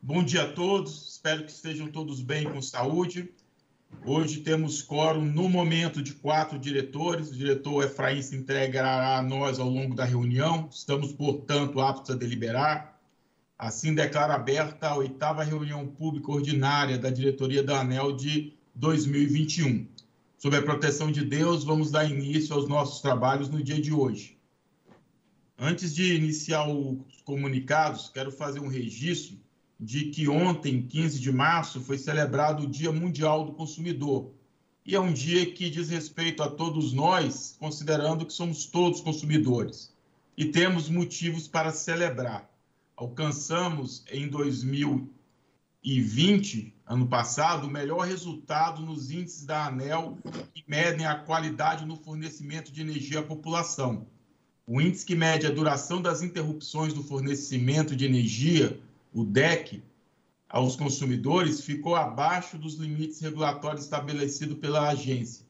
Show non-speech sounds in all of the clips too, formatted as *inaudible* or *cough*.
Bom dia a todos, espero que estejam todos bem com saúde. Hoje temos quórum no momento de quatro diretores. O diretor Efraim se entregará a nós ao longo da reunião. Estamos, portanto, aptos a deliberar. Assim, declaro aberta a oitava reunião pública ordinária da diretoria da ANEL de 2021. Sob a proteção de Deus, vamos dar início aos nossos trabalhos no dia de hoje. Antes de iniciar os comunicados, quero fazer um registro de que ontem, 15 de março, foi celebrado o Dia Mundial do Consumidor. E é um dia que diz respeito a todos nós, considerando que somos todos consumidores. E temos motivos para celebrar. Alcançamos em 2020, ano passado, o melhor resultado nos índices da ANEL que medem a qualidade no fornecimento de energia à população o índice que mede a duração das interrupções do fornecimento de energia, o DEC, aos consumidores ficou abaixo dos limites regulatórios estabelecidos pela agência.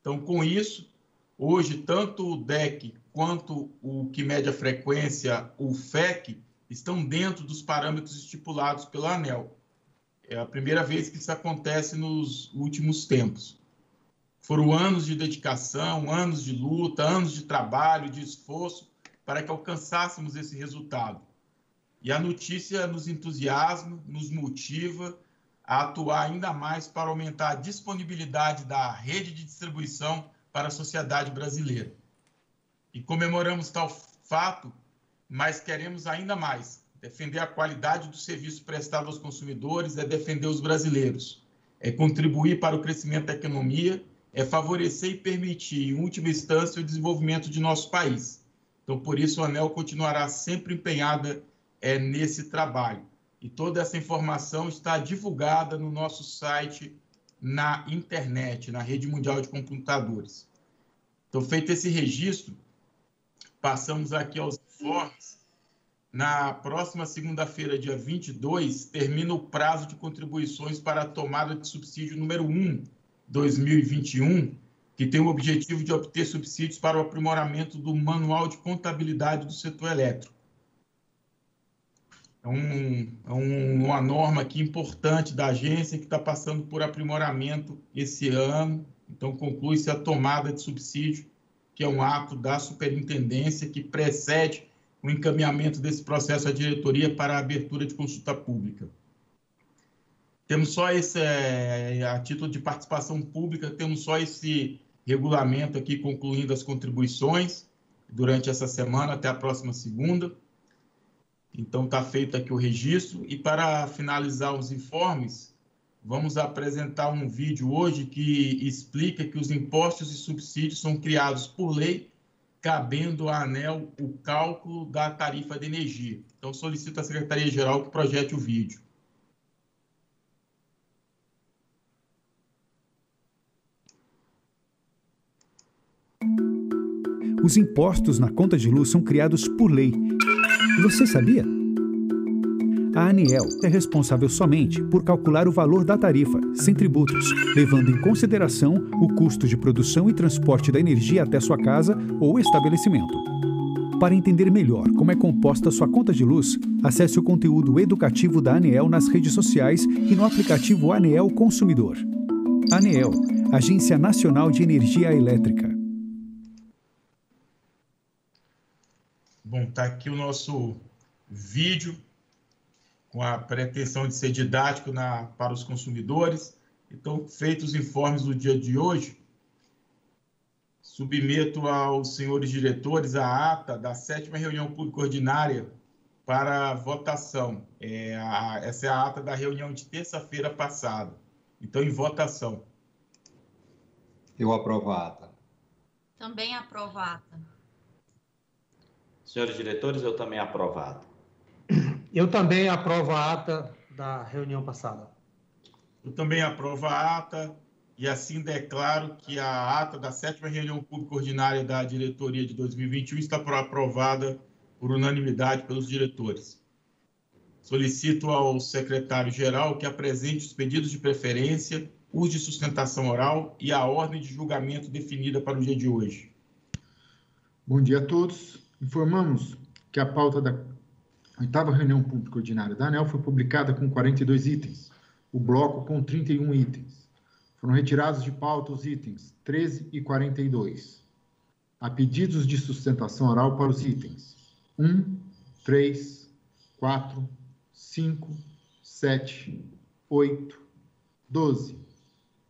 Então, com isso, hoje, tanto o DEC quanto o que mede a frequência, o FEC, estão dentro dos parâmetros estipulados pela ANEL. É a primeira vez que isso acontece nos últimos tempos. Foram anos de dedicação, anos de luta, anos de trabalho, de esforço para que alcançássemos esse resultado. E a notícia nos entusiasma, nos motiva a atuar ainda mais para aumentar a disponibilidade da rede de distribuição para a sociedade brasileira. E comemoramos tal fato, mas queremos ainda mais. Defender a qualidade do serviço prestado aos consumidores é defender os brasileiros, é contribuir para o crescimento da economia é favorecer e permitir, em última instância, o desenvolvimento de nosso país. Então, por isso, a ANEL continuará sempre empenhada é, nesse trabalho. E toda essa informação está divulgada no nosso site, na internet, na rede mundial de computadores. Então, feito esse registro, passamos aqui aos informes. Na próxima segunda-feira, dia 22, termina o prazo de contribuições para a tomada de subsídio número 1 2021, que tem o objetivo de obter subsídios para o aprimoramento do manual de contabilidade do setor elétrico. É, um, é um, uma norma aqui importante da agência que está passando por aprimoramento esse ano. Então, conclui-se a tomada de subsídio, que é um ato da superintendência que precede o encaminhamento desse processo à diretoria para a abertura de consulta pública. Temos só esse, é, a título de participação pública, temos só esse regulamento aqui concluindo as contribuições durante essa semana até a próxima segunda. Então está feito aqui o registro e para finalizar os informes, vamos apresentar um vídeo hoje que explica que os impostos e subsídios são criados por lei, cabendo à ANEL o cálculo da tarifa de energia. Então solicito à Secretaria-Geral que projete o vídeo. Os impostos na conta de luz são criados por lei. Você sabia? A ANEEL é responsável somente por calcular o valor da tarifa, sem tributos, levando em consideração o custo de produção e transporte da energia até sua casa ou estabelecimento. Para entender melhor como é composta sua conta de luz, acesse o conteúdo educativo da ANEEL nas redes sociais e no aplicativo ANEEL Consumidor. ANEEL, Agência Nacional de Energia Elétrica. Bom, está aqui o nosso vídeo com a pretensão de ser didático na, para os consumidores. Então, feitos os informes do dia de hoje, submeto aos senhores diretores a ata da sétima reunião pública ordinária para votação. É a, essa é a ata da reunião de terça-feira passada. Então, em votação. Eu aprovo a ata. Também aprovo a ata. Senhores diretores, eu também aprovo a ata. *clears throat* Eu também aprovo a ata da reunião passada. Eu também aprovo a ata e assim declaro que a ata da sétima reunião pública ordinária da diretoria de 2021 está aprovada por unanimidade pelos diretores. Solicito ao secretário-geral que apresente os pedidos de preferência, os de sustentação oral e a ordem de julgamento definida para o dia de hoje. Bom dia a todos. Informamos que a pauta da oitava reunião pública ordinária da ANEL foi publicada com 42 itens, o bloco com 31 itens. Foram retirados de pauta os itens 13 e 42. Há pedidos de sustentação oral para os itens 1, 3, 4, 5, 7, 8, 12,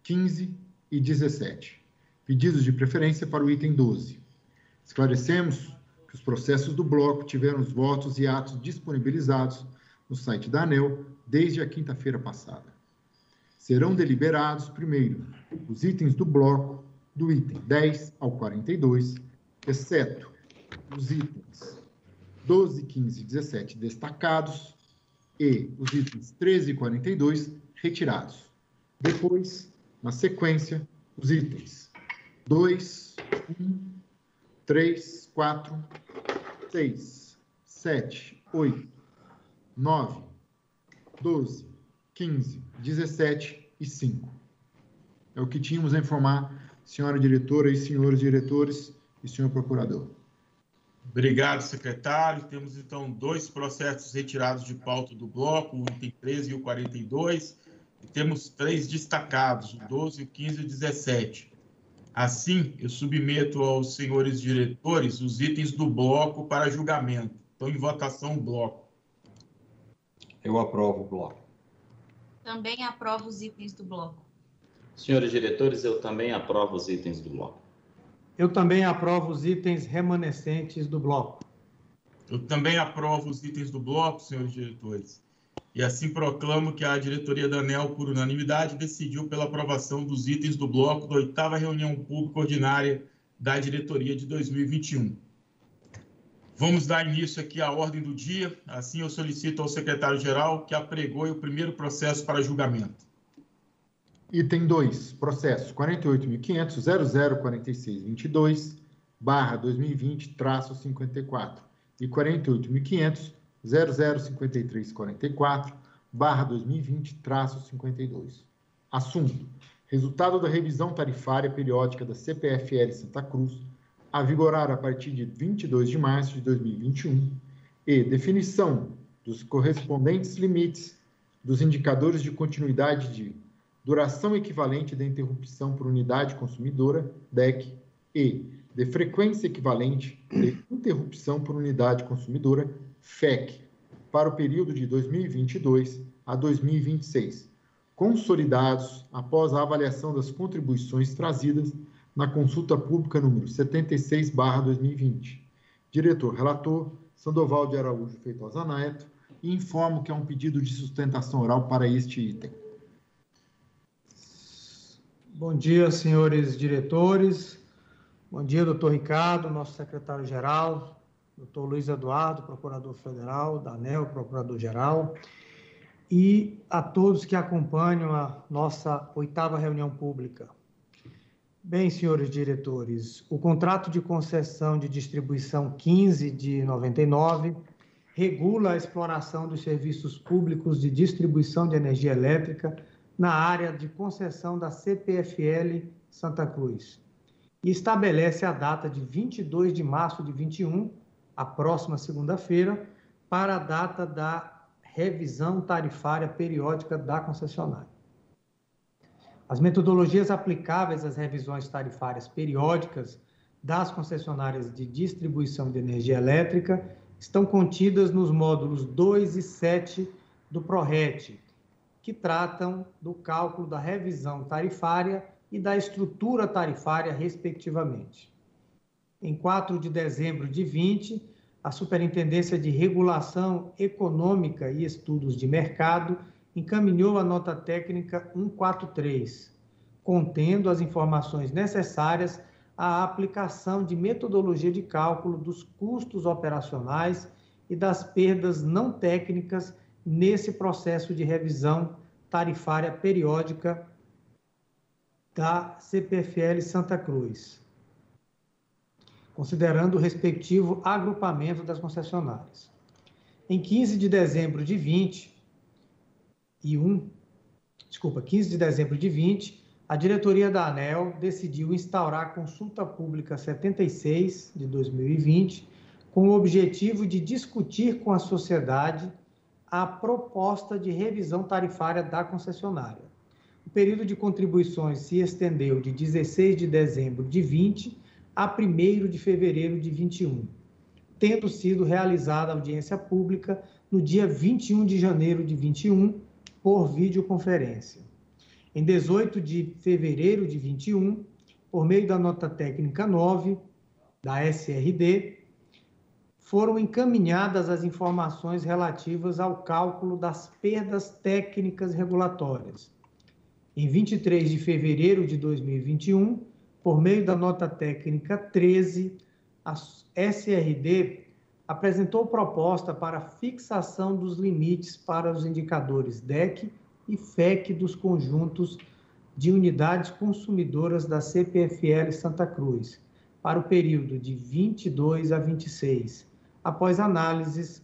15 e 17. Pedidos de preferência para o item 12. Esclarecemos os processos do bloco tiveram os votos e atos disponibilizados no site da ANEL desde a quinta-feira passada. Serão deliberados, primeiro, os itens do bloco do item 10 ao 42, exceto os itens 12, 15 e 17 destacados e os itens 13 e 42 retirados. Depois, na sequência, os itens 2, 1, 3, 4, 6, 7, 8, 9, 12, 15, 17 e 5. É o que tínhamos a informar, senhora diretora e senhores diretores e senhor procurador. Obrigado, secretário. Temos, então, dois processos retirados de pauta do bloco, o item 13 e o 42, e temos três destacados, o 12, o 15 e o 17. Assim, eu submeto aos senhores diretores os itens do bloco para julgamento. Estão em votação o bloco. Eu aprovo o bloco. Também aprovo os itens do bloco. Senhores diretores, eu também aprovo os itens do bloco. Eu também aprovo os itens remanescentes do bloco. Eu também aprovo os itens do bloco, senhores diretores. E assim proclamo que a diretoria da ANEL, por unanimidade, decidiu pela aprovação dos itens do bloco da oitava reunião pública ordinária da diretoria de 2021. Vamos dar início aqui à ordem do dia. Assim, eu solicito ao secretário-geral que apregoe o primeiro processo para julgamento. Item 2, processo 48.500.004622, barra 2020, traço 54, e 48.500.005344, barra 2020, traço 52. Assunto, resultado da revisão tarifária periódica da CPFL Santa Cruz, a vigorar a partir de 22 de março de 2021, e definição dos correspondentes limites dos indicadores de continuidade de duração equivalente da interrupção por unidade consumidora, DEC, e de frequência equivalente de interrupção por unidade consumidora, FEC, para o período de 2022 a 2026, consolidados após a avaliação das contribuições trazidas na consulta pública número 76/2020. Diretor relator Sandoval de Araújo Feitosa Neto, informo que há um pedido de sustentação oral para este item. Bom dia, senhores diretores. Bom dia, doutor Ricardo, nosso secretário-geral, doutor Luiz Eduardo, procurador federal, Danel, procurador-geral, e a todos que acompanham a nossa oitava reunião pública. Bem, senhores diretores, o contrato de concessão de distribuição 15 de 99 regula a exploração dos serviços públicos de distribuição de energia elétrica na área de concessão da CPFL Santa Cruz e estabelece a data de 22 de março de 21, a próxima segunda-feira, para a data da revisão tarifária periódica da concessionária. As metodologias aplicáveis às revisões tarifárias periódicas das concessionárias de distribuição de energia elétrica estão contidas nos módulos 2 e 7 do PRORET, que tratam do cálculo da revisão tarifária e da estrutura tarifária, respectivamente. Em 4 de dezembro de 20, a Superintendência de Regulação Econômica e Estudos de Mercado encaminhou a nota técnica 143, contendo as informações necessárias à aplicação de metodologia de cálculo dos custos operacionais e das perdas não técnicas nesse processo de revisão tarifária periódica da CPFL Santa Cruz, considerando o respectivo agrupamento das concessionárias. Em 15 de dezembro de 20 e 1, desculpa, 15 de dezembro de 20, a diretoria da ANEL decidiu instaurar a consulta pública 76 de 2020 com o objetivo de discutir com a sociedade a proposta de revisão tarifária da concessionária. O período de contribuições se estendeu de 16 de dezembro de 20 a 1 de fevereiro de 21, tendo sido realizada a audiência pública no dia 21 de janeiro de 21 por videoconferência. Em 18 de fevereiro de 21, por meio da nota técnica 9 da SRD, foram encaminhadas as informações relativas ao cálculo das perdas técnicas regulatórias. Em 23 de fevereiro de 2021, por meio da nota técnica 13, a SRD apresentou proposta para fixação dos limites para os indicadores DEC e FEC dos conjuntos de unidades consumidoras da CPFL Santa Cruz, para o período de 22 a 26, após análises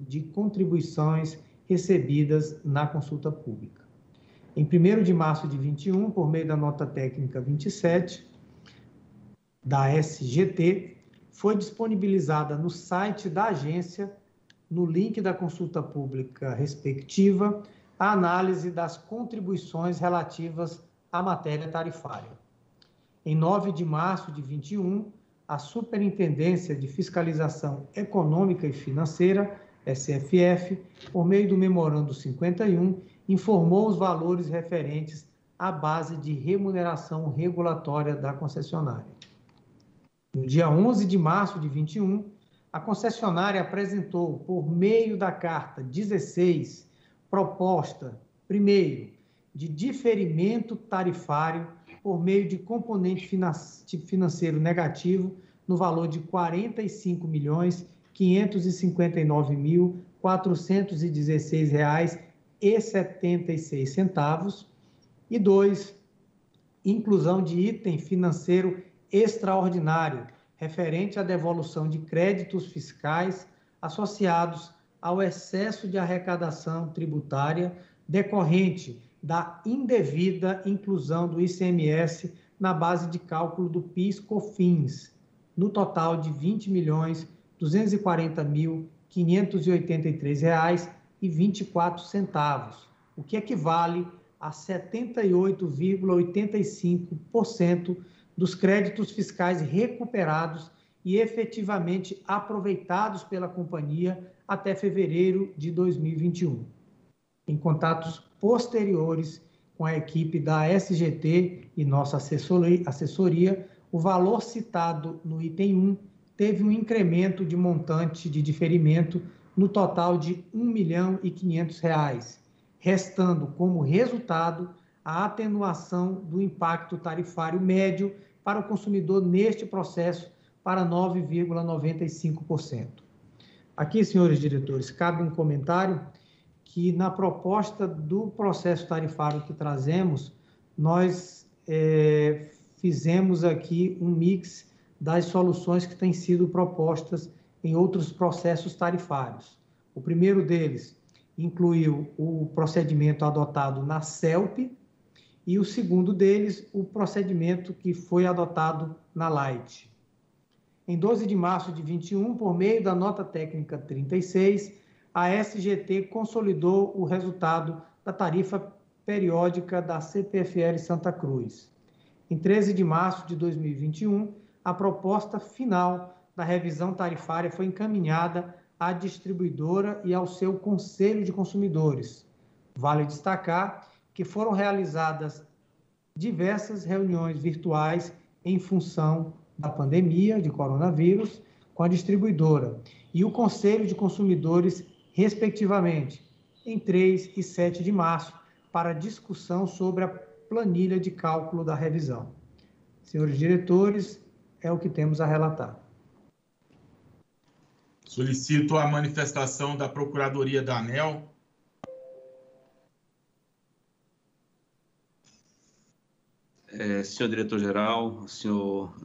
de contribuições recebidas na consulta pública. Em 1 de março de 21, por meio da nota técnica 27 da SGT, foi disponibilizada no site da agência, no link da consulta pública respectiva, a análise das contribuições relativas à matéria tarifária. Em 9 de março de 21, a Superintendência de Fiscalização Econômica e Financeira, SFF, por meio do Memorando 51, informou os valores referentes à base de remuneração regulatória da concessionária. No dia 11 de março de 21, a concessionária apresentou, por meio da Carta 16, proposta, primeiro, de diferimento tarifário por meio de componente financeiro negativo no valor de R$ 45 milhões 559 mil 416 reais e 76 centavos e dois inclusão de item financeiro extraordinário referente à devolução de créditos fiscais associados ao excesso de arrecadação tributária decorrente da indevida inclusão do ICMS na base de cálculo do PIS/COFINS, no total de R$ 20 milhões 240 mil 583 reais e 24 centavos, o que equivale a 78,85% dos créditos fiscais recuperados e efetivamente aproveitados pela companhia até fevereiro de 2021. Em contatos posteriores com a equipe da SGT e nossa assessoria, o valor citado no item 1 teve um incremento de montante de diferimento no total de R$ 1 milhão e 500, reais, restando como resultado a atenuação do impacto tarifário médio para o consumidor neste processo para 9,95%. Aqui, senhores diretores, cabe um comentário que na proposta do processo tarifário que trazemos, nós é, fizemos aqui um mix das soluções que têm sido propostas em outros processos tarifários. O primeiro deles incluiu o procedimento adotado na CELP e o segundo deles, o procedimento que foi adotado na Light. Em 12 de março de 21, por meio da nota técnica 36, a SGT consolidou o resultado da tarifa periódica da CPFL Santa Cruz. Em 13 de março de 2021, a proposta final da revisão tarifária foi encaminhada à distribuidora e ao seu Conselho de Consumidores. Vale destacar que foram realizadas diversas reuniões virtuais em função da pandemia de coronavírus com a distribuidora e o Conselho de Consumidores respectivamente, em 3 e 7 de março, para discussão sobre a planilha de cálculo da revisão. Senhores diretores, é o que temos a relatar. Solicito a manifestação da Procuradoria da ANEL. É, senhor diretor-geral, senhor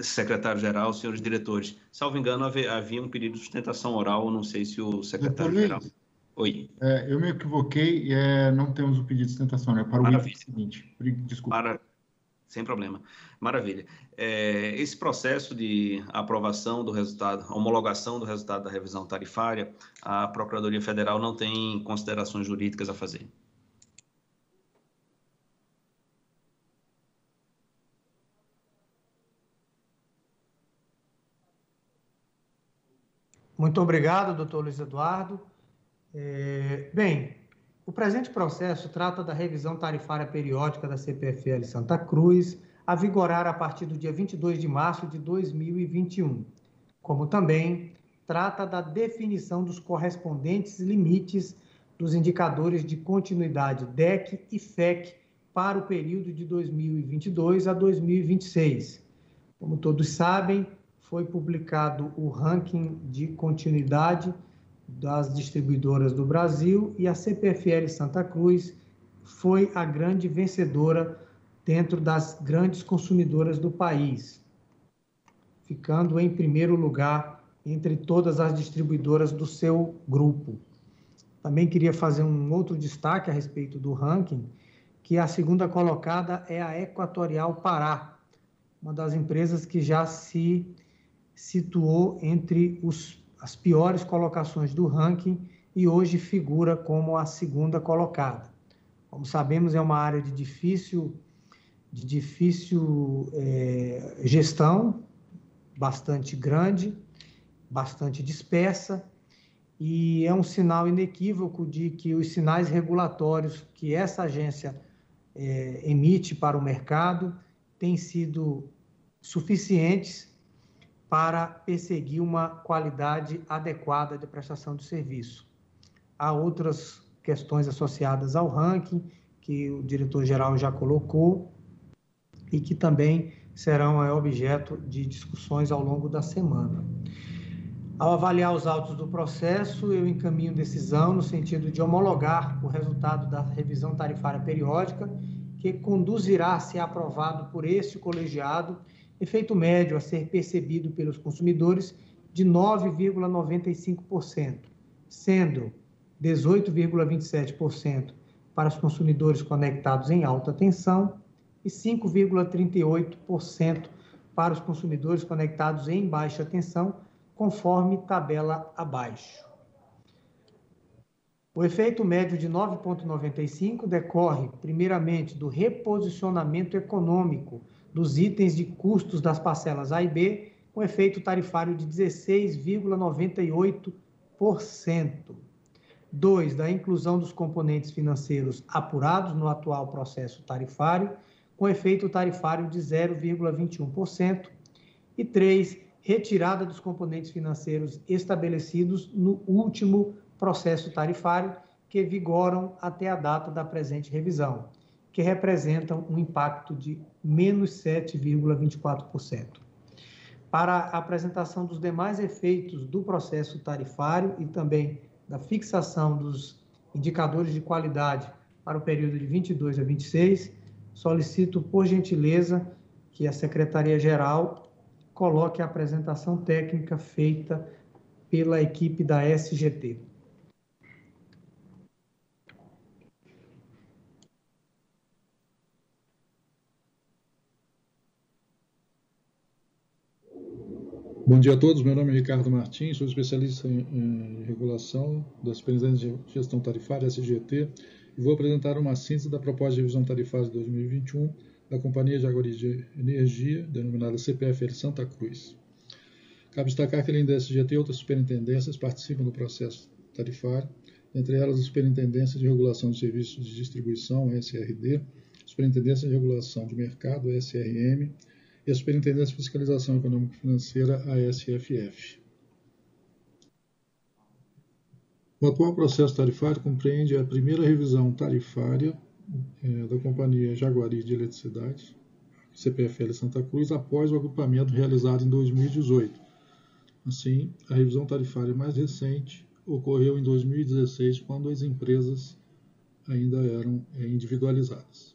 secretário-geral, senhores diretores. Salvo engano, havia um pedido de sustentação oral, não sei se o secretário-geral... Oi. É, eu me equivoquei, é, não temos o pedido de sustentação, é para o Maravilha. item seguinte. Desculpa. Para... Sem problema. Maravilha. É, esse processo de aprovação do resultado, homologação do resultado da revisão tarifária, a Procuradoria Federal não tem considerações jurídicas a fazer. Muito obrigado, doutor Luiz Eduardo. É, bem, o presente processo trata da revisão tarifária periódica da CPFL Santa Cruz, a vigorar a partir do dia 22 de março de 2021, como também trata da definição dos correspondentes limites dos indicadores de continuidade DEC e FEC para o período de 2022 a 2026. Como todos sabem, foi publicado o ranking de continuidade das distribuidoras do Brasil e a CPFL Santa Cruz foi a grande vencedora dentro das grandes consumidoras do país, ficando em primeiro lugar entre todas as distribuidoras do seu grupo. Também queria fazer um outro destaque a respeito do ranking, que a segunda colocada é a Equatorial Pará, uma das empresas que já se situou entre os, as piores colocações do ranking e hoje figura como a segunda colocada. Como sabemos, é uma área de difícil, de difícil é, gestão, bastante grande, bastante dispersa, e é um sinal inequívoco de que os sinais regulatórios que essa agência é, emite para o mercado têm sido suficientes para perseguir uma qualidade adequada de prestação de serviço. Há outras questões associadas ao ranking, que o diretor-geral já colocou, e que também serão é, objeto de discussões ao longo da semana. Ao avaliar os autos do processo, eu encaminho decisão no sentido de homologar o resultado da revisão tarifária periódica, que conduzirá a ser aprovado por este colegiado efeito médio a ser percebido pelos consumidores de 9,95%, sendo 18,27% para os consumidores conectados em alta tensão e 5,38% para os consumidores conectados em baixa tensão, conforme tabela abaixo. O efeito médio de 9,95 decorre, primeiramente, do reposicionamento econômico dos itens de custos das parcelas A e B, com efeito tarifário de 16,98%. 2. Da inclusão dos componentes financeiros apurados no atual processo tarifário, com efeito tarifário de 0,21%. E 3. Retirada dos componentes financeiros estabelecidos no último processo tarifário, que vigoram até a data da presente revisão que representam um impacto de menos 7,24%. Para a apresentação dos demais efeitos do processo tarifário e também da fixação dos indicadores de qualidade para o período de 22 a 26, solicito, por gentileza, que a Secretaria-Geral coloque a apresentação técnica feita pela equipe da SGT. Bom dia a todos, meu nome é Ricardo Martins, sou especialista em, em regulação da Superintendência de Gestão Tarifária, SGT, e vou apresentar uma síntese da proposta de revisão tarifária de 2021 da Companhia de Jaguari de Energia, denominada CPFL Santa Cruz. Cabe destacar que além da SGT, outras superintendências participam do processo tarifário, entre elas a Superintendência de Regulação de Serviços de Distribuição, SRD, Superintendência de Regulação de Mercado, SRM, e a Superintendência de Fiscalização Econômica e Financeira, a SFF. O atual processo tarifário compreende a primeira revisão tarifária é, da Companhia Jaguari de Eletricidade, CPFL Santa Cruz, após o agrupamento realizado em 2018. Assim, a revisão tarifária mais recente ocorreu em 2016, quando as empresas ainda eram é, individualizadas.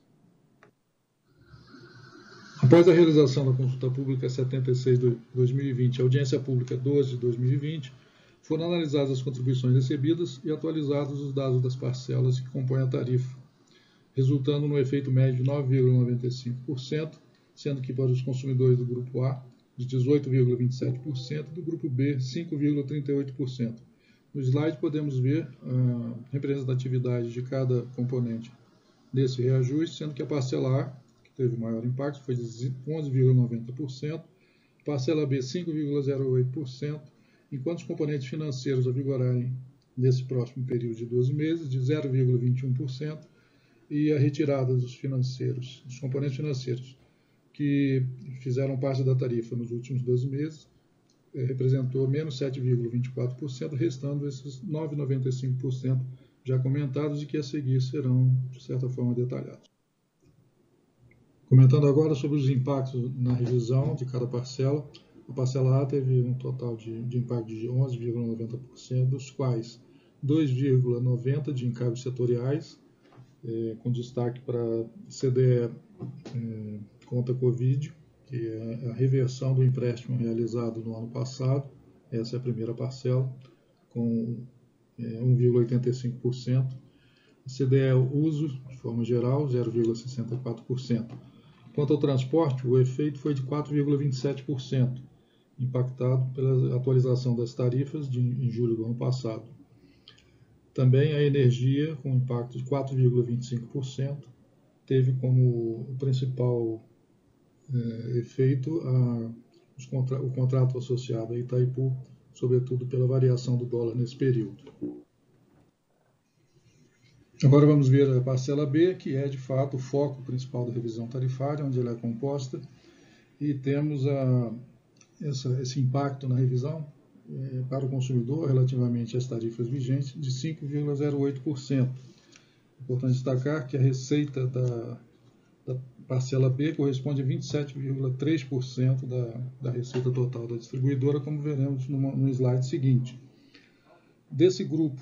Após a realização da consulta pública 76 de 2020 e audiência pública 12 de 2020, foram analisadas as contribuições recebidas e atualizados os dados das parcelas que compõem a tarifa, resultando no efeito médio de 9,95% sendo que para os consumidores do grupo A, de 18,27%, do grupo B, 5,38%. No slide podemos ver a representatividade de cada componente desse reajuste, sendo que a parcela A, teve maior impacto, foi de 11,90%, parcela B 5,08%, enquanto os componentes financeiros a vigorarem nesse próximo período de 12 meses, de 0,21%, e a retirada dos financeiros, dos componentes financeiros que fizeram parte da tarifa nos últimos 12 meses, eh, representou menos 7,24%, restando esses 9,95% já comentados e que a seguir serão, de certa forma, detalhados. Comentando agora sobre os impactos na revisão de cada parcela, a parcela A teve um total de, de impacto de 11,90%, dos quais 2,90% de encargos setoriais, eh, com destaque para CDE eh, conta Covid, que é a reversão do empréstimo realizado no ano passado, essa é a primeira parcela, com é, 1,85%. CDE uso, de forma geral, 0,64%. Quanto ao transporte, o efeito foi de 4,27%, impactado pela atualização das tarifas de, em julho do ano passado. Também a energia, com impacto de 4,25%, teve como principal é, efeito a, contra, o contrato associado a Itaipu, sobretudo pela variação do dólar nesse período. Agora vamos ver a parcela B, que é de fato o foco principal da revisão tarifária, onde ela é composta, e temos a, essa, esse impacto na revisão é, para o consumidor relativamente às tarifas vigentes de 5,08%. Importante destacar que a receita da, da parcela B corresponde a 27,3% da, da receita total da distribuidora, como veremos no, slide seguinte. Desse grupo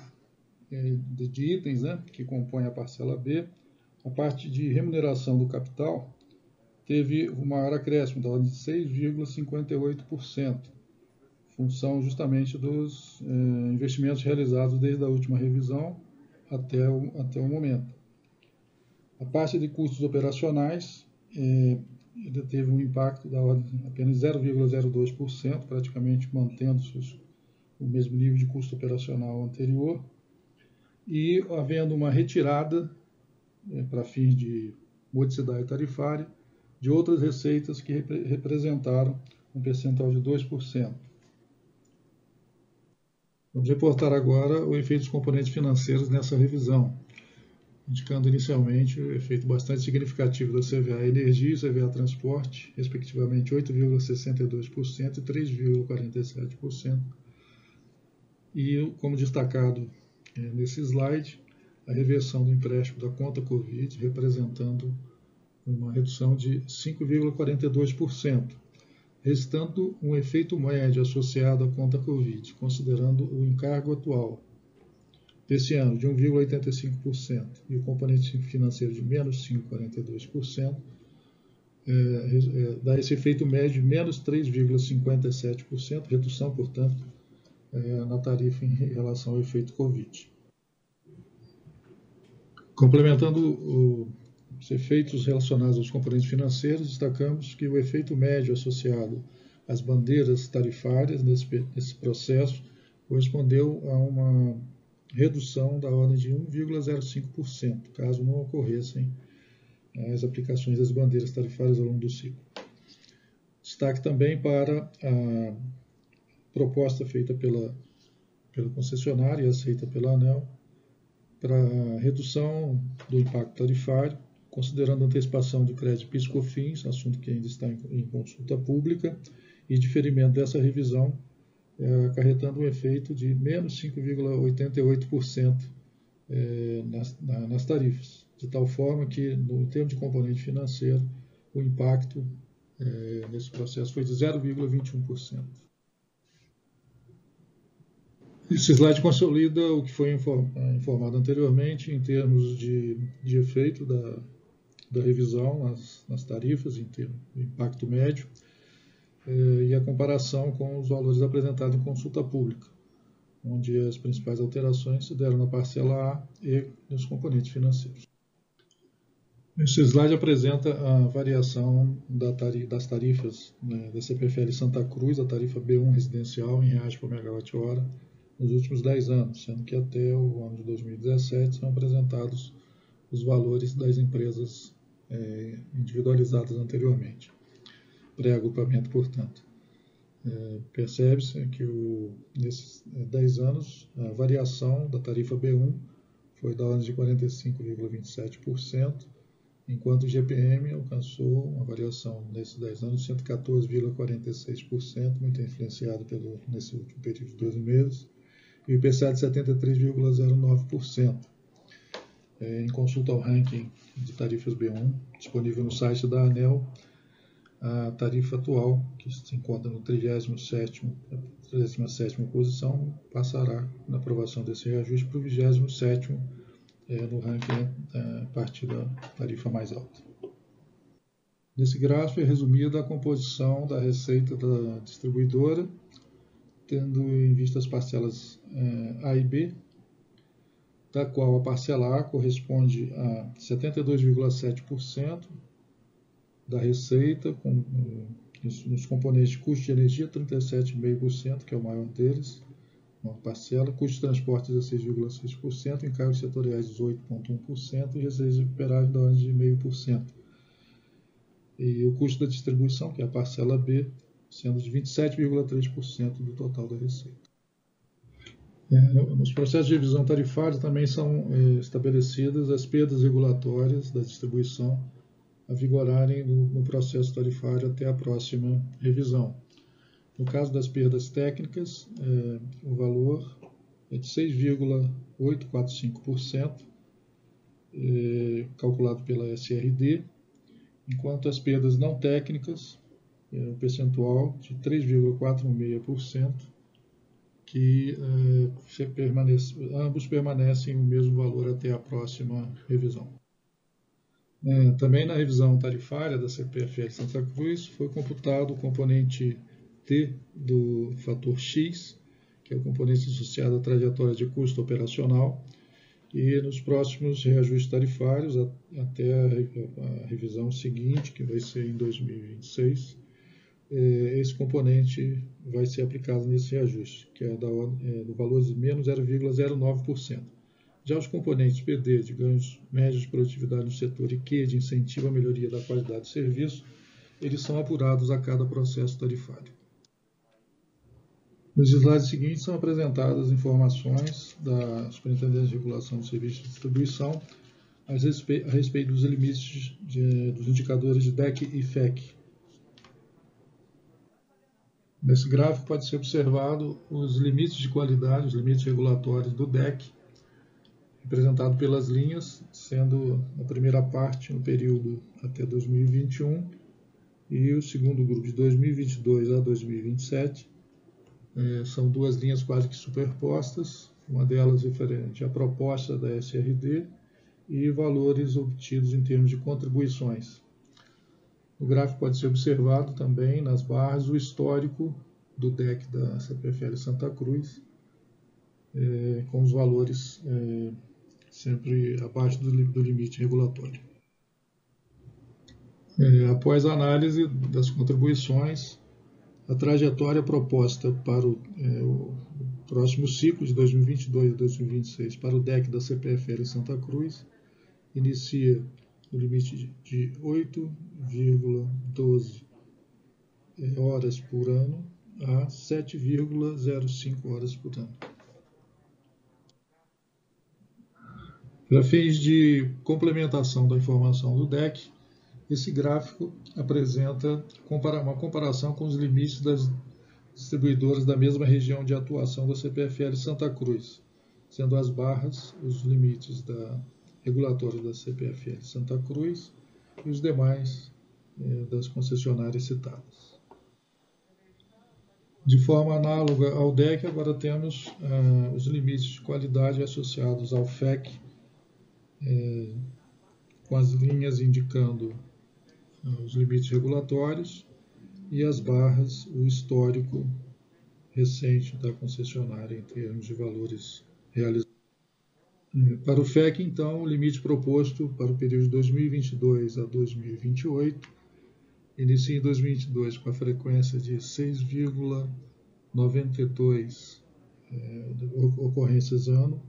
de, itens né, que compõe a parcela B, a parte de remuneração do capital teve o maior acréscimo, da ordem de 6,58%, função justamente dos é, investimentos realizados desde a última revisão até o, até o momento. A parte de custos operacionais ele teve um impacto da ordem de apenas 0,02%, praticamente mantendo-se o mesmo nível de custo operacional anterior, e havendo uma retirada é, para fins de modicidade tarifária de outras receitas que rep representaram um percentual de 2%. Vamos reportar agora o efeito dos componentes financeiros nessa revisão indicando inicialmente o efeito bastante significativo da CVA Energia e CVA Transporte, respectivamente 8,62% e 3,47%. E, como destacado nesse slide, a reversão do empréstimo da conta Covid, representando uma redução de 5,42%, restando um efeito médio associado à conta Covid, considerando o encargo atual, desse ano de 1,85% e o componente financeiro de menos 5,42%, é, é, dá esse efeito médio de menos 3,57%, redução, portanto, é, na tarifa em relação ao efeito Covid. Complementando o, os efeitos relacionados aos componentes financeiros, destacamos que o efeito médio associado às bandeiras tarifárias nesse, nesse processo correspondeu a uma redução da ordem de 1,05%, caso não ocorressem eh, as aplicações das bandeiras tarifárias ao longo do ciclo. Destaque também para a proposta feita pela, pela concessionária e aceita pela ANEL para redução do impacto tarifário, considerando antecipação do crédito PIS/COFINS, assunto que ainda está em, em consulta pública, e diferimento dessa revisão é, acarretando um efeito de menos 5,88% é, nas, na, nas tarifas, de tal forma que, no termo de componente financeiro, o impacto é, nesse processo foi de 0,21%. Esse slide consolida o que foi informado anteriormente em termos de, de efeito da, da revisão nas, nas tarifas, em termos de impacto médio, eh, e a comparação com os valores apresentados em consulta pública, onde as principais alterações se deram na parcela A e nos componentes financeiros. Esse slide apresenta a variação da tarif das tarifas né, da CPFL Santa Cruz, a tarifa B1 residencial em reais por megawatt-hora, nos últimos 10 anos, sendo que até o ano de 2017 são apresentados os valores das empresas é, individualizadas anteriormente, pré-agrupamento, portanto. É, Percebe-se que o, nesses 10 anos a variação da tarifa B1 foi da ordem de 45,27%, enquanto o GPM alcançou uma variação nesses 10 anos de 114,46%, muito influenciado pelo, nesse último período de 12 meses, e o IPCA de 73,09%. É, em consulta ao ranking de tarifas B1, disponível no site da ANEL, a tarifa atual, que se encontra no 37º, 37ª posição, passará na aprovação desse reajuste para o 27º é, no ranking é, a partir da tarifa mais alta. Nesse gráfico é resumida a composição da receita da distribuidora, tendo em vista as parcelas é, A e B, da qual a parcela A corresponde a 72,7% da receita, com, nos componentes de custo de energia, 37,5%, que é o maior deles, uma parcela, custo de transporte 16,6%, encargos setoriais 18,1% e receitas recuperáveis da ordem de 0,5%. E o custo da distribuição, que é a parcela B, sendo de 27,3% do total da receita. É, nos processos de revisão tarifária também são é, estabelecidas as perdas regulatórias da distribuição a vigorarem no, no processo tarifário até a próxima revisão. No caso das perdas técnicas, é, o valor é de 6,845%, é, calculado pela SRD, enquanto as perdas não técnicas, é um percentual de 3,46%, que é, permanece, ambos permanecem o mesmo valor até a próxima revisão. É, também na revisão tarifária da CPFL Santa Cruz foi computado o componente T do fator X, que é o componente associado à trajetória de custo operacional, e nos próximos reajustes tarifários, até a revisão seguinte, que vai ser em 2026, é, esse componente vai ser aplicado nesse reajuste, que é, é do valor de menos 0,09%. Já os componentes PD de ganhos médios de produtividade no setor e Q de incentivo à melhoria da qualidade de serviço, eles são apurados a cada processo tarifário. Nos slides seguintes são apresentadas informações da Superintendência de Regulação de Serviços de Distribuição a respeito, a respeito dos limites de, dos indicadores de DEC e FEC. Nesse gráfico pode ser observado os limites de qualidade, os limites regulatórios do DEC, representado pelas linhas, sendo a primeira parte no período até 2021 e o segundo grupo de 2022 a 2027 é, são duas linhas quase que superpostas, uma delas referente à proposta da SRD e valores obtidos em termos de contribuições. No gráfico pode ser observado também nas barras o histórico do DEC da CPFL Santa Cruz, é, com os valores é, sempre abaixo do, do limite regulatório. É, após a análise das contribuições, a trajetória proposta para o, é, o próximo ciclo de 2022 e 2026 para o DEC da CPFL Santa Cruz inicia limite de 8,12 é, horas por ano a 7,05 horas por ano. Para fins de complementação da informação do DEC, esse gráfico apresenta uma comparação com os limites das distribuidoras da mesma região de atuação da CPFL Santa Cruz, sendo as barras os limites da regulatória da CPFL Santa Cruz e os demais eh, das concessionárias citadas. De forma análoga ao DEC, agora temos ah, os limites de qualidade associados ao FEC, eh, com as linhas indicando os limites regulatórios e as barras, o histórico recente da concessionária em termos de valores realizados. Para o FEC, então, o limite proposto para o período de 2022 a 2028 inicia em 2022 com a frequência de 6,92 é, ocorrências ano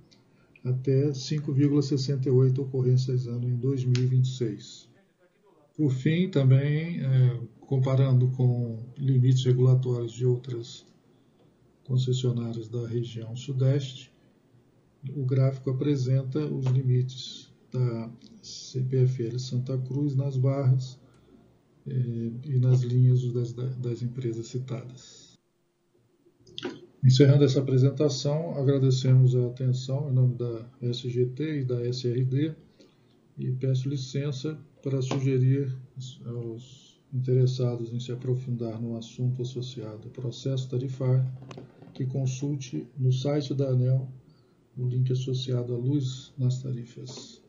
até 5,68 ocorrências ano em 2026. Por fim, também, é, comparando com limites regulatórios de outras concessionárias da região Sudeste, o gráfico apresenta os limites da CPFL Santa Cruz nas barras eh, e nas linhas das, das empresas citadas. Encerrando essa apresentação, agradecemos a atenção em nome da SGT e da SRD e peço licença para sugerir aos interessados em se aprofundar no assunto associado ao processo tarifário que consulte no site da ANEL o link associado à luz nas tarifas.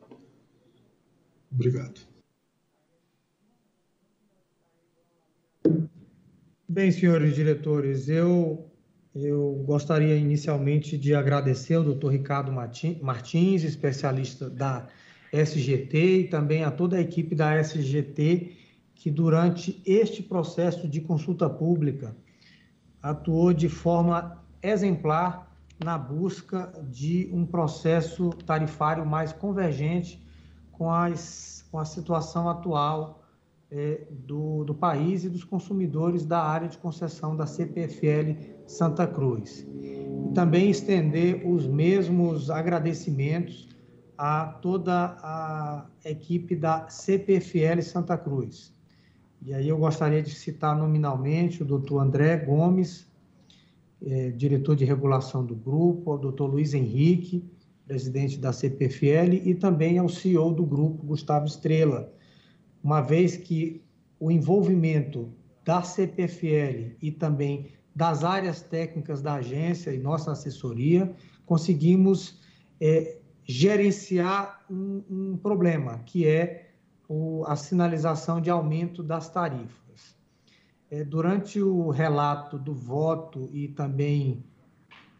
Obrigado. Bem, senhores diretores, eu, eu gostaria inicialmente de agradecer ao doutor Ricardo Martins, especialista da SGT, e também a toda a equipe da SGT, que durante este processo de consulta pública atuou de forma exemplar na busca de um processo tarifário mais convergente com, as, com a situação atual é, do, do país e dos consumidores da área de concessão da CPFL Santa Cruz. E também estender os mesmos agradecimentos a toda a equipe da CPFL Santa Cruz. E aí eu gostaria de citar nominalmente o doutor André Gomes, é, diretor de regulação do grupo, ao doutor Luiz Henrique, presidente da CPFL, e também ao CEO do grupo, Gustavo Estrela, uma vez que o envolvimento da CPFL e também das áreas técnicas da agência e nossa assessoria, conseguimos é, gerenciar um, um, problema, que é o, a sinalização de aumento das tarifas. É, durante o relato do voto e também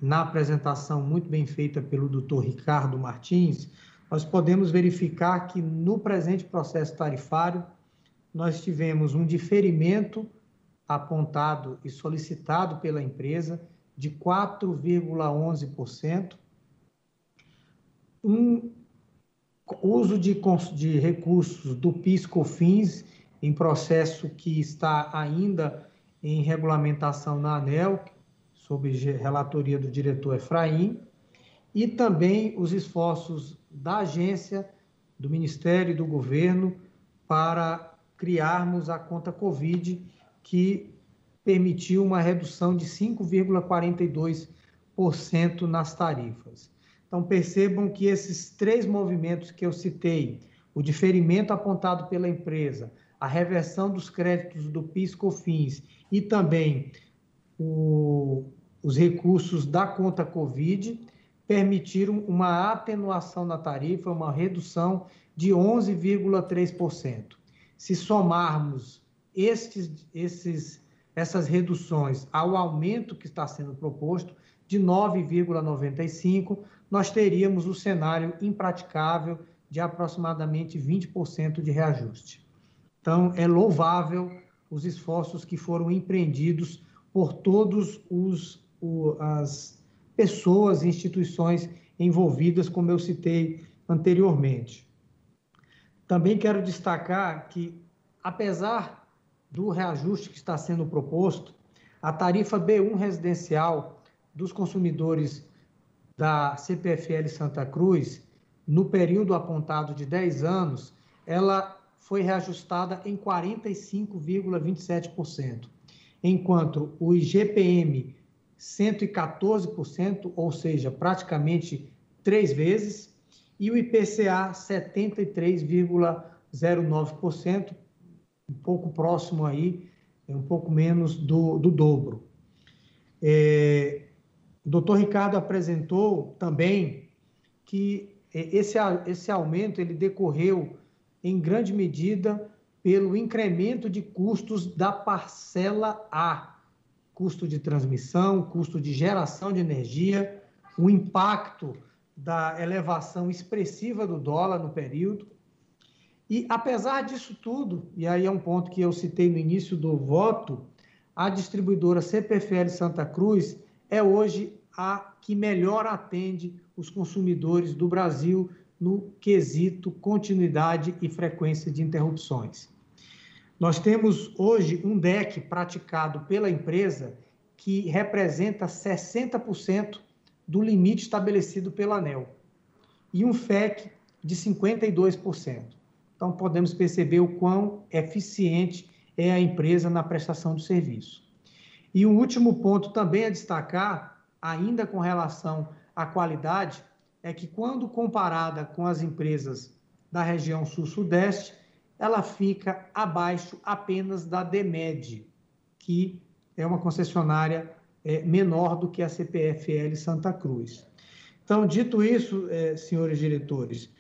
na apresentação muito bem feita pelo doutor Ricardo Martins, nós podemos verificar que no presente processo tarifário nós tivemos um diferimento apontado e solicitado pela empresa de 4,11%, um uso de, de recursos do PIS/COFINS em processo que está ainda em regulamentação na ANEL, sob relatoria do diretor Efraim, e também os esforços da agência, do Ministério e do Governo para criarmos a conta Covid, que permitiu uma redução de 5,42% nas tarifas. Então, percebam que esses três movimentos que eu citei, o diferimento apontado pela empresa, a reversão dos créditos do PIS/COFINS e também o, os recursos da conta Covid permitiram uma atenuação na tarifa, uma redução de 11,3%. Se somarmos estes, esses, essas reduções ao aumento que está sendo proposto, de 9,95%, nós teríamos o cenário impraticável de aproximadamente 20% de reajuste. Então, é louvável os esforços que foram empreendidos por todos os o, as pessoas e instituições envolvidas, como eu citei anteriormente. Também quero destacar que, apesar do reajuste que está sendo proposto, a tarifa B1 residencial dos consumidores da CPFL Santa Cruz, no período apontado de 10 anos, ela foi reajustada em 45,27%, enquanto o IGPM 114%, ou seja, praticamente três vezes, e o IPCA 73,09%, um pouco próximo aí, um pouco menos do, do dobro. É, o doutor Ricardo apresentou também que esse, esse aumento ele decorreu em grande medida pelo incremento de custos da parcela A, custo de transmissão, custo de geração de energia, o impacto da elevação expressiva do dólar no período. E apesar disso tudo, e aí é um ponto que eu citei no início do voto, a distribuidora CPFL Santa Cruz é hoje a que melhor atende os consumidores do Brasil no quesito continuidade e frequência de interrupções. Nós temos hoje um DEC praticado pela empresa que representa 60% do limite estabelecido pela ANEL e um FEC de 52%. Então, podemos perceber o quão eficiente é a empresa na prestação do serviço. E o último ponto também a destacar, ainda com relação à qualidade, é que quando comparada com as empresas da região sul-sudeste, ela fica abaixo apenas da DEMED, que é uma concessionária é, menor do que a CPFL Santa Cruz. Então, dito isso, é, senhores diretores,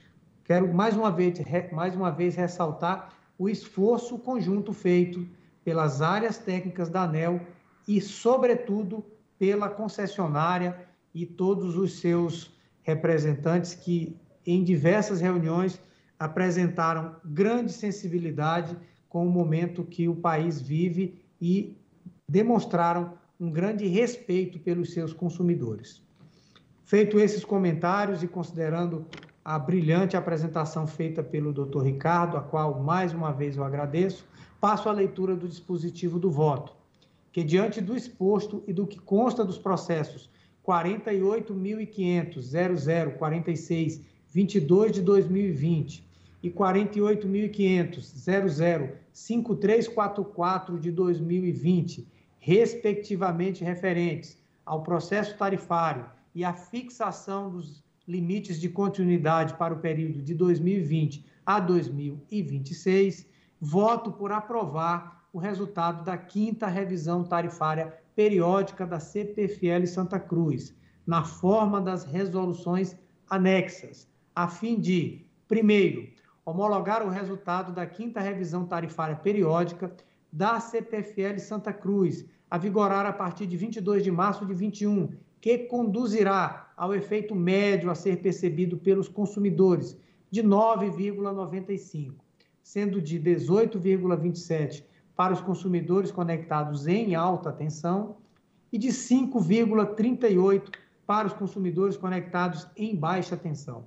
quero mais uma, vez, mais uma vez ressaltar o esforço conjunto feito pelas áreas técnicas da ANEL e, sobretudo, pela concessionária e todos os seus representantes que, em diversas reuniões, apresentaram grande sensibilidade com o momento que o país vive e demonstraram um grande respeito pelos seus consumidores. Feito esses comentários e considerando a brilhante apresentação feita pelo Dr. Ricardo, a qual mais uma vez eu agradeço, passo à leitura do dispositivo do voto, que diante do exposto e do que consta dos processos 48.500.0046 22 de 2020 e 48.500.005344 de 2020, respectivamente referentes ao processo tarifário e à fixação dos limites de continuidade para o período de 2020 a 2026, voto por aprovar o resultado da quinta revisão tarifária periódica da CPFL Santa Cruz, na forma das resoluções anexas, a fim de, primeiro, homologar o resultado da quinta revisão tarifária periódica da CPFL Santa Cruz, a vigorar a partir de 22 de março de 21, que conduzirá ao efeito médio a ser percebido pelos consumidores de 9,95, sendo de 18,27 para os consumidores conectados em alta tensão e de 5,38 para os consumidores conectados em baixa tensão.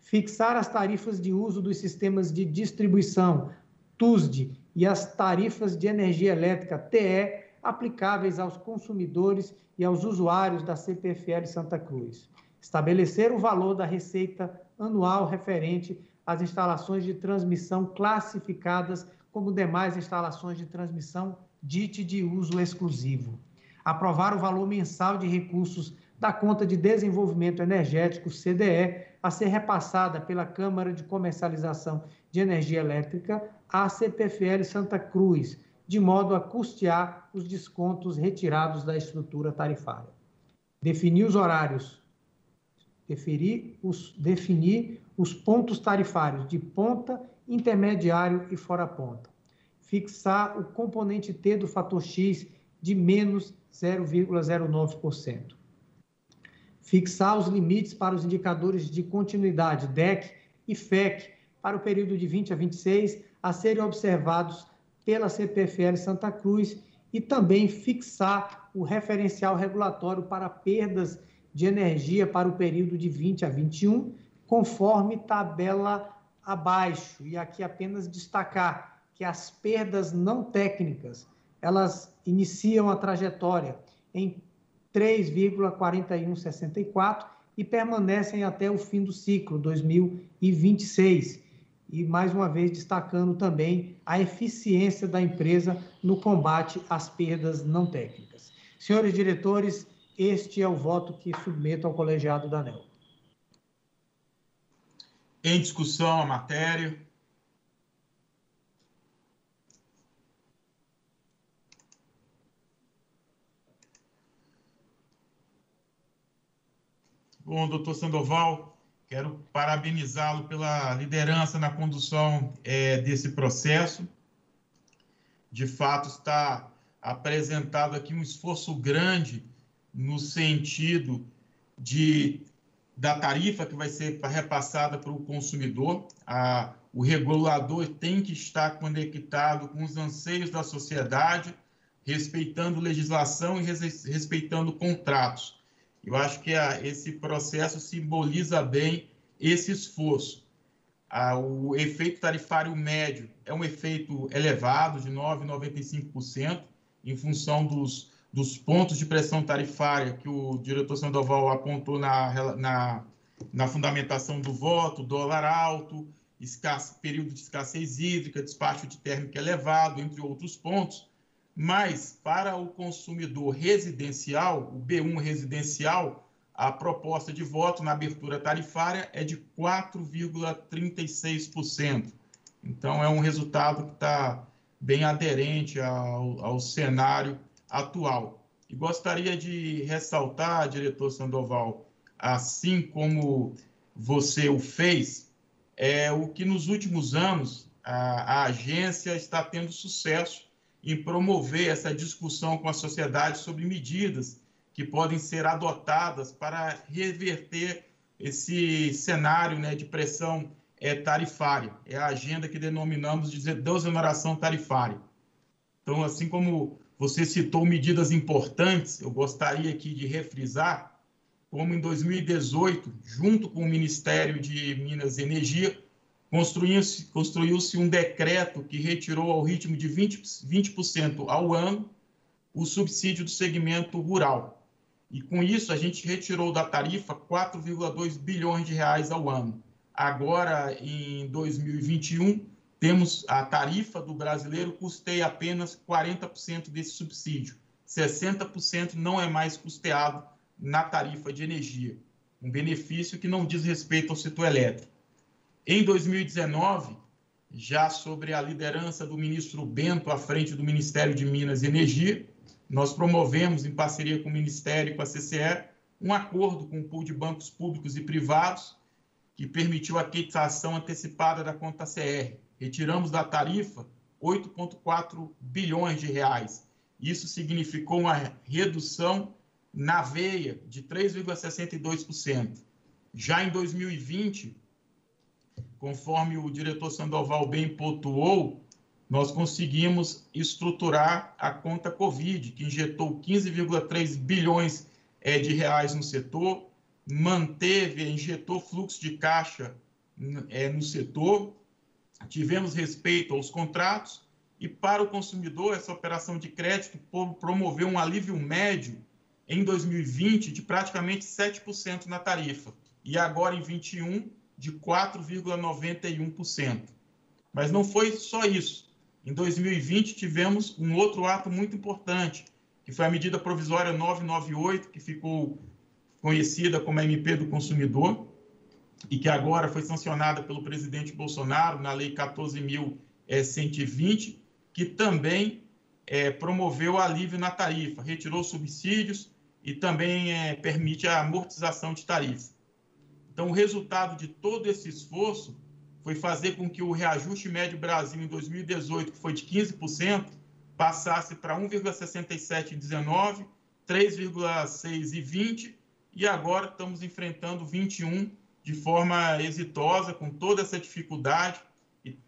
Fixar as tarifas de uso dos sistemas de distribuição, TUSD, e as tarifas de energia elétrica, TE, aplicáveis aos consumidores e aos usuários da CPFL Santa Cruz. Estabelecer o valor da receita anual referente às instalações de transmissão classificadas como demais instalações de transmissão DIT de uso exclusivo. Aprovar o valor mensal de recursos da conta de desenvolvimento energético CDE a ser repassada pela Câmara de Comercialização de Energia Elétrica à CPFL Santa Cruz, de modo a custear os descontos retirados da estrutura tarifária. Definir os horários, definir os, definir os pontos tarifários de ponta intermediário e fora ponta. Fixar o componente T do fator X de menos 0,09%. Fixar os limites para os indicadores de continuidade, DEC e FEC, para o período de 20 a 26, a serem observados pela CPFL Santa Cruz e também fixar o referencial regulatório para perdas de energia para o período de 20 a 21, conforme tabela abaixo, e aqui apenas destacar que as perdas não técnicas, elas iniciam a trajetória em 3,4164 e permanecem até o fim do ciclo 2026. E mais uma vez destacando também a eficiência da empresa no combate às perdas não técnicas. Senhores diretores, este é o voto que submeto ao colegiado da ANEL. Em discussão a matéria. Bom, doutor Sandoval, quero parabenizá-lo pela liderança na condução é, desse processo. De fato, está apresentado aqui um esforço grande no sentido de da tarifa que vai ser repassada para o consumidor. A, o regulador tem que estar conectado com os anseios da sociedade, respeitando legislação e respeitando contratos. Eu acho que a, esse processo simboliza bem esse esforço. A, o efeito tarifário médio é um efeito elevado, de 9,95%, em função dos, dos pontos de pressão tarifária que o diretor Sandoval apontou na, na, na fundamentação do voto, dólar alto, período de escassez hídrica, despacho de térmica elevado, entre outros pontos. Mas, para o consumidor residencial, o B1 residencial, a proposta de voto na abertura tarifária é de 4,36%. Então, é um resultado que está bem aderente ao, ao cenário atual. E gostaria de ressaltar, diretor Sandoval, assim como você o fez, é o que nos últimos anos a, a agência está tendo sucesso em promover essa discussão com a sociedade sobre medidas que podem ser adotadas para reverter esse cenário né, de pressão é, tarifária. É a agenda que denominamos de desoneração tarifária. Então, assim como você citou medidas importantes, eu gostaria aqui de refrisar como em 2018, junto com o Ministério de Minas e Energia, construiu-se construiu um decreto que retirou ao ritmo de 20%, 20 ao ano o subsídio do segmento rural. E com isso a gente retirou da tarifa 4,2 bilhões de reais ao ano. Agora, em 2021, temos a tarifa do brasileiro custeia apenas 40% desse subsídio. 60% não é mais custeado na tarifa de energia, um benefício que não diz respeito ao setor elétrico. Em 2019, já sobre a liderança do ministro Bento à frente do Ministério de Minas e Energia, nós promovemos, em parceria com o Ministério e com a CCE, um acordo com o pool de bancos públicos e privados que permitiu a quitação antecipada da conta CR. Retiramos da tarifa 8,4 bilhões de reais. Isso significou uma redução na veia de 3,62%. Já em 2020, conforme o diretor Sandoval bem pontuou, nós conseguimos estruturar a conta Covid, que injetou 15,3 bilhões é, de reais no setor, manteve, injetou fluxo de caixa é, no setor, tivemos respeito aos contratos e para o consumidor essa operação de crédito promoveu um alívio médio em 2020 de praticamente 7% na tarifa e agora em 21 de 4,91%. Mas não foi só isso. Em 2020, tivemos um outro ato muito importante, que foi a medida provisória 998, que ficou conhecida como MP do Consumidor, e que agora foi sancionada pelo presidente Bolsonaro na Lei 14.120, que também é, promoveu alívio na tarifa, retirou subsídios e também é, permite a amortização de tarifa. Então, o resultado de todo esse esforço foi fazer com que o reajuste médio Brasil em 2018, que foi de 15%, passasse para 1,67 em 19, 3,6 e 20, e agora estamos enfrentando 21 de forma exitosa, com toda essa dificuldade,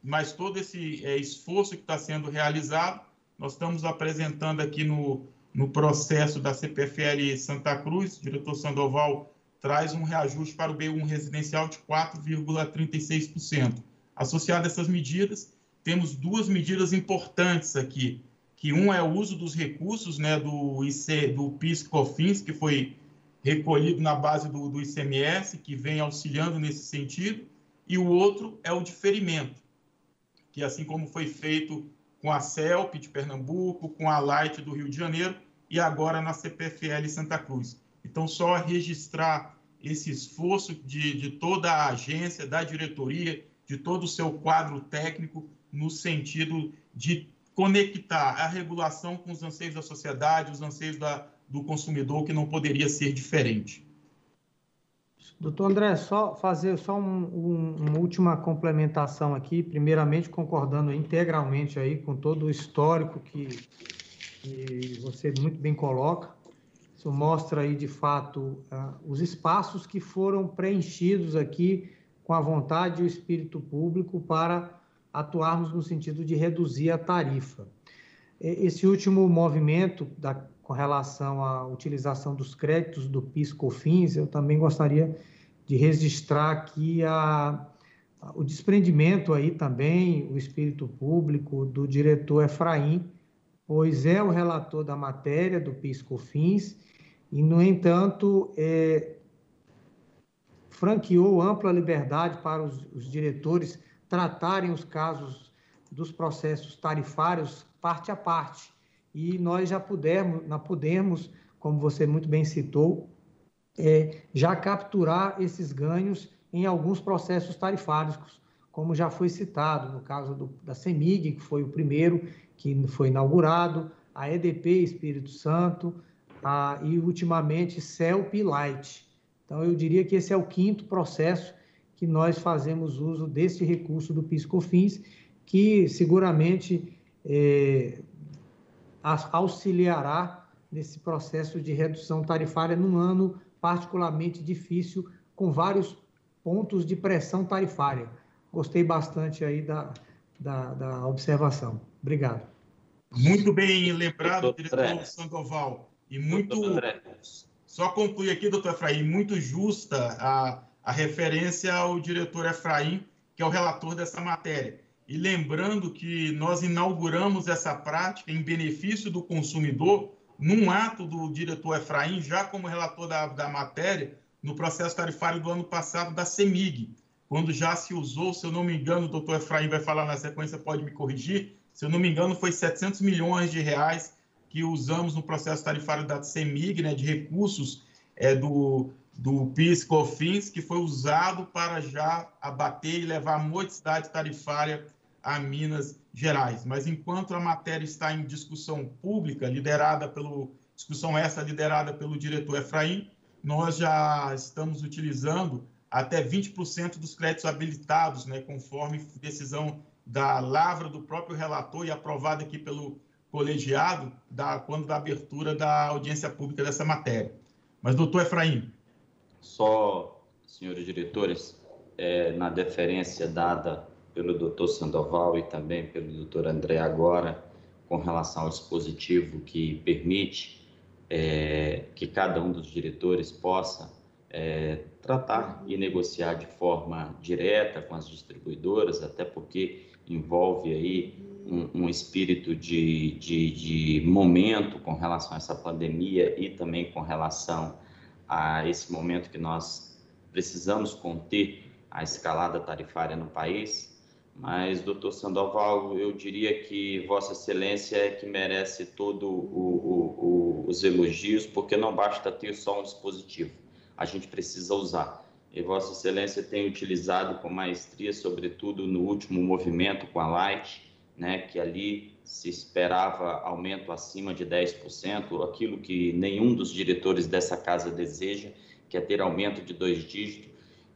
mas todo esse é, esforço que está sendo realizado, nós estamos apresentando aqui no, no processo da CPFL Santa Cruz, diretor Sandoval traz um reajuste para o B1 residencial de 4,36%. Associado a essas medidas, temos duas medidas importantes aqui, que um é o uso dos recursos né, do, IC, do PIS-COFINS, que foi recolhido na base do, do ICMS, que vem auxiliando nesse sentido, e o outro é o diferimento, que assim como foi feito com a CELP de Pernambuco, com a Light do Rio de Janeiro e agora na CPFL Santa Cruz. Então, só registrar esse esforço de, de toda a agência, da diretoria, de todo o seu quadro técnico, no sentido de conectar a regulação com os anseios da sociedade, os anseios da, do consumidor, que não poderia ser diferente. Doutor André, só fazer só um, um, uma última complementação aqui, primeiramente concordando integralmente aí com todo o histórico que, que você muito bem coloca, Isso mostra aí, de fato, uh, os espaços que foram preenchidos aqui com a vontade e o espírito público para atuarmos no sentido de reduzir a tarifa. Esse último movimento da, com relação à utilização dos créditos do PIS/COFINS, eu também gostaria de registrar aqui a, o desprendimento aí também, o espírito público do diretor Efraim, pois é o relator da matéria do PIS/COFINS e, no entanto, é, franqueou ampla liberdade para os, os diretores tratarem os casos dos processos tarifários parte a parte. E nós já pudermos, não podemos, como você muito bem citou, é, já capturar esses ganhos em alguns processos tarifários, como já foi citado, no caso do, da CEMIG, que foi o primeiro que foi inaugurado, a EDP Espírito Santo, a, e ultimamente CELP Light. Então, eu diria que esse é o quinto processo que nós fazemos uso desse recurso do PIS/COFINS, que seguramente é, auxiliará nesse processo de redução tarifária num ano particularmente difícil, com vários pontos de pressão tarifária. Gostei bastante aí da, da, da observação. Obrigado. Muito bem lembrado, diretor Sandoval. E muito. Só concluir aqui, doutor Efraim, muito justa a, a referência ao diretor Efraim, que é o relator dessa matéria. E lembrando que nós inauguramos essa prática em benefício do consumidor, num ato do diretor Efraim, já como relator da, da matéria, no processo tarifário do ano passado da CEMIG, quando já se usou, se eu não me engano, o doutor Efraim vai falar na sequência, pode me corrigir, se eu não me engano, foi 700 milhões de reais que usamos no processo tarifário da CEMIG, né, de recursos é, do, do PIS-COFINS, que foi usado para já abater e levar a modicidade tarifária a Minas Gerais. Mas enquanto a matéria está em discussão pública, liderada pelo discussão essa liderada pelo diretor Efraim, nós já estamos utilizando até 20% dos créditos habilitados, né, conforme decisão da lavra do próprio relator e aprovada aqui pelo colegiado da, quando da abertura da audiência pública dessa matéria. Mas, doutor Efraim. Só, senhores diretores, é, na deferência dada pelo doutor Sandoval e também pelo doutor André agora, com relação ao dispositivo que permite é, que cada um dos diretores possa é, tratar e negociar de forma direta com as distribuidoras, até porque envolve aí um, um espírito de, de, de, momento com relação a essa pandemia e também com relação a esse momento que nós precisamos conter a escalada tarifária no país. Mas, doutor Sandoval, eu diria que Vossa Excelência é que merece todos os elogios, porque não basta ter só um dispositivo, a gente precisa usar. E Vossa Excelência tem utilizado com maestria, sobretudo no último movimento com a Light, né, que ali se esperava aumento acima de 10%, aquilo que nenhum dos diretores dessa casa deseja, que é ter aumento de dois dígitos,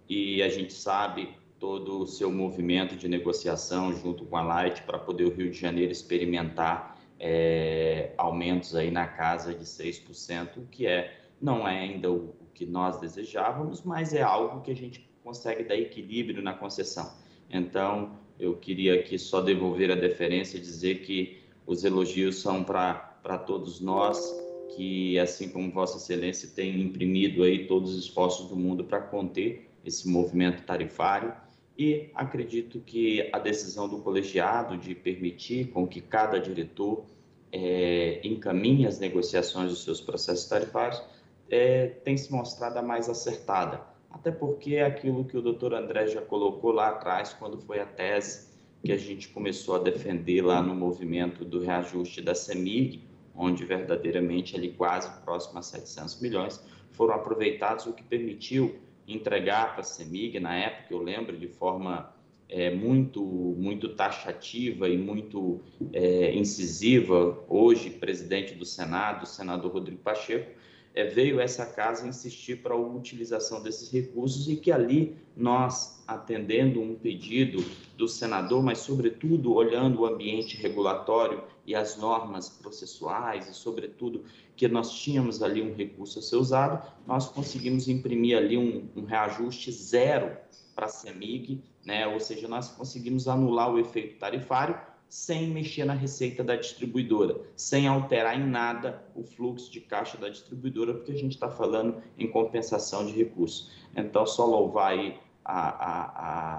e a gente sabe todo o seu movimento de negociação junto com a Light para poder o Rio de Janeiro experimentar é, aumentos aí na casa de 6%, que é não é ainda o que nós desejávamos, mas é algo que a gente consegue dar equilíbrio na concessão. Então, eu queria aqui só devolver a deferência e dizer que os elogios são para todos nós, que assim como Vossa Excelência tem imprimido aí todos os esforços do mundo para conter esse movimento tarifário e acredito que a decisão do colegiado de permitir com que cada diretor é, encaminhe as negociações dos seus processos tarifários é, tem se mostrado a mais acertada. Até porque é aquilo que o doutor André já colocou lá atrás, quando foi a tese que a gente começou a defender lá no movimento do reajuste da CEMIG, onde verdadeiramente ali quase próximo a 700 milhões foram aproveitados, o que permitiu entregar para a CEMIG, na época, eu lembro, de forma é, muito, muito taxativa e muito é, incisiva, hoje presidente do Senado, o senador Rodrigo Pacheco, é, veio essa casa insistir para a utilização desses recursos e que ali nós, atendendo um pedido do senador, mas sobretudo olhando o ambiente regulatório e as normas processuais e sobretudo que nós tínhamos ali um recurso a ser usado, nós conseguimos imprimir ali um, um reajuste zero para a CEMIG, né? ou seja, nós conseguimos anular o efeito tarifário sem mexer na receita da distribuidora, sem alterar em nada o fluxo de caixa da distribuidora, porque a gente está falando em compensação de recursos. Então, só louvar aí a, a,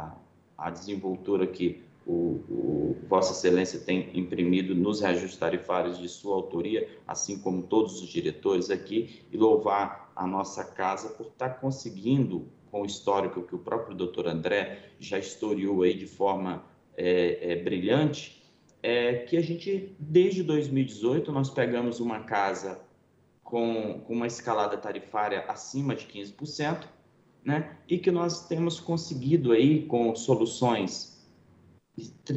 a, a desenvoltura que o, o, Vossa Excelência tem imprimido nos reajustes tarifários de sua autoria, assim como todos os diretores aqui, e louvar a nossa casa por estar tá conseguindo, com o histórico que o próprio doutor André já historiou aí de forma é, é, brilhante, é que a gente, desde 2018, nós pegamos uma casa com, com uma escalada tarifária acima de 15%, né? E que nós temos conseguido aí com soluções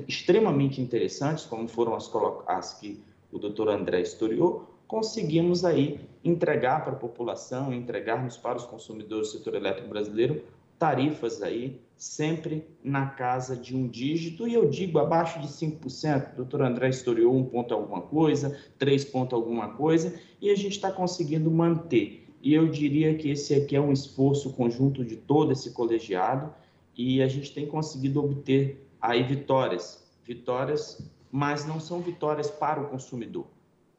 extremamente interessantes, como foram as, as que o doutor André historiou, conseguimos aí entregar para a população, entregarmos para os consumidores do setor elétrico brasileiro tarifas aí sempre na casa de um dígito, e eu digo abaixo de 5%. O doutor André historiou um ponto alguma coisa, três ponto alguma coisa, e a gente está conseguindo manter. E eu diria que esse aqui é um esforço conjunto de todo esse colegiado, e a gente tem conseguido obter aí vitórias. Vitórias, mas não são vitórias para o consumidor.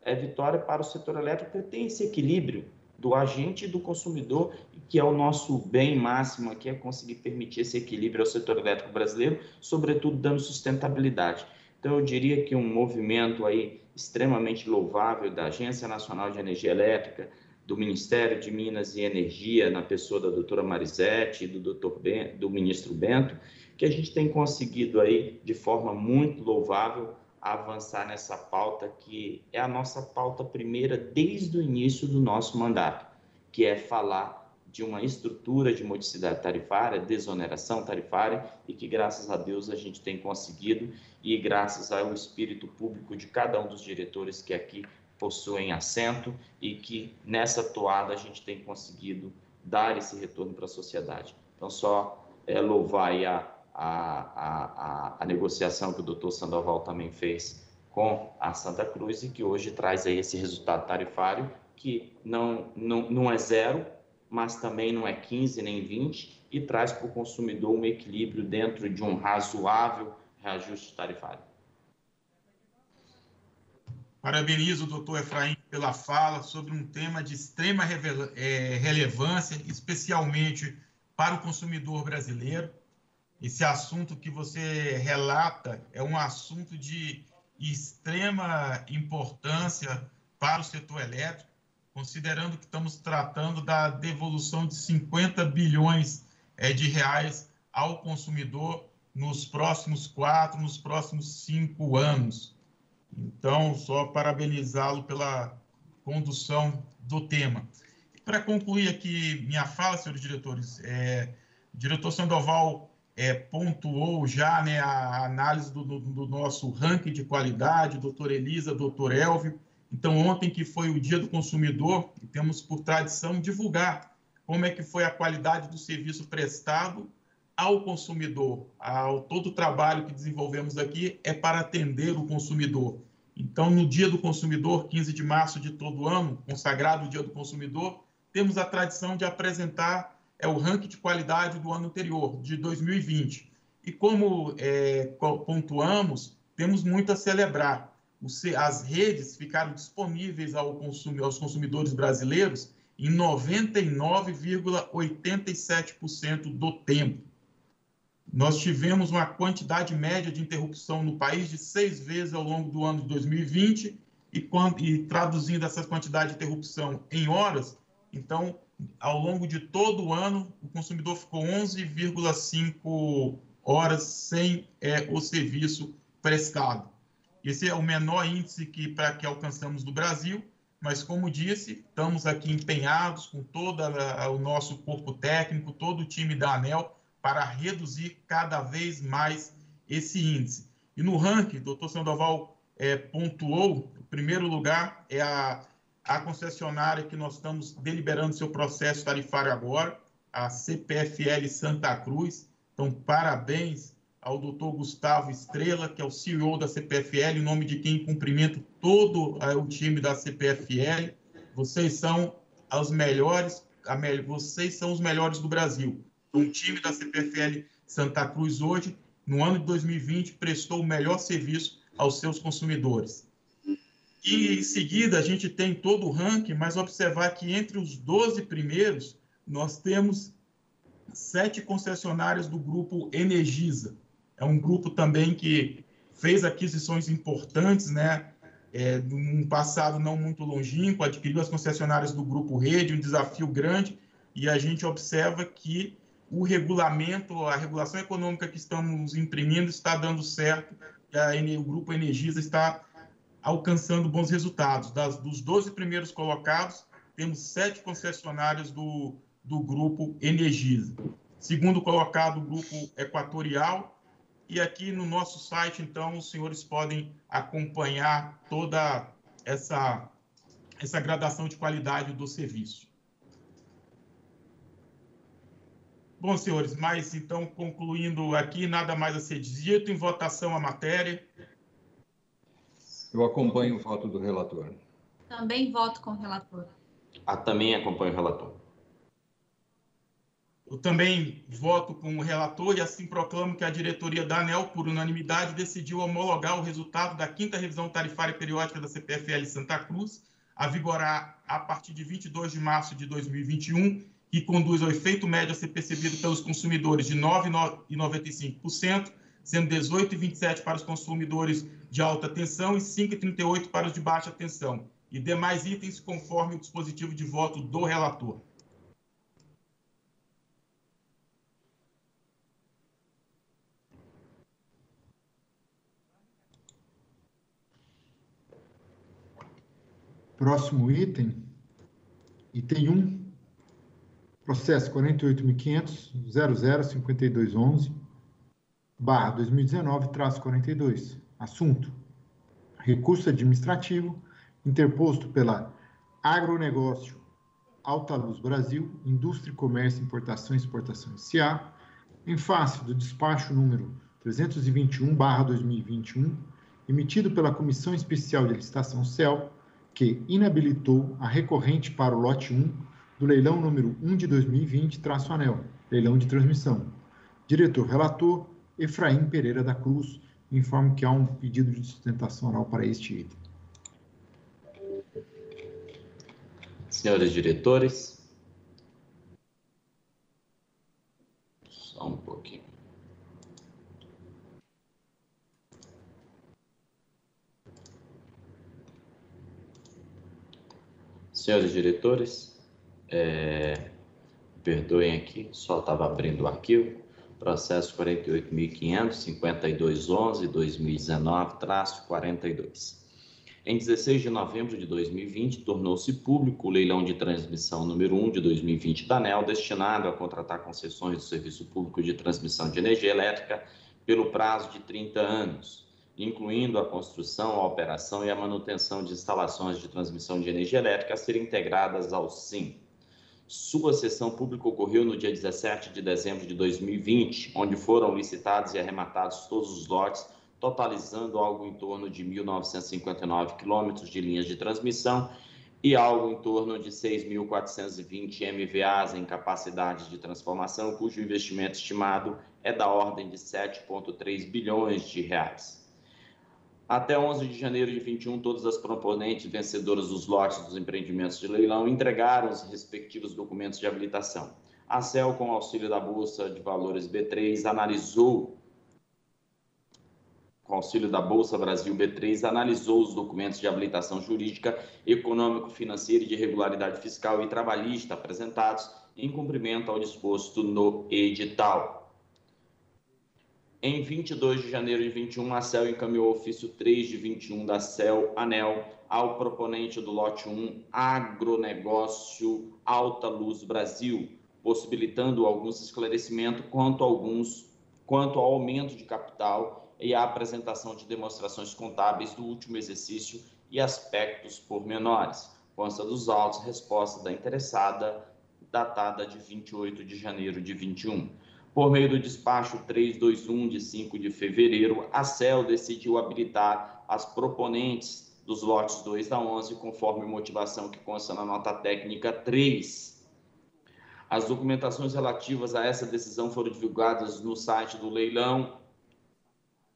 É vitória para o setor elétrico, porque tem esse equilíbrio do agente e do consumidor, que é o nosso bem máximo aqui, é conseguir permitir esse equilíbrio ao setor elétrico brasileiro, sobretudo dando sustentabilidade. Então, eu diria que um movimento aí extremamente louvável da Agência Nacional de Energia Elétrica, do Ministério de Minas e Energia, na pessoa da doutora Marisete e do, doutor ben, do ministro Bento, que a gente tem conseguido aí, de forma muito louvável, avançar nessa pauta que é a nossa pauta primeira desde o início do nosso mandato, que é falar de uma estrutura de modicidade tarifária, desoneração tarifária, e que graças a Deus a gente tem conseguido, e graças ao espírito público de cada um dos diretores que aqui possuem assento, e que nessa toada a gente tem conseguido dar esse retorno para a sociedade. Então, só é, louvar a a, a, a, negociação que o doutor Sandoval também fez com a Santa Cruz e que hoje traz aí esse resultado tarifário que não, não, não é zero, mas também não é 15 nem 20 e traz para o consumidor um equilíbrio dentro de um razoável reajuste tarifário. Parabenizo o doutor Efraim pela fala sobre um tema de extrema é, relevância, especialmente para o consumidor brasileiro esse assunto que você relata é um assunto de extrema importância para o setor elétrico, considerando que estamos tratando da devolução de 50 bilhões é, de reais ao consumidor nos próximos quatro, nos próximos cinco anos. Então, só parabenizá-lo pela condução do tema. Para concluir aqui minha fala, senhores diretores, é, o diretor Sandoval é, pontuou já né, a análise do, do, do, nosso ranking de qualidade, doutor Elisa, doutor Elvio. Então, ontem que foi o Dia do Consumidor, temos por tradição divulgar como é que foi a qualidade do serviço prestado ao consumidor. Ao, todo o trabalho que desenvolvemos aqui é para atender o consumidor. Então, no Dia do Consumidor, 15 de março de todo ano, consagrado o Dia do Consumidor, temos a tradição de apresentar é o ranking de qualidade do ano anterior, de 2020. E como é, pontuamos, temos muito a celebrar. As redes ficaram disponíveis ao consumi aos consumidores brasileiros em 99,87% do tempo. Nós tivemos uma quantidade média de interrupção no país de seis vezes ao longo do ano de 2020, e, quando, e traduzindo essa quantidade de interrupção em horas, então ao longo de todo o ano, o consumidor ficou 11,5 horas sem é, o serviço prestado. Esse é o menor índice que, para que alcançamos no Brasil, mas, como disse, estamos aqui empenhados com todo o nosso corpo técnico, todo o time da ANEL, para reduzir cada vez mais esse índice. E no ranking, o doutor Sandoval é, pontuou, o primeiro lugar é a a concessionária que nós estamos deliberando seu processo tarifário agora, a CPFL Santa Cruz. Então, parabéns ao doutor Gustavo Estrela, que é o CEO da CPFL, em nome de quem cumprimento todo uh, o time da CPFL. Vocês são os melhores, me... vocês são os melhores do Brasil. O time da CPFL Santa Cruz hoje, no ano de 2020, prestou o melhor serviço aos seus consumidores. E em seguida, a gente tem todo o ranking, mas observar que entre os 12 primeiros, nós temos sete concessionárias do grupo Energisa. É um grupo também que fez aquisições importantes, né? É, num passado não muito longínquo, adquiriu as concessionárias do grupo Rede, um desafio grande, e a gente observa que o regulamento, a regulação econômica que estamos imprimindo está dando certo, a, o grupo Energisa está alcançando bons resultados. Das, dos 12 primeiros colocados, temos sete concessionárias do, do grupo Energisa. Segundo colocado, o grupo Equatorial. E aqui no nosso site, então, os senhores podem acompanhar toda essa, essa gradação de qualidade do serviço. Bom, senhores, mas então, concluindo aqui, nada mais a ser dito, em votação a matéria. Eu acompanho o voto do relator. Também voto com o relator. Ah, também acompanho o relator. Eu também voto com o relator e assim proclamo que a diretoria da ANEL, por unanimidade, decidiu homologar o resultado da quinta revisão tarifária periódica da CPFL Santa Cruz, a vigorar a partir de 22 de março de 2021, que conduz ao efeito médio a ser percebido pelos consumidores de 9,95%, sendo 18,27 para os consumidores de alta tensão e 5,38 para os de baixa tensão, e demais itens conforme o dispositivo de voto do relator. Próximo item, item 1, processo 48.500.005211, barra 2019, traço 42. Assunto: recurso administrativo interposto pela Agronegócio Alta Luz Brasil, Indústria, Comércio, Importação e Exportação S.A., em face do despacho número 321/2021, emitido pela Comissão Especial de Licitação CEL, que inabilitou a recorrente para o lote 1 do leilão número 1 de 2020, traço anel, leilão de transmissão. Diretor relator Efraim Pereira da Cruz informa que há um pedido de sustentação oral para este item. Senhores diretores. Só um pouquinho. Senhores diretores, é, perdoem aqui, só estava abrindo o arquivo processo 48.500.5211-2019-42. Em 16 de novembro de 2020, tornou-se público o leilão de transmissão número 1 de 2020 da ANEL, destinado a contratar concessões do Serviço Público de Transmissão de Energia Elétrica pelo prazo de 30 anos, incluindo a construção, a operação e a manutenção de instalações de transmissão de energia elétrica a serem integradas ao SIM. Sua sessão pública ocorreu no dia 17 de dezembro de 2020, onde foram licitados e arrematados todos os lotes, totalizando algo em torno de 1.959 quilômetros de linhas de transmissão e algo em torno de 6.420 MVAs em capacidade de transformação, cujo investimento estimado é da ordem de 7,3 bilhões de reais. Até 11 de janeiro de 21, todas as proponentes vencedoras dos lotes dos empreendimentos de leilão entregaram os respectivos documentos de habilitação. A CEL, com auxílio da Bolsa de Valores B3, analisou com auxílio da Bolsa Brasil B3, analisou os documentos de habilitação jurídica, econômico, financeira e de regularidade fiscal e trabalhista apresentados em cumprimento ao disposto no edital. Em 22 de janeiro de 21, a CEL encaminhou o ofício 3 de 21 da CEL ANEL ao proponente do lote 1 Agronegócio Alta Luz Brasil, possibilitando alguns esclarecimentos quanto, alguns, quanto ao aumento de capital e a apresentação de demonstrações contábeis do último exercício e aspectos pormenores. Consta dos autos, resposta da interessada, datada de 28 de janeiro de 21. Por meio do despacho 321 de 5 de fevereiro, a CEL decidiu habilitar as proponentes dos lotes 2 a 11, conforme motivação que consta na nota técnica 3. As documentações relativas a essa decisão foram divulgadas no site do leilão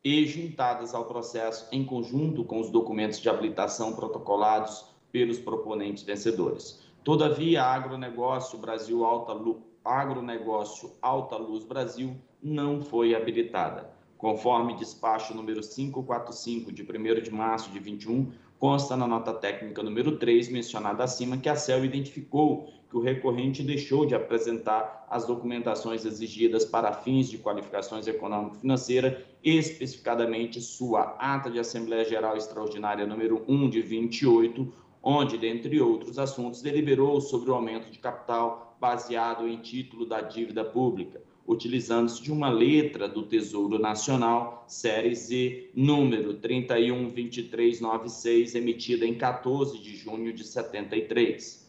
e juntadas ao processo em conjunto com os documentos de habilitação protocolados pelos proponentes vencedores. Todavia, a Agronegócio Brasil Alta Lu... Agronegócio Alta Luz Brasil não foi habilitada. Conforme despacho número 545 de 1 de março de 21, consta na nota técnica número 3, mencionada acima, que a CEL identificou que o recorrente deixou de apresentar as documentações exigidas para fins de qualificações econômico-financeira, especificadamente sua ata de Assembleia Geral Extraordinária número 1 de 28, onde, dentre outros assuntos, deliberou sobre o aumento de capital baseado em título da dívida pública, utilizando-se de uma letra do Tesouro Nacional, série Z, número 312396, emitida em 14 de junho de 73.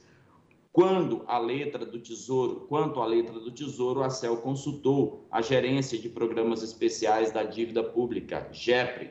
Quando a letra do Tesouro, quanto à letra do Tesouro, a CEL consultou a Gerência de Programas Especiais da Dívida Pública, GEPRE,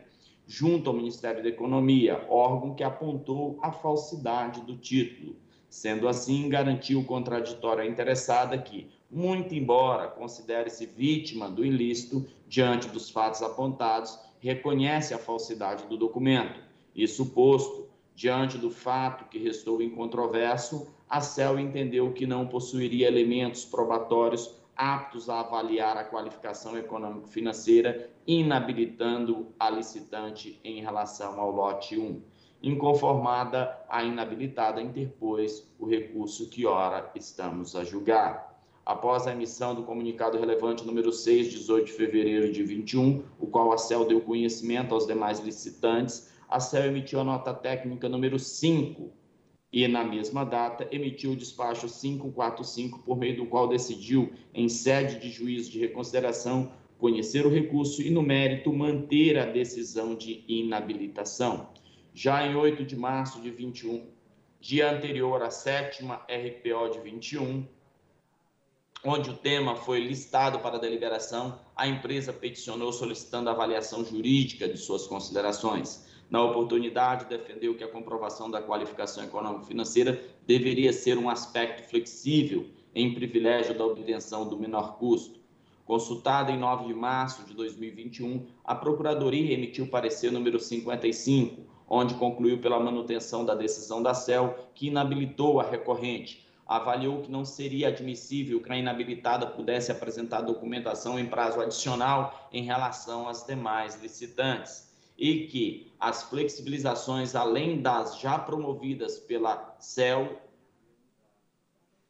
junto ao Ministério da Economia, órgão que apontou a falsidade do título. Sendo assim, garantiu contraditório à interessada que, muito embora considere-se vítima do ilícito diante dos fatos apontados, reconhece a falsidade do documento. Isso posto, diante do fato que restou incontroverso, a CEL entendeu que não possuiria elementos probatórios aptos a avaliar a qualificação econômico-financeira, inabilitando a licitante em relação ao lote 1. Inconformada, a inabilitada interpôs o recurso que ora estamos a julgar. Após a emissão do comunicado relevante número 6, 18 de fevereiro de 21, o qual a CEL deu conhecimento aos demais licitantes, a CEL emitiu a nota técnica número 5, e, na mesma data, emitiu o despacho 545, por meio do qual decidiu, em sede de juízo de reconsideração, conhecer o recurso e, no mérito, manter a decisão de inabilitação. Já em 8 de março de 21, dia anterior à sétima RPO de 21, onde o tema foi listado para deliberação, a empresa peticionou solicitando avaliação jurídica de suas considerações. Na oportunidade, defendeu que a comprovação da qualificação econômico-financeira deveria ser um aspecto flexível em privilégio da obtenção do menor custo. Consultada em 9 de março de 2021, a Procuradoria emitiu parecer número 55, onde concluiu pela manutenção da decisão da CEL, que inabilitou a recorrente. Avaliou que não seria admissível que a inabilitada pudesse apresentar documentação em prazo adicional em relação às demais licitantes e que as flexibilizações, além das já promovidas pela CEL,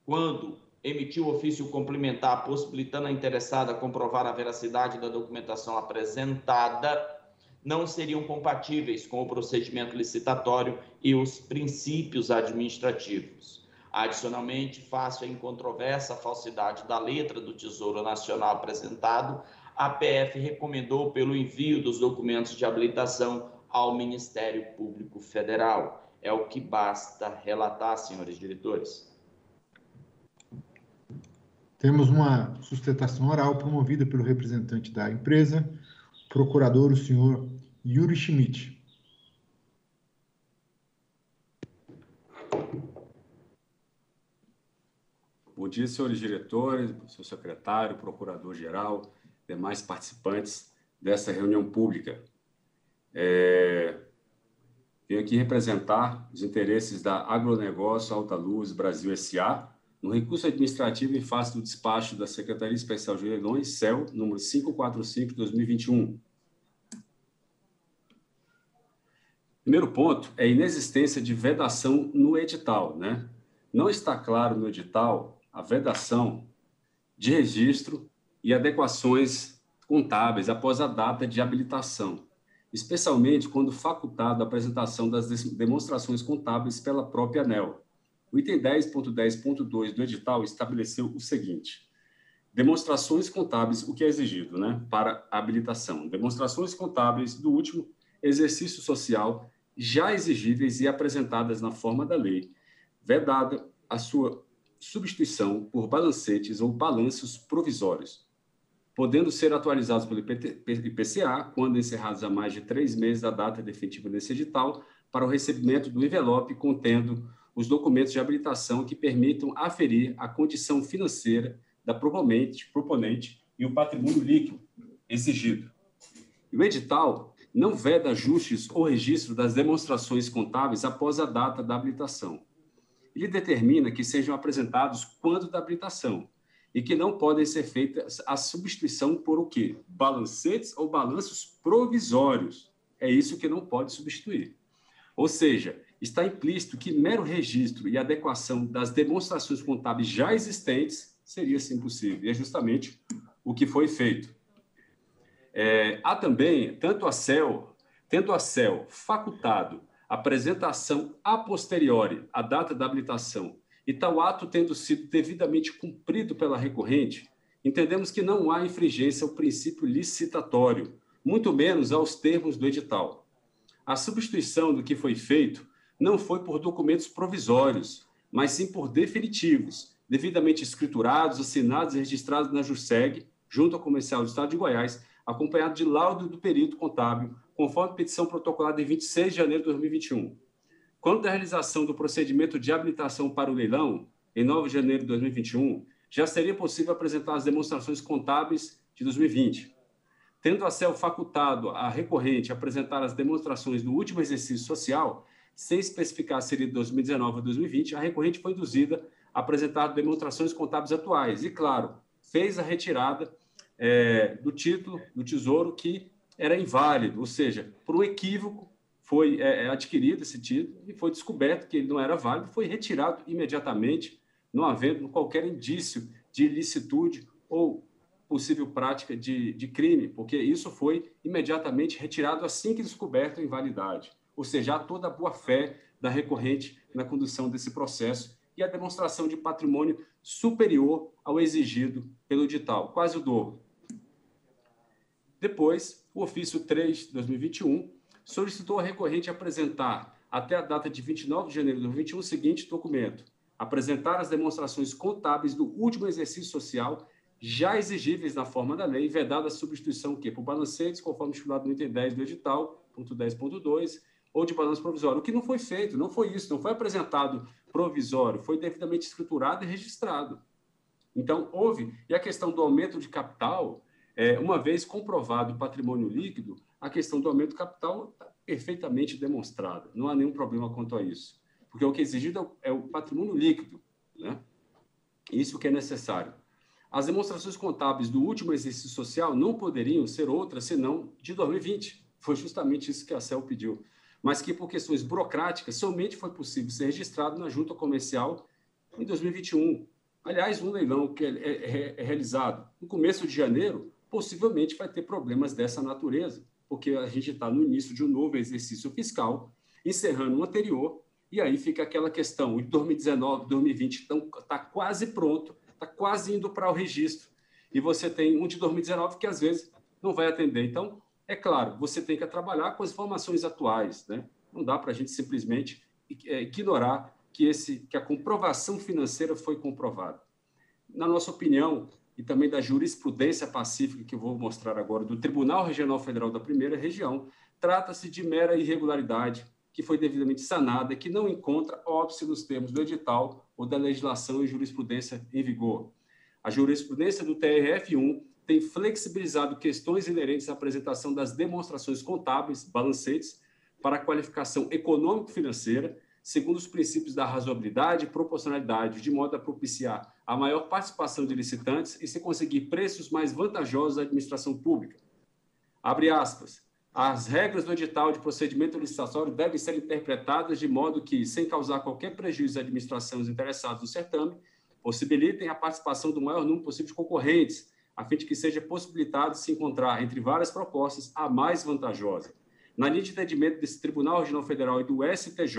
quando emitiu ofício complementar possibilitando a interessada comprovar a veracidade da documentação apresentada, não seriam compatíveis com o procedimento licitatório e os princípios administrativos. Adicionalmente, fácil e incontroversa a falsidade da letra do Tesouro Nacional apresentado, a PF recomendou pelo envio dos documentos de habilitação ao Ministério Público Federal. É o que basta relatar, senhores diretores. Temos uma sustentação oral promovida pelo representante da empresa, procurador, o senhor Yuri Schmidt. Bom dia, senhores diretores, seu secretário, procurador-geral, demais participantes dessa reunião pública. É, venho aqui representar os interesses da Agronegócio Alta Luz Brasil S.A., no recurso administrativo em face do despacho da Secretaria Especial de Leilões, CEL, número 545-2021. Primeiro ponto é a inexistência de vedação no edital. Né? Não está claro no edital a vedação de registro e adequações contábeis após a data de habilitação, especialmente quando facultado a apresentação das demonstrações contábeis pela própria ANEL. O item 10.10.2 do edital estabeleceu o seguinte: demonstrações contábeis, o que é exigido né, para habilitação? Demonstrações contábeis do último exercício social já exigíveis e apresentadas na forma da lei, vedada a sua substituição por balancetes ou balanços provisórios, podendo ser atualizados pelo IPCA quando encerrados há mais de três meses da data definitiva desse edital, para o recebimento do envelope contendo os documentos de habilitação que permitam aferir a condição financeira da proponente, proponente e o patrimônio líquido exigido. O edital não veda ajustes ou registro das demonstrações contábeis após a data da habilitação. Ele determina que sejam apresentados quando da habilitação e que não podem ser feitas a substituição por o quê? Balancetes ou balanços provisórios. É isso que não pode substituir. Ou seja, está implícito que mero registro e adequação das demonstrações contábeis já existentes seria sim possível. E é justamente o que foi feito. É, há também, tanto a CEL, tendo a CEL facultado apresentação a posteriori à data da habilitação e tal ato tendo sido devidamente cumprido pela recorrente, entendemos que não há infringência ao princípio licitatório, muito menos aos termos do edital. A substituição do que foi feito não foi por documentos provisórios, mas sim por definitivos, devidamente escriturados, assinados e registrados na JUSEG, junto ao Comercial do Estado de Goiás, acompanhado de laudo do perito contábil, conforme petição protocolada em 26 de janeiro de 2021. Quanto à realização do procedimento de habilitação para o leilão, em 9 de janeiro de 2021, já seria possível apresentar as demonstrações contábeis de 2020. Tendo a CEL facultado a recorrente apresentar as demonstrações do último exercício social, sem especificar se seria de 2019 ou 2020, a recorrente foi induzida a apresentar demonstrações contábeis atuais. E, claro, fez a retirada é, do título do Tesouro que era inválido, ou seja, por um equívoco foi é, é, adquirido esse título e foi descoberto que ele não era válido, foi retirado imediatamente, não havendo qualquer indício de ilicitude ou possível prática de, de crime, porque isso foi imediatamente retirado assim que descoberto a invalidade. Ou seja, há toda a boa-fé da recorrente na condução desse processo e a demonstração de patrimônio superior ao exigido pelo edital, quase o dobro. Depois, o ofício 3 de 2021 solicitou a recorrente apresentar até a data de 29 de janeiro de 2021 o seguinte documento: apresentar as demonstrações contábeis do último exercício social já exigíveis na forma da lei, vedada a substituição que por balancetes, conforme estipulado no item 10 do edital, ponto 10.2, ou de balanço provisório. O que não foi feito, não foi isso, não foi apresentado provisório, foi devidamente escriturado e registrado. Então, houve, e a questão do aumento de capital, é, uma vez comprovado o patrimônio líquido, a questão do aumento do capital está perfeitamente demonstrada. Não há nenhum problema quanto a isso. Porque o que é exigido é o patrimônio líquido. Né? Isso que é necessário. As demonstrações contábeis do último exercício social não poderiam ser outras senão de 2020. Foi justamente isso que a CEL pediu. Mas que, por questões burocráticas, somente foi possível ser registrado na junta comercial em 2021. Aliás, um leilão que é, é, é realizado no começo de janeiro possivelmente vai ter problemas dessa natureza, porque a gente está no início de um novo exercício fiscal, encerrando o anterior, e aí fica aquela questão, o de 2019, 2020 está quase pronto, está quase indo para o registro, e você tem um de 2019 que às vezes não vai atender. Então, é claro, você tem que trabalhar com as informações atuais, né? Não dá para a gente simplesmente é, ignorar que, esse, que a comprovação financeira foi comprovada. Na nossa opinião, e também da jurisprudência pacífica que eu vou mostrar agora do Tribunal Regional Federal da Primeira Região, trata-se de mera irregularidade que foi devidamente sanada e que não encontra óbice nos termos do edital ou da legislação e jurisprudência em vigor. A jurisprudência do TRF1 tem flexibilizado questões inerentes à apresentação das demonstrações contábeis, balancetes, para a qualificação econômico-financeira segundo os princípios da razoabilidade e proporcionalidade, de modo a propiciar a maior participação de licitantes e se conseguir preços mais vantajosos à administração pública. Abre aspas. As regras do edital de procedimento licitatório devem ser interpretadas de modo que, sem causar qualquer prejuízo à administração dos interessados no certame, possibilitem a participação do maior número possível de concorrentes, a fim de que seja possibilitado se encontrar entre várias propostas a mais vantajosa. Na linha de entendimento desse Tribunal Regional Federal e do STJ,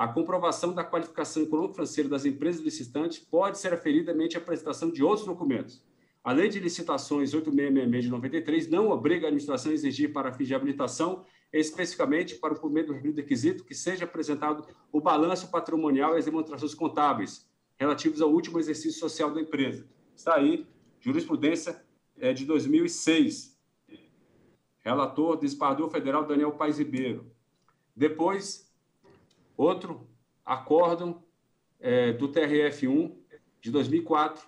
a comprovação da qualificação econômico-financeira das empresas licitantes pode ser aferida mediante a apresentação de outros documentos. A Lei de Licitações 8666 de 93 não obriga a administração a exigir para fins de habilitação especificamente para o primeiro requisito que seja apresentado o balanço patrimonial e as demonstrações contábeis relativos ao último exercício social da empresa. Está aí, jurisprudência é, de 2006. Relator, desembargador federal Daniel Paes Ribeiro. Depois, outro acórdão é, do TRF1 de 2004,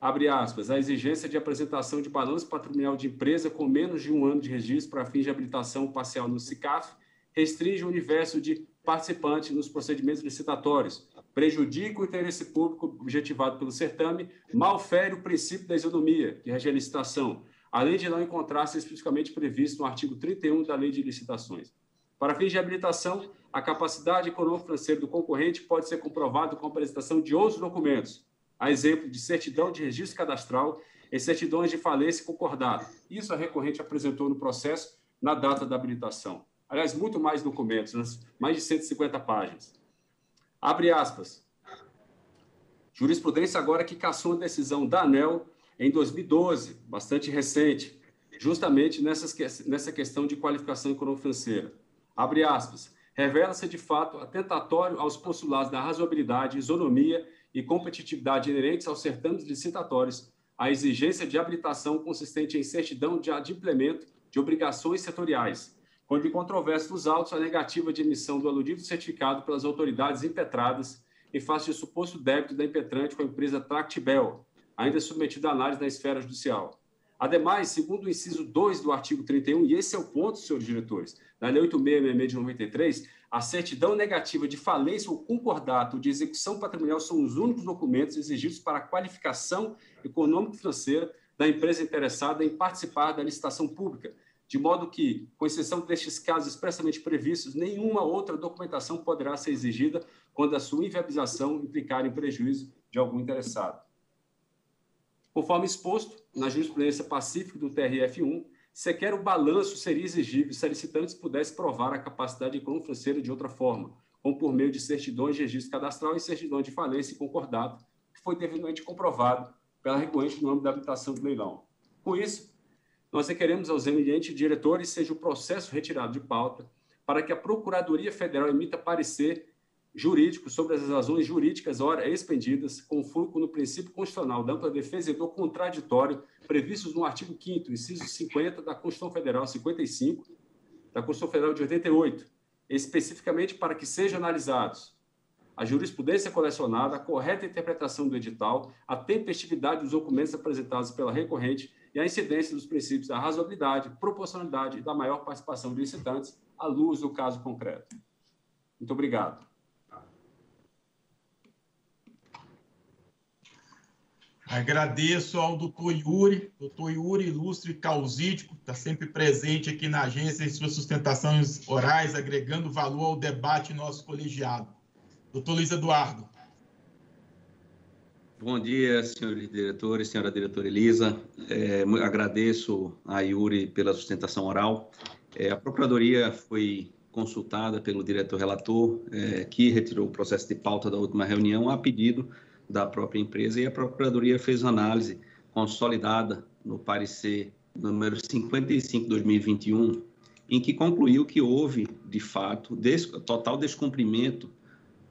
abre aspas, a exigência de apresentação de balanço patrimonial de empresa com menos de um ano de registro para fins de habilitação parcial no SICAF restringe o universo de participantes nos procedimentos licitatórios, prejudica o interesse público objetivado pelo certame, malfere o princípio da isonomia de rege licitação, além de não encontrar-se especificamente previsto no artigo 31 da Lei de Licitações. Para fins de habilitação, a capacidade econômico-financeira do concorrente pode ser comprovada com a apresentação de outros documentos, a exemplo de certidão de registro cadastral e certidões de falência concordada. Isso a recorrente apresentou no processo na data da habilitação. Aliás, muito mais documentos, né? mais de 150 páginas. Abre aspas. Jurisprudência agora que caçou a decisão da ANEL em 2012, bastante recente, justamente nessa questão de qualificação econômico-financeira. Abre aspas. Revela-se, de fato, atentatório aos postulados da razoabilidade, isonomia e competitividade inerentes aos certames licitatórios, a exigência de habilitação consistente em certidão de adimplemento de obrigações setoriais, quando em controvérsia dos autos a negativa de emissão do aludido certificado pelas autoridades impetradas em face de suposto débito da impetrante com a empresa Tractibel, ainda submetida à análise na esfera judicial. Ademais, segundo o inciso 2 do artigo 31, e esse é o ponto, senhores diretores, da Lei 8666 de 93, a certidão negativa de falência ou concordato de execução patrimonial são os únicos documentos exigidos para a qualificação econômico-financeira da empresa interessada em participar da licitação pública, de modo que, com exceção destes casos expressamente previstos, nenhuma outra documentação poderá ser exigida quando a sua inviabilização implicar em prejuízo de algum interessado. Conforme exposto na jurisprudência pacífica do TRF1, Sequer o balanço seria exigível se a licitante pudesse provar a capacidade econômico-financeira de outra forma, como por meio de certidões de registro cadastral e certidões de falência e concordado, que foi devidamente comprovado pela recorrente no âmbito da habitação do leilão. Com isso, nós requeremos aos eminentes diretores seja o processo retirado de pauta para que a Procuradoria Federal emita parecer jurídico sobre as razões jurídicas ora expendidas, com foco no princípio constitucional da ampla defesa e do contraditório previstos no artigo 5 inciso 50 da Constituição Federal 55, da Constituição Federal de 88, especificamente para que sejam analisados a jurisprudência colecionada, a correta interpretação do edital, a tempestividade dos documentos apresentados pela recorrente e a incidência dos princípios da razoabilidade, proporcionalidade e da maior participação de licitantes à luz do caso concreto. Muito obrigado. Agradeço ao doutor Yuri, doutor Yuri, ilustre causídico, está sempre presente aqui na agência em suas sustentações orais, agregando valor ao debate nosso colegiado. Doutor Luiz Eduardo. Bom dia, senhores diretores, senhora diretora Elisa. É, agradeço a Yuri pela sustentação oral. É, a Procuradoria foi consultada pelo diretor relator, é, que retirou o processo de pauta da última reunião a pedido da própria empresa e a Procuradoria fez análise consolidada no parecer número 55 de 2021, em que concluiu que houve, de fato, des total descumprimento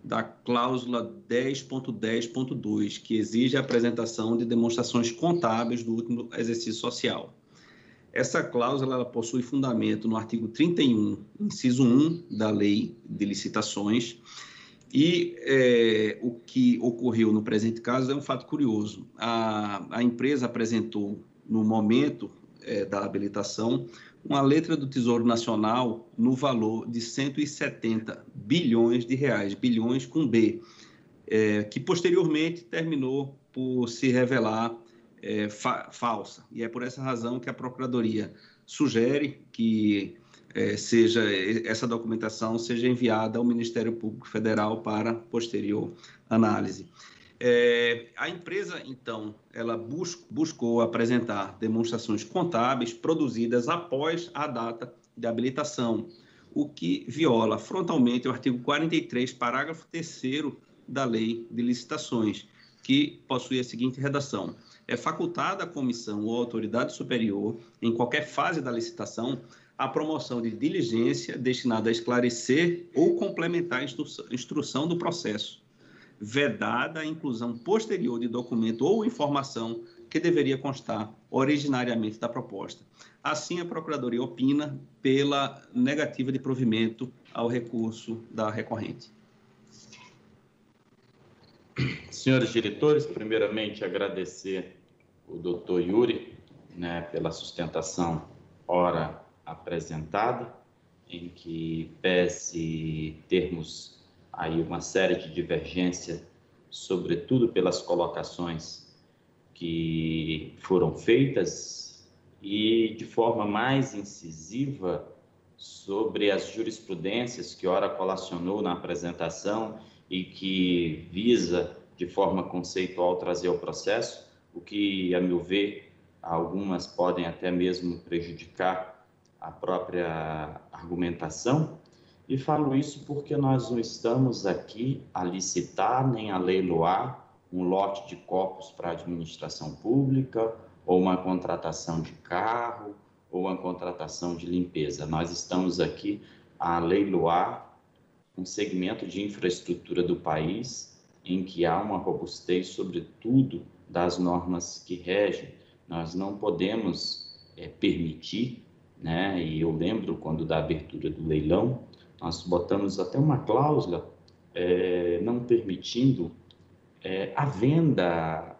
da cláusula 10.10.2, que exige a apresentação de demonstrações contábeis do último exercício social. Essa cláusula possui fundamento no artigo 31, inciso 1 da Lei de Licitações, e é, o que ocorreu no presente caso é um fato curioso. A, a empresa apresentou, no momento é, da habilitação, uma letra do Tesouro Nacional no valor de 170 bilhões de reais, bilhões com B, é, que posteriormente terminou por se revelar é, fa falsa. E é por essa razão que a Procuradoria sugere que é, seja essa documentação seja enviada ao Ministério Público Federal para posterior análise. É, a empresa, então, ela bus buscou apresentar demonstrações contábeis produzidas após a data de habilitação, o que viola frontalmente o artigo 43, parágrafo 3 da Lei de Licitações, que possui a seguinte redação: é facultada à comissão ou autoridade superior, em qualquer fase da licitação, a promoção de diligência destinada a esclarecer ou complementar a instrução do processo, vedada a inclusão posterior de documento ou informação que deveria constar originariamente da proposta. Assim, a Procuradoria opina pela negativa de provimento ao recurso da recorrente. Senhores diretores, primeiramente agradecer o doutor Yuri né, pela sustentação ora apresentada, em que pese termos aí uma série de divergência, sobretudo pelas colocações que foram feitas e de forma mais incisiva sobre as jurisprudências que ora colacionou na apresentação e que visa de forma conceitual trazer o processo, o que, a meu ver, algumas podem até mesmo prejudicar a própria argumentação. E falo isso porque nós não estamos aqui a licitar nem a leiloar um lote de corpos para administração pública, ou uma contratação de carro, ou uma contratação de limpeza. Nós estamos aqui a leiloar um segmento de infraestrutura do país em que há uma robustez, sobretudo, das normas que regem. Nós não podemos é, permitir, né? e eu lembro quando da abertura do leilão, nós botamos até uma cláusula é, não permitindo é, a venda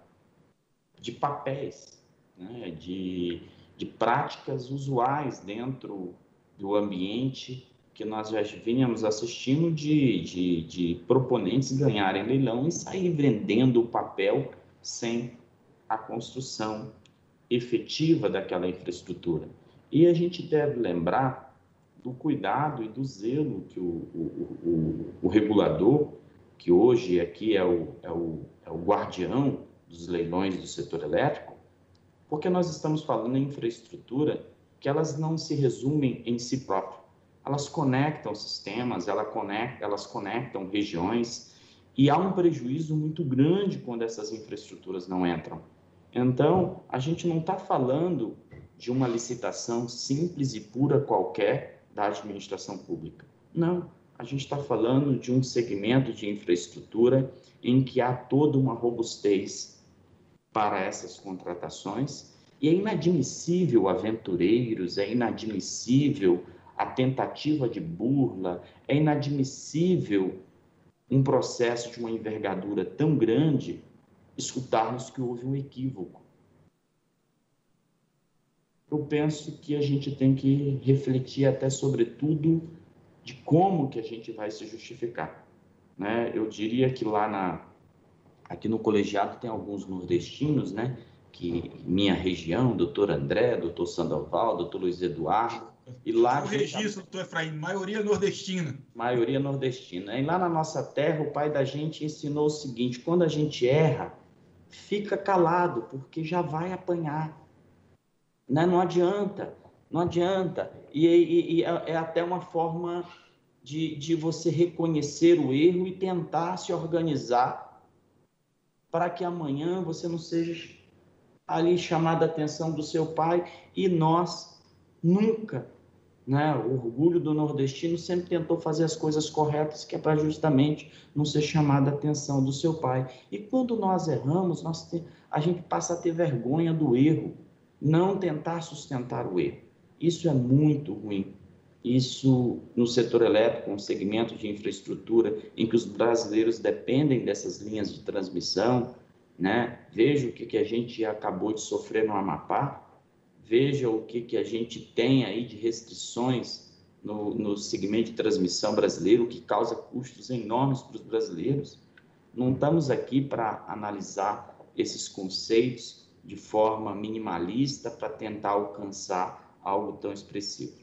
de papéis, né, de, de práticas usuais dentro do ambiente que nós já vínhamos assistindo de, de, de proponentes ganharem leilão e sair vendendo o papel sem a construção efetiva daquela infraestrutura. E a gente deve lembrar do cuidado e do zelo que o, o, o, o regulador que hoje aqui é o, é o, é o guardião dos leilões do setor elétrico, porque nós estamos falando em infraestrutura que elas não se resumem em si próprias. Elas conectam sistemas, elas conectam, elas conectam regiões, e há um prejuízo muito grande quando essas infraestruturas não entram. Então, a gente não está falando de uma licitação simples e pura qualquer da administração pública. Não a gente está falando de um segmento de infraestrutura em que há toda uma robustez para essas contratações e é inadmissível aventureiros, é inadmissível a tentativa de burla, é inadmissível um processo de uma envergadura tão grande escutarmos que houve um equívoco. Eu penso que a gente tem que refletir até sobre tudo de como que a gente vai se justificar. Né? Eu diria que lá na, aqui no colegiado tem alguns nordestinos, né? que minha região, doutor André, doutor Sandoval, doutor Luiz Eduardo, e lá... O registro, doutor Efraim, maioria nordestina. Maioria nordestina. E lá na nossa terra, o pai da gente ensinou o seguinte, quando a gente erra, fica calado, porque já vai apanhar. Né? Não adianta. Não adianta. E, e, e é, é até uma forma de, de você reconhecer o erro e tentar se organizar para que amanhã você não seja ali chamada a atenção do seu pai e nós nunca, né? O orgulho do nordestino sempre tentou fazer as coisas corretas, que é para justamente não ser chamada a atenção do seu pai. E quando nós erramos, nós te, a gente passa a ter vergonha do erro, não tentar sustentar o erro. Isso é muito ruim. Isso no setor elétrico, um segmento de infraestrutura em que os brasileiros dependem dessas linhas de transmissão, né? Veja o que, que a gente acabou de sofrer no Amapá, veja o que, que a gente tem aí de restrições no, no segmento de transmissão brasileiro, que causa custos enormes para os brasileiros. Não estamos aqui para analisar esses conceitos de forma minimalista para tentar alcançar algo tão expressivo.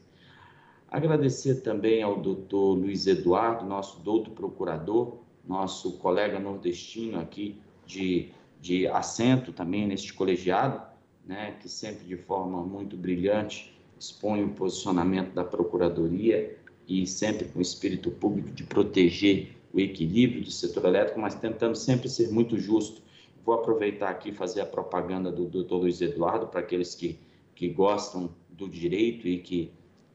Agradecer também ao doutor Luiz Eduardo, nosso doutor procurador, nosso colega nordestino aqui de, de assento também neste colegiado, né, que sempre de forma muito brilhante expõe o posicionamento da Procuradoria e sempre com espírito público de proteger o equilíbrio do setor elétrico, mas tentando sempre ser muito justo. Vou aproveitar aqui fazer a propaganda do doutor Luiz Eduardo para aqueles que, que gostam do direito e que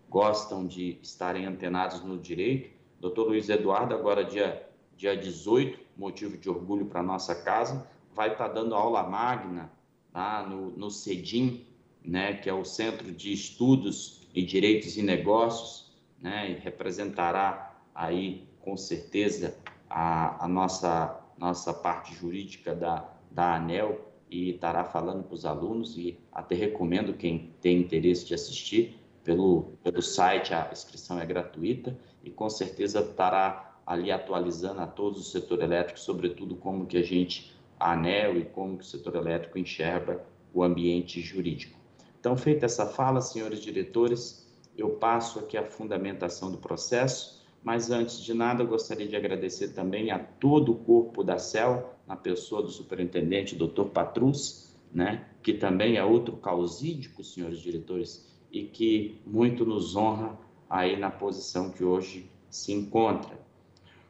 gostam de estarem antenados no direito. Doutor Luiz Eduardo, agora dia, dia 18, motivo de orgulho para nossa casa, vai estar tá dando aula magna lá no, no CEDIM, né, que é o Centro de Estudos e Direitos e Negócios, né, e representará aí com certeza a, a nossa, nossa parte jurídica da, da ANEL e estará falando para os alunos e até recomendo quem tem interesse de assistir pelo, pelo site, a inscrição é gratuita e com certeza estará ali atualizando a todos o setor elétrico, sobretudo como que a gente, a ANEL e como que o setor elétrico enxerga o ambiente jurídico. Então, feita essa fala, senhores diretores, eu passo aqui a fundamentação do processo, mas antes de nada, eu gostaria de agradecer também a todo o corpo da CEL, na pessoa do superintendente, doutor Patrus, né, que também é outro causídico, senhores diretores, e que muito nos honra aí na posição que hoje se encontra.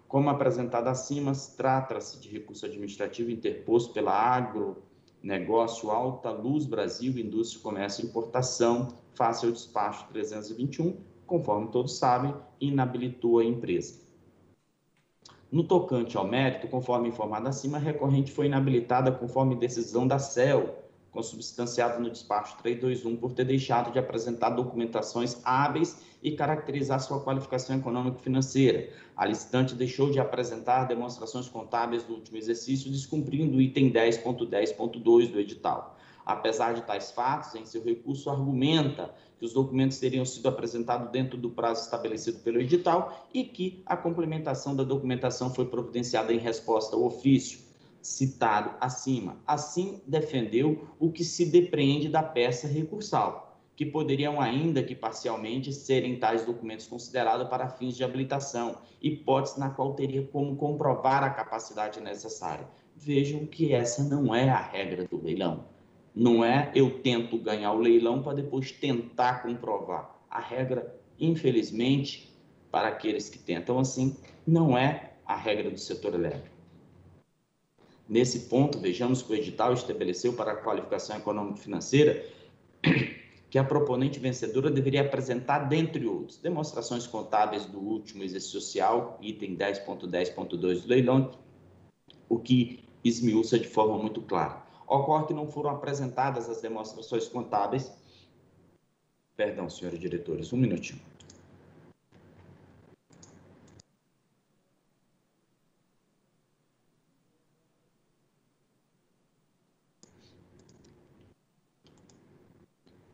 Como apresentado acima, trata-se de recurso administrativo interposto pela Agronegócio Alta Luz Brasil, Indústria, Comércio e Importação, face ao despacho 321, conforme todos sabem, inabilitou a empresa. No tocante ao mérito, conforme informado acima, a recorrente foi inabilitada conforme decisão da CEL, consubstanciado no despacho 321 por ter deixado de apresentar documentações hábeis e caracterizar sua qualificação econômico-financeira. A licitante deixou de apresentar demonstrações contábeis do último exercício, descumprindo o item 10.10.2 do edital. Apesar de tais fatos, em seu recurso argumenta que os documentos teriam sido apresentados dentro do prazo estabelecido pelo edital e que a complementação da documentação foi providenciada em resposta ao ofício citado acima. Assim, defendeu o que se depreende da peça recursal, que poderiam ainda que parcialmente serem tais documentos considerados para fins de habilitação, hipótese na qual teria como comprovar a capacidade necessária. Vejam que essa não é a regra do leilão. Não é eu tento ganhar o leilão para depois tentar comprovar. A regra, infelizmente, para aqueles que tentam assim, não é a regra do setor elétrico. Nesse ponto, vejamos que o edital estabeleceu para a qualificação econômico-financeira *coughs* que a proponente vencedora deveria apresentar, dentre outros, demonstrações contábeis do último exercício social, item 10.10.2 do leilão, o que esmiuça de forma muito clara. Ocorre que não foram apresentadas as demonstrações contábeis. Perdão, senhores diretores, um minutinho.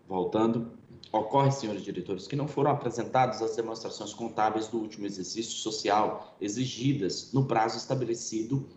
Voltando, ocorre, senhores diretores, que não foram apresentadas as demonstrações contábeis do último exercício social exigidas no prazo estabelecido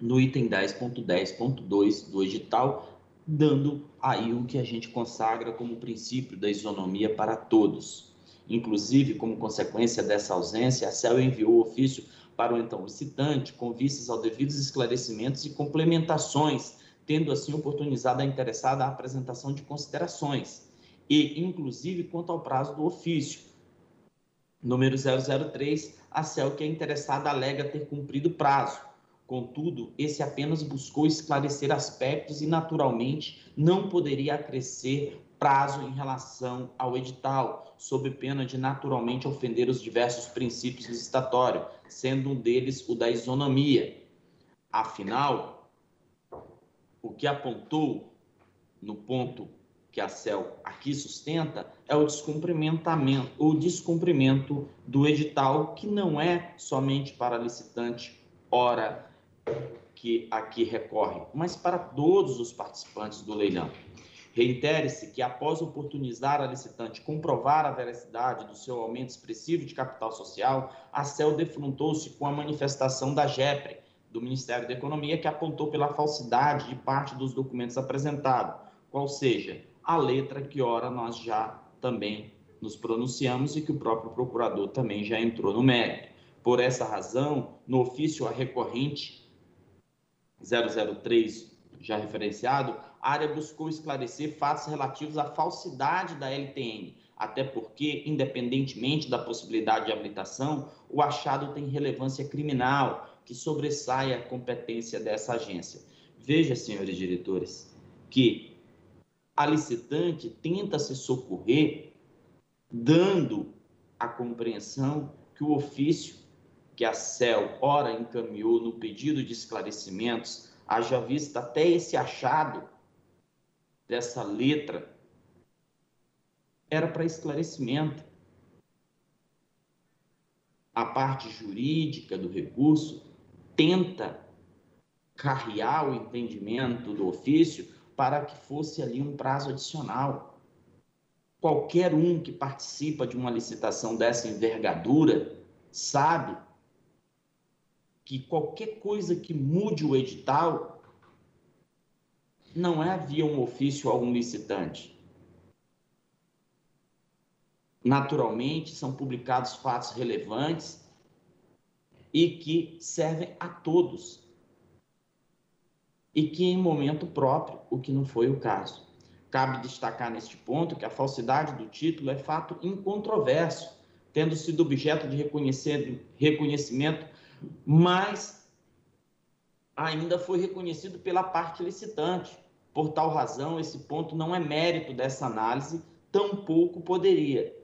no item 10.10.2 do edital, dando aí o que a gente consagra como princípio da isonomia para todos. Inclusive, como consequência dessa ausência, a CEL enviou ofício para o então licitante com vistas ao devidos esclarecimentos e complementações tendo assim oportunizado a interessada a apresentação de considerações e, inclusive, quanto ao prazo do ofício. Número 003, a CEL que é interessada alega ter cumprido o prazo. Contudo, esse apenas buscou esclarecer aspectos e, naturalmente, não poderia acrescer prazo em relação ao edital, sob pena de naturalmente ofender os diversos princípios licitatórios, sendo um deles o da isonomia. Afinal, o que apontou no ponto que a CEL aqui sustenta é o descumprimentamento, o descumprimento do edital, que não é somente para licitante, ora que aqui recorre, mas para todos os participantes do leilão. Reitere-se que, após oportunizar a licitante comprovar a veracidade do seu aumento expressivo de capital social, a CEL defrontou-se com a manifestação da GEPRE, do Ministério da Economia que apontou pela falsidade de parte dos documentos apresentados, qual seja a letra que ora nós já também nos pronunciamos e que o próprio procurador também já entrou no mérito. Por essa razão, no ofício a recorrente 003 já referenciado, a área buscou esclarecer fatos relativos à falsidade da LTN, até porque, independentemente da possibilidade de habilitação, o achado tem relevância criminal que sobressai a competência dessa agência. Veja, senhores diretores, que a licitante tenta se socorrer dando a compreensão que o ofício que a CEL ora encaminhou no pedido de esclarecimentos, haja vista até esse achado dessa letra, era para esclarecimento. A parte jurídica do recurso tenta carrear o entendimento do ofício para que fosse ali um prazo adicional. Qualquer um que participa de uma licitação dessa envergadura sabe que qualquer coisa que mude o edital não é via um ofício a um licitante. Naturalmente, são publicados fatos relevantes e que servem a todos. E que em momento próprio, o que não foi o caso. Cabe destacar neste ponto que a falsidade do título é fato incontroverso, tendo sido objeto de reconhecimento mas ainda foi reconhecido pela parte licitante. Por tal razão, esse ponto não é mérito dessa análise, tampouco poderia,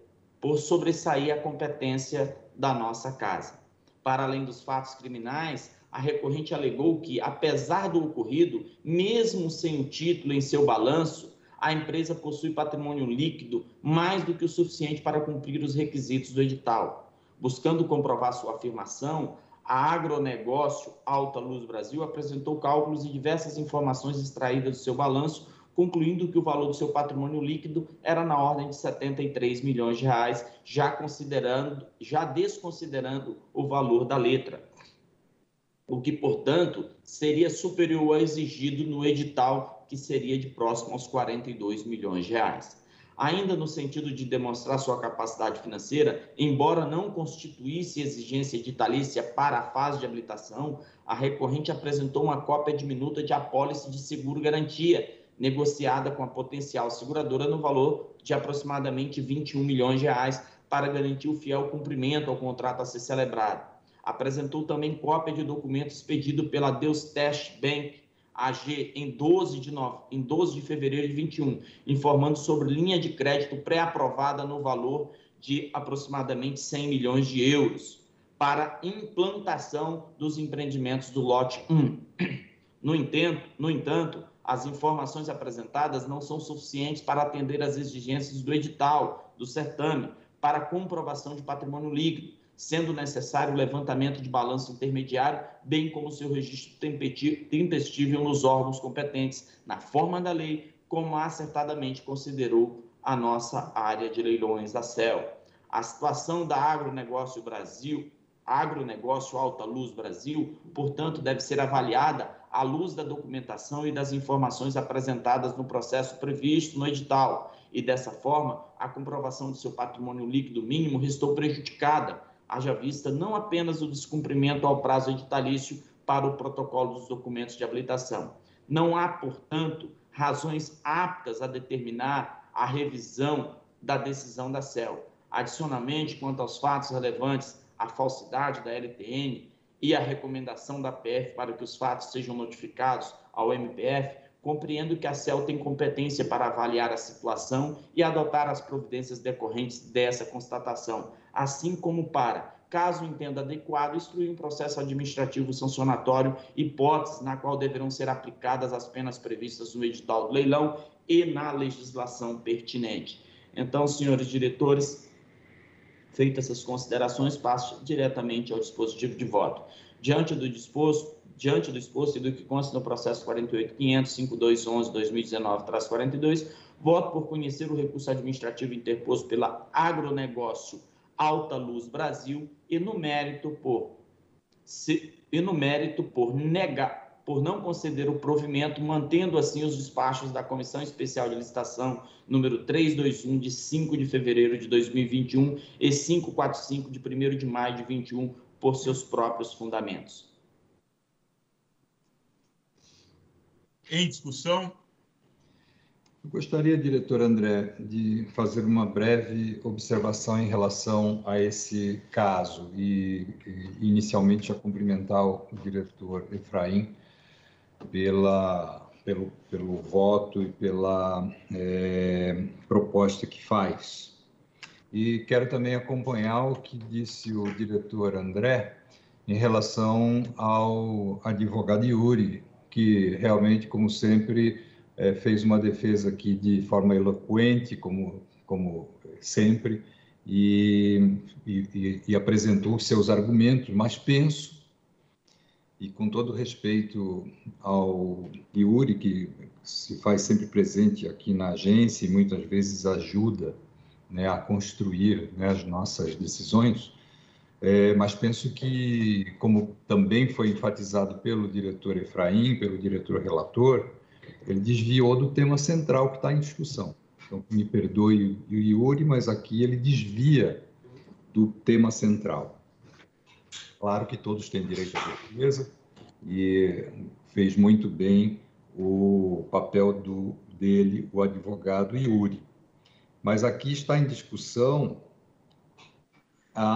por sobressair a competência da nossa casa. Para além dos fatos criminais, a recorrente alegou que, apesar do ocorrido, mesmo sem o título em seu balanço, a empresa possui patrimônio líquido mais do que o suficiente para cumprir os requisitos do edital. Buscando comprovar sua afirmação, a Agronegócio Alta Luz Brasil apresentou cálculos e diversas informações extraídas do seu balanço, concluindo que o valor do seu patrimônio líquido era na ordem de 73 milhões de reais, já considerando, já desconsiderando o valor da letra. O que, portanto, seria superior ao exigido no edital, que seria de próximo aos 42 milhões de reais ainda no sentido de demonstrar sua capacidade financeira, embora não constituísse exigência editalícia para a fase de habilitação, a recorrente apresentou uma cópia diminuta de apólice de seguro-garantia, negociada com a potencial seguradora no valor de aproximadamente 21 milhões de reais para garantir o fiel cumprimento ao contrato a ser celebrado. Apresentou também cópia de documento expedido pela Deus Test Bank AG em 12 de, no... em 12 de fevereiro de 21, informando sobre linha de crédito pré-aprovada no valor de aproximadamente 100 milhões de euros para implantação dos empreendimentos do lote 1. No entanto, no entanto, as informações apresentadas não são suficientes para atender às exigências do edital, do certame, para comprovação de patrimônio líquido, sendo necessário o levantamento de balanço intermediário, bem como seu registro tempestivo nos órgãos competentes, na forma da lei, como acertadamente considerou a nossa área de leilões da CEL. A situação da agronegócio Brasil, agronegócio Alta Luz Brasil, portanto, deve ser avaliada à luz da documentação e das informações apresentadas no processo previsto no edital. E dessa forma, a comprovação do seu patrimônio líquido mínimo restou prejudicada haja vista não apenas o descumprimento ao prazo editalício para o protocolo dos documentos de habilitação. Não há, portanto, razões aptas a determinar a revisão da decisão da CEL. Adicionalmente, quanto aos fatos relevantes à falsidade da LTN e à recomendação da PF para que os fatos sejam notificados ao MPF, compreendo que a CEL tem competência para avaliar a situação e adotar as providências decorrentes dessa constatação, assim como para, caso entenda adequado, instruir um processo administrativo sancionatório, hipótese na qual deverão ser aplicadas as penas previstas no edital do leilão e na legislação pertinente. Então, senhores diretores, feitas essas considerações, passo diretamente ao dispositivo de voto. Diante do disposto, diante do exposto e do que consta no processo 48.500.5211.2019-42, voto por conhecer o recurso administrativo interposto pela Agronegócio Alta Luz Brasil e no mérito por se, e no mérito por negar por não conceder o provimento, mantendo assim os despachos da Comissão Especial de Licitação número 321 de 5 de fevereiro de 2021 e 545 de 1 de maio de 21 por seus próprios fundamentos. Em discussão, eu gostaria, diretor André, de fazer uma breve observação em relação a esse caso e, inicialmente, a cumprimentar o diretor Efraim pela, pelo, pelo voto e pela é, proposta que faz. E quero também acompanhar o que disse o diretor André em relação ao advogado Yuri, que realmente, como sempre, é, fez uma defesa aqui de forma eloquente, como, como sempre, e, e, e apresentou seus argumentos, mas penso, e com todo respeito ao Yuri, que se faz sempre presente aqui na agência e muitas vezes ajuda né, a construir né, as nossas decisões, é, mas penso que, como também foi enfatizado pelo diretor Efraim, pelo diretor relator, ele desviou do tema central que está em discussão. Então, me perdoe o Yuri, mas aqui ele desvia do tema central. Claro que todos têm direito à defesa e fez muito bem o papel do, dele, o advogado Yuri. Mas aqui está em discussão,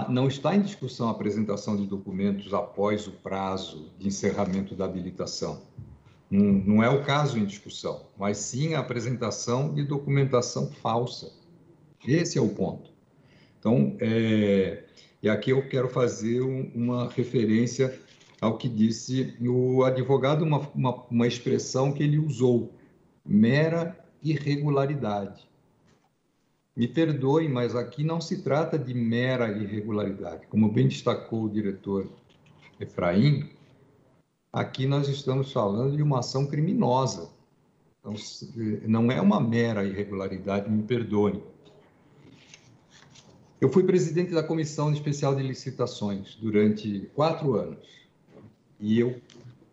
não está em discussão a apresentação de documentos após o prazo de encerramento da habilitação. Não, é o caso em discussão, mas sim a apresentação de documentação falsa. Esse é o ponto. Então, é, e aqui eu quero fazer um, uma referência ao que disse o advogado, uma, uma, uma expressão que ele usou, mera irregularidade. Me perdoem, mas aqui não se trata de mera irregularidade. Como bem destacou o diretor Efraim, aqui nós estamos falando de uma ação criminosa. Então, não é uma mera irregularidade, me perdoem. Eu fui presidente da Comissão Especial de Licitações durante quatro anos. E eu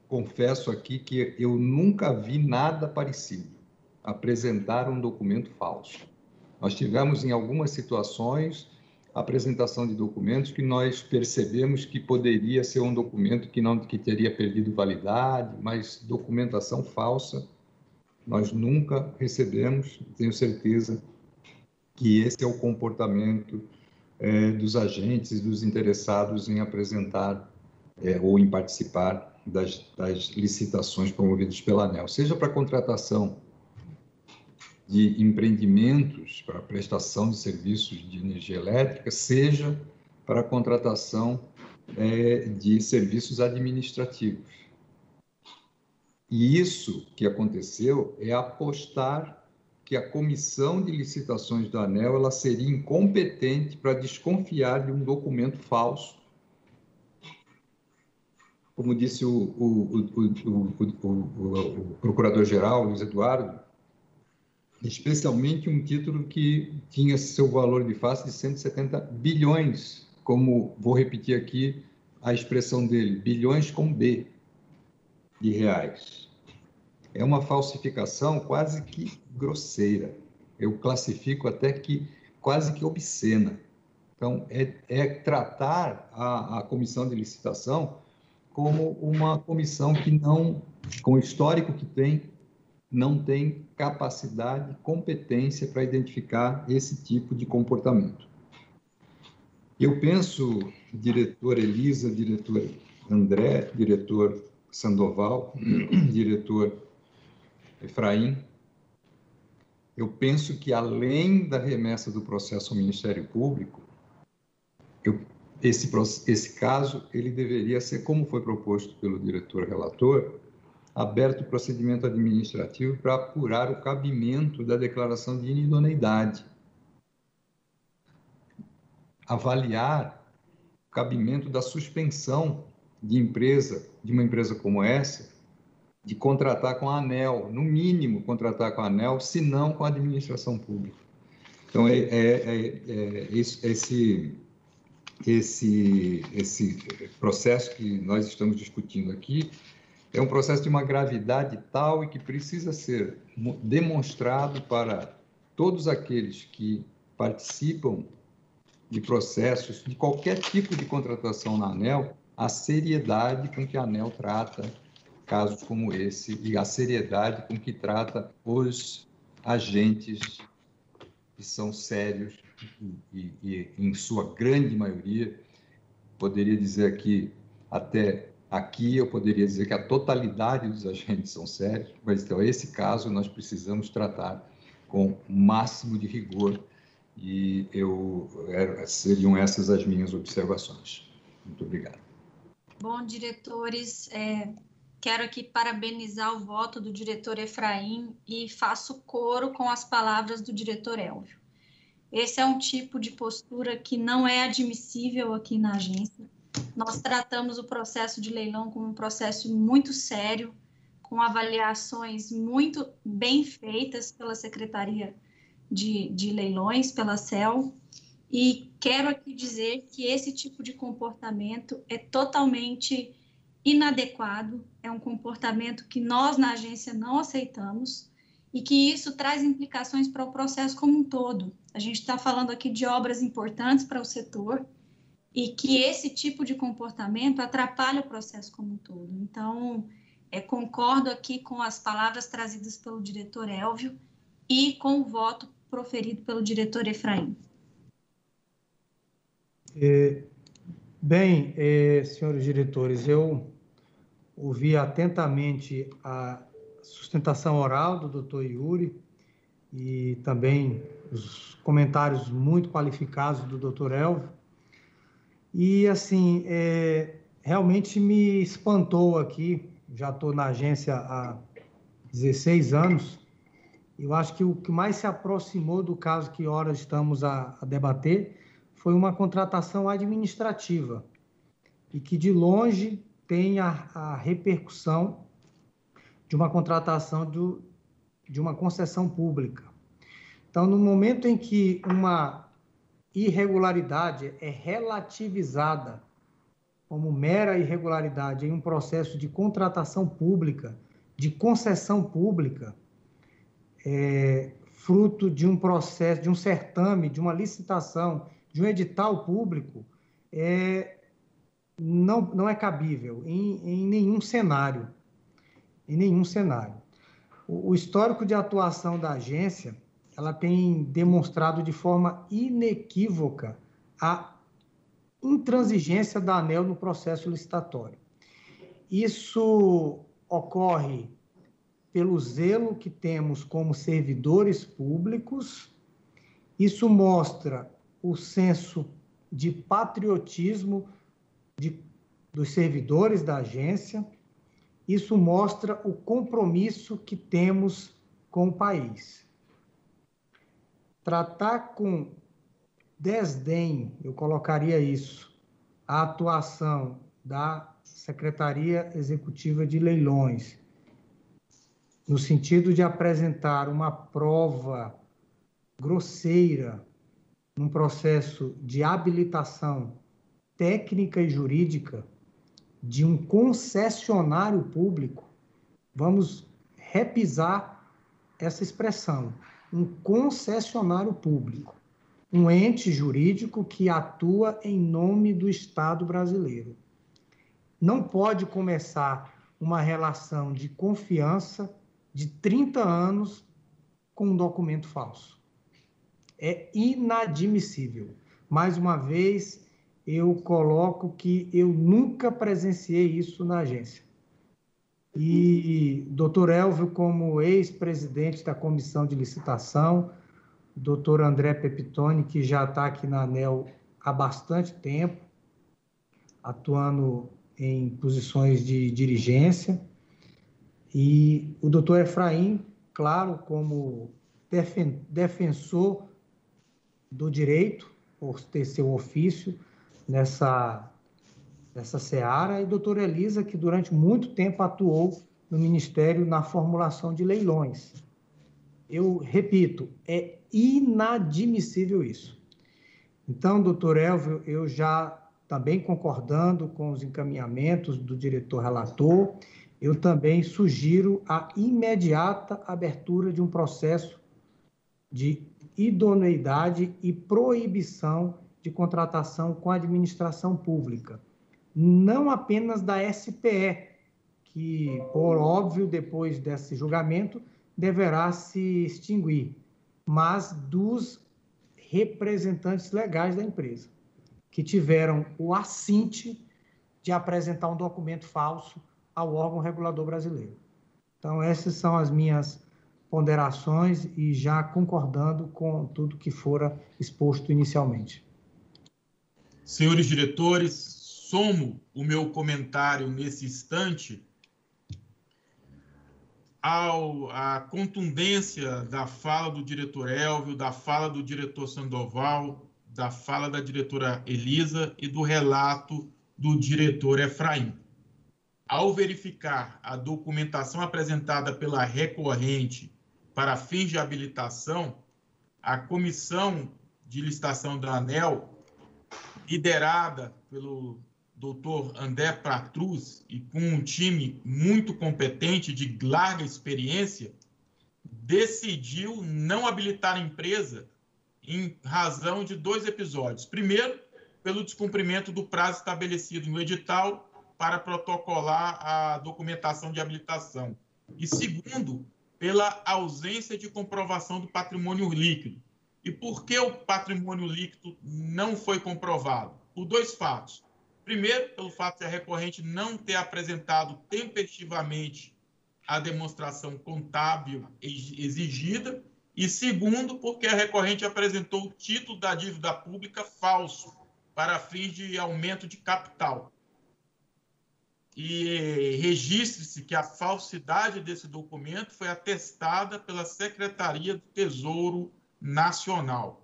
confesso aqui que eu nunca vi nada parecido apresentar um documento falso. Nós tivemos em algumas situações apresentação de documentos que nós percebemos que poderia ser um documento que não que teria perdido validade, mas documentação falsa nós nunca recebemos. Tenho certeza que esse é o comportamento é, dos agentes, dos interessados em apresentar é, ou em participar das, das licitações promovidas pela ANEL, seja para contratação de empreendimentos para prestação de serviços de energia elétrica, seja para a contratação é, de serviços administrativos. E isso que aconteceu é apostar que a comissão de licitações da ANEL ela seria incompetente para desconfiar de um documento falso como disse o, o, o, o procurador-geral, Luiz Eduardo, especialmente um título que tinha seu valor de face de 170 bilhões, como vou repetir aqui a expressão dele, bilhões com B de reais. É uma falsificação quase que grosseira. Eu classifico até que quase que obscena. Então, é, é tratar a, a comissão de licitação como uma comissão que não, com o histórico que tem, não tem capacidade, competência para identificar esse tipo de comportamento. Eu penso, diretor Elisa, diretor André, diretor Sandoval, *clears throat* diretor Efraim, eu penso que além da remessa do processo ao Ministério Público, eu esse, esse caso ele deveria ser, como foi proposto pelo diretor relator, aberto procedimento administrativo para apurar o cabimento da declaração de inidoneidade, avaliar o cabimento da suspensão de empresa, de uma empresa como essa, de contratar com a ANEL, no mínimo contratar com a ANEL, se não com a administração pública. Então, é, é, é, é esse esse, esse processo que nós estamos discutindo aqui é um processo de uma gravidade tal e que precisa ser demonstrado para todos aqueles que participam de processos de qualquer tipo de contratação na ANEL, a seriedade com que a ANEL trata casos como esse e a seriedade com que trata os agentes que são sérios e, e, em sua grande maioria, poderia dizer aqui, até aqui eu poderia dizer que a totalidade dos agentes são sérios, mas então esse caso nós precisamos tratar com o máximo de rigor E eu, é, seriam essas as minhas observações. Muito obrigado. Bom, diretores, é, quero aqui parabenizar o voto do diretor Efraim e faço coro com as palavras do diretor Elvio. Esse é um tipo de postura que não é admissível aqui na agência. Nós tratamos o processo de leilão como um processo muito sério, com avaliações muito bem feitas pela Secretaria de, de Leilões, pela CEL, e quero aqui dizer que esse tipo de comportamento é totalmente inadequado, é um comportamento que nós na agência não aceitamos e que isso traz implicações para o processo como um todo. A gente está falando aqui de obras importantes para o setor e que esse tipo de comportamento atrapalha o processo como um todo. Então, é, concordo aqui com as palavras trazidas pelo diretor Elvio e com o voto proferido pelo diretor Efraim. É, bem, é, senhores diretores, eu ouvi atentamente a sustentação oral do doutor Yuri e também os comentários muito qualificados do doutor Elvio. E, assim, é, realmente me espantou aqui, já estou na agência há 16 anos, eu acho que o que mais se aproximou do caso que ora estamos a, a debater foi uma contratação administrativa e que de longe tem a, a repercussão de uma contratação do, de uma concessão pública. Então, no momento em que uma irregularidade é relativizada como mera irregularidade em um processo de contratação pública, de concessão pública, é, fruto de um processo, de um certame, de uma licitação, de um edital público, é, não, não é cabível em, em nenhum cenário em nenhum cenário. O, o histórico de atuação da agência, ela tem demonstrado de forma inequívoca a intransigência da ANEL no processo licitatório. Isso ocorre pelo zelo que temos como servidores públicos, isso mostra o senso de patriotismo de, dos servidores da agência, isso mostra o compromisso que temos com o país. Tratar com desdém, eu colocaria isso, a atuação da Secretaria Executiva de Leilões, no sentido de apresentar uma prova grosseira num processo de habilitação técnica e jurídica de um concessionário público, vamos repisar essa expressão, um concessionário público, um ente jurídico que atua em nome do Estado brasileiro. Não pode começar uma relação de confiança de 30 anos com um documento falso. É inadmissível. Mais uma vez, eu coloco que eu nunca presenciei isso na agência. E doutor Elvio, como ex-presidente da comissão de licitação, doutor André Pepitone, que já está aqui na ANEL há bastante tempo, atuando em posições de dirigência, e o doutor Efraim, claro, como defensor do direito, por ter seu ofício, nessa, nessa seara, e doutora Elisa, que durante muito tempo atuou no Ministério na formulação de leilões. Eu repito, é inadmissível isso. Então, doutor Elvio, eu já também concordando com os encaminhamentos do diretor relator, eu também sugiro a imediata abertura de um processo de idoneidade e proibição de contratação com a administração pública, não apenas da SPE, que, por óbvio, depois desse julgamento, deverá se extinguir, mas dos representantes legais da empresa, que tiveram o assinte de apresentar um documento falso ao órgão regulador brasileiro. Então, essas são as minhas ponderações e já concordando com tudo que fora exposto inicialmente. Senhores diretores, somo o meu comentário nesse instante ao, à contundência da fala do diretor Elvio, da fala do diretor Sandoval, da fala da diretora Elisa e do relato do diretor Efraim. Ao verificar a documentação apresentada pela recorrente para fins de habilitação, a comissão de licitação da ANEL, liderada pelo doutor André Patrus e com um time muito competente, de larga experiência, decidiu não habilitar a empresa em razão de dois episódios. Primeiro, pelo descumprimento do prazo estabelecido no edital para protocolar a documentação de habilitação. E segundo, pela ausência de comprovação do patrimônio líquido. E por que o patrimônio líquido não foi comprovado? Por dois fatos. Primeiro, pelo fato de a recorrente não ter apresentado tempestivamente a demonstração contábil exigida. E segundo, porque a recorrente apresentou o título da dívida pública falso para fins de aumento de capital e registre-se que a falsidade desse documento foi atestada pela Secretaria do Tesouro Nacional.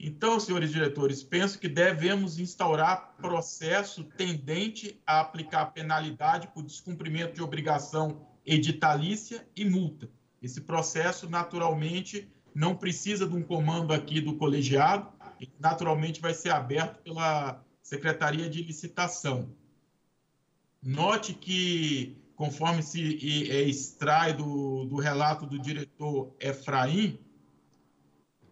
Então, senhores diretores, penso que devemos instaurar processo tendente a aplicar penalidade por descumprimento de obrigação editalícia e multa. Esse processo, naturalmente, não precisa de um comando aqui do colegiado, naturalmente vai ser aberto pela Secretaria de Licitação. Note que, conforme se é, extrai do, do relato do diretor Efraim,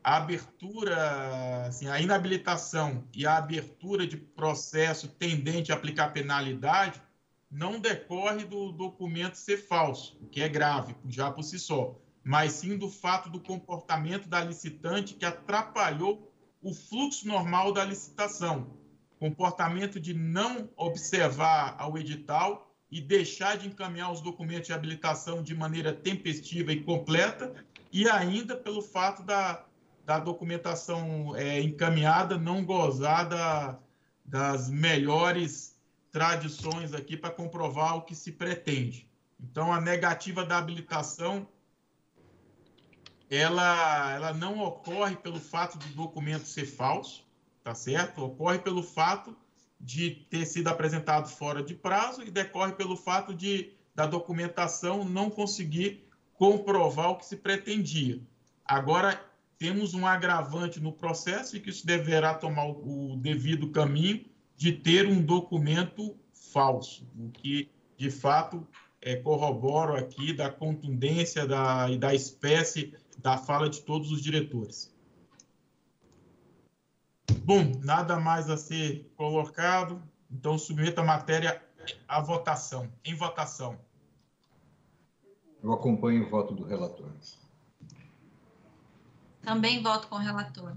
a abertura, assim, a inabilitação e a abertura de processo tendente a aplicar penalidade não decorre do documento ser falso, o que é grave já por si só, mas sim do fato do comportamento da licitante que atrapalhou o fluxo normal da licitação, comportamento de não observar ao edital e deixar de encaminhar os documentos de habilitação de maneira tempestiva e completa, e ainda pelo fato da, da documentação é, encaminhada não gozar da, das melhores tradições aqui para comprovar o que se pretende. Então, a negativa da habilitação ela, ela não ocorre pelo fato do documento ser falso, tá certo? Ocorre pelo fato de ter sido apresentado fora de prazo e decorre pelo fato de da documentação não conseguir comprovar o que se pretendia. Agora temos um agravante no processo e que isso deverá tomar o devido caminho de ter um documento falso, o que de fato é, corroboro aqui da contundência da, e da espécie da fala de todos os diretores. Bom, nada mais a ser colocado, então submeta a matéria à votação. Em votação. Eu acompanho o voto do relator. Também voto com o relator.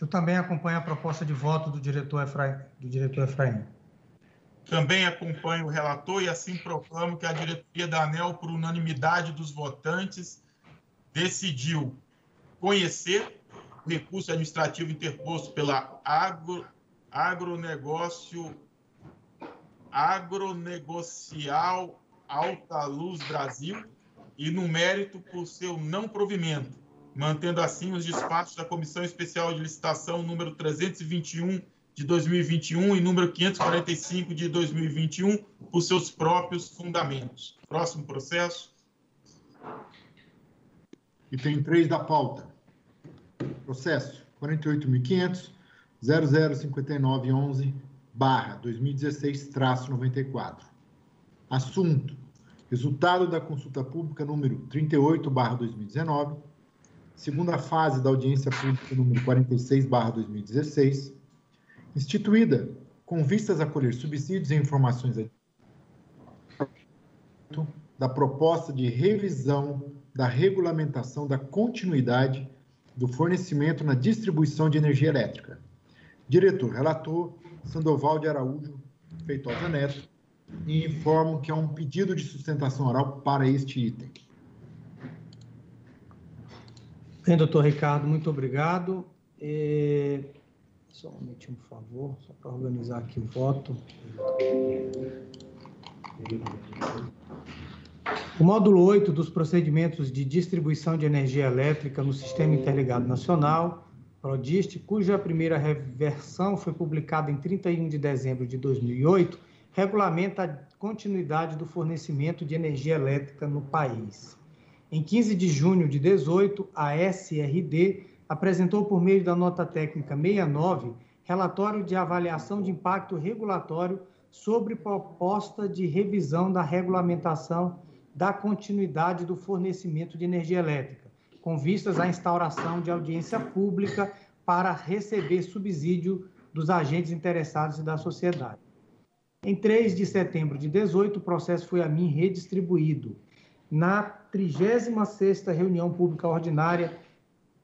Eu também acompanho a proposta de voto do diretor Efraim. Do diretor Efraim. Também acompanho o relator e assim proclamo que a diretoria da ANEL, por unanimidade dos votantes, decidiu conhecer o recurso administrativo interposto pela agro, agronegócio agronegocial Alta Luz Brasil e no mérito por seu não provimento, mantendo assim os despachos da Comissão Especial de Licitação número 321 de 2021 e número 545 de 2021 por seus próprios fundamentos. Próximo processo. Item 3 da pauta. Processo 48.500.005911, barra 2016-94. Assunto: Resultado da consulta pública número 38, barra 2019. Segunda fase da audiência pública número 46, barra 2016. Instituída com vistas a colher subsídios e informações da proposta de revisão da regulamentação da continuidade do fornecimento na distribuição de energia elétrica. Diretor, relator, Sandoval de Araújo Feitosa Neto. E informo que há um pedido de sustentação oral para este item. Bem, doutor Ricardo, muito obrigado. É... Só um por favor, só para organizar aqui o voto. O módulo 8 dos procedimentos de distribuição de energia elétrica no Sistema Interligado Nacional, PRODIST, cuja primeira versão foi publicada em 31 de dezembro de 2008, regulamenta a continuidade do fornecimento de energia elétrica no país. Em 15 de junho de 18, a SRD apresentou por meio da nota técnica 69 relatório de avaliação de impacto regulatório sobre proposta de revisão da regulamentação da continuidade do fornecimento de energia elétrica, com vistas à instauração de audiência pública para receber subsídio dos agentes interessados e da sociedade. Em 3 de setembro de 18, o processo foi a mim redistribuído. Na 36ª reunião pública ordinária,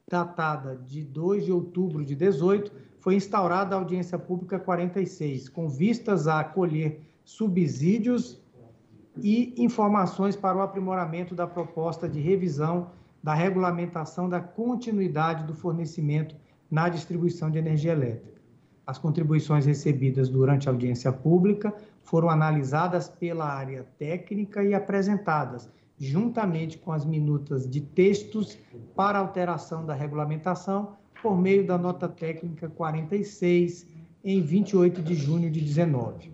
datada de 2 de outubro de 18, foi instaurada a audiência pública 46, com vistas a acolher subsídios e informações para o aprimoramento da proposta de revisão da regulamentação da continuidade do fornecimento na distribuição de energia elétrica. As contribuições recebidas durante a audiência pública foram analisadas pela área técnica e apresentadas, juntamente com as minutas de textos para alteração da regulamentação, por meio da nota técnica 46, em 28 de junho de 19.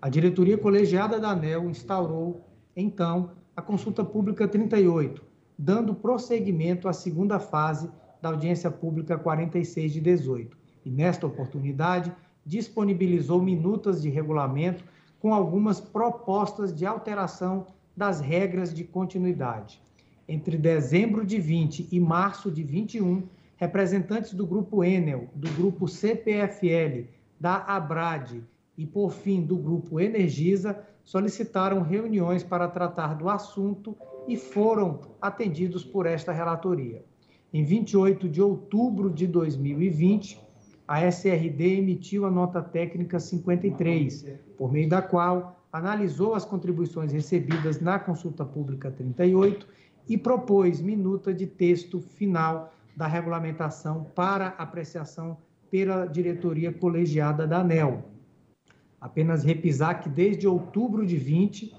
A diretoria colegiada da ANEL instaurou, então, a consulta pública 38, dando prosseguimento à segunda fase da audiência pública 46 de 18. E, nesta oportunidade, disponibilizou minutas de regulamento com algumas propostas de alteração das regras de continuidade. Entre dezembro de 20 e março de 21, representantes do grupo Enel, do grupo CPFL, da Abrad e, por fim, do grupo Energisa, solicitaram reuniões para tratar do assunto e foram atendidos por esta relatoria. Em 28 de outubro de 2020, a SRD emitiu a nota técnica 53, por meio da qual analisou as contribuições recebidas na consulta pública 38 e propôs minuta de texto final da regulamentação para apreciação pela diretoria colegiada da ANEL. Apenas repisar que desde outubro de 20,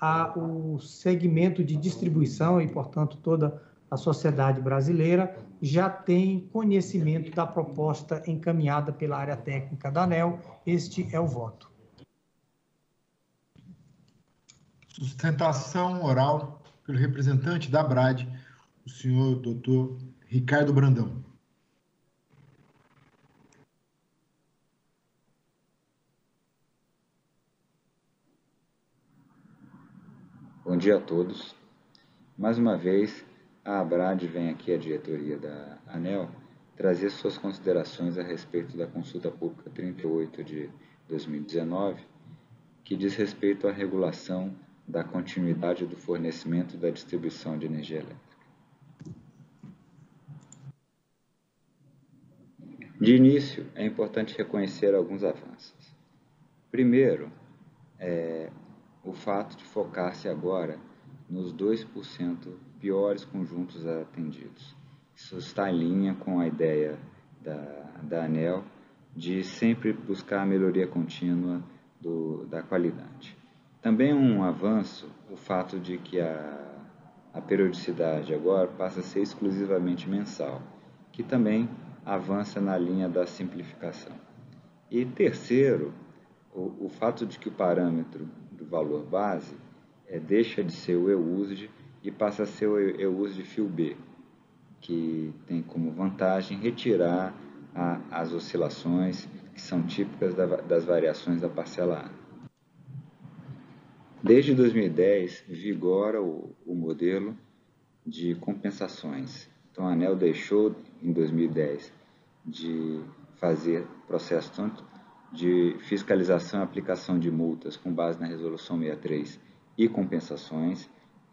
a, o segmento de distribuição e, portanto, toda a sociedade brasileira já tem conhecimento da proposta encaminhada pela área técnica da ANEL. Este é o voto. Sustentação oral pelo representante da BRAD, o senhor doutor Ricardo Brandão. Bom dia a todos. Mais uma vez, a ABRAD vem aqui, a diretoria da ANEL, trazer suas considerações a respeito da consulta pública 38 de 2019, que diz respeito à regulação da continuidade do fornecimento da distribuição de energia elétrica. De início, é importante reconhecer alguns avanços. Primeiro, é o fato de focar-se agora nos 2% piores conjuntos atendidos. Isso está em linha com a ideia da, da ANEL de sempre buscar a melhoria contínua do, da qualidade. Também um avanço o fato de que a, a periodicidade agora passa a ser exclusivamente mensal, que também avança na linha da simplificação. E terceiro, o, o fato de que o parâmetro do valor base é, deixa de ser o EUSD e passa a ser o EUSD fio B, que tem como vantagem retirar a, as oscilações que são típicas da, das variações da parcela A. Desde 2010, vigora o, o modelo de compensações. Então, a ANEL deixou, em 2010, de fazer processo tanto de fiscalização e aplicação de multas com base na Resolução 63 e compensações,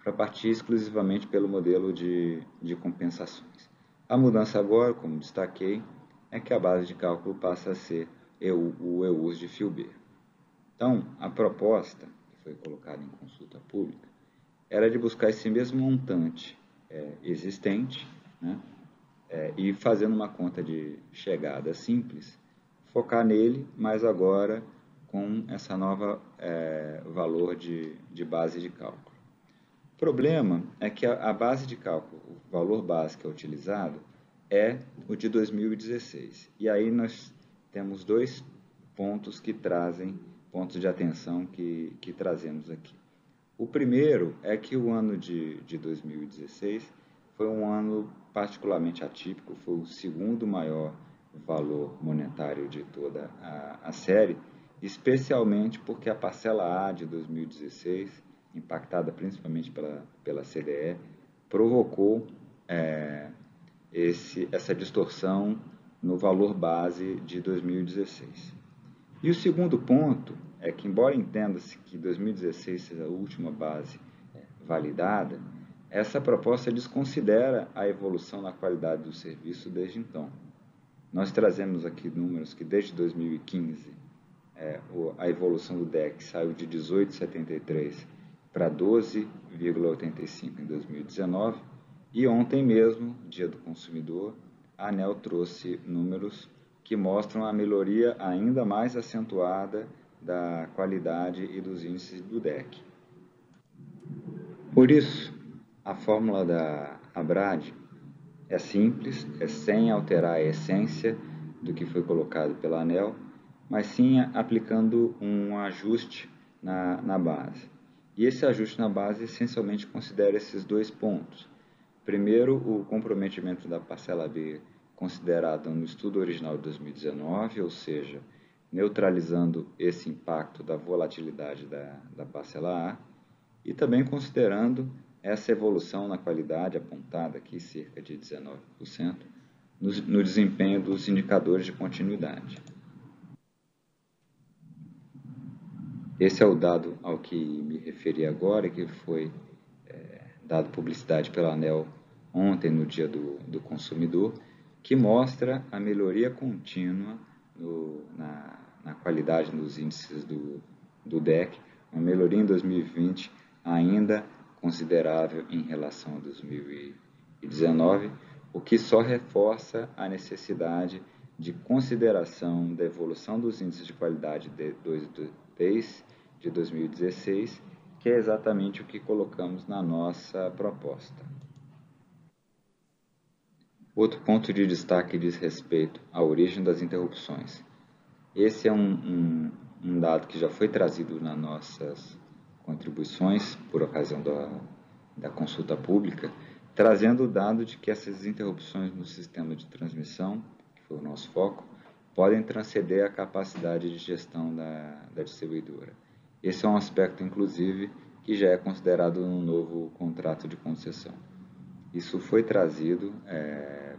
para partir exclusivamente pelo modelo de, de compensações. A mudança agora, como destaquei, é que a base de cálculo passa a ser EU, o EUS de fio B. Então, a proposta que foi colocada em consulta pública era de buscar esse mesmo montante é, existente né, é, e fazendo uma conta de chegada simples, focar nele, mas agora com essa nova é, valor de, de base de cálculo. O problema é que a, base de cálculo, o valor que é utilizado, é o de 2016. E aí nós temos dois pontos que trazem, pontos de atenção que, que trazemos aqui. O primeiro é que o ano de, de 2016 foi um ano particularmente atípico, foi o segundo maior valor monetário de toda a, a série, especialmente porque a parcela A de 2016, impactada principalmente pela, pela CDE, provocou é, esse, essa distorção no valor base de 2016. E o segundo ponto é que, embora entenda-se que 2016 seja a última base é, validada, essa proposta desconsidera a evolução na qualidade do serviço desde então. Nós trazemos aqui números que desde 2015 é, a evolução do DEC saiu de 18,73 para 12,85 em 2019 e ontem mesmo, dia do consumidor, a ANEL trouxe números que mostram a melhoria ainda mais acentuada da qualidade e dos índices do DEC. Por isso, a fórmula da ABRAD é simples, é sem alterar a essência do que foi colocado pela ANEL, mas sim aplicando um ajuste na, na base. E esse ajuste na base essencialmente considera esses dois pontos. Primeiro, o comprometimento da parcela B considerada no estudo original de 2019, ou seja, neutralizando esse impacto da volatilidade da, da parcela A, e também considerando essa evolução na qualidade apontada aqui, cerca de 19%, no, no desempenho dos indicadores de continuidade. Esse é o dado ao que me referi agora, que foi é, dado publicidade pela ANEL ontem, no Dia do, do Consumidor, que mostra a melhoria contínua no, na, na, qualidade dos índices do, do DEC, uma melhoria em 2020 ainda considerável em relação a 2019, o que só reforça a necessidade de consideração da evolução dos índices de qualidade de, desde de 2016, que é exatamente o que colocamos na nossa proposta. Outro ponto de destaque diz respeito à origem das interrupções. Esse é um, um, um dado que já foi trazido nas nossas contribuições por ocasião da, da consulta pública, trazendo o dado de que essas interrupções no sistema de transmissão, que foi o nosso foco, podem transcender a capacidade de gestão da, da distribuidora. Esse é um aspecto, inclusive, que já é considerado no novo contrato de concessão. Isso foi trazido é,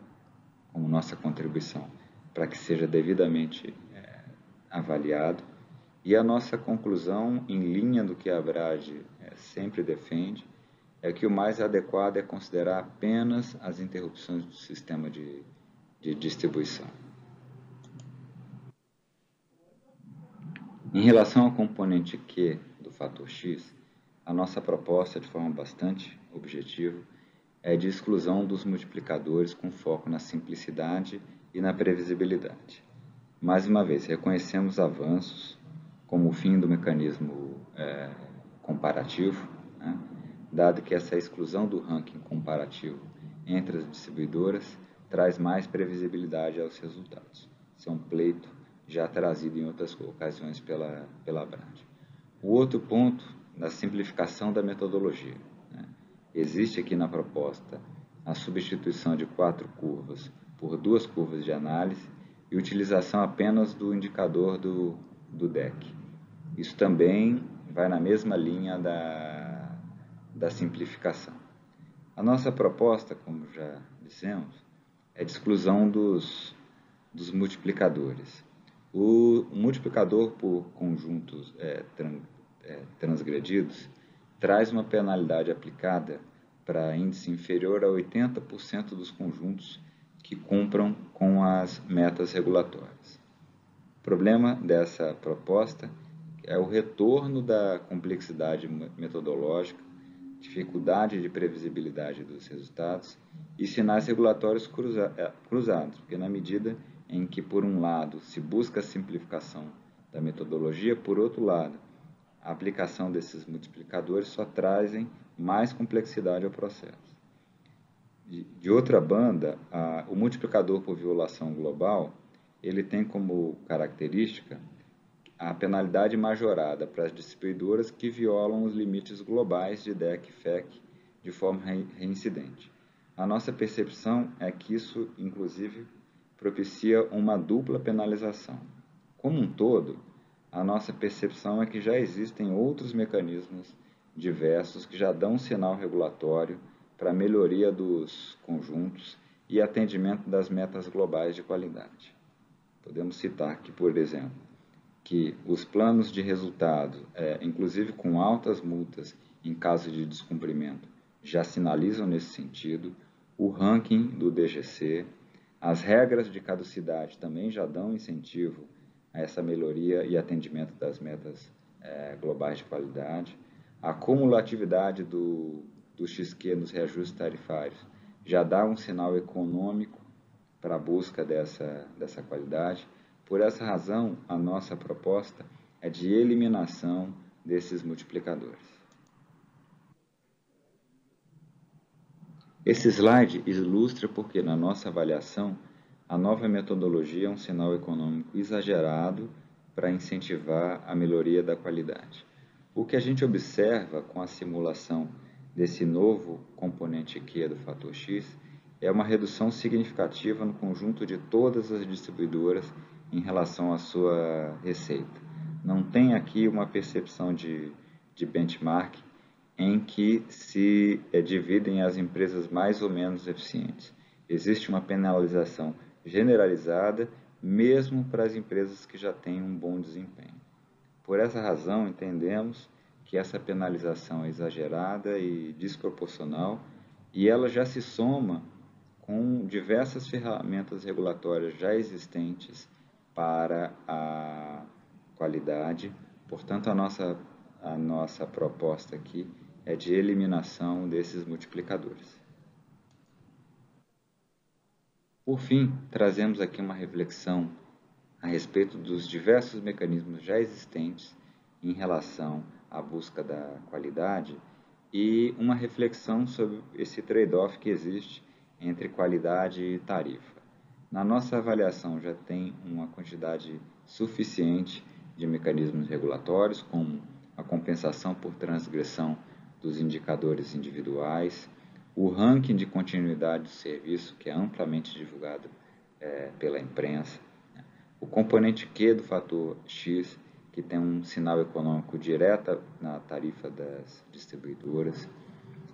como nossa contribuição para que seja devidamente é, avaliado. E a nossa conclusão, em linha do que a Abrage é, sempre defende, é que o mais adequado é considerar apenas as interrupções do sistema de, de distribuição. Em relação ao componente Q do fator X, a nossa proposta, de forma bastante objetiva, é de exclusão dos multiplicadores com foco na simplicidade e na previsibilidade. Mais uma vez, reconhecemos avanços, como o fim do mecanismo é, comparativo, né, dado que essa exclusão do ranking comparativo entre as distribuidoras traz mais previsibilidade aos resultados. Isso é um pleito já trazido em outras ocasiões pela, pela Brand. O outro ponto, da simplificação da metodologia. Existe aqui na proposta a substituição de quatro curvas por duas curvas de análise e utilização apenas do indicador do, do DEC. Isso também vai na mesma linha da, da simplificação. A nossa proposta, como já dissemos, é de exclusão dos, dos multiplicadores. O multiplicador por conjuntos é, tran, é, transgredidos traz uma penalidade aplicada para índice inferior a 80% dos conjuntos que cumpram com as metas regulatórias. O problema dessa proposta é o retorno da complexidade metodológica, dificuldade de previsibilidade dos resultados e sinais regulatórios cruza é, cruzados, porque na medida em que, por um lado, se busca a simplificação da metodologia, por outro lado, a aplicação desses multiplicadores só trazem mais complexidade ao processo. De, outra banda, a, o multiplicador por violação global ele tem como característica a penalidade majorada para as distribuidoras que violam os limites globais de DEC e FEC de forma reincidente. A nossa percepção é que isso, inclusive, propicia uma dupla penalização. Como um todo, a nossa percepção é que já existem outros mecanismos diversos que já dão sinal regulatório para a melhoria dos conjuntos e atendimento das metas globais de qualidade. Podemos citar que, por exemplo, que os planos de resultado, é, inclusive com altas multas em caso de descumprimento, já sinalizam nesse sentido, o ranking do DGC, as regras de caducidade também já dão incentivo a essa melhoria e atendimento das metas é, globais de qualidade, a cumulatividade do, do XQ nos reajustes tarifários já dá um sinal econômico para a busca dessa, dessa qualidade, por essa razão, a nossa proposta é de eliminação desses multiplicadores. Esse slide ilustra porque, na nossa avaliação, a nova metodologia é um sinal econômico exagerado para incentivar a melhoria da qualidade. O que a gente observa com a simulação desse novo componente Q do fator X é uma redução significativa no conjunto de todas as distribuidoras em relação à sua receita. Não tem aqui uma percepção de, de benchmark em que se é, dividem as empresas mais ou menos eficientes. Existe uma penalização generalizada, mesmo para as empresas que já têm um bom desempenho. Por essa razão, entendemos que essa penalização é exagerada e desproporcional e ela já se soma com diversas ferramentas regulatórias já existentes para a qualidade. Portanto, a nossa, a nossa proposta aqui é de eliminação desses multiplicadores. Por fim, trazemos aqui uma reflexão a respeito dos diversos mecanismos já existentes em relação à busca da qualidade e uma reflexão sobre esse trade-off que existe entre qualidade e tarifa. Na nossa avaliação, já tem uma quantidade suficiente de mecanismos regulatórios, como a compensação por transgressão dos indicadores individuais, o ranking de continuidade do serviço, que é amplamente divulgado é, pela imprensa, né? o componente Q do fator X, que tem um sinal econômico direto na tarifa das distribuidoras,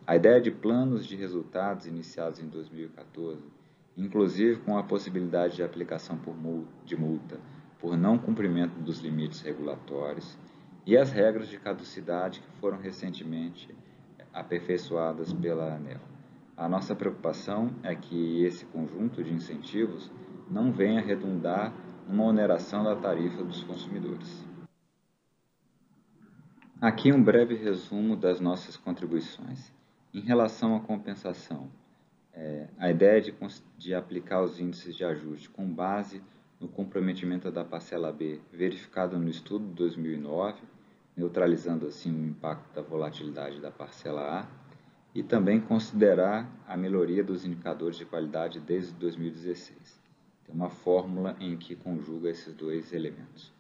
a ideia de planos de resultados iniciados em 2014 inclusive com a possibilidade de aplicação multa, de multa por não cumprimento dos limites regulatórios e as regras de caducidade que foram recentemente aperfeiçoadas pela ANEL. A nossa preocupação é que esse conjunto de incentivos não venha redundar numa oneração da tarifa dos consumidores. Aqui um breve resumo das nossas contribuições. Em relação à compensação, é, a ideia de, de aplicar os índices de ajuste com base no comprometimento da parcela B verificado no estudo de 2009, neutralizando assim o impacto da volatilidade da parcela A, e também considerar a melhoria dos indicadores de qualidade desde 2016. Tem uma fórmula em que conjuga esses dois elementos.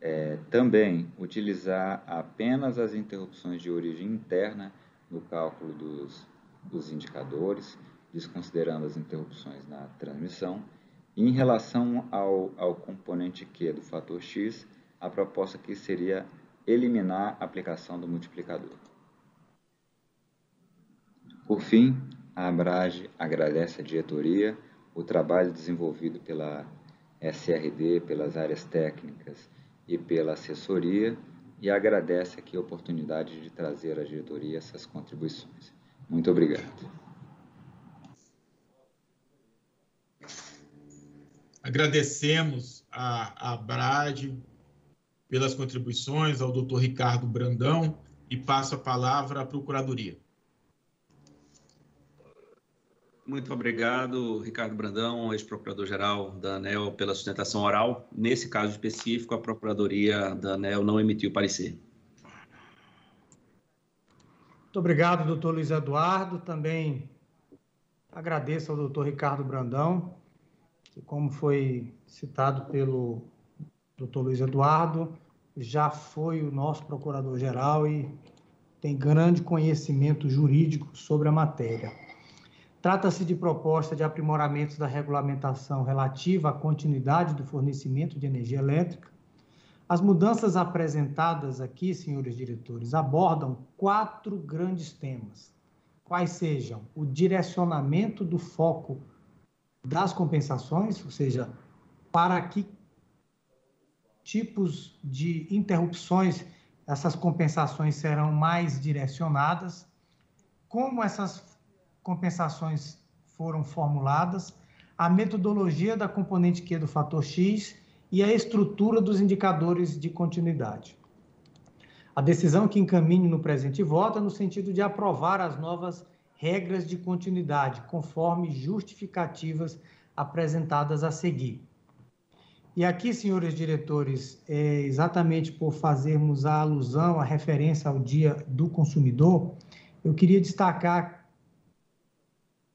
É, também utilizar apenas as interrupções de origem interna no cálculo dos, dos indicadores, desconsiderando as interrupções na transmissão. E em relação ao, ao componente Q do fator X, a proposta aqui seria eliminar a aplicação do multiplicador. Por fim, a Abrage agradece à diretoria o trabalho desenvolvido pela SRD, pelas áreas técnicas e pela assessoria e agradece aqui a oportunidade de trazer à diretoria essas contribuições. Muito obrigado. Agradecemos a, a Brad pelas contribuições ao doutor Ricardo Brandão e passo a palavra à Procuradoria. Muito obrigado, Ricardo Brandão, ex-procurador-geral da ANEL, pela sustentação oral. Nesse caso específico, a Procuradoria da ANEL não emitiu parecer. Muito obrigado, doutor Luiz Eduardo. Também agradeço ao doutor Ricardo Brandão, que, como foi citado pelo doutor Luiz Eduardo, já foi o nosso procurador-geral e tem grande conhecimento jurídico sobre a matéria. Trata-se de proposta de aprimoramento da regulamentação relativa à continuidade do fornecimento de energia elétrica. As mudanças apresentadas aqui, senhores diretores, abordam quatro grandes temas, quais sejam o direcionamento do foco das compensações, ou seja, para que tipos de interrupções essas compensações serão mais direcionadas, como essas compensações foram formuladas, a metodologia da componente Q do fator X e a estrutura dos indicadores de continuidade. A decisão que encaminhe no presente voto é no sentido de aprovar as novas regras de continuidade, conforme justificativas apresentadas a seguir. E aqui, senhores diretores, é exatamente por fazermos a alusão, a referência ao Dia do Consumidor, eu queria destacar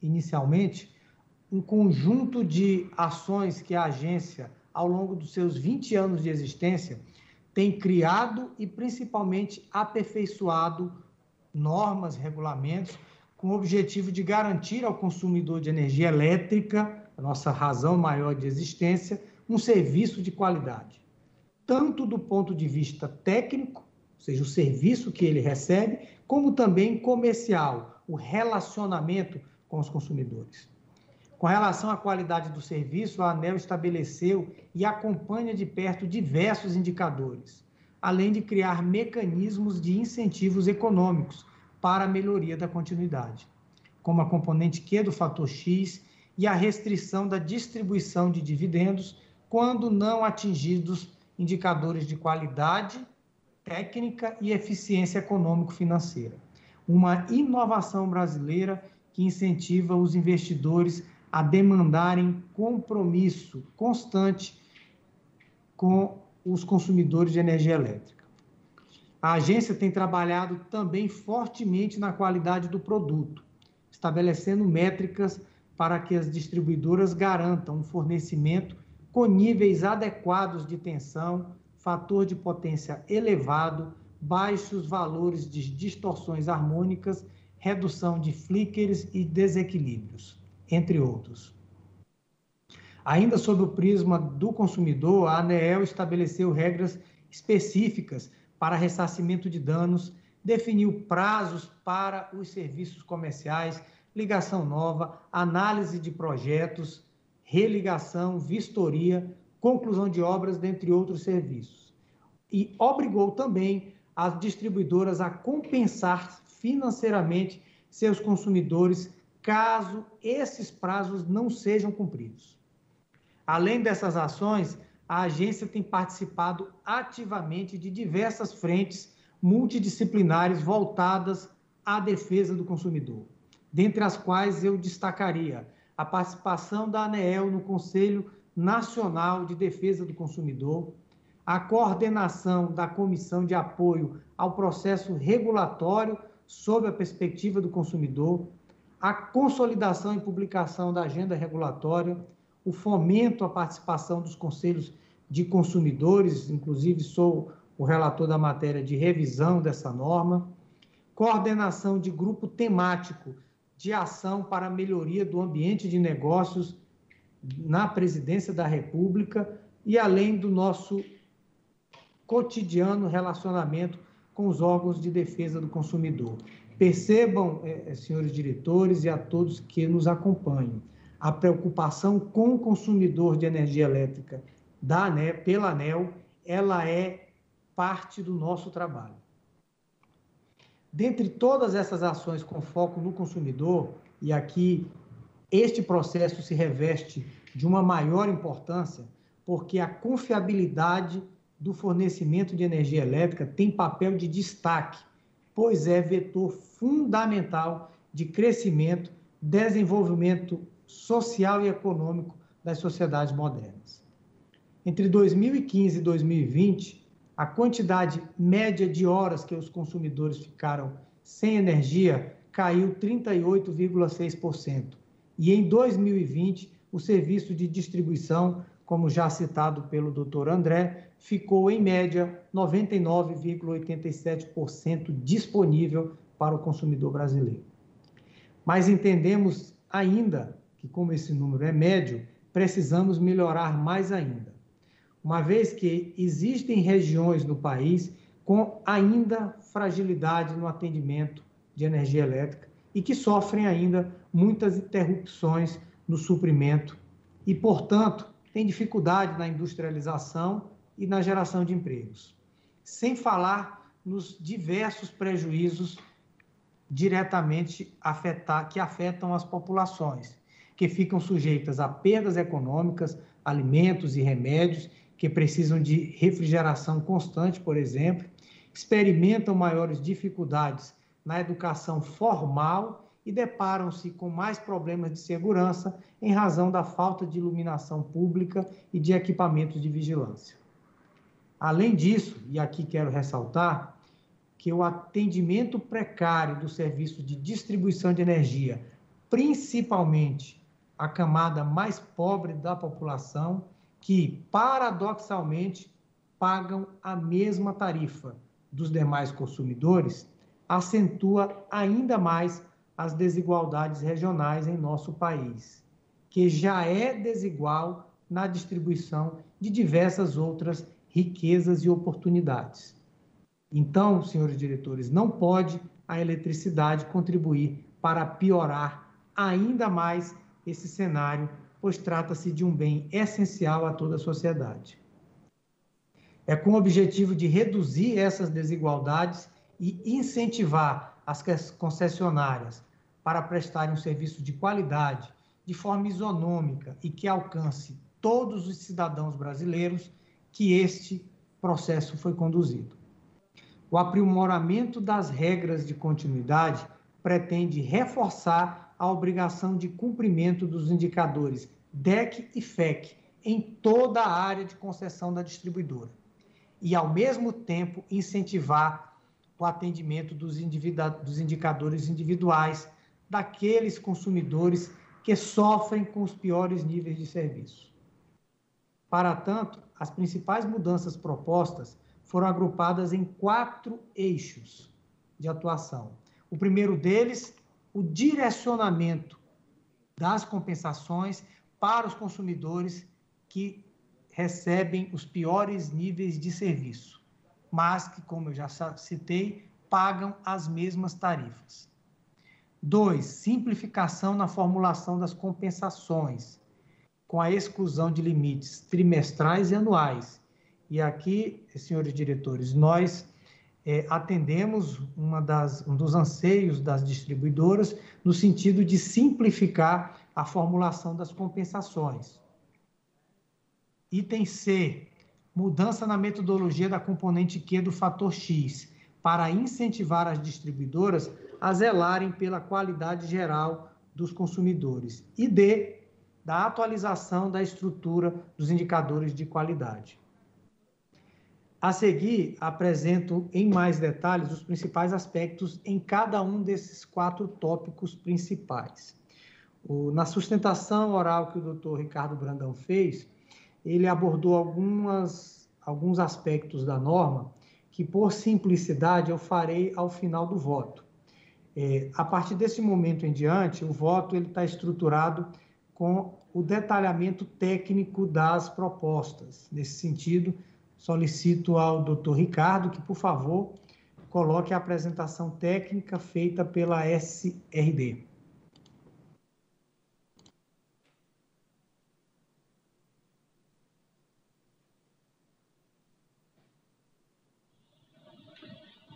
inicialmente, um conjunto de ações que a agência, ao longo dos seus 20 anos de existência, tem criado e principalmente aperfeiçoado normas, regulamentos, com o objetivo de garantir ao consumidor de energia elétrica, a nossa razão maior de existência, um serviço de qualidade, tanto do ponto de vista técnico, ou seja, o serviço que ele recebe, como também comercial, o relacionamento com os consumidores. Com relação à qualidade do serviço, a ANEL estabeleceu e acompanha de perto diversos indicadores, além de criar mecanismos de incentivos econômicos para a melhoria da continuidade, como a componente Q do fator X e a restrição da distribuição de dividendos quando não atingidos indicadores de qualidade técnica e eficiência econômico-financeira. Uma inovação brasileira que incentiva os investidores a demandarem compromisso constante com os consumidores de energia elétrica. A agência tem trabalhado também fortemente na qualidade do produto, estabelecendo métricas para que as distribuidoras garantam um fornecimento com níveis adequados de tensão, fator de potência elevado, baixos valores de distorções harmônicas redução de flickers e desequilíbrios, entre outros. Ainda sob o prisma do consumidor, a ANEEL estabeleceu regras específicas para ressarcimento de danos, definiu prazos para os serviços comerciais, ligação nova, análise de projetos, religação, vistoria, conclusão de obras, dentre outros serviços. E obrigou também as distribuidoras a compensar financeiramente seus consumidores caso esses prazos não sejam cumpridos. Além dessas ações, a agência tem participado ativamente de diversas frentes multidisciplinares voltadas à defesa do consumidor, dentre as quais eu destacaria a participação da ANEEL no Conselho Nacional de Defesa do Consumidor, a coordenação da Comissão de Apoio ao Processo Regulatório sob a perspectiva do consumidor, a consolidação e publicação da agenda regulatória, o fomento à participação dos conselhos de consumidores, inclusive sou o relator da matéria de revisão dessa norma, coordenação de grupo temático de ação para a melhoria do ambiente de negócios na presidência da República e além do nosso cotidiano relacionamento com os órgãos de defesa do consumidor. Percebam, eh, senhores diretores e a todos que nos acompanham, a preocupação com o consumidor de energia elétrica da ANEL, pela ANEL, ela é parte do nosso trabalho. Dentre todas essas ações com foco no consumidor, e aqui este processo se reveste de uma maior importância, porque a confiabilidade do fornecimento de energia elétrica tem papel de destaque, pois é vetor fundamental de crescimento, desenvolvimento social e econômico das sociedades modernas. Entre 2015 e 2020, a quantidade média de horas que os consumidores ficaram sem energia caiu 38,6%. E em 2020, o serviço de distribuição, como já citado pelo Dr. André, ficou em média 99,87% disponível para o consumidor brasileiro. Mas entendemos ainda que, como esse número é médio, precisamos melhorar mais ainda, uma vez que existem regiões no país com ainda fragilidade no atendimento de energia elétrica e que sofrem ainda muitas interrupções no suprimento e, portanto, têm dificuldade na industrialização e na geração de empregos. Sem falar nos diversos prejuízos diretamente afetar, que afetam as populações, que ficam sujeitas a perdas econômicas, alimentos e remédios, que precisam de refrigeração constante, por exemplo, experimentam maiores dificuldades na educação formal e deparam-se com mais problemas de segurança em razão da falta de iluminação pública e de equipamentos de vigilância. Além disso, e aqui quero ressaltar, que o atendimento precário do serviço de distribuição de energia, principalmente a camada mais pobre da população, que paradoxalmente pagam a mesma tarifa dos demais consumidores, acentua ainda mais as desigualdades regionais em nosso país, que já é desigual na distribuição de diversas outras riquezas e oportunidades. Então, senhores diretores, não pode a eletricidade contribuir para piorar ainda mais esse cenário, pois trata-se de um bem essencial a toda a sociedade. É com o objetivo de reduzir essas desigualdades e incentivar as concessionárias para prestarem um serviço de qualidade, de forma isonômica e que alcance todos os cidadãos brasileiros, que este processo foi conduzido. O aprimoramento das regras de continuidade pretende reforçar a obrigação de cumprimento dos indicadores DEC e FEC em toda a área de concessão da distribuidora e, ao mesmo tempo, incentivar o atendimento dos, dos indicadores individuais daqueles consumidores que sofrem com os piores níveis de serviço. Para tanto, as principais mudanças propostas foram agrupadas em quatro eixos de atuação. O primeiro deles, o direcionamento das compensações para os consumidores que recebem os piores níveis de serviço, mas que, como eu já citei, pagam as mesmas tarifas. Dois, simplificação na formulação das compensações, com a exclusão de limites trimestrais e anuais, e aqui, senhores diretores, nós é, atendemos uma das, um dos anseios das distribuidoras no sentido de simplificar a formulação das compensações. Item C, mudança na metodologia da componente Q do fator X, para incentivar as distribuidoras a zelarem pela qualidade geral dos consumidores. E D, da atualização da estrutura dos indicadores de qualidade. A seguir, apresento em mais detalhes os principais aspectos em cada um desses quatro tópicos principais. O, na sustentação oral que o doutor Ricardo Brandão fez, ele abordou algumas, alguns aspectos da norma que, por simplicidade, eu farei ao final do voto. É, a partir desse momento em diante, o voto está estruturado com o detalhamento técnico das propostas. Nesse sentido, solicito ao doutor Ricardo que, por favor, coloque a apresentação técnica feita pela SRD.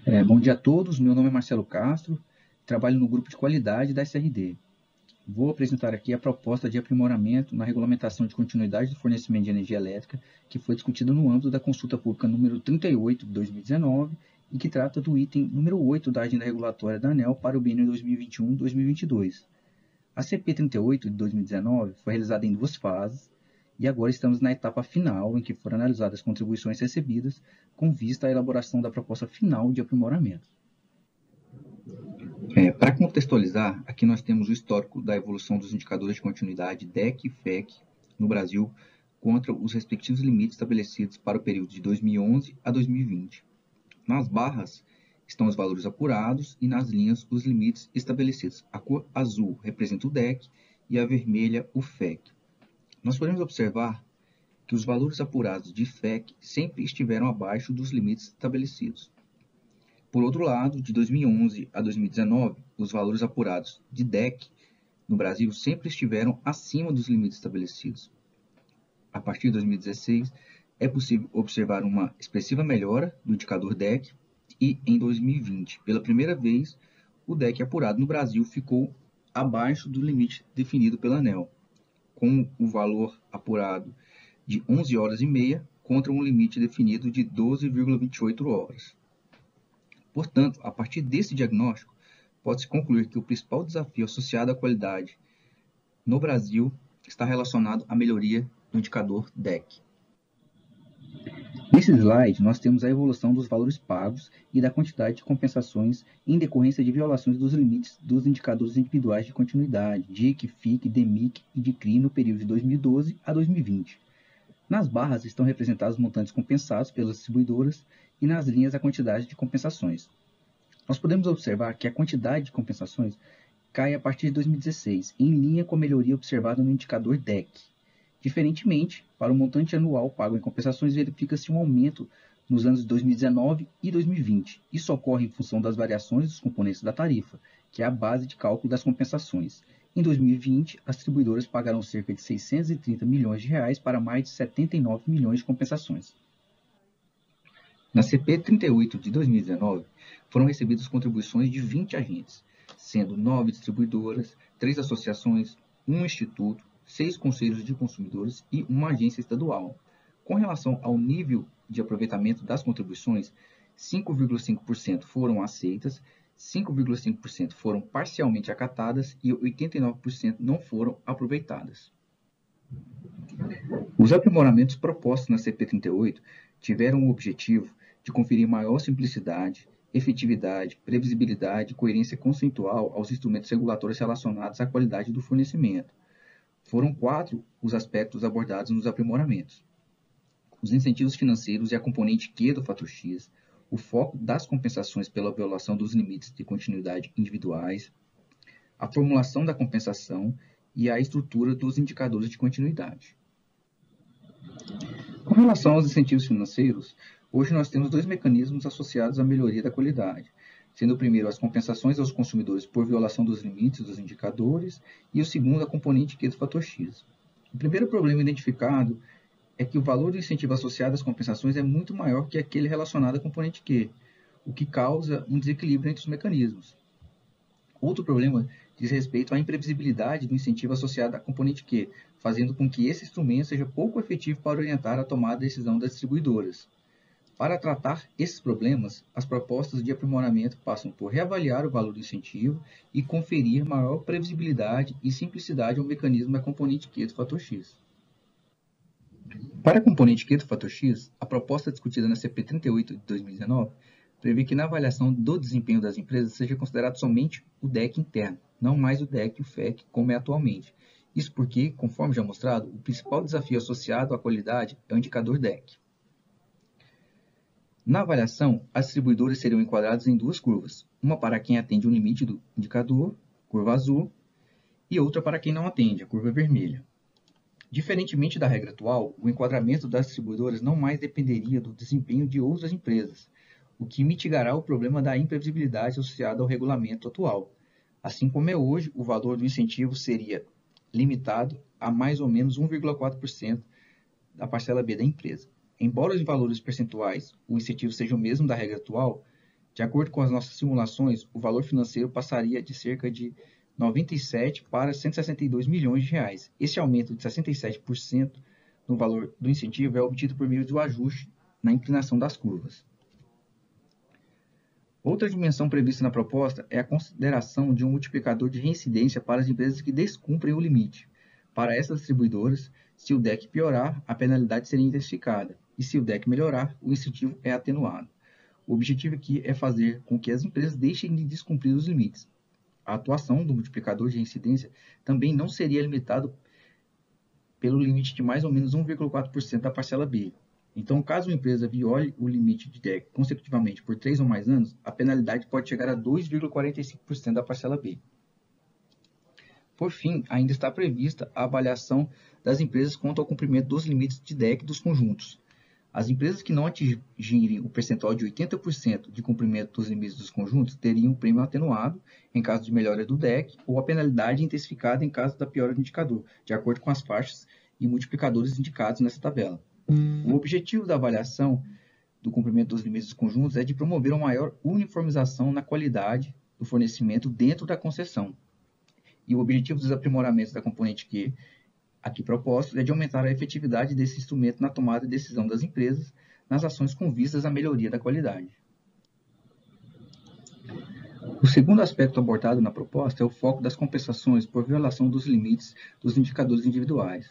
É, bom dia a todos, meu nome é Marcelo Castro, trabalho no grupo de qualidade da SRD. Vou apresentar aqui a proposta de aprimoramento na regulamentação de continuidade do fornecimento de energia elétrica, que foi discutida no âmbito da consulta pública número 38 de 2019 e que trata do item número 8 da agenda regulatória da ANEL para o biênio 2021-2022. A CP 38 de 2019 foi realizada em duas fases e agora estamos na etapa final em que foram analisadas as contribuições recebidas com vista à elaboração da proposta final de aprimoramento. É, para contextualizar, aqui nós temos o histórico da evolução dos indicadores de continuidade DEC e FEC no Brasil contra os respectivos limites estabelecidos para o período de 2011 a 2020. Nas barras estão os valores apurados e nas linhas os limites estabelecidos. A cor azul representa o DEC e a vermelha o FEC. Nós podemos observar que os valores apurados de FEC sempre estiveram abaixo dos limites estabelecidos. Por outro lado, de 2011 a 2019, os valores apurados de DEC no Brasil sempre estiveram acima dos limites estabelecidos. A partir de 2016, é possível observar uma expressiva melhora do indicador DEC e, em 2020, pela primeira vez, o DEC apurado no Brasil ficou abaixo do limite definido pela ANEL, com o valor apurado de 11 horas e meia contra um limite definido de 12,28 horas. Portanto, a partir desse diagnóstico, pode-se concluir que o principal desafio associado à qualidade no Brasil está relacionado à melhoria do indicador DEC. Nesse slide, nós temos a evolução dos valores pagos e da quantidade de compensações em decorrência de violações dos limites dos indicadores individuais de continuidade, DIC, FIC, DEMIC e DICRI no período de 2012 a 2020. Nas barras estão representados os montantes compensados pelas distribuidoras e nas linhas a quantidade de compensações. Nós podemos observar que a quantidade de compensações cai a partir de 2016, em linha com a melhoria observada no indicador DEC. Diferentemente, para o montante anual pago em compensações, verifica-se um aumento nos anos de 2019 e 2020. Isso ocorre em função das variações dos componentes da tarifa, que é a base de cálculo das compensações. Em 2020, as distribuidoras pagaram cerca de 630 milhões de reais para mais de 79 milhões de compensações. Na CP 38 de 2019, foram recebidas contribuições de 20 agentes, sendo 9 distribuidoras, 3 associações, um instituto, 6 conselhos de consumidores e uma agência estadual. Com relação ao nível de aproveitamento das contribuições, 5,5% foram aceitas, 5,5% foram parcialmente acatadas e 89% não foram aproveitadas. Os aprimoramentos propostos na CP38 tiveram o objetivo de conferir maior simplicidade, efetividade, previsibilidade e coerência conceitual aos instrumentos regulatórios relacionados à qualidade do fornecimento. Foram quatro os aspectos abordados nos aprimoramentos: os incentivos financeiros e a componente Q do fator X, o foco das compensações pela violação dos limites de continuidade individuais, a formulação da compensação e a estrutura dos indicadores de continuidade. Com relação aos incentivos financeiros, Hoje nós temos dois mecanismos associados à melhoria da qualidade, sendo o primeiro as compensações aos consumidores por violação dos limites dos indicadores e o segundo a componente Q do fator X. O primeiro problema identificado é que o valor do incentivo associado às compensações é muito maior que aquele relacionado à componente Q, o que causa um desequilíbrio entre os mecanismos. Outro problema diz respeito à imprevisibilidade do incentivo associado à componente Q, fazendo com que esse instrumento seja pouco efetivo para orientar a tomada de decisão das distribuidoras. Para tratar esses problemas, as propostas de aprimoramento passam por reavaliar o valor do incentivo e conferir maior previsibilidade e simplicidade ao mecanismo da componente Q do fator X. Para a componente Q do fator X, a proposta discutida na CP 38 de 2019 prevê que na avaliação do desempenho das empresas seja considerado somente o DEC interno, não mais o DEC e o FEC como é atualmente. Isso porque, conforme já mostrado, o principal desafio associado à qualidade é o indicador DEC. Na avaliação, as distribuidoras seriam enquadradas em duas curvas, uma para quem atende o limite do indicador, curva azul, e outra para quem não atende, a curva vermelha. Diferentemente da regra atual, o enquadramento das distribuidoras não mais dependeria do desempenho de outras empresas, o que mitigará o problema da imprevisibilidade associada ao regulamento atual. Assim como é hoje, o valor do incentivo seria limitado a mais ou menos 1,4% da parcela B da empresa. Embora os valores percentuais, o incentivo seja o mesmo da regra atual, de acordo com as nossas simulações, o valor financeiro passaria de cerca de 97 para 162 milhões de reais. Esse aumento de 67% no valor do incentivo é obtido por meio do ajuste na inclinação das curvas. Outra dimensão prevista na proposta é a consideração de um multiplicador de reincidência para as empresas que descumprem o limite. Para essas distribuidoras, se o DEC piorar, a penalidade seria intensificada, e se o DEC melhorar, o incentivo é atenuado. O objetivo aqui é fazer com que as empresas deixem de descumprir os limites. A atuação do multiplicador de reincidência também não seria limitado pelo limite de mais ou menos 1,4% da parcela B, então, caso uma empresa viole o limite de DEC consecutivamente por três ou mais anos, a penalidade pode chegar a 2,45% da parcela B. Por fim, ainda está prevista a avaliação das empresas quanto ao cumprimento dos limites de DEC dos conjuntos. As empresas que não atingirem o percentual de 80% de cumprimento dos limites dos conjuntos teriam um prêmio atenuado em caso de melhora do DEC ou a penalidade intensificada em caso da piora do indicador, de acordo com as faixas e multiplicadores indicados nessa tabela. O objetivo da avaliação do cumprimento dos limites dos conjuntos é de promover uma maior uniformização na qualidade do fornecimento dentro da concessão. E o objetivo dos aprimoramentos da componente Q, aqui proposto, é de aumentar a efetividade desse instrumento na tomada de decisão das empresas nas ações com vistas à melhoria da qualidade. O segundo aspecto abordado na proposta é o foco das compensações por violação dos limites dos indicadores individuais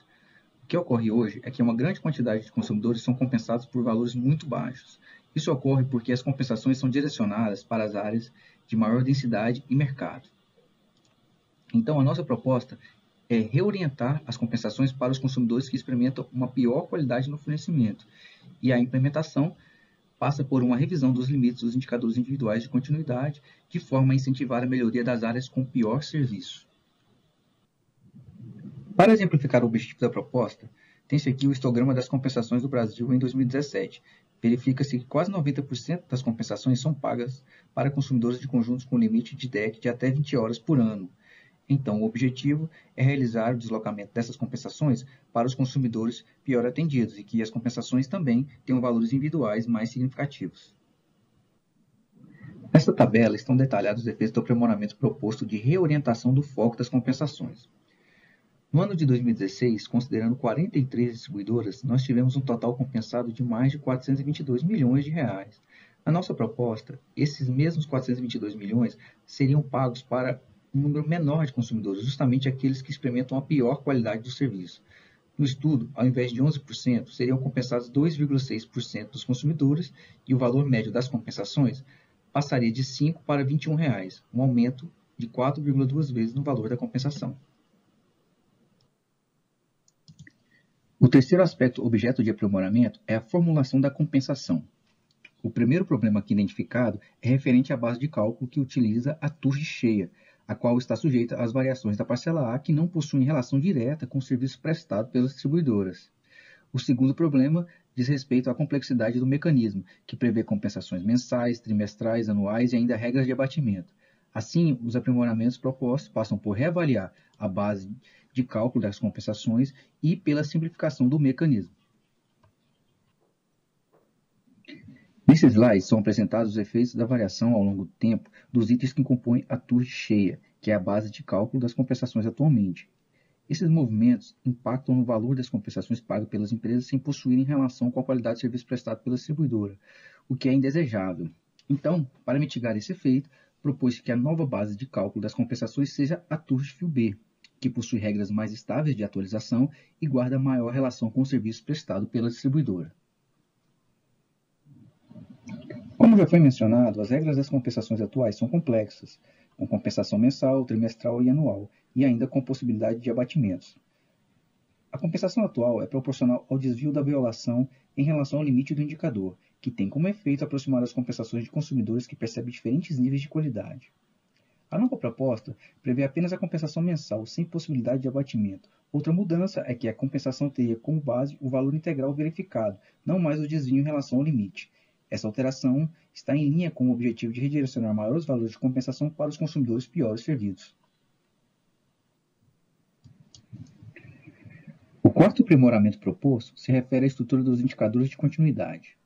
que ocorre hoje é que uma grande quantidade de consumidores são compensados por valores muito baixos. Isso ocorre porque as compensações são direcionadas para as áreas de maior densidade e mercado. Então, a nossa proposta é reorientar as compensações para os consumidores que experimentam uma pior qualidade no fornecimento, e a implementação passa por uma revisão dos limites dos indicadores individuais de continuidade, de forma a incentivar a melhoria das áreas com pior serviço. Para exemplificar o objetivo da proposta, tem-se aqui o histograma das compensações do Brasil em 2017. Verifica-se que quase 90% das compensações são pagas para consumidores de conjuntos com limite de DEC de até 20 horas por ano. Então, o objetivo é realizar o deslocamento dessas compensações para os consumidores pior atendidos e que as compensações também tenham valores individuais mais significativos. Nesta tabela estão detalhados os efeitos do aprimoramento proposto de reorientação do foco das compensações. No ano de 2016, considerando 43 distribuidoras, nós tivemos um total compensado de mais de 422 milhões de reais. Na nossa proposta, esses mesmos 422 milhões seriam pagos para um número menor de consumidores, justamente aqueles que experimentam a pior qualidade do serviço. No estudo, ao invés de 11%, seriam compensados 2,6% dos consumidores e o valor médio das compensações passaria de R$ 5 para 21 reais, um aumento de 4,2 vezes no valor da compensação. O terceiro aspecto objeto de aprimoramento é a formulação da compensação. O primeiro problema aqui identificado é referente à base de cálculo que utiliza a TURG cheia, a qual está sujeita às variações da parcela A que não possuem relação direta com o serviço prestado pelas distribuidoras. O segundo problema diz respeito à complexidade do mecanismo, que prevê compensações mensais, trimestrais, anuais e ainda regras de abatimento. Assim, os aprimoramentos propostos passam por reavaliar a base de cálculo das compensações e pela simplificação do mecanismo. Nesse slide são apresentados os efeitos da variação ao longo do tempo dos itens que compõem a TUR cheia, que é a base de cálculo das compensações atualmente. Esses movimentos impactam no valor das compensações pagas pelas empresas sem possuírem relação com a qualidade de serviço prestado pela distribuidora, o que é indesejável. Então, para mitigar esse efeito, propôs que a nova base de cálculo das compensações seja a TURF-B, que possui regras mais estáveis de atualização e guarda maior relação com o serviço prestado pela distribuidora. Como já foi mencionado, as regras das compensações atuais são complexas, com compensação mensal, trimestral e anual, e ainda com possibilidade de abatimentos. A compensação atual é proporcional ao desvio da violação em relação ao limite do indicador, que tem como efeito aproximar as compensações de consumidores que percebem diferentes níveis de qualidade. A nova proposta prevê apenas a compensação mensal, sem possibilidade de abatimento. Outra mudança é que a compensação teria como base o valor integral verificado, não mais o desvio em relação ao limite. Essa alteração está em linha com o objetivo de redirecionar maiores valores de compensação para os consumidores piores servidos. O quarto aprimoramento proposto se refere à estrutura dos indicadores de continuidade.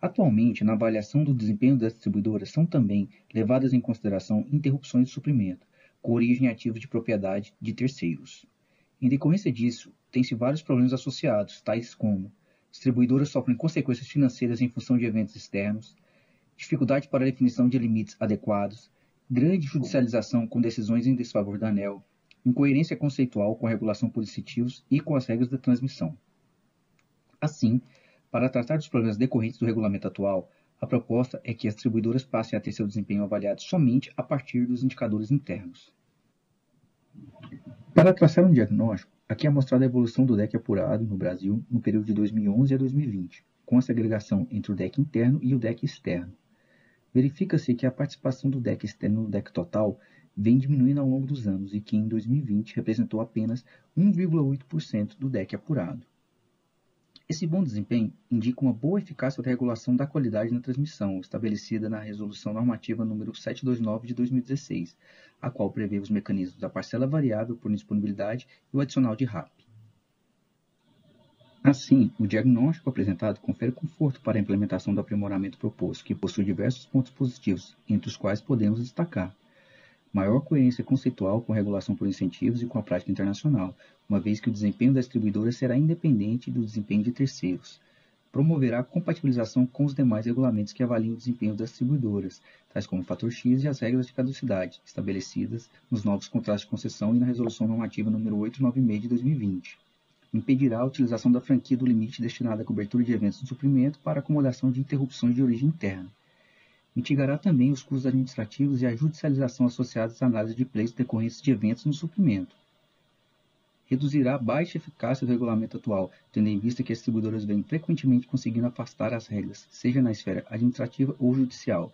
Atualmente, na avaliação do desempenho das distribuidoras são também levadas em consideração interrupções de suprimento. com origem em ativos de propriedade de terceiros. Em decorrência disso, tem-se vários problemas associados, tais como distribuidoras sofrem consequências financeiras em função de eventos externos, dificuldade para a definição de limites adequados, grande judicialização com decisões em desfavor da ANEL, incoerência conceitual com a regulação por incentivos e com as regras da transmissão. Assim, para tratar dos problemas decorrentes do regulamento atual, a proposta é que as distribuidoras passem a ter seu desempenho avaliado somente a partir dos indicadores internos. Para traçar um diagnóstico, aqui é mostrada a evolução do DEC apurado no Brasil no período de 2011 a 2020, com a segregação entre o DEC interno e o DEC externo. Verifica-se que a participação do DEC externo no DEC total vem diminuindo ao longo dos anos e que em 2020 representou apenas 1,8% do DEC apurado. Esse bom desempenho indica uma boa eficácia da regulação da qualidade na transmissão, estabelecida na Resolução Normativa número 729 de 2016, a qual prevê os mecanismos da parcela variável por disponibilidade e o adicional de RAP. Assim, o diagnóstico apresentado confere conforto para a implementação do aprimoramento proposto, que possui diversos pontos positivos, entre os quais podemos destacar maior coerência conceitual com a regulação por incentivos e com a prática internacional, uma vez que o desempenho da distribuidora será independente do desempenho de terceiros. Promoverá compatibilização com os demais regulamentos que avaliem o desempenho das distribuidoras, tais como o fator X e as regras de caducidade, estabelecidas nos novos contratos de concessão e na Resolução Normativa número 896 de 2020. Impedirá a utilização da franquia do limite destinado à cobertura de eventos de suprimento para acomodação de interrupções de origem interna mitigará também os custos administrativos e a judicialização associados à análise de pleitos decorrentes de eventos no suprimento. Reduzirá a baixa eficácia do regulamento atual, tendo em vista que as distribuidoras vêm frequentemente conseguindo afastar as regras, seja na esfera administrativa ou judicial.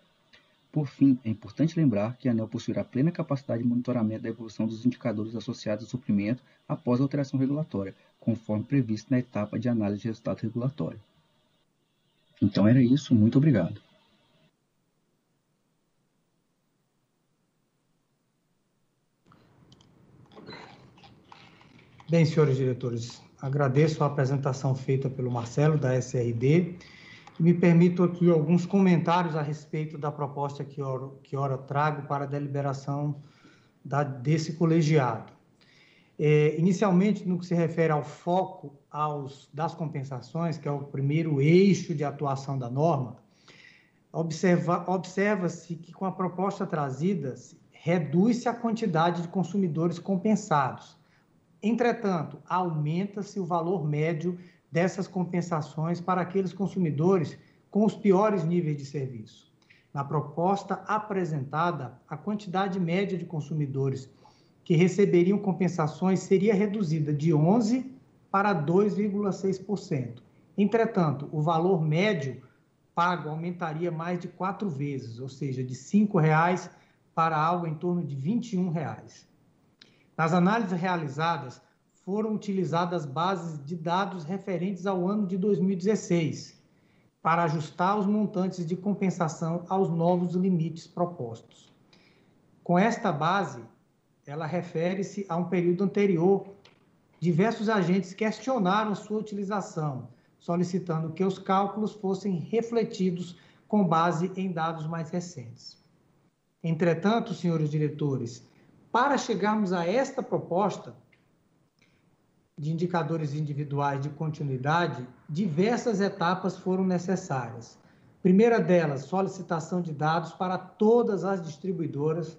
Por fim, é importante lembrar que a ANEL possuirá plena capacidade de monitoramento da evolução dos indicadores associados ao suprimento após a alteração regulatória, conforme previsto na etapa de análise de resultado regulatório. Então era isso, muito obrigado. Bem, senhores diretores, agradeço a apresentação feita pelo Marcelo, da SRD, e me permito aqui alguns comentários a respeito da proposta que ora, que ora trago para a deliberação da, desse colegiado. É, inicialmente, no que se refere ao foco aos, das compensações, que é o primeiro eixo de atuação da norma, observa-se observa que com a proposta trazida, reduz-se a quantidade de consumidores compensados, Entretanto, aumenta-se o valor médio dessas compensações para aqueles consumidores com os piores níveis de serviço. Na proposta apresentada, a quantidade média de consumidores que receberiam compensações seria reduzida de 11% para 2,6%. Entretanto, o valor médio pago aumentaria mais de quatro vezes, ou seja, de R$ 5,00 para algo em torno de R$ 21,00. Nas análises realizadas, foram utilizadas bases de dados referentes ao ano de 2016 para ajustar os montantes de compensação aos novos limites propostos. Com esta base, ela refere-se a um período anterior. Diversos agentes questionaram sua utilização, solicitando que os cálculos fossem refletidos com base em dados mais recentes. Entretanto, senhores diretores, para chegarmos a esta proposta de indicadores individuais de continuidade, diversas etapas foram necessárias. Primeira delas, solicitação de dados para todas as distribuidoras,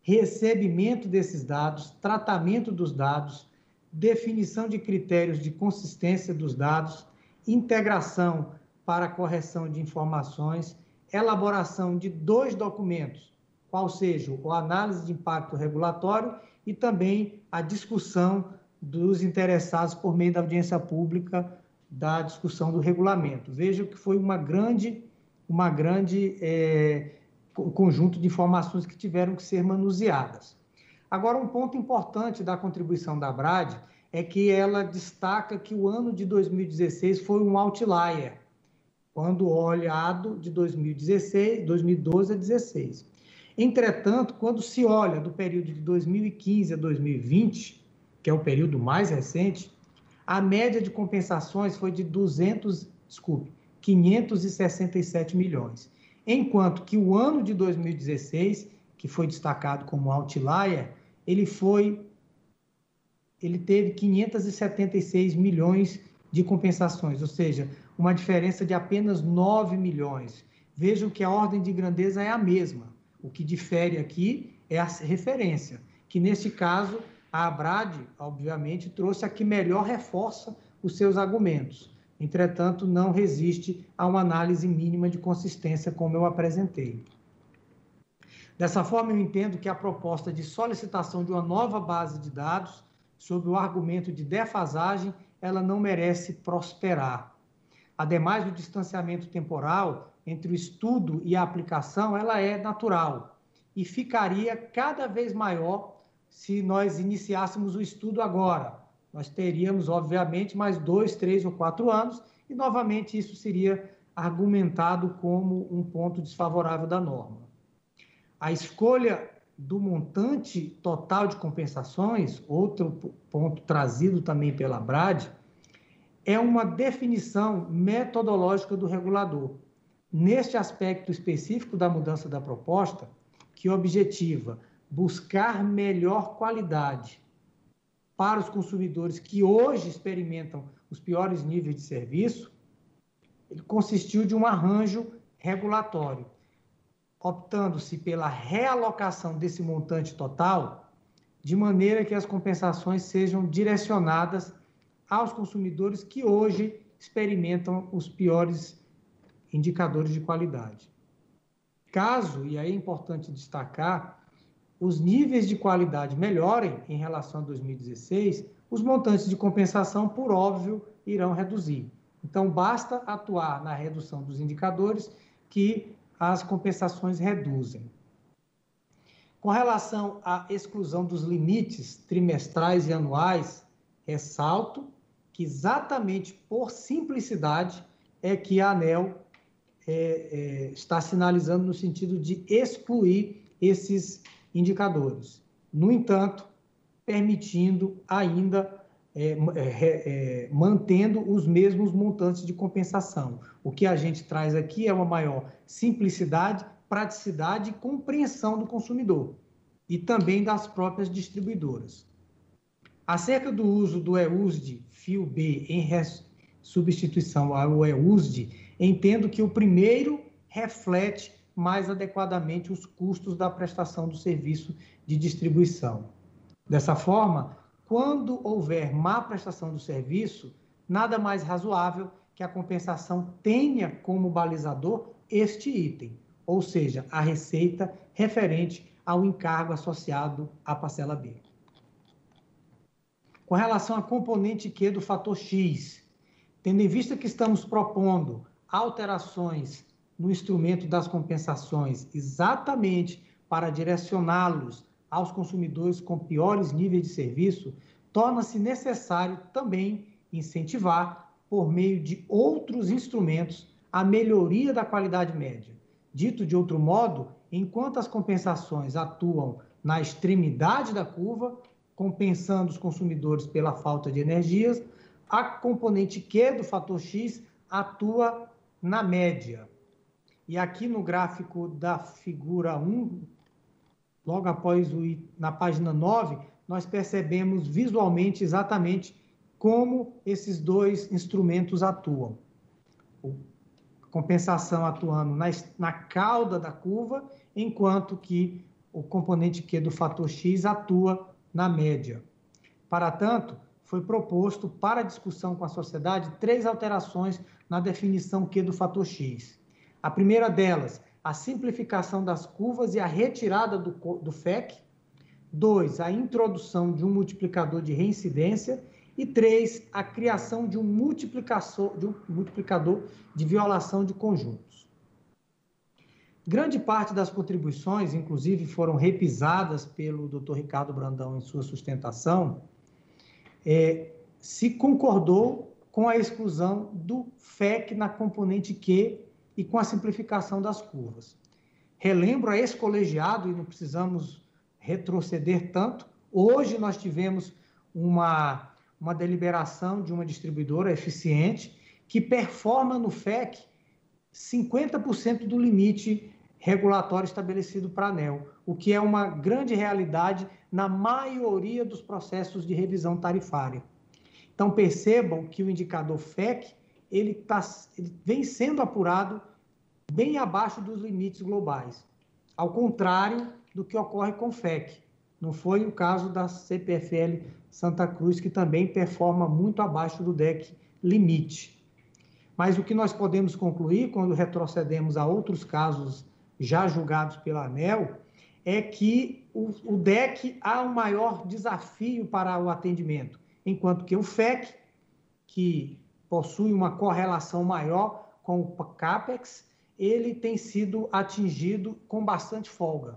recebimento desses dados, tratamento dos dados, definição de critérios de consistência dos dados, integração para correção de informações, elaboração de dois documentos, qual seja o análise de impacto regulatório e também a discussão dos interessados por meio da audiência pública da discussão do regulamento. Veja que foi uma grande, uma grande é, conjunto de informações que tiveram que ser manuseadas. Agora, um ponto importante da contribuição da BRAD é que ela destaca que o ano de 2016 foi um outlier, quando olhado de 2016, 2012 a 2016. Entretanto, quando se olha do período de 2015 a 2020, que é o período mais recente, a média de compensações foi de 200, desculpe, 567 milhões. Enquanto que o ano de 2016, que foi destacado como outlier, ele foi ele teve 576 milhões de compensações, ou seja, uma diferença de apenas 9 milhões. Vejam que a ordem de grandeza é a mesma. O que difere aqui é a referência, que nesse caso a Abrad, obviamente, trouxe a que melhor reforça os seus argumentos. Entretanto, não resiste a uma análise mínima de consistência, como eu apresentei. Dessa forma, eu entendo que a proposta de solicitação de uma nova base de dados sob o argumento de defasagem, ela não merece prosperar. Ademais, o distanciamento temporal entre o estudo e a aplicação, ela é natural e ficaria cada vez maior se nós iniciássemos o estudo agora. Nós teríamos, obviamente, mais dois, três ou quatro anos e, novamente, isso seria argumentado como um ponto desfavorável da norma. A escolha do montante total de compensações, outro ponto trazido também pela BRAD, é uma definição metodológica do regulador. Neste aspecto específico da mudança da proposta, que objetiva buscar melhor qualidade para os consumidores que hoje experimentam os piores níveis de serviço, ele consistiu de um arranjo regulatório optando-se pela realocação desse montante total, de maneira que as compensações sejam direcionadas aos consumidores que hoje experimentam os piores indicadores de qualidade. Caso, e aí é importante destacar, os níveis de qualidade melhorem em relação a 2016, os montantes de compensação, por óbvio, irão reduzir. Então, basta atuar na redução dos indicadores que as compensações reduzem. Com relação à exclusão dos limites trimestrais e anuais, ressalto que exatamente por simplicidade é que a ANEL é, é, está sinalizando no sentido de excluir esses indicadores. No entanto, permitindo ainda é, é, é, mantendo os mesmos montantes de compensação. O que a gente traz aqui é uma maior simplicidade, praticidade e compreensão do consumidor e também das próprias distribuidoras. Acerca do uso do EUSD fio B em substituição ao EUSD, entendo que o primeiro reflete mais adequadamente os custos da prestação do serviço de distribuição. Dessa forma, quando houver má prestação do serviço, nada mais razoável que a compensação tenha como balizador este item, ou seja, a receita referente ao encargo associado à parcela B. Com relação à componente Q do fator X, tendo em vista que estamos propondo alterações no instrumento das compensações exatamente para direcioná-los aos consumidores com piores níveis de serviço, torna-se necessário também incentivar, por meio de outros instrumentos, a melhoria da qualidade média. Dito de outro modo, enquanto as compensações atuam na extremidade da curva, compensando os consumidores pela falta de energias, a componente Q do fator X atua na média. E aqui no gráfico da figura 1, logo após o na página 9, nós percebemos visualmente exatamente como esses dois instrumentos atuam. A compensação atuando na, na cauda da curva, enquanto que o componente Q do fator X atua na média. Para tanto, foi proposto para discussão com a sociedade três alterações na definição Q do fator X. A primeira delas, a simplificação das curvas e a retirada do, do FEC. Dois, a introdução de um multiplicador de reincidência. E três, a criação de um multiplicador de, um multiplicador de violação de conjuntos. Grande parte das contribuições, inclusive, foram repisadas pelo Dr. Ricardo Brandão em sua sustentação, é, se concordou com a exclusão do FEC na componente Q e com a simplificação das curvas. Relembro a esse colegiado, e não precisamos retroceder tanto, hoje nós tivemos uma, uma deliberação de uma distribuidora eficiente que performa no FEC 50% do limite regulatório estabelecido para a ANEL, o que é uma grande realidade na maioria dos processos de revisão tarifária. Então, percebam que o indicador FEC ele, tá, ele vem sendo apurado bem abaixo dos limites globais, ao contrário do que ocorre com o FEC. Não foi o caso da CPFL Santa Cruz, que também performa muito abaixo do DEC limite. Mas o que nós podemos concluir, quando retrocedemos a outros casos já julgados pela ANEL, é que o, o DEC há um maior desafio para o atendimento, enquanto que o FEC, que possui uma correlação maior com o CAPEX, ele tem sido atingido com bastante folga.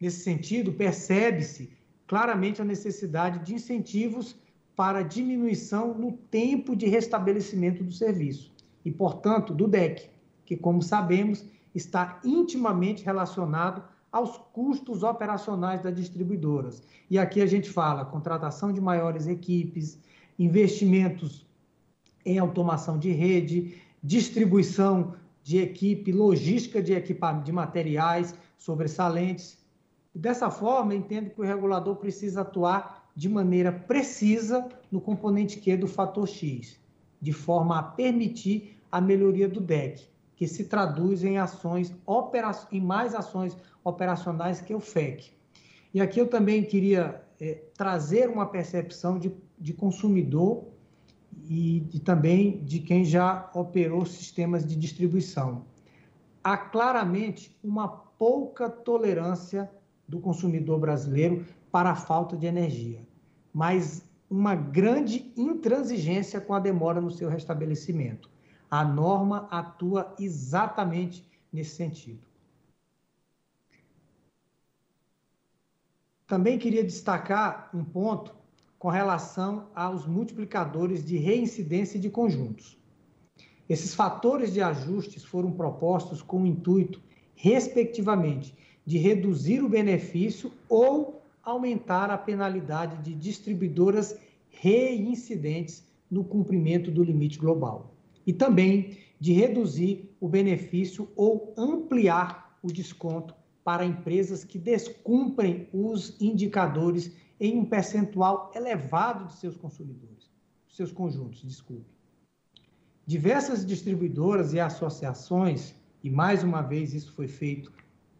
Nesse sentido, percebe-se claramente a necessidade de incentivos para diminuição no tempo de restabelecimento do serviço e, portanto, do DEC, que, como sabemos, está intimamente relacionado aos custos operacionais das distribuidoras. E aqui a gente fala contratação de maiores equipes, investimentos em automação de rede, distribuição de equipe, logística de de materiais sobressalentes. Dessa forma, entendo que o regulador precisa atuar de maneira precisa no componente Q do fator X, de forma a permitir a melhoria do DEC, que se traduz em ações em mais ações operacionais que o FEC. E aqui eu também queria é, trazer uma percepção de, de consumidor e de, também de quem já operou sistemas de distribuição. Há claramente uma pouca tolerância do consumidor brasileiro para a falta de energia, mas uma grande intransigência com a demora no seu restabelecimento. A norma atua exatamente nesse sentido. Também queria destacar um ponto com relação aos multiplicadores de reincidência de conjuntos. Esses fatores de ajustes foram propostos com o intuito, respectivamente, de reduzir o benefício ou aumentar a penalidade de distribuidoras reincidentes no cumprimento do limite global e também de reduzir o benefício ou ampliar o desconto para empresas que descumprem os indicadores em um percentual elevado de seus consumidores, seus conjuntos, desculpe. Diversas distribuidoras e associações, e mais uma vez isso foi feito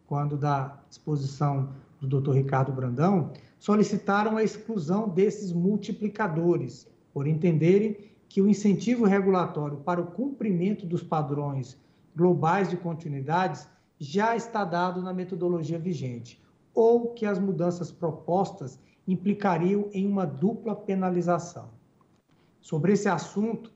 quando da exposição do Dr. Ricardo Brandão, solicitaram a exclusão desses multiplicadores, por entenderem que o incentivo regulatório para o cumprimento dos padrões globais de continuidades já está dado na metodologia vigente, ou que as mudanças propostas implicariam em uma dupla penalização. Sobre esse assunto,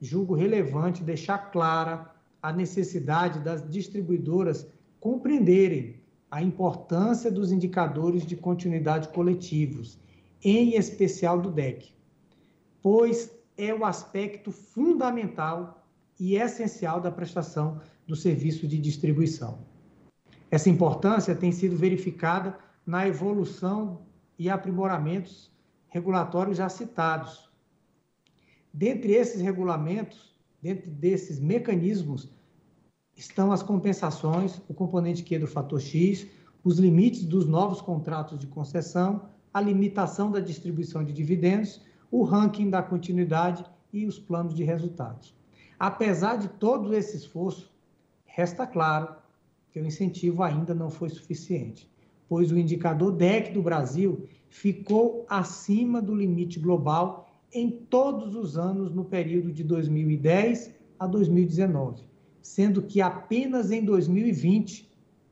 julgo relevante deixar clara a necessidade das distribuidoras compreenderem a importância dos indicadores de continuidade coletivos, em especial do DEC, pois é o aspecto fundamental e essencial da prestação do serviço de distribuição. Essa importância tem sido verificada na evolução e aprimoramentos regulatórios já citados. Dentre esses regulamentos, dentro desses mecanismos, estão as compensações, o componente Q do fator X, os limites dos novos contratos de concessão, a limitação da distribuição de dividendos, o ranking da continuidade e os planos de resultados. Apesar de todo esse esforço, resta claro que o incentivo ainda não foi suficiente, pois o indicador DEC do Brasil ficou acima do limite global em todos os anos no período de 2010 a 2019, sendo que apenas em 2020,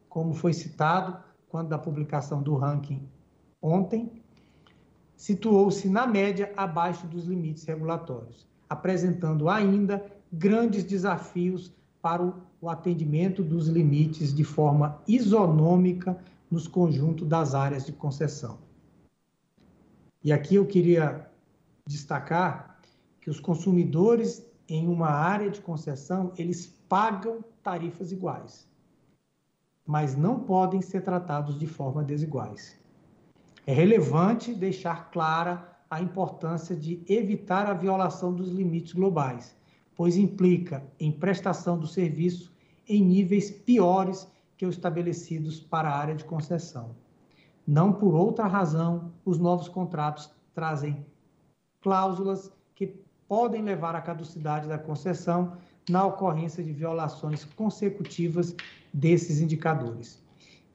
como foi citado quando da publicação do ranking ontem, situou-se na média abaixo dos limites regulatórios, apresentando ainda grandes desafios para o atendimento dos limites de forma isonômica nos conjuntos das áreas de concessão. E aqui eu queria destacar que os consumidores em uma área de concessão, eles pagam tarifas iguais, mas não podem ser tratados de forma desiguais. É relevante deixar clara a importância de evitar a violação dos limites globais, pois implica em prestação do serviço em níveis piores que os estabelecidos para a área de concessão. Não por outra razão, os novos contratos trazem cláusulas que podem levar à caducidade da concessão na ocorrência de violações consecutivas desses indicadores.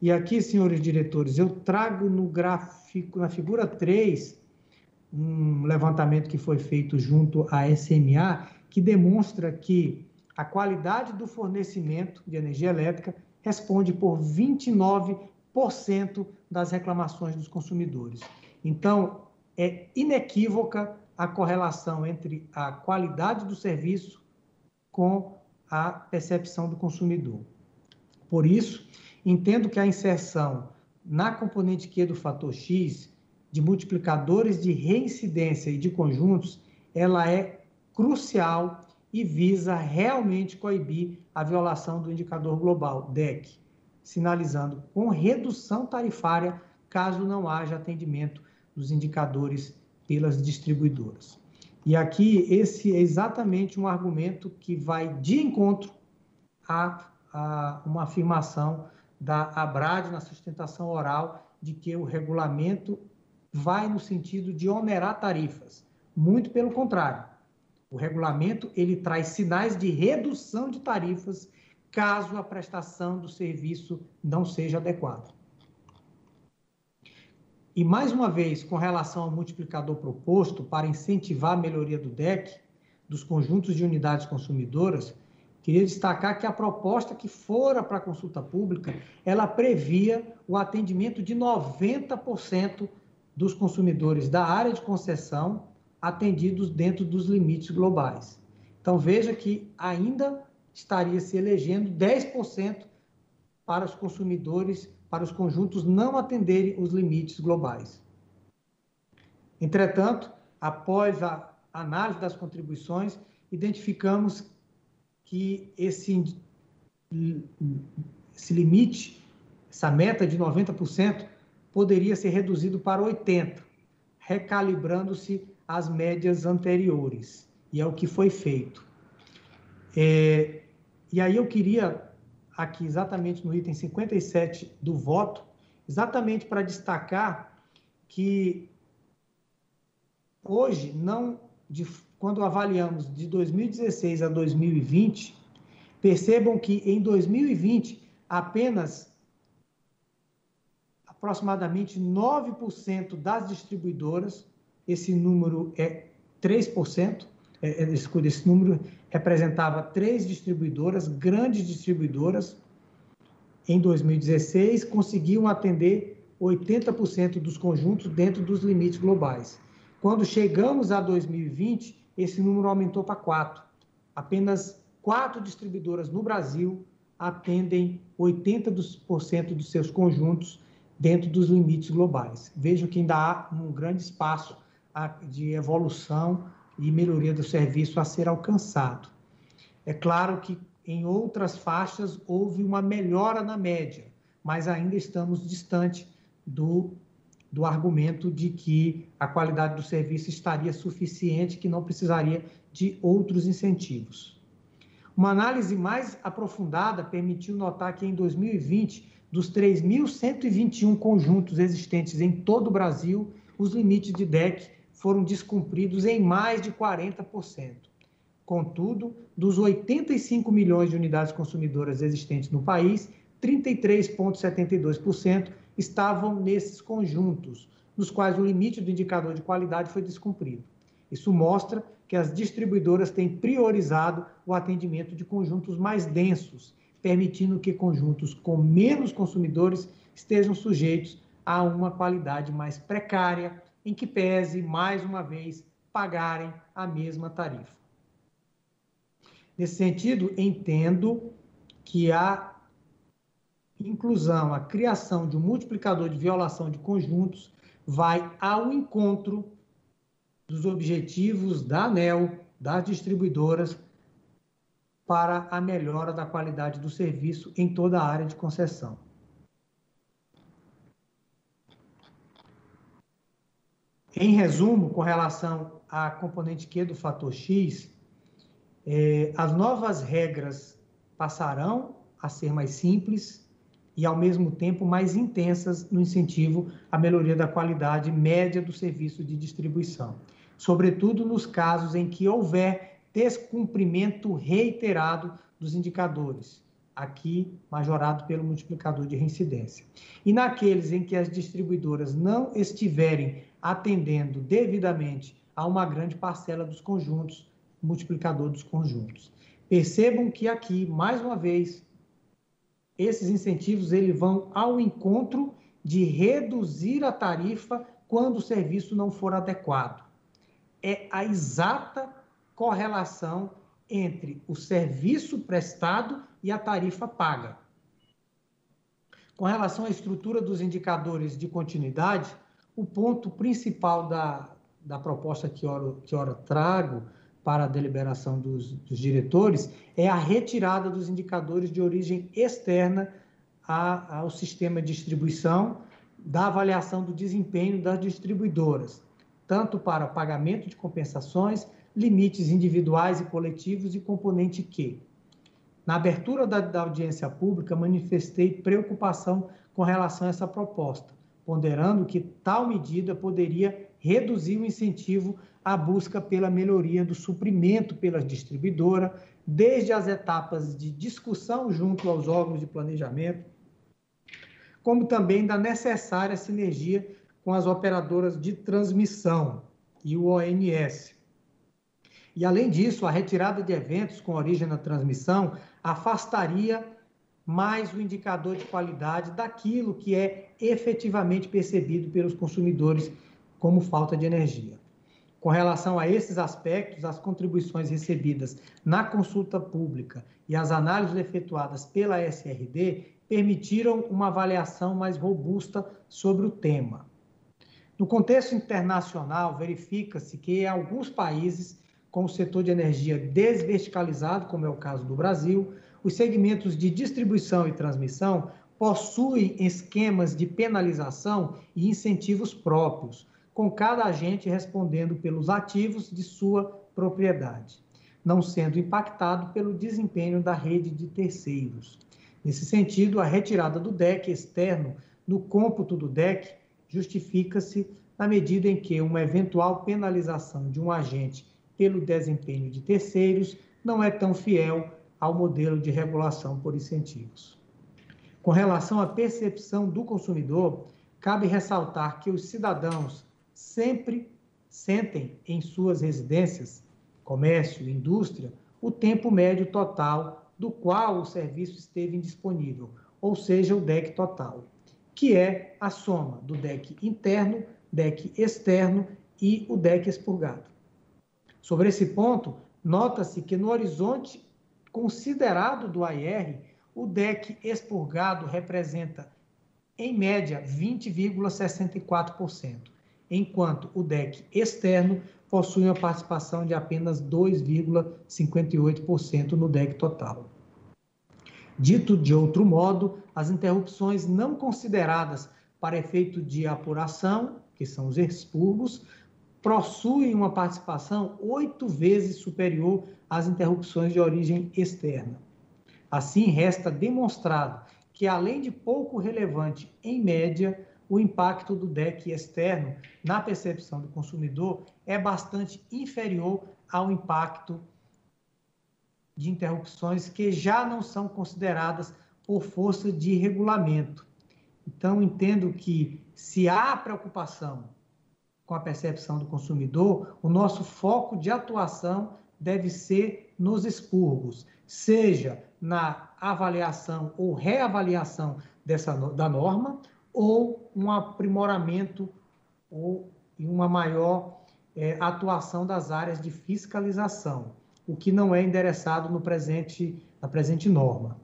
E aqui, senhores diretores, eu trago no gráfico, na figura 3, um levantamento que foi feito junto à SMA, que demonstra que a qualidade do fornecimento de energia elétrica responde por 29% das reclamações dos consumidores. Então, é inequívoca a correlação entre a qualidade do serviço com a percepção do consumidor. Por isso, entendo que a inserção na componente Q do fator X de multiplicadores de reincidência e de conjuntos, ela é crucial e visa realmente coibir a violação do indicador global, DEC, sinalizando com redução tarifária caso não haja atendimento dos indicadores pelas distribuidoras. E aqui, esse é exatamente um argumento que vai de encontro a, a uma afirmação da ABRAD na sustentação oral de que o regulamento vai no sentido de onerar tarifas. Muito pelo contrário. O regulamento ele traz sinais de redução de tarifas caso a prestação do serviço não seja adequada. E mais uma vez, com relação ao multiplicador proposto para incentivar a melhoria do DEC, dos conjuntos de unidades consumidoras, queria destacar que a proposta que fora para a consulta pública, ela previa o atendimento de 90% dos consumidores da área de concessão atendidos dentro dos limites globais. Então veja que ainda estaria se elegendo 10% para os consumidores para os conjuntos não atenderem os limites globais. Entretanto, após a análise das contribuições, identificamos que esse, esse limite, essa meta de 90%, poderia ser reduzido para 80%, recalibrando-se as médias anteriores. E é o que foi feito. É, e aí eu queria aqui exatamente no item 57 do voto, exatamente para destacar que hoje não de, quando avaliamos de 2016 a 2020, percebam que em 2020 apenas aproximadamente 9% das distribuidoras, esse número é 3%, é, é esse número representava três distribuidoras, grandes distribuidoras, em 2016, conseguiam atender 80% dos conjuntos dentro dos limites globais. Quando chegamos a 2020, esse número aumentou para quatro. Apenas quatro distribuidoras no Brasil atendem 80% dos seus conjuntos dentro dos limites globais. Vejo que ainda há um grande espaço de evolução e melhoria do serviço a ser alcançado. É claro que em outras faixas houve uma melhora na média, mas ainda estamos distante do, do argumento de que a qualidade do serviço estaria suficiente, que não precisaria de outros incentivos. Uma análise mais aprofundada permitiu notar que em 2020, dos 3.121 conjuntos existentes em todo o Brasil, os limites de DEC foram descumpridos em mais de 40%. Contudo, dos 85 milhões de unidades consumidoras existentes no país, 33,72% estavam nesses conjuntos, nos quais o limite do indicador de qualidade foi descumprido. Isso mostra que as distribuidoras têm priorizado o atendimento de conjuntos mais densos, permitindo que conjuntos com menos consumidores estejam sujeitos a uma qualidade mais precária em que pese, mais uma vez, pagarem a mesma tarifa. Nesse sentido, entendo que a inclusão, a criação de um multiplicador de violação de conjuntos vai ao encontro dos objetivos da ANEL, das distribuidoras, para a melhora da qualidade do serviço em toda a área de concessão. Em resumo, com relação à componente Q do fator X, é, as novas regras passarão a ser mais simples, e, ao mesmo tempo, mais intensas no incentivo à melhoria da qualidade média do serviço de distribuição, sobretudo nos casos em que houver descumprimento reiterado dos indicadores, aqui majorado pelo multiplicador de reincidência. E naqueles em que as distribuidoras não estiverem atendendo devidamente a uma grande parcela dos conjuntos, multiplicador dos conjuntos. Percebam que aqui, mais uma vez, esses incentivos eles vão ao encontro de reduzir a tarifa quando o serviço não for adequado. É a exata correlação entre o serviço prestado e a tarifa paga. Com relação à estrutura dos indicadores de continuidade, o ponto principal da, da proposta que ora, que ora trago para a deliberação dos, dos diretores é a retirada dos indicadores de origem externa a, ao sistema de distribuição da avaliação do desempenho das distribuidoras, tanto para pagamento de compensações, limites individuais e coletivos e componente Q. Na abertura da, da audiência pública, manifestei preocupação com relação a essa proposta, ponderando que tal medida poderia reduzir o incentivo à busca pela melhoria do suprimento pela distribuidora, desde as etapas de discussão junto aos órgãos de planejamento, como também da necessária sinergia com as operadoras de transmissão e o ONS. E, além disso, a retirada de eventos com origem na transmissão afastaria mais o indicador de qualidade daquilo que é efetivamente percebido pelos consumidores como falta de energia. Com relação a esses aspectos, as contribuições recebidas na consulta pública e as análises efetuadas pela SRD permitiram uma avaliação mais robusta sobre o tema. No contexto internacional, verifica-se que em alguns países com o setor de energia desverticalizado, como é o caso do Brasil, os segmentos de distribuição e transmissão possuem esquemas de penalização e incentivos próprios, com cada agente respondendo pelos ativos de sua propriedade, não sendo impactado pelo desempenho da rede de terceiros. Nesse sentido, a retirada do DEC externo no cômputo do DEC justifica-se na medida em que uma eventual penalização de um agente pelo desempenho de terceiros não é tão fiel ao modelo de regulação por incentivos. Com relação à percepção do consumidor, cabe ressaltar que os cidadãos sempre sentem em suas residências, comércio, indústria, o tempo médio total do qual o serviço esteve indisponível, ou seja, o DEC total, que é a soma do DEC interno, DEC externo e o DEC expurgado. Sobre esse ponto, nota-se que no horizonte considerado do AIR, o DEC expurgado representa, em média, 20,64% enquanto o DEC externo possui uma participação de apenas 2,58% no DEC total. Dito de outro modo, as interrupções não consideradas para efeito de apuração, que são os expurgos, possuem uma participação oito vezes superior às interrupções de origem externa. Assim, resta demonstrado que, além de pouco relevante em média, o impacto do DEC externo na percepção do consumidor é bastante inferior ao impacto de interrupções que já não são consideradas por força de regulamento. Então, entendo que se há preocupação com a percepção do consumidor, o nosso foco de atuação deve ser nos expurgos, seja na avaliação ou reavaliação dessa, da norma, ou um aprimoramento ou uma maior é, atuação das áreas de fiscalização, o que não é endereçado no presente, na presente norma.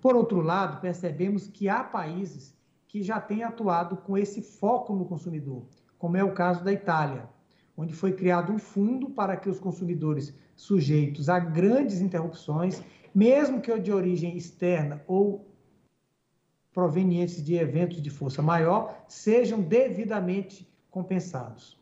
Por outro lado, percebemos que há países que já têm atuado com esse foco no consumidor, como é o caso da Itália, onde foi criado um fundo para que os consumidores sujeitos a grandes interrupções, mesmo que de origem externa ou provenientes de eventos de força maior sejam devidamente compensados.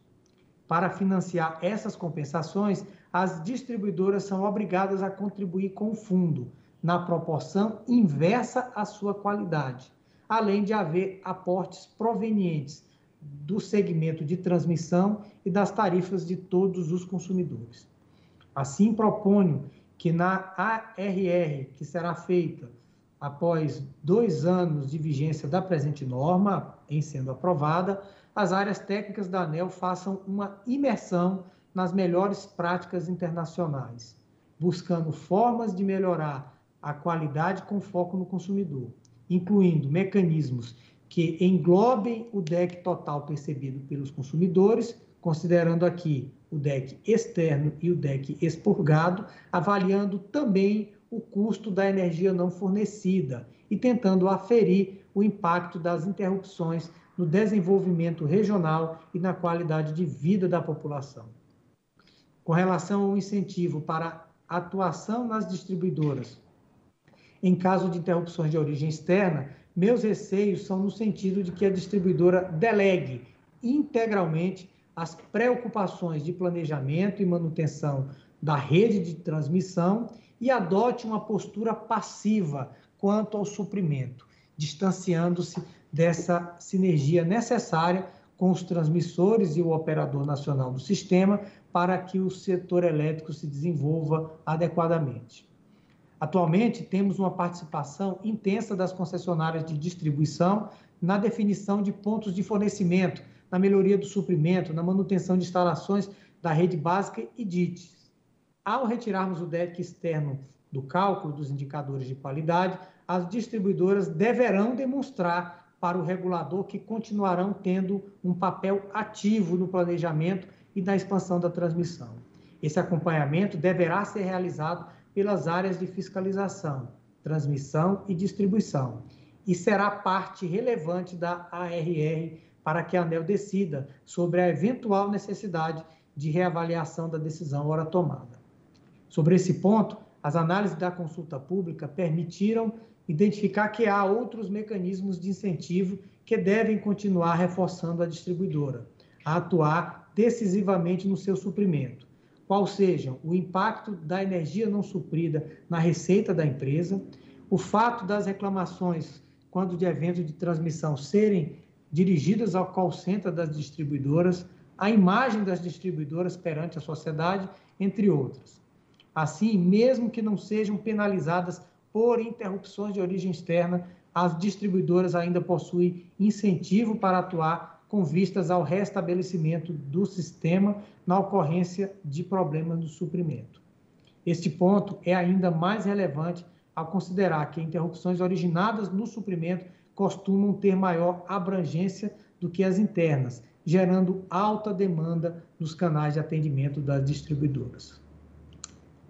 Para financiar essas compensações, as distribuidoras são obrigadas a contribuir com o fundo, na proporção inversa à sua qualidade, além de haver aportes provenientes do segmento de transmissão e das tarifas de todos os consumidores. Assim, proponho que na ARR, que será feita após dois anos de vigência da presente norma, em sendo aprovada, as áreas técnicas da ANEL façam uma imersão nas melhores práticas internacionais, buscando formas de melhorar a qualidade com foco no consumidor, incluindo mecanismos que englobem o DEC total percebido pelos consumidores, considerando aqui o DEC externo e o DEC expurgado, avaliando também o custo da energia não fornecida e tentando aferir o impacto das interrupções no desenvolvimento regional e na qualidade de vida da população. Com relação ao incentivo para atuação nas distribuidoras, em caso de interrupções de origem externa, meus receios são no sentido de que a distribuidora delegue integralmente as preocupações de planejamento e manutenção da rede de transmissão e adote uma postura passiva quanto ao suprimento, distanciando-se dessa sinergia necessária com os transmissores e o operador nacional do sistema para que o setor elétrico se desenvolva adequadamente. Atualmente, temos uma participação intensa das concessionárias de distribuição na definição de pontos de fornecimento, na melhoria do suprimento, na manutenção de instalações da rede básica e DITs. Ao retirarmos o DEC externo do cálculo dos indicadores de qualidade, as distribuidoras deverão demonstrar para o regulador que continuarão tendo um papel ativo no planejamento e na expansão da transmissão. Esse acompanhamento deverá ser realizado pelas áreas de fiscalização, transmissão e distribuição, e será parte relevante da ARR para que a ANEL decida sobre a eventual necessidade de reavaliação da decisão ora tomada. Sobre esse ponto, as análises da consulta pública permitiram identificar que há outros mecanismos de incentivo que devem continuar reforçando a distribuidora a atuar decisivamente no seu suprimento, qual seja o impacto da energia não suprida na receita da empresa, o fato das reclamações, quando de evento de transmissão, serem dirigidas ao call center das distribuidoras, a imagem das distribuidoras perante a sociedade, entre outras. Assim, mesmo que não sejam penalizadas por interrupções de origem externa, as distribuidoras ainda possuem incentivo para atuar com vistas ao restabelecimento do sistema na ocorrência de problemas no suprimento. Este ponto é ainda mais relevante ao considerar que interrupções originadas no suprimento costumam ter maior abrangência do que as internas, gerando alta demanda nos canais de atendimento das distribuidoras.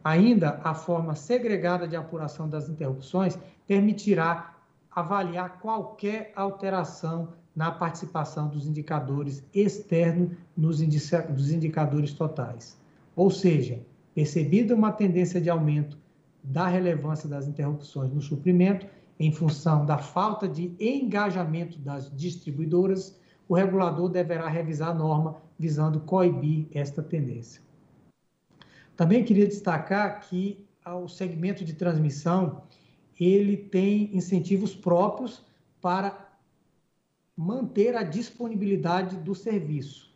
Ainda, a forma segregada de apuração das interrupções permitirá avaliar qualquer alteração na participação dos indicadores externos nos dos indicadores totais. Ou seja, percebida uma tendência de aumento da relevância das interrupções no suprimento, em função da falta de engajamento das distribuidoras, o regulador deverá revisar a norma visando coibir esta tendência. Também queria destacar que o segmento de transmissão ele tem incentivos próprios para manter a disponibilidade do serviço,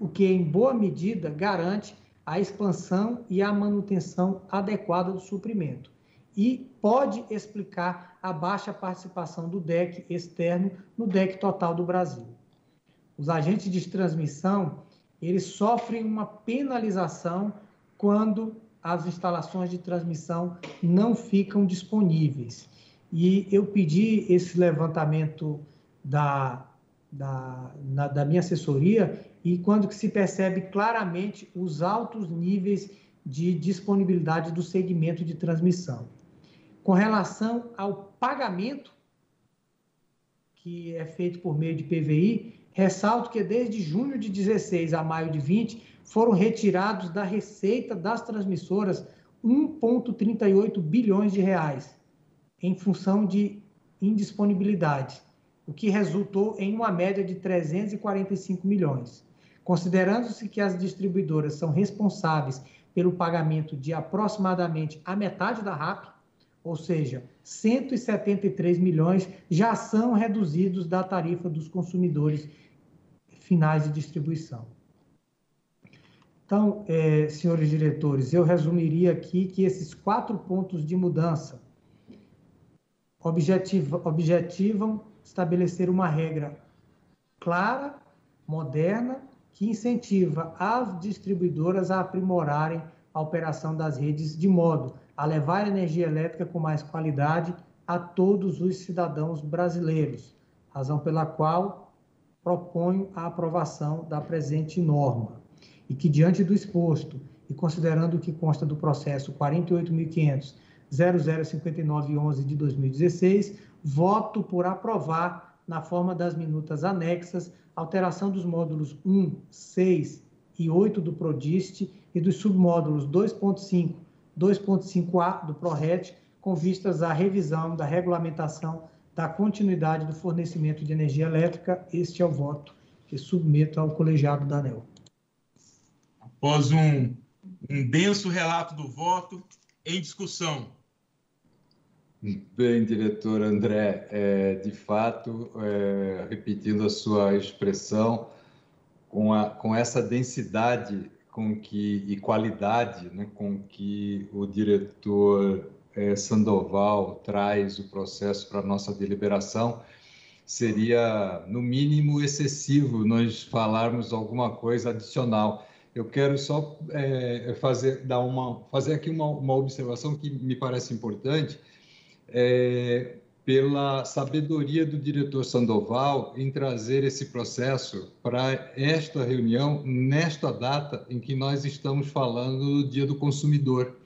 o que, em boa medida, garante a expansão e a manutenção adequada do suprimento. E pode explicar a baixa participação do DEC externo no DEC total do Brasil. Os agentes de transmissão, eles sofrem uma penalização quando as instalações de transmissão não ficam disponíveis. E eu pedi esse levantamento da, da, na, da minha assessoria e quando que se percebe claramente os altos níveis de disponibilidade do segmento de transmissão. Com relação ao pagamento que é feito por meio de PVI, ressalto que desde junho de 16 a maio de 20 foram retirados da receita das transmissoras 1,38 bilhões de reais em função de indisponibilidade o que resultou em uma média de 345 milhões. Considerando-se que as distribuidoras são responsáveis pelo pagamento de aproximadamente a metade da RAP, ou seja, 173 milhões já são reduzidos da tarifa dos consumidores finais de distribuição. Então, é, senhores diretores, eu resumiria aqui que esses quatro pontos de mudança objetivam, objetivam estabelecer uma regra clara, moderna, que incentiva as distribuidoras a aprimorarem a operação das redes de modo a levar energia elétrica com mais qualidade a todos os cidadãos brasileiros, razão pela qual proponho a aprovação da presente norma. E que, diante do exposto, e considerando o que consta do processo 48.500.005911 de 2016, voto por aprovar, na forma das minutas anexas, alteração dos módulos 1, 6 e 8 do PRODIST e dos submódulos 2.5, 2.5A do PRORET, com vistas à revisão da regulamentação da continuidade do fornecimento de energia elétrica. Este é o voto que submeto ao colegiado da ANEL. Após um, um denso relato do voto, em discussão. Bem, diretor André, é, de fato, é, repetindo a sua expressão, com, a, com essa densidade com que, e qualidade né, com que o diretor é, Sandoval traz o processo para a nossa deliberação, seria, no mínimo, excessivo nós falarmos alguma coisa adicional. Eu quero só é, fazer, dar uma, fazer aqui uma, uma observação que me parece importante, é, pela sabedoria do diretor Sandoval em trazer esse processo para esta reunião, nesta data em que nós estamos falando do Dia do Consumidor.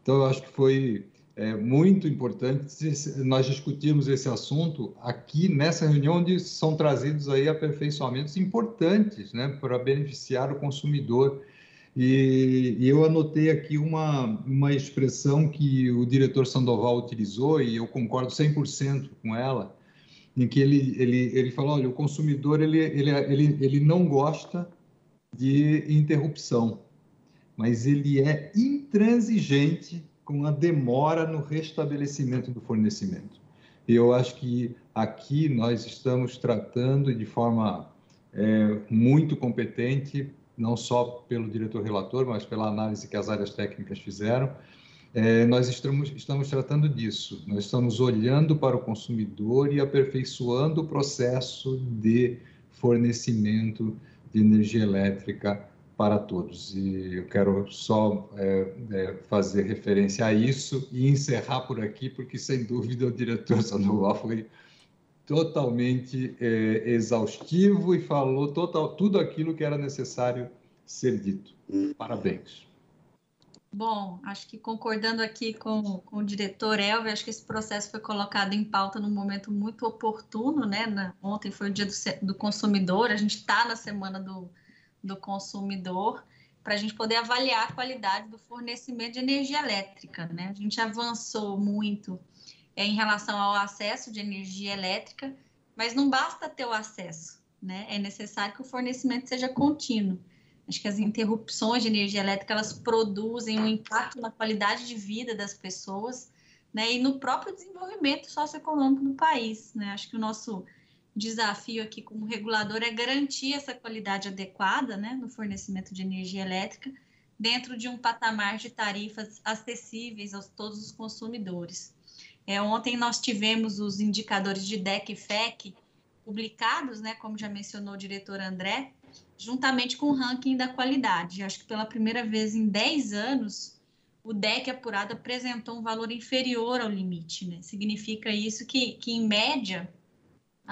Então, eu acho que foi é, muito importante nós discutirmos esse assunto aqui nessa reunião, onde são trazidos aí aperfeiçoamentos importantes né, para beneficiar o consumidor. E, e, eu anotei aqui uma, uma expressão que o diretor Sandoval utilizou, e eu concordo 100% com ela, em que ele, ele, ele falou, olha, o consumidor ele, ele, ele, ele não gosta de interrupção, mas ele é intransigente com a demora no restabelecimento do fornecimento. Eu acho que aqui nós estamos tratando de forma é, muito competente não só pelo diretor relator, mas pela análise que as áreas técnicas fizeram. É, nós estamos, estamos tratando disso. Nós estamos olhando para o consumidor e aperfeiçoando o processo de fornecimento de energia elétrica para todos. E eu quero só é, é, fazer referência a isso e encerrar por aqui, porque sem dúvida o diretor *laughs* Sandoval foi totalmente é, exaustivo e falou total, tudo aquilo que era necessário ser dito. Parabéns. Bom, acho que concordando aqui com, com o diretor Elvio, acho que esse processo foi colocado em pauta num momento muito oportuno, né? Na, ontem foi o dia do, do consumidor, a gente está na semana do, do consumidor, para a gente poder avaliar a qualidade do fornecimento de energia elétrica, né? A gente avançou muito é, em relação ao acesso de energia elétrica, mas não basta ter o acesso, né? É necessário que o fornecimento seja contínuo. Acho que as interrupções de energia elétrica elas produzem um impacto na qualidade de vida das pessoas, né? E no próprio desenvolvimento socioeconômico do país, né? Acho que o nosso desafio aqui como regulador é garantir essa qualidade adequada, né, no fornecimento de energia elétrica dentro de um patamar de tarifas acessíveis a todos os consumidores. É, ontem nós tivemos os indicadores de DEC e FEC publicados, né, como já mencionou o diretor André, juntamente com o ranking da qualidade. Acho que pela primeira vez em 10 anos, o DEC apurado apresentou um valor inferior ao limite. Né? Significa isso que, que, em média,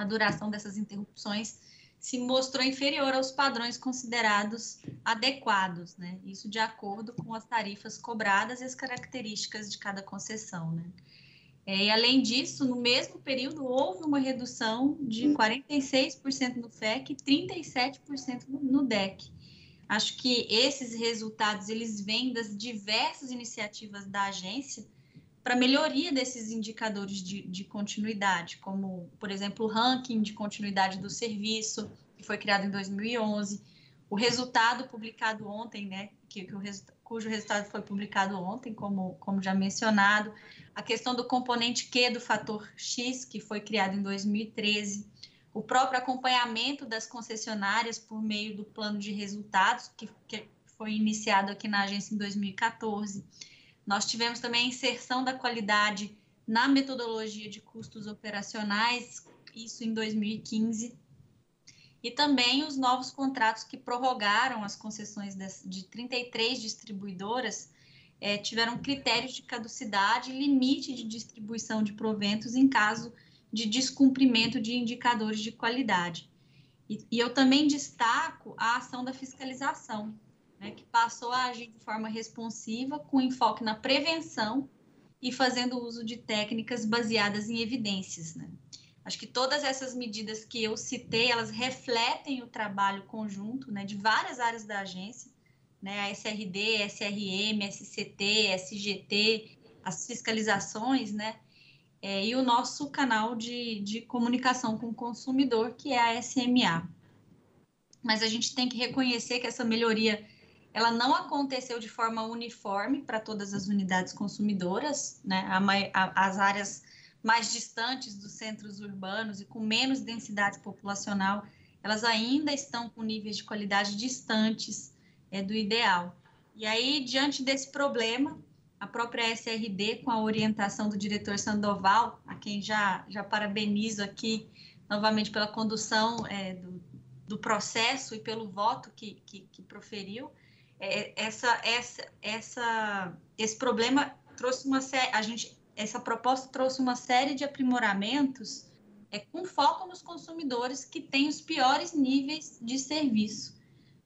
a duração dessas interrupções se mostrou inferior aos padrões considerados adequados, né? Isso de acordo com as tarifas cobradas e as características de cada concessão, né? É, e além disso, no mesmo período, houve uma redução de 46% no FEC e 37% no DEC. Acho que esses resultados eles vêm das diversas iniciativas da agência para melhoria desses indicadores de, de, continuidade, como, por exemplo, o ranking de continuidade do serviço, que foi criado em 2011, o resultado publicado ontem, né, que, que o cujo resultado foi publicado ontem, como, como já mencionado, a questão do componente Q do fator X, que foi criado em 2013, o próprio acompanhamento das concessionárias por meio do plano de resultados, que, que foi iniciado aqui na agência em 2014. Nós tivemos também a inserção da qualidade na metodologia de custos operacionais, isso em 2015. E também os novos contratos que prorrogaram as concessões de 33 distribuidoras é, tiveram critérios de caducidade e limite de distribuição de proventos em caso de descumprimento de indicadores de qualidade. E, e eu também destaco a ação da fiscalização, né, que passou a agir de forma responsiva, com enfoque na prevenção e fazendo uso de técnicas baseadas em evidências. Né? Acho que todas essas medidas que eu citei, elas refletem o trabalho conjunto né, de várias áreas da agência, né, a SRD, SRM, SCT, SGT, as fiscalizações, né, é, e o nosso canal de, de comunicação com o consumidor, que é a SMA. Mas a gente tem que reconhecer que essa melhoria ela não aconteceu de forma uniforme para todas as unidades consumidoras, né? As áreas mais distantes dos centros urbanos e com menos densidade populacional, elas ainda estão com níveis de qualidade distantes é, do ideal. E aí, diante desse problema, a própria SRD, com a orientação do diretor Sandoval, a quem já, já parabenizo aqui novamente pela condução é, do, do, processo e pelo voto que, que, que proferiu, essa, essa, essa, esse problema trouxe uma a gente, essa proposta trouxe uma série de aprimoramentos é, com foco nos consumidores que têm os piores níveis de serviço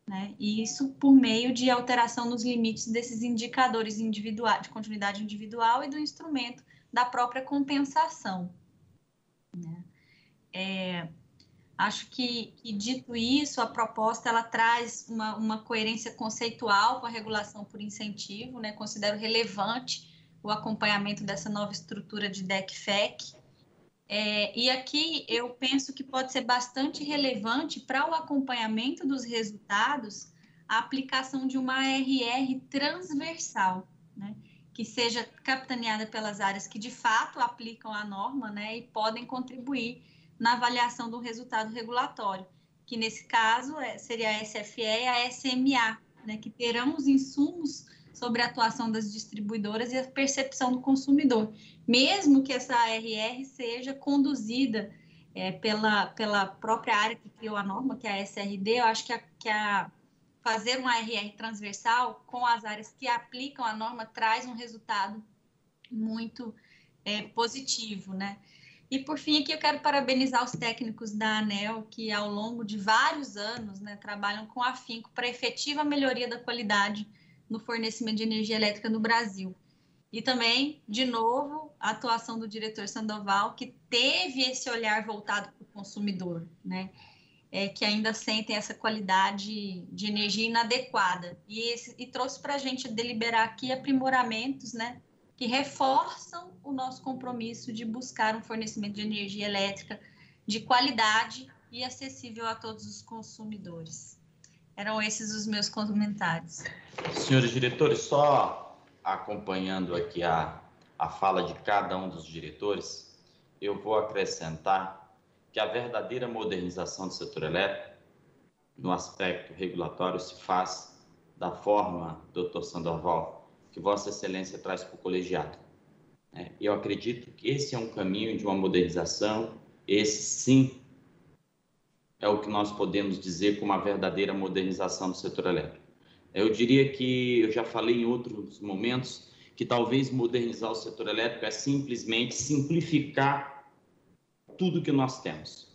né? E isso por meio de alteração nos limites desses indicadores individuais, de continuidade individual e do instrumento da própria compensação. Né? É, acho que, que, dito isso, a proposta ela traz uma, uma coerência conceitual com a regulação por incentivo, né? considero relevante o acompanhamento dessa nova estrutura de DEC-FEC, é, e aqui eu penso que pode ser bastante relevante para o acompanhamento dos resultados a aplicação de uma ARR transversal, né? que seja capitaneada pelas áreas que de fato aplicam a norma né? e podem contribuir na avaliação do resultado regulatório, que nesse caso é, seria a SFE e a SMA, né? que terão os insumos sobre a atuação das distribuidoras e a percepção do consumidor, mesmo que essa ARR seja conduzida é, pela, pela própria área que criou a norma, que é a SRD, eu acho que a, que a fazer uma ARR transversal com as áreas que aplicam a norma traz um resultado muito é, positivo, né? E por fim, aqui eu quero parabenizar os técnicos da ANEL, que ao longo de vários anos né, trabalham com afinco para efetiva melhoria da qualidade no fornecimento de energia elétrica no Brasil. E também, de novo, a atuação do diretor Sandoval, que teve esse olhar voltado para o consumidor, né? É, que ainda sentem essa qualidade de energia inadequada. E, esse, e trouxe para a gente deliberar aqui aprimoramentos, né? Que reforçam o nosso compromisso de buscar um fornecimento de energia elétrica de qualidade e acessível a todos os consumidores. Eram esses os meus comentários. Senhores diretores, só acompanhando aqui a, a fala de cada um dos diretores, eu vou acrescentar que a verdadeira modernização do setor elétrico, no aspecto regulatório, se faz da forma, doutor Sandoval, que Vossa Excelência traz para o colegiado. É, eu acredito que esse é um caminho de uma modernização, esse sim é o que nós podemos dizer como a verdadeira modernização do setor elétrico. Eu diria que, eu já falei em outros momentos, que talvez modernizar o setor elétrico é simplesmente simplificar tudo que nós temos.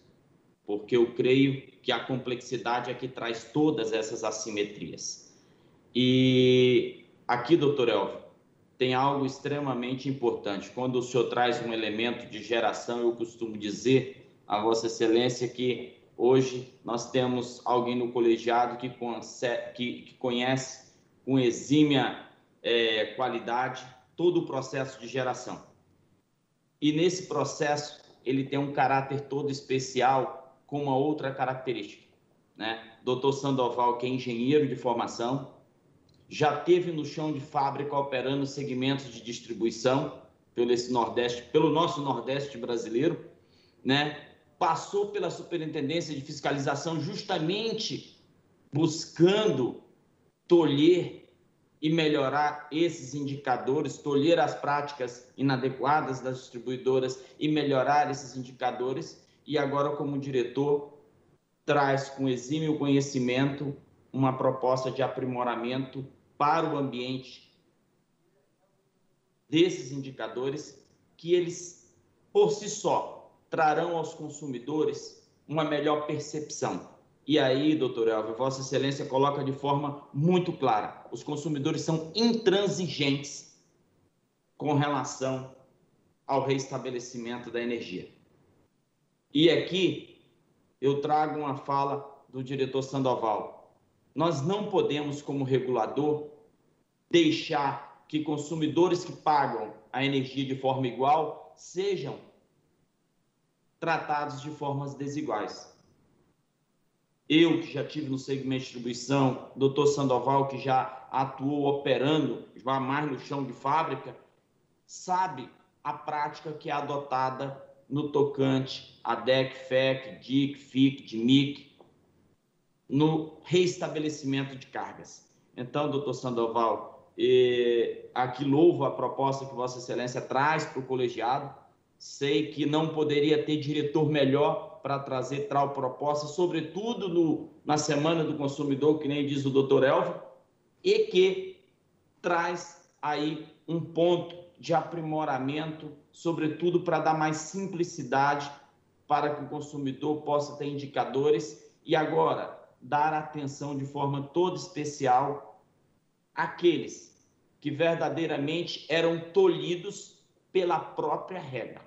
Porque eu creio que a complexidade é que traz todas essas assimetrias. E aqui, doutor Elvio, tem algo extremamente importante. Quando o senhor traz um elemento de geração, eu costumo dizer a Vossa Excelência que Hoje nós temos alguém no colegiado que, que, que conhece com exímia é, qualidade todo o processo de geração. E nesse processo ele tem um caráter todo especial com uma outra característica. Né? Doutor Sandoval, que é engenheiro de formação, já teve no chão de fábrica operando segmentos de distribuição pelo esse Nordeste, pelo nosso Nordeste brasileiro, né? Passou pela Superintendência de Fiscalização justamente buscando tolher e melhorar esses indicadores, tolher as práticas inadequadas das distribuidoras e melhorar esses indicadores. E agora, como diretor, traz com exímio conhecimento uma proposta de aprimoramento para o ambiente desses indicadores que eles, por si só, trarão aos consumidores uma melhor percepção. E aí, doutor Elvio, Vossa Excelência coloca de forma muito clara: os consumidores são intransigentes com relação ao reestabelecimento da energia. E aqui eu trago uma fala do diretor Sandoval. Nós não podemos, como regulador, deixar que consumidores que pagam a energia de forma igual sejam tratados de formas desiguais. Eu, que já tive no segmento de distribuição, doutor Sandoval, que já atuou operando, já mais no chão de fábrica, sabe a prática que é adotada no tocante a DEC, FEC, DIC, FIC, DMIC, no reestabelecimento de cargas. Então, doutor Sandoval, aqui louvo a proposta que Vossa Excelência traz para o colegiado. Sei que não poderia ter diretor melhor para trazer tal proposta, sobretudo no, na Semana do Consumidor, que nem diz o doutor Elvio, e que traz aí um ponto de aprimoramento, sobretudo para dar mais simplicidade para que o consumidor possa ter indicadores e agora dar atenção de forma toda especial àqueles que verdadeiramente eram tolhidos pela própria regra.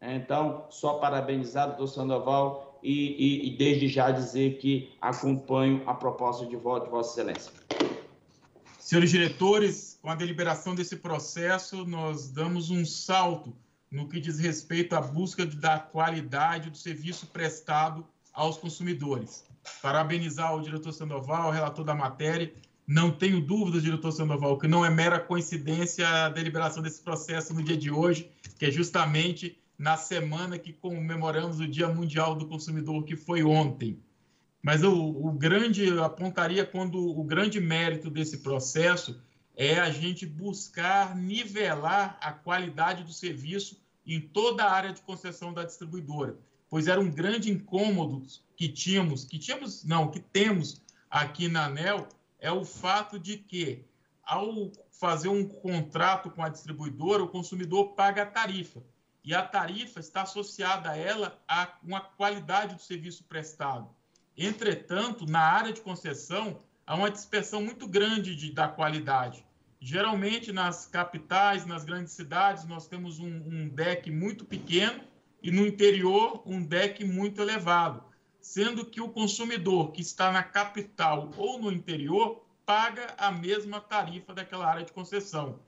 Então, só parabenizar o doutor Sandoval e, e, e, desde já dizer que acompanho a proposta de voto de Vossa Excelência. Senhores diretores, com a deliberação desse processo, nós damos um salto no que diz respeito à busca da qualidade do serviço prestado aos consumidores. Parabenizar o diretor Sandoval, o relator da matéria, não tenho dúvidas, diretor Sandoval, que não é mera coincidência a deliberação desse processo no dia de hoje, que é justamente na semana que comemoramos o Dia Mundial do Consumidor, que foi ontem. Mas o, o grande apontaria quando o grande mérito desse processo é a gente buscar nivelar a qualidade do serviço em toda a área de concessão da distribuidora, pois era um grande incômodo que tínhamos, que tínhamos, não, que temos aqui na ANEL, é o fato de que, ao fazer um contrato com a distribuidora, o consumidor paga a tarifa. E a tarifa está associada a ela a uma qualidade do serviço prestado. Entretanto, na área de concessão, há uma dispersão muito grande de, da qualidade. Geralmente, nas capitais, nas grandes cidades, nós temos um, um deck muito pequeno e no interior um deck muito elevado sendo que o consumidor que está na capital ou no interior paga a mesma tarifa daquela área de concessão.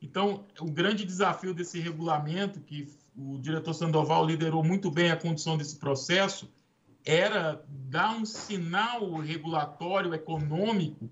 Então, o grande desafio desse regulamento, que o diretor Sandoval liderou muito bem a condução desse processo, era dar um sinal regulatório econômico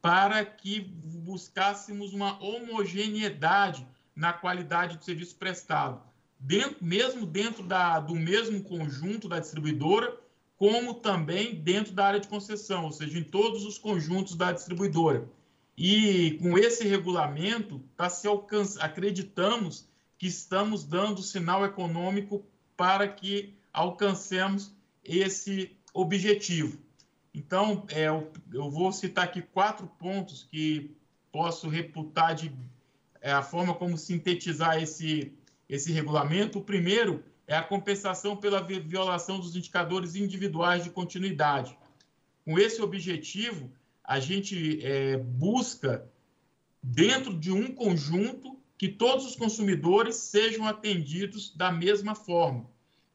para que buscássemos uma homogeneidade na qualidade do serviço prestado, dentro, mesmo dentro da, do mesmo conjunto da distribuidora como também dentro da área de concessão, ou seja, em todos os conjuntos da distribuidora. E com esse regulamento, tá se alcança, acreditamos que estamos dando sinal econômico para que alcancemos esse objetivo. Então, é, eu vou citar aqui quatro pontos que posso reputar de é, a forma como sintetizar esse, esse regulamento. O primeiro é a compensação pela violação dos indicadores individuais de continuidade. Com esse objetivo, a gente é, busca, dentro de um conjunto, que todos os consumidores sejam atendidos da mesma forma,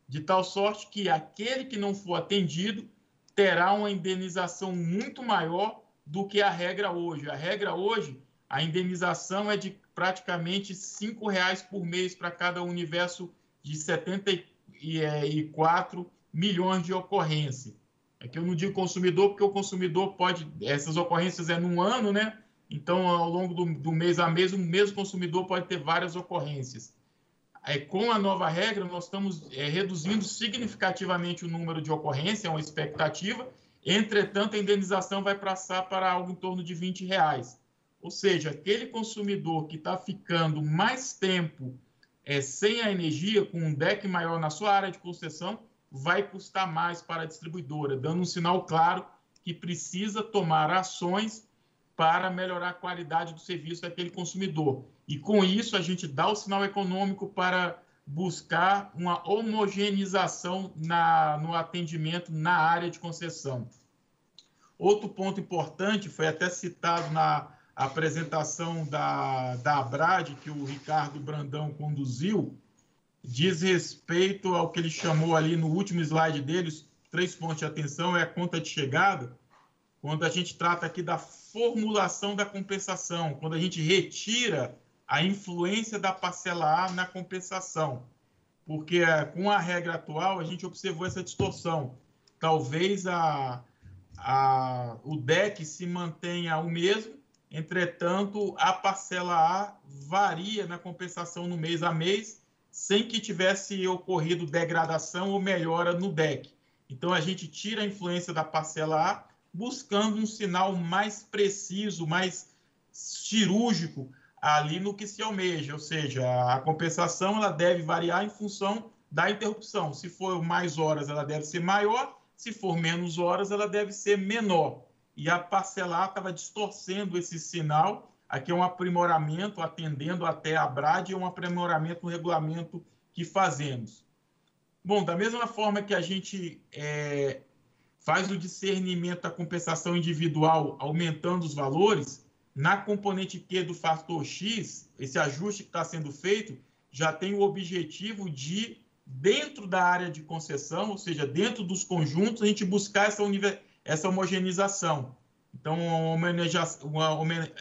de tal sorte que aquele que não for atendido terá uma indenização muito maior do que a regra hoje. A regra hoje, a indenização é de praticamente R$ reais por mês para cada universo de 74 milhões de ocorrências. É que eu não digo consumidor, porque o consumidor pode, essas ocorrências é num ano, né? Então, ao longo do, do mês a mês, o mesmo consumidor pode ter várias ocorrências. É, com a nova regra, nós estamos é, reduzindo significativamente o número de ocorrências, é uma expectativa. Entretanto, a indenização vai passar para algo em torno de 20 reais. Ou seja, aquele consumidor que está ficando mais tempo é, sem a energia, com um deck maior na sua área de concessão, vai custar mais para a distribuidora, dando um sinal claro que precisa tomar ações para melhorar a qualidade do serviço daquele consumidor. E com isso, a gente dá o sinal econômico para buscar uma homogeneização na, no atendimento na área de concessão. Outro ponto importante, foi até citado na apresentação da, da Abrad, que o Ricardo Brandão conduziu, diz respeito ao que ele chamou ali no último slide deles, três pontos de atenção, é a conta de chegada, quando a gente trata aqui da formulação da compensação, quando a gente retira a influência da parcela A na compensação. Porque é, com a regra atual, a gente observou essa distorção. Talvez a, a, o DEC se mantenha o mesmo, entretanto, a parcela A varia na compensação no mês a mês, sem que tivesse ocorrido degradação ou melhora no DEC. Então, a gente tira a influência da parcela A buscando um sinal mais preciso, mais cirúrgico ali no que se almeja, ou seja, a compensação ela deve variar em função da interrupção. Se for mais horas, ela deve ser maior, se for menos horas, ela deve ser menor. E a parcelar estava distorcendo esse sinal. Aqui é um aprimoramento, atendendo até a BRAD, é um aprimoramento no regulamento que fazemos. Bom, da mesma forma que a gente é, faz o discernimento da compensação individual aumentando os valores, na componente Q do fator X, esse ajuste que está sendo feito já tem o objetivo de, dentro da área de concessão, ou seja, dentro dos conjuntos, a gente buscar essa, essa homogeneização. Então, uma,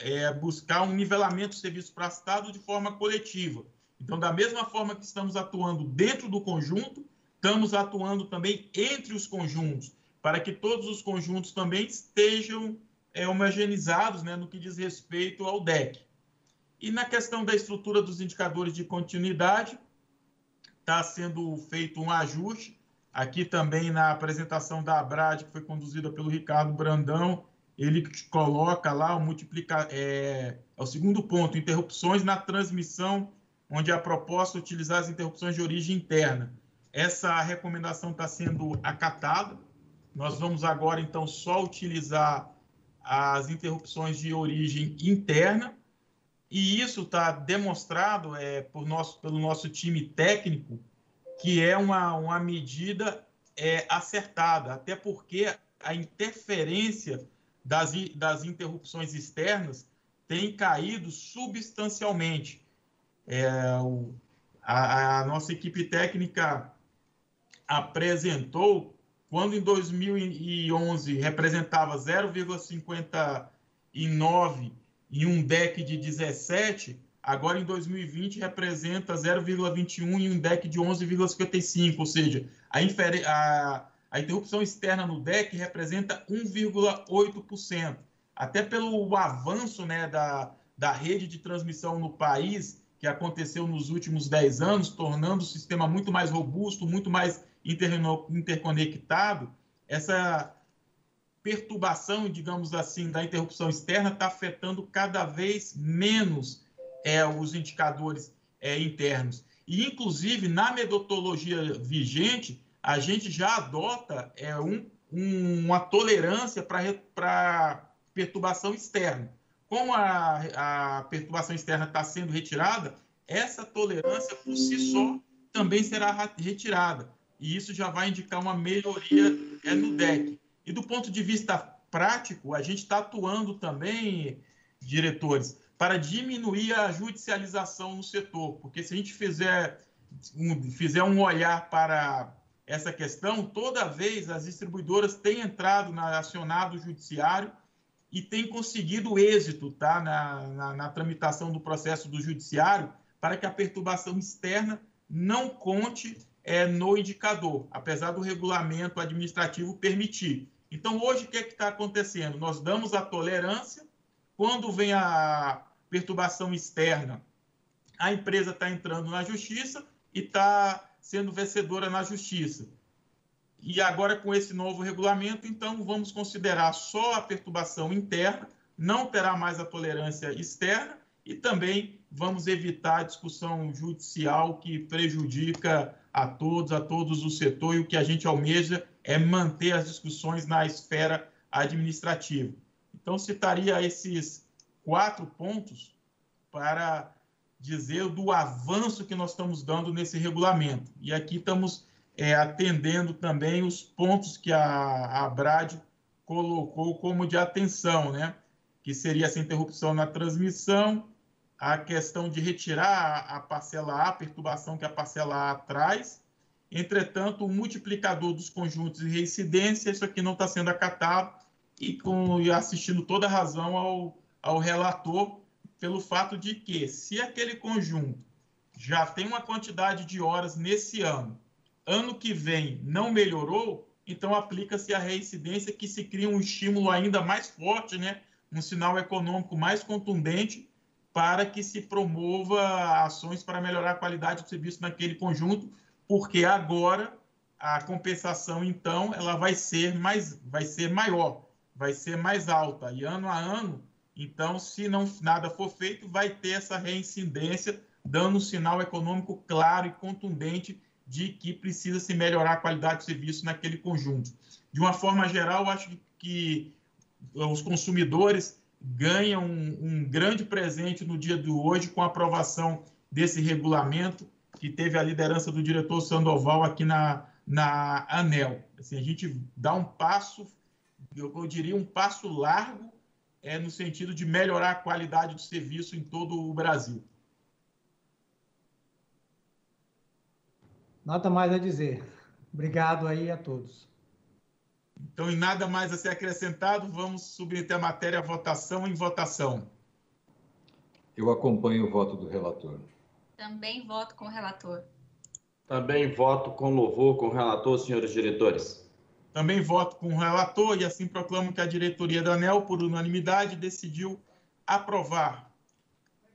é, buscar um nivelamento do serviço prestado de forma coletiva. Então, da mesma forma que estamos atuando dentro do conjunto, estamos atuando também entre os conjuntos para que todos os conjuntos também estejam é, homogeneizados né, no que diz respeito ao DEC. E na questão da estrutura dos indicadores de continuidade, está sendo feito um ajuste. Aqui também na apresentação da Abrad, que foi conduzida pelo Ricardo Brandão, ele coloca lá o multiplicar é, é, o segundo ponto, interrupções na transmissão, onde a proposta é utilizar as interrupções de origem interna. Essa recomendação está sendo acatada, nós vamos agora, então, só utilizar as interrupções de origem interna, e isso está demonstrado é, por nosso, pelo nosso time técnico que é uma, uma medida é, acertada, até porque a interferência das, das interrupções externas tem caído substancialmente. É, o, a, a nossa equipe técnica apresentou quando em 2011 representava 0,59 em um deck de 17, agora em 2020 representa 0,21 em um deck de 11,55, ou seja, a, a, a interrupção externa no deck representa 1,8%. Até pelo avanço né, da, da rede de transmissão no país, que aconteceu nos últimos 10 anos, tornando o sistema muito mais robusto, muito mais interconectado, essa perturbação, digamos assim, da interrupção externa está afetando cada vez menos é, os indicadores é, internos. E, inclusive, na metodologia vigente, a gente já adota é, um, um, uma tolerância para perturbação externa. Como a, a perturbação externa está sendo retirada, essa tolerância por si só também será retirada e isso já vai indicar uma melhoria é, no deck. E do ponto de vista prático, a gente está atuando também, diretores, para diminuir a judicialização no setor, porque se a gente fizer um, fizer um olhar para essa questão, toda vez as distribuidoras têm entrado na acionado judiciário e têm conseguido êxito tá, na, na, na tramitação do processo do judiciário para que a perturbação externa não conte é, no indicador, apesar do regulamento administrativo permitir. Então, hoje, o que é está acontecendo? Nós damos a tolerância Quando vem a perturbação externa, a empresa está entrando na justiça e está sendo vencedora na justiça. E agora, com esse novo regulamento, então, vamos considerar só a perturbação interna, não terá mais a tolerância externa e também vamos evitar a discussão judicial que prejudica a todos, a todos o setor, e o que a gente almeja é manter as discussões na esfera administrativa. Então, citaria esses quatro pontos para dizer do avanço que nós estamos dando nesse regulamento. E aqui estamos é, atendendo também os pontos que a, a Brad colocou como de atenção, né? que seria essa interrupção na transmissão, a questão de retirar a parcela A, a perturbação que a parcela A traz. Entretanto, o multiplicador dos conjuntos de reincidência, isso aqui não está sendo acatado, e, com, assistindo toda razão ao, ao relator, pelo fato de que, se aquele conjunto já tem uma quantidade de horas nesse ano, ano que vem não melhorou, então aplica-se a reincidência que se cria um estímulo ainda mais forte, né? um sinal econômico mais contundente para que se promova ações para melhorar a qualidade do serviço naquele conjunto, porque agora a compensação então ela vai ser mais vai ser maior, vai ser mais alta e ano a ano, então se não nada for feito, vai ter essa reincidência dando um sinal econômico claro e contundente de que precisa se melhorar a qualidade do serviço naquele conjunto. De uma forma geral, acho que os consumidores ganham um, um, grande presente no dia de hoje com a aprovação desse regulamento que teve a liderança do diretor Sandoval aqui na, na ANEL. Assim, a gente dá um passo, eu, eu diria um passo largo é, no sentido de melhorar a qualidade do serviço em todo o Brasil. Nada mais a dizer. Obrigado aí a todos. Então, em nada mais a ser acrescentado, vamos submeter a matéria à votação em votação. Eu acompanho o voto do relator. Também voto com o relator. Também voto com louvor com o relator, senhores diretores. Também voto com o relator e assim proclamo que a diretoria da ANEL, por unanimidade, decidiu aprovar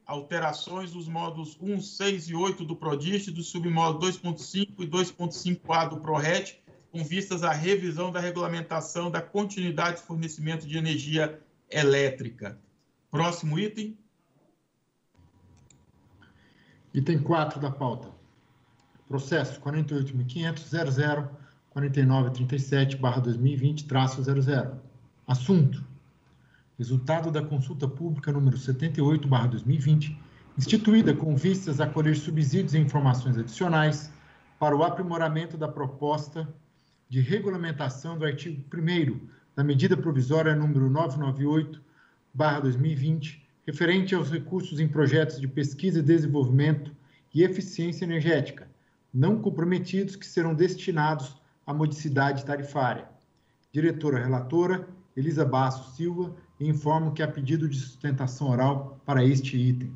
alterações dos modos 1, 6 e 8 do PRODIST, do submodo 2.5 e 2.5A do PRORET, com vistas à revisão da regulamentação da continuidade de fornecimento de energia elétrica. Próximo item. Item 4 da pauta. Processo 48.500.00.4937/2020-00. Assunto: Resultado da consulta pública número 78/2020, instituída com vistas a colher subsídios e informações adicionais para o aprimoramento da proposta de regulamentação do artigo 1 da medida provisória número 998/2020, referente aos recursos em projetos de pesquisa e desenvolvimento e eficiência energética, não comprometidos que serão destinados à modicidade tarifária. Diretora relatora Elisa Basso Silva informo que há pedido de sustentação oral para este item.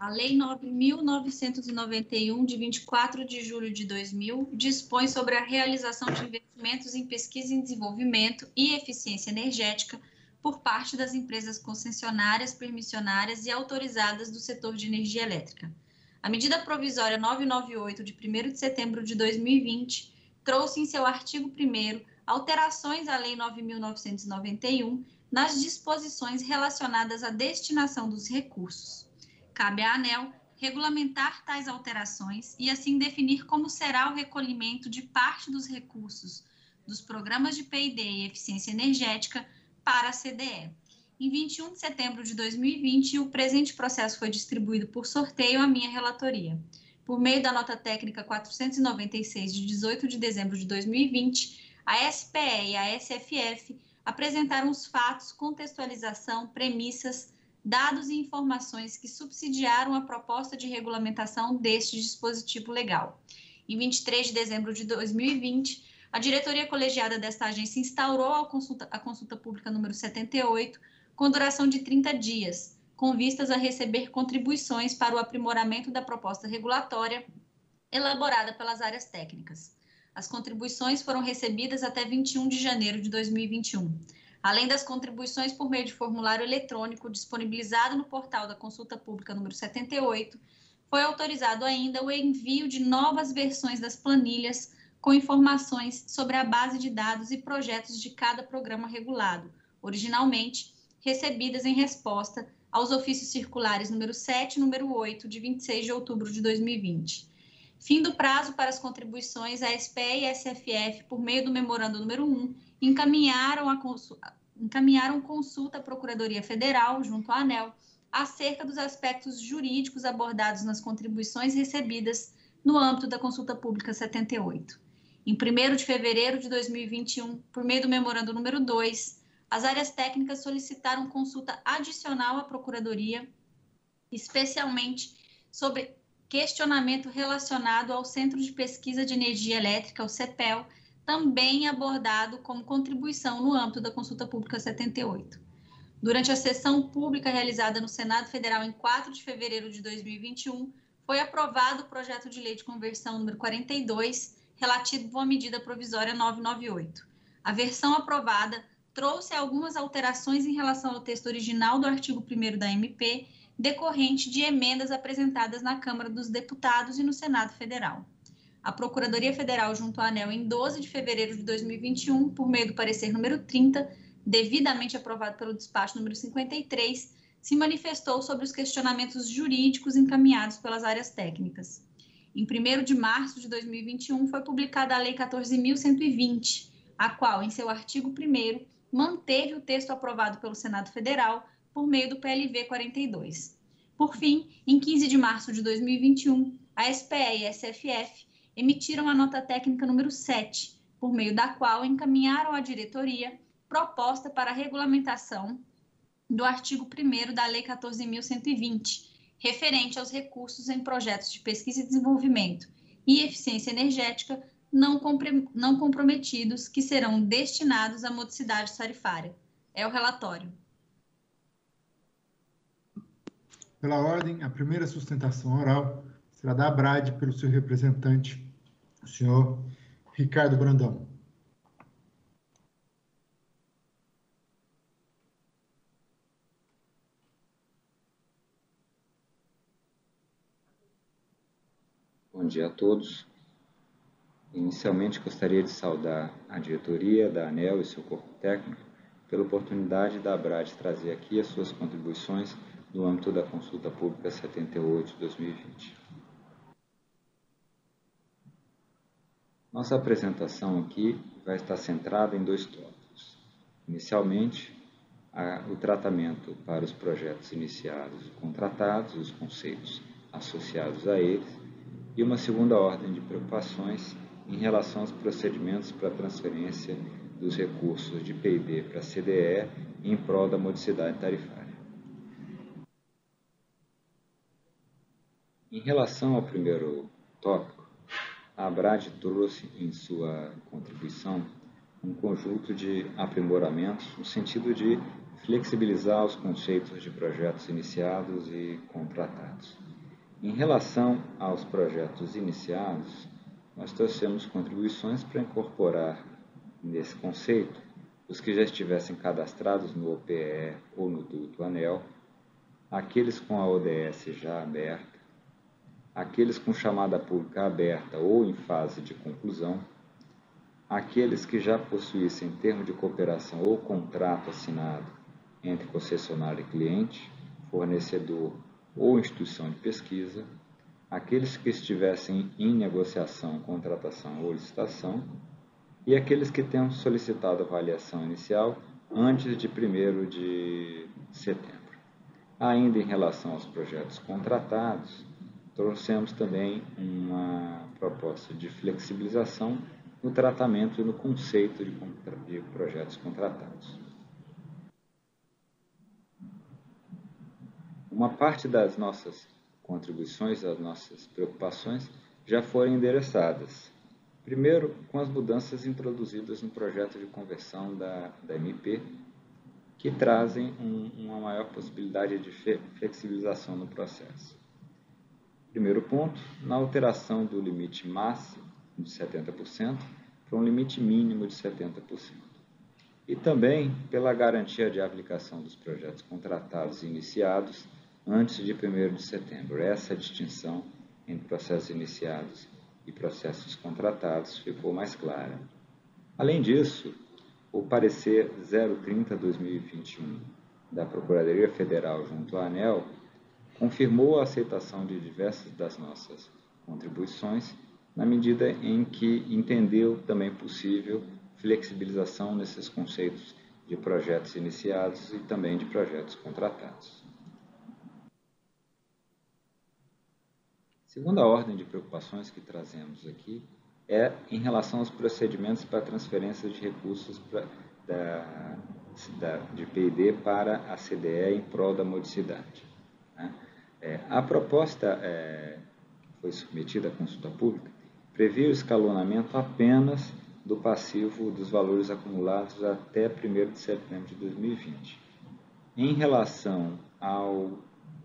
A Lei 9.991, de 24 de julho de 2000, dispõe sobre a realização de investimentos em pesquisa e desenvolvimento e eficiência energética por parte das empresas concessionárias, permissionárias e autorizadas do setor de energia elétrica. A medida provisória 998, de 1 de setembro de 2020, trouxe em seu artigo 1 alterações à Lei 9.991 nas disposições relacionadas à destinação dos recursos Cabe à ANEL regulamentar tais alterações e assim definir como será o recolhimento de parte dos recursos dos programas de P&D e eficiência energética para a CDE. Em 21 de setembro de 2020, o presente processo foi distribuído por sorteio à minha relatoria. Por meio da nota técnica 496 de 18 de dezembro de 2020, a SPE e a SFF apresentaram os fatos, contextualização, premissas, dados e informações que subsidiaram a proposta de regulamentação deste dispositivo legal. Em 23 de dezembro de 2020, a diretoria colegiada desta agência instaurou a consulta, a consulta pública número 78, com duração de 30 dias, com vistas a receber contribuições para o aprimoramento da proposta regulatória elaborada pelas áreas técnicas. As contribuições foram recebidas até 21 de janeiro de 2021. Além das contribuições por meio de formulário eletrônico disponibilizado no portal da Consulta Pública número 78, foi autorizado ainda o envio de novas versões das planilhas com informações sobre a base de dados e projetos de cada programa regulado, originalmente recebidas em resposta aos ofícios circulares número 7 e número 8, de 26 de outubro de 2020. Fim do prazo para as contribuições, a SPE e a SFF, por meio do memorando número 1, encaminharam, a consulta, encaminharam consulta à Procuradoria Federal, junto à ANEL, acerca dos aspectos jurídicos abordados nas contribuições recebidas no âmbito da Consulta Pública 78. Em 1 de fevereiro de 2021, por meio do memorando número 2, as áreas técnicas solicitaram consulta adicional à Procuradoria, especialmente sobre questionamento relacionado ao Centro de Pesquisa de Energia Elétrica, o CEPEL, também abordado como contribuição no âmbito da Consulta Pública 78. Durante a sessão pública realizada no Senado Federal em 4 de fevereiro de 2021, foi aprovado o projeto de lei de conversão número 42, relativo à medida provisória 998. A versão aprovada trouxe algumas alterações em relação ao texto original do artigo 1 da MP, decorrente de emendas apresentadas na Câmara dos Deputados e no Senado Federal. A Procuradoria Federal, junto à ANEL, em 12 de fevereiro de 2021, por meio do parecer número 30, devidamente aprovado pelo despacho número 53, se manifestou sobre os questionamentos jurídicos encaminhados pelas áreas técnicas. Em 1 de março de 2021, foi publicada a Lei 14.120, a qual, em seu artigo 1, manteve o texto aprovado pelo Senado Federal por meio do PLV 42. Por fim, em 15 de março de 2021, a SPE e a SFF emitiram a nota técnica número 7, por meio da qual encaminharam à diretoria proposta para a regulamentação do artigo 1 da Lei 14.120, referente aos recursos em projetos de pesquisa e desenvolvimento e eficiência energética não, não comprometidos que serão destinados à modicidade tarifária. É o relatório. Pela ordem, a primeira sustentação oral será da ABRAD pelo seu representante, o senhor Ricardo Brandão. Bom dia a todos. Inicialmente, gostaria de saudar a diretoria da ANEL e seu corpo técnico pela oportunidade da ABRAD trazer aqui as suas contribuições no âmbito da Consulta Pública 78 de 2020. Nossa apresentação aqui vai estar centrada em dois tópicos. Inicialmente, a, o tratamento para os projetos iniciados e contratados, os conceitos associados a eles, e uma segunda ordem de preocupações em relação aos procedimentos para transferência dos recursos de P&D para CDE em prol da modicidade tarifária. Em relação ao primeiro tópico, a Abrad trouxe em sua contribuição um conjunto de aprimoramentos no sentido de flexibilizar os conceitos de projetos iniciados e contratados. Em relação aos projetos iniciados, nós trouxemos contribuições para incorporar nesse conceito os que já estivessem cadastrados no OPE ou no duto ANEL, aqueles com a ODS já aberta, aqueles com chamada pública aberta ou em fase de conclusão, aqueles que já possuíssem termo de cooperação ou contrato assinado entre concessionário e cliente, fornecedor ou instituição de pesquisa, aqueles que estivessem em negociação, contratação ou licitação, e aqueles que tenham solicitado avaliação inicial antes de 1 de setembro. Ainda em relação aos projetos contratados, trouxemos também uma proposta de flexibilização no tratamento e no conceito de, de projetos contratados. Uma parte das nossas contribuições, das nossas preocupações, já foram endereçadas. Primeiro, com as mudanças introduzidas no projeto de conversão da, da MP, que trazem um, uma maior possibilidade de flexibilização no processo. Primeiro ponto, na alteração do limite máximo de 70% para um limite mínimo de 70%. e também pela garantia de aplicação dos projetos contratados e iniciados antes de 1 de setembro. Essa distinção entre processos iniciados e processos contratados ficou mais clara. Além disso, o parecer 030-2021 da Procuradoria Federal junto à ANEL confirmou a aceitação de diversas das nossas contribuições, na medida em que entendeu também possível flexibilização nesses conceitos de projetos iniciados e também de projetos contratados. Segunda ordem de preocupações que trazemos aqui é em relação aos procedimentos para transferência de recursos pra, da, da, de PID para a CDE em prol da modicidade. Né? É, a proposta é, que foi submetida à consulta pública previa o escalonamento apenas do passivo dos valores acumulados até 1 de setembro de 2020. Em relação ao,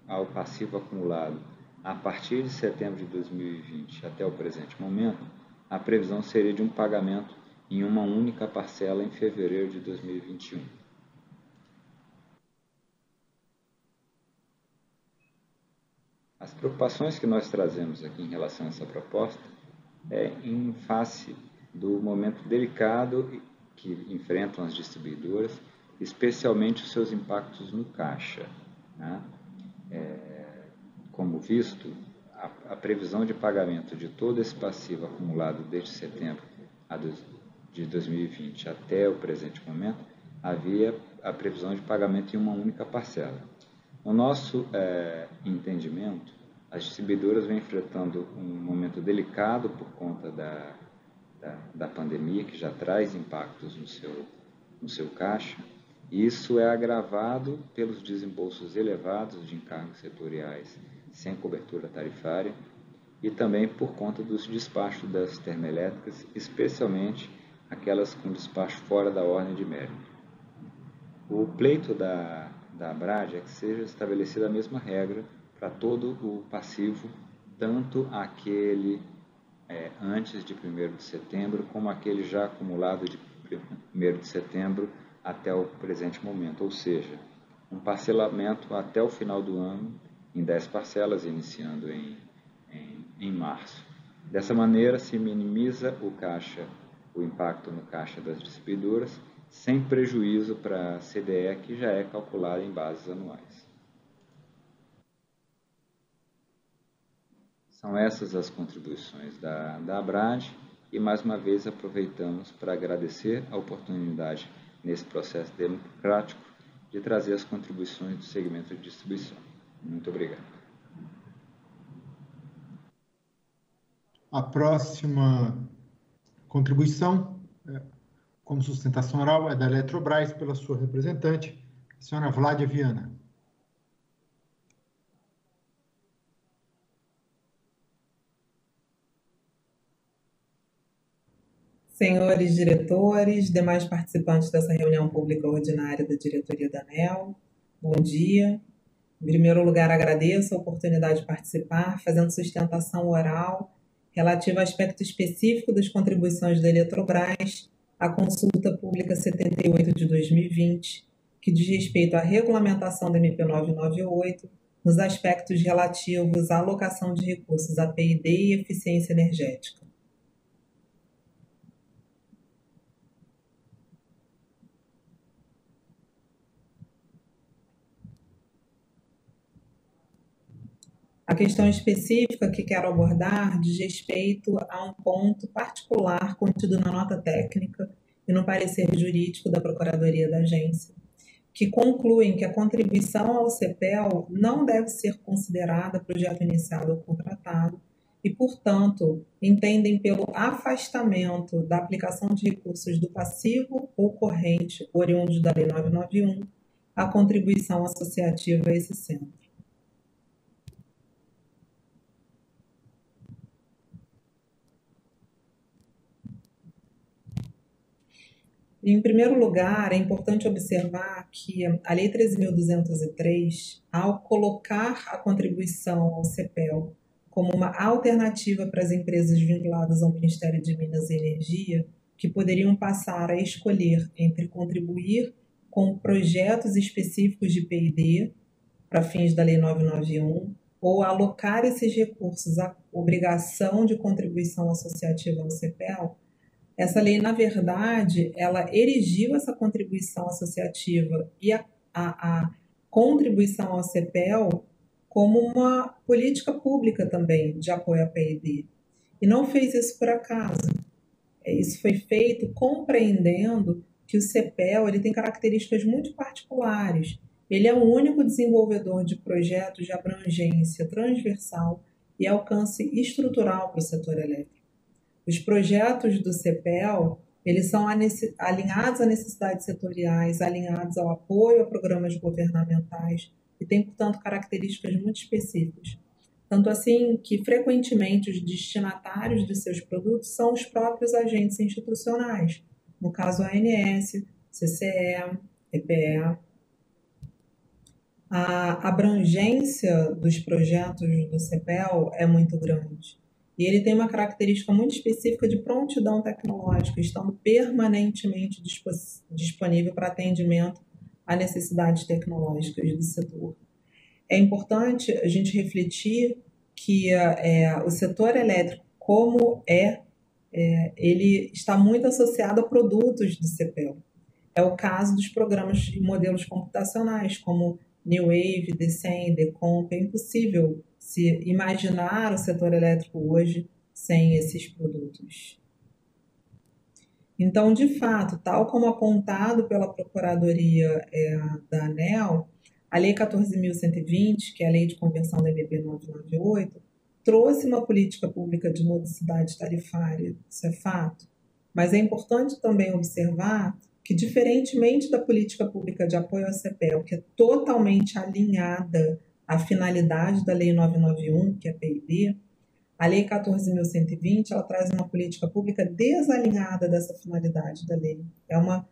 ao passivo acumulado a partir de setembro de 2020 até o presente momento, a previsão seria de um pagamento em uma única parcela em fevereiro de 2021. As preocupações que nós trazemos aqui em relação a essa proposta é em face do momento delicado que enfrentam as distribuidoras, especialmente os seus impactos no caixa. Né? É, como visto, a, a, previsão de pagamento de todo esse passivo acumulado desde setembro de 2020 até o presente momento, havia a previsão de pagamento em uma única parcela. No nosso é, entendimento, as distribuidoras vêm enfrentando um momento delicado por conta da da, da pandemia, que já traz impactos no seu, no seu caixa, e isso é agravado pelos desembolsos elevados de encargos setoriais sem cobertura tarifária e também por conta dos despachos das termoelétricas, especialmente aquelas com despacho fora da ordem de mérito. O pleito da, da Abrad é que seja estabelecida a mesma regra para todo o passivo, tanto aquele é, antes de 1 de setembro, como aquele já acumulado de 1 de setembro até o presente momento, ou seja, um parcelamento até o final do ano em 10 parcelas, iniciando em, em, em março. Dessa maneira, se minimiza o caixa, o impacto no caixa das distribuidoras, sem prejuízo para a CDE, que já é calculada em bases anuais. São essas as contribuições da, da Abrad e mais uma vez aproveitamos para agradecer a oportunidade nesse processo democrático de trazer as contribuições do segmento de distribuição. Muito obrigado. A próxima contribuição, é, como sustentação oral, é da Eletrobras, pela sua representante, a senhora Vládia Viana. senhores diretores, demais participantes dessa reunião pública ordinária da diretoria da ANEL, bom dia. Em primeiro lugar, agradeço a oportunidade de participar, fazendo sustentação oral relativa a aspecto específico das contribuições da Eletrobras à consulta pública 78 de 2020, que diz respeito à regulamentação da MP 998 nos aspectos relativos à alocação de recursos APID e eficiência energética. A questão específica que quero abordar diz respeito a um ponto particular contido na nota técnica e no parecer jurídico da Procuradoria da Agência, que concluem que a contribuição ao CEPEL não deve ser considerada projeto iniciado ou contratado e, portanto, entendem pelo afastamento da aplicação de recursos do passivo ou corrente oriundos da Lei 991 a contribuição associativa a esse centro. Em primeiro lugar, é importante observar que a Lei 13.203, ao colocar a contribuição ao CEPEL como uma alternativa para as empresas vinculadas ao Ministério de Minas e Energia, que poderiam passar a escolher entre contribuir com projetos específicos de P&D para fins da Lei 991 ou alocar esses recursos à obrigação de contribuição associativa ao CEPEL, essa lei, na verdade, ela erigiu essa contribuição associativa e a, a, a contribuição ao CEPEL como uma política pública também de apoio à PID. E não fez isso por acaso. É, isso foi feito compreendendo que o CEPEL ele tem características muito particulares. Ele é o único desenvolvedor de projetos de abrangência transversal e alcance estrutural para o setor elétrico. Os projetos do CEPEL eles são alinhados a necessidades setoriais, alinhados ao apoio a programas governamentais e têm, portanto, características muito específicas. Tanto assim que, frequentemente, os destinatários de seus produtos são os próprios agentes institucionais, no caso, a ANS, CCE, EPE. A abrangência dos projetos do CEPEL é muito grande. E ele tem uma característica muito específica de prontidão tecnológica, estando permanentemente disponível para atendimento a necessidades tecnológicas do setor. É importante a gente refletir que é, o setor elétrico, como é, é, ele está muito associado a produtos do CPEL. É o caso dos programas e modelos computacionais, como New Wave, DCEM, Decomp. É impossível se imaginar o setor elétrico hoje sem esses produtos. Então, de fato, tal como apontado pela Procuradoria é, da ANEL, a Lei 14.120, que é a Lei de Conversão da MP 998, trouxe uma política pública de modicidade tarifária, isso é fato, mas é importante também observar que, diferentemente da política pública de apoio ao CEPEL, que é totalmente alinhada à finalidade da Lei 991, que é a PIB, a Lei 14.120 ela traz uma política pública desalinhada dessa finalidade da lei. É uma,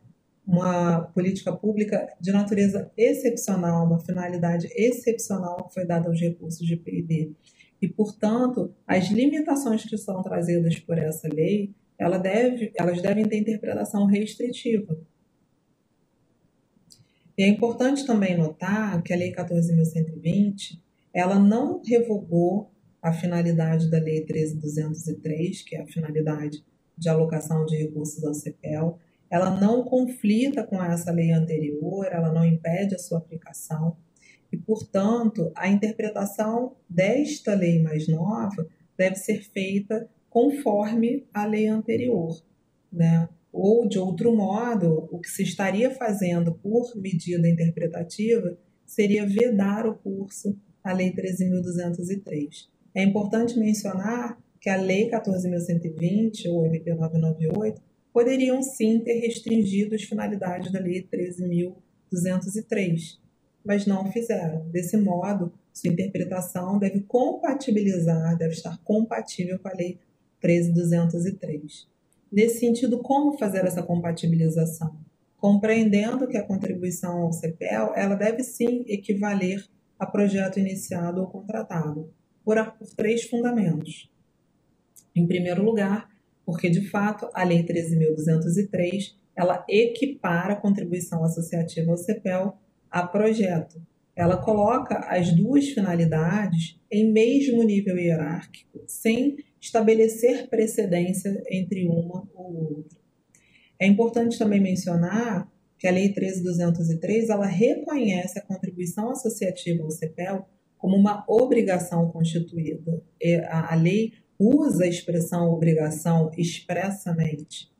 uma política pública de natureza excepcional, uma finalidade excepcional que foi dada aos recursos de PIB. E, portanto, as limitações que são trazidas por essa lei, ela deve, elas devem ter interpretação restritiva. E é importante também notar que a Lei 14.120 ela não revogou a finalidade da Lei 13.203, que é a finalidade de alocação de recursos ao CEPEL, ela não conflita com essa lei anterior, ela não impede a sua aplicação, e, portanto, a interpretação desta lei mais nova deve ser feita conforme a lei anterior, né? Ou, de outro modo, o que se estaria fazendo por medida interpretativa seria vedar o curso à Lei 13.203. É importante mencionar que a Lei 14.120 ou MP 998 poderiam sim ter restringido as finalidades da Lei 13.203, mas não fizeram. Desse modo, sua interpretação deve compatibilizar, deve estar compatível com a Lei 13.203. Nesse sentido, como fazer essa compatibilização? Compreendendo que a contribuição ao CEPEL ela deve sim equivaler a projeto iniciado ou contratado por, por três fundamentos. Em primeiro lugar, porque de fato a Lei 13.203 ela equipara a contribuição associativa ao CEPEL a projeto. Ela coloca as duas finalidades em mesmo nível hierárquico, sem estabelecer precedência entre uma ou outra. É importante também mencionar que a Lei 13.203 ela reconhece a contribuição associativa ao CEPEL como uma obrigação constituída. A lei usa a expressão obrigação expressamente.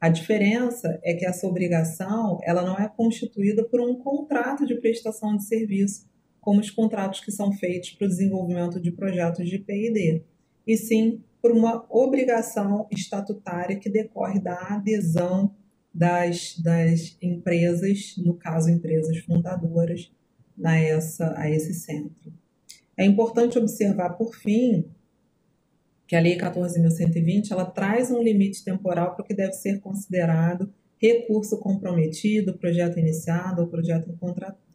A diferença é que essa obrigação ela não é constituída por um contrato de prestação de serviço, como os contratos que são feitos para o desenvolvimento de projetos de PID, e sim por uma obrigação estatutária que decorre da adesão das, das empresas, no caso, empresas fundadoras, a, essa, a esse centro. É importante observar, por fim, que a Lei 14.120 ela traz um limite temporal para o que deve ser considerado recurso comprometido, projeto iniciado ou projeto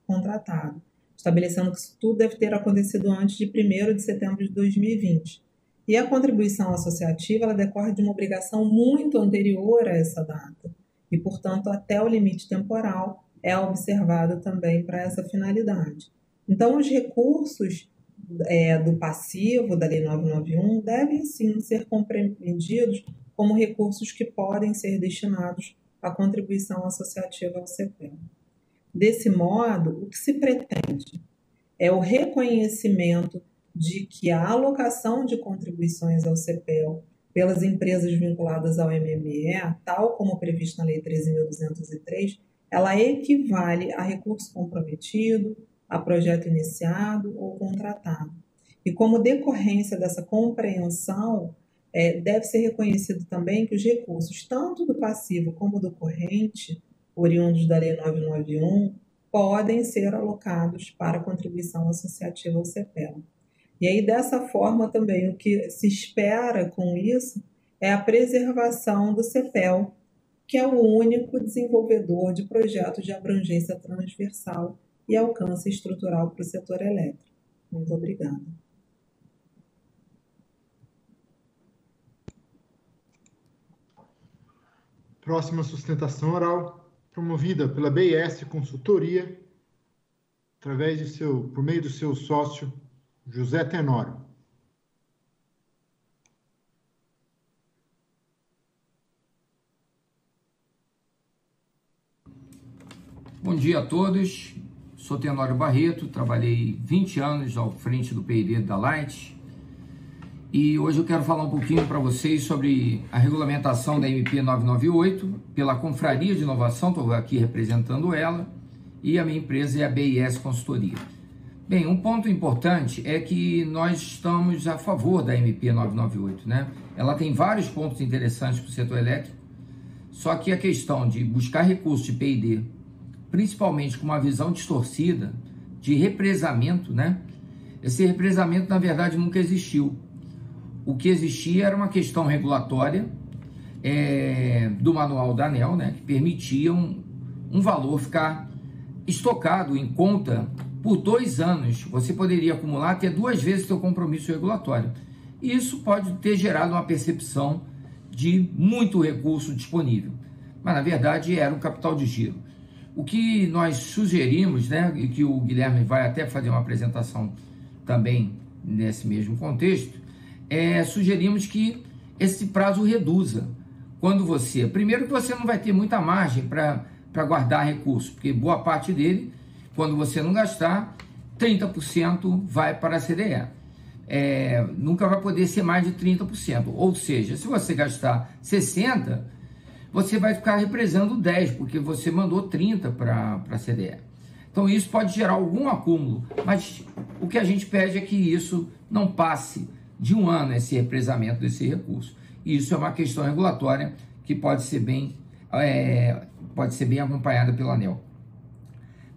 contratado, estabelecendo que isso tudo deve ter acontecido antes de 1 de setembro de 2020. E a contribuição associativa ela decorre de uma obrigação muito anterior a essa data, e, portanto, até o limite temporal é observado também para essa finalidade. Então, os recursos é, do passivo da Lei 991 devem sim ser compreendidos como recursos que podem ser destinados à contribuição associativa ao CPEL. Desse modo, o que se pretende é o reconhecimento de que a alocação de contribuições ao CPEL pelas empresas vinculadas ao MME, tal como previsto na Lei 13.203, ela equivale a recurso comprometido, a projeto iniciado ou contratado. E como decorrência dessa compreensão, é, deve ser reconhecido também que os recursos, tanto do passivo como do corrente, oriundos da Lei 991, podem ser alocados para contribuição associativa ao CEPEL. E aí, dessa forma, também, o que se espera com isso é a preservação do CEPEL, que é o único desenvolvedor de projetos de abrangência transversal e alcance estrutural para o setor elétrico. Muito obrigada. Próxima sustentação oral, promovida pela BIS Consultoria, através de seu, por meio do seu sócio José Tenório. Bom dia a todos. Sou Tenório Barreto, trabalhei 20 anos ao frente do PID da Light e hoje eu quero falar um pouquinho para vocês sobre a regulamentação da MP 998 pela Confraria de Inovação, estou aqui representando ela, e a minha empresa é a BIS Consultoria. Bem, um ponto importante é que nós estamos a favor da MP 998, né? Ela tem vários pontos interessantes para o setor elétrico, só que a questão de buscar recursos de P&D, principalmente com uma visão distorcida de represamento, né? Esse represamento, na verdade, nunca existiu. O que existia era uma questão regulatória é, do manual da ANEL, né? Que permitia um, um valor ficar estocado em conta por dois anos, você poderia acumular até duas vezes seu compromisso regulatório. E isso pode ter gerado uma percepção de muito recurso disponível. Mas, na verdade, era um capital de giro. O que nós sugerimos, né, e que o Guilherme vai até fazer uma apresentação também nesse mesmo contexto, é sugerimos que esse prazo reduza. Quando você, primeiro que você não vai ter muita margem para guardar recurso, porque boa parte dele quando você não gastar, 30% vai para a CDE. É, nunca vai poder ser mais de 30%. Ou seja, se você gastar 60%, você vai ficar represando 10%, porque você mandou 30% para a CDE. Então isso pode gerar algum acúmulo, mas o que a gente pede é que isso não passe de um ano esse represamento desse recurso. E isso é uma questão regulatória que pode ser bem, é, pode ser bem acompanhada pelo ANEL.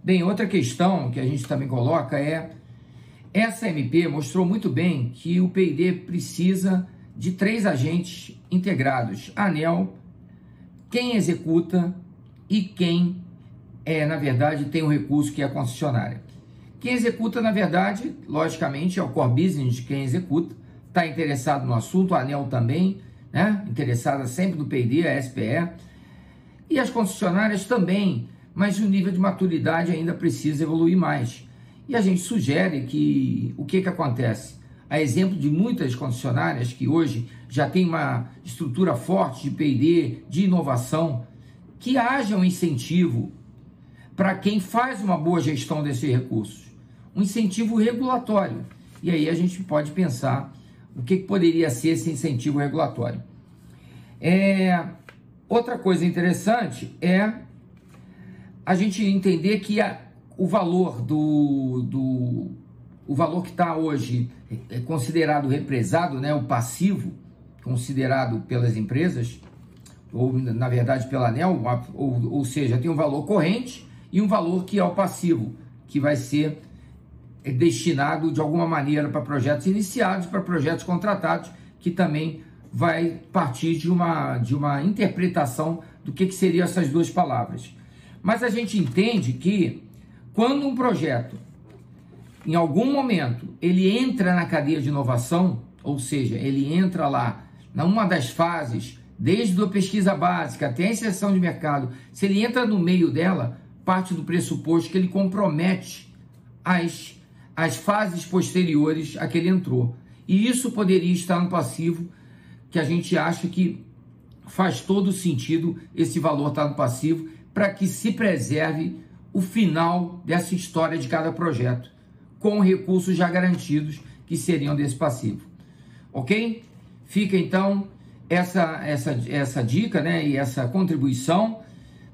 Bem, outra questão que a gente também coloca é essa MP mostrou muito bem que o PID precisa de três agentes integrados: ANEL, quem executa e quem é, na verdade, tem o recurso que é a concessionária. Quem executa, na verdade, logicamente, é o core business de quem executa, está interessado no assunto, a ANEL também, né? interessada sempre do PID, a SPE, e as concessionárias também mas o nível de maturidade ainda precisa evoluir mais. E a gente sugere que o que, que acontece? A exemplo de muitas concessionárias que hoje já tem uma estrutura forte de PD, de inovação, que haja um incentivo para quem faz uma boa gestão desses recursos, um incentivo regulatório. E aí a gente pode pensar o que, poderia ser esse incentivo regulatório. É, outra coisa interessante é a gente entender que a, o valor do, do o valor que está hoje é considerado represado, né, o passivo considerado pelas empresas, ou na verdade pela ANEL, ou, ou seja, tem um valor corrente e um valor que é o passivo, que vai ser destinado de alguma maneira para projetos iniciados, para projetos contratados, que também vai partir de uma, de uma interpretação do que, que seriam essas duas palavras. Mas a gente entende que quando um projeto, em algum momento, ele entra na cadeia de inovação, ou seja, ele entra lá numa das fases, desde a pesquisa básica até a inserção de mercado, se ele entra no meio dela, parte do pressuposto que ele compromete as, as fases posteriores a que ele entrou. E isso poderia estar no passivo, que a gente acha que faz todo sentido esse valor estar no passivo, para que se preserve o final dessa história de cada projeto, com recursos já garantidos que seriam desse passivo. Ok? Fica então essa, essa, essa dica né, e essa contribuição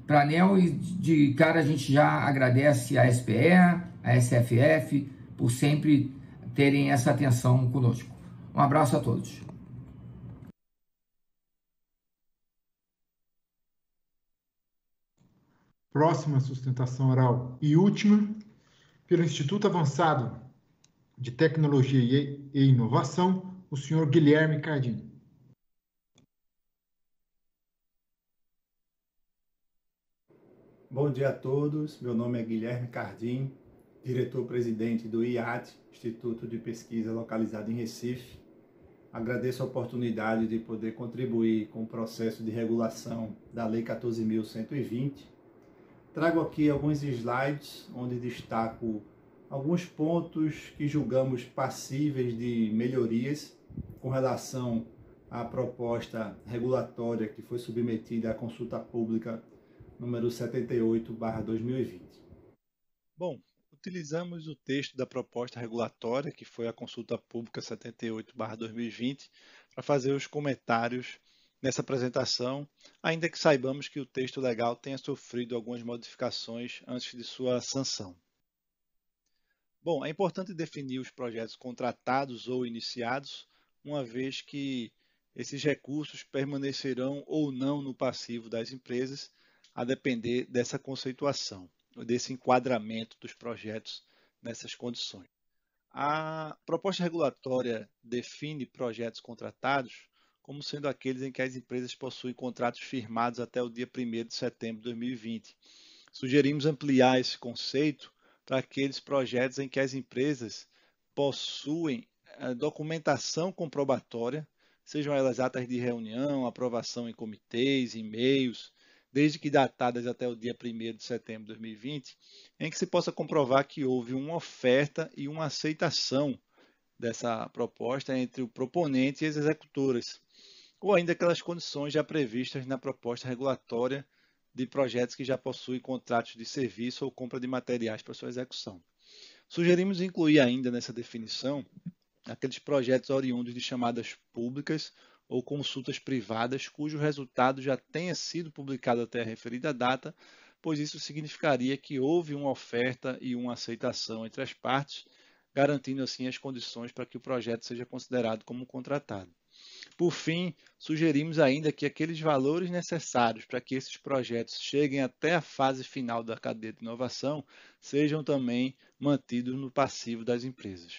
para a ANEL e de cara a gente já agradece a SPE, a SFF por sempre terem essa atenção conosco. Um abraço a todos. Próxima sustentação oral e última, pelo Instituto Avançado de Tecnologia e Inovação, o senhor Guilherme Cardim. Bom dia a todos. Meu nome é Guilherme Cardim, diretor-presidente do IAT, Instituto de Pesquisa localizado em Recife. Agradeço a oportunidade de poder contribuir com o processo de regulação da Lei 14.120. Trago aqui alguns slides onde destaco alguns pontos que julgamos passíveis de melhorias com relação à proposta regulatória que foi submetida à consulta pública número 78/2020. Bom, utilizamos o texto da proposta regulatória, que foi a consulta pública 78/2020, para fazer os comentários nessa apresentação, ainda que saibamos que o texto legal tenha sofrido algumas modificações antes de sua sanção. Bom, é importante definir os projetos contratados ou iniciados, uma vez que esses recursos permanecerão ou não no passivo das empresas a depender dessa conceituação, desse enquadramento dos projetos nessas condições. A proposta regulatória define projetos contratados como sendo aqueles em que as empresas possuem contratos firmados até o dia 1 de setembro de 2020. Sugerimos ampliar esse conceito para aqueles projetos em que as empresas possuem documentação comprobatória, sejam elas atas de reunião, aprovação em comitês, e-mails, desde que datadas até o dia 1 de setembro de 2020, em que se possa comprovar que houve uma oferta e uma aceitação dessa proposta entre o proponente e as executoras, ou ainda aquelas condições já previstas na proposta regulatória de projetos que já possuem contratos de serviço ou compra de materiais para sua execução. Sugerimos incluir ainda nessa definição aqueles projetos oriundos de chamadas públicas ou consultas privadas cujo resultado já tenha sido publicado até a referida data, pois isso significaria que houve uma oferta e uma aceitação entre as partes, garantindo assim as condições para que o projeto seja considerado como contratado. Por fim, sugerimos ainda que aqueles valores necessários para que esses projetos cheguem até a fase final da cadeia de inovação sejam também mantidos no passivo das empresas.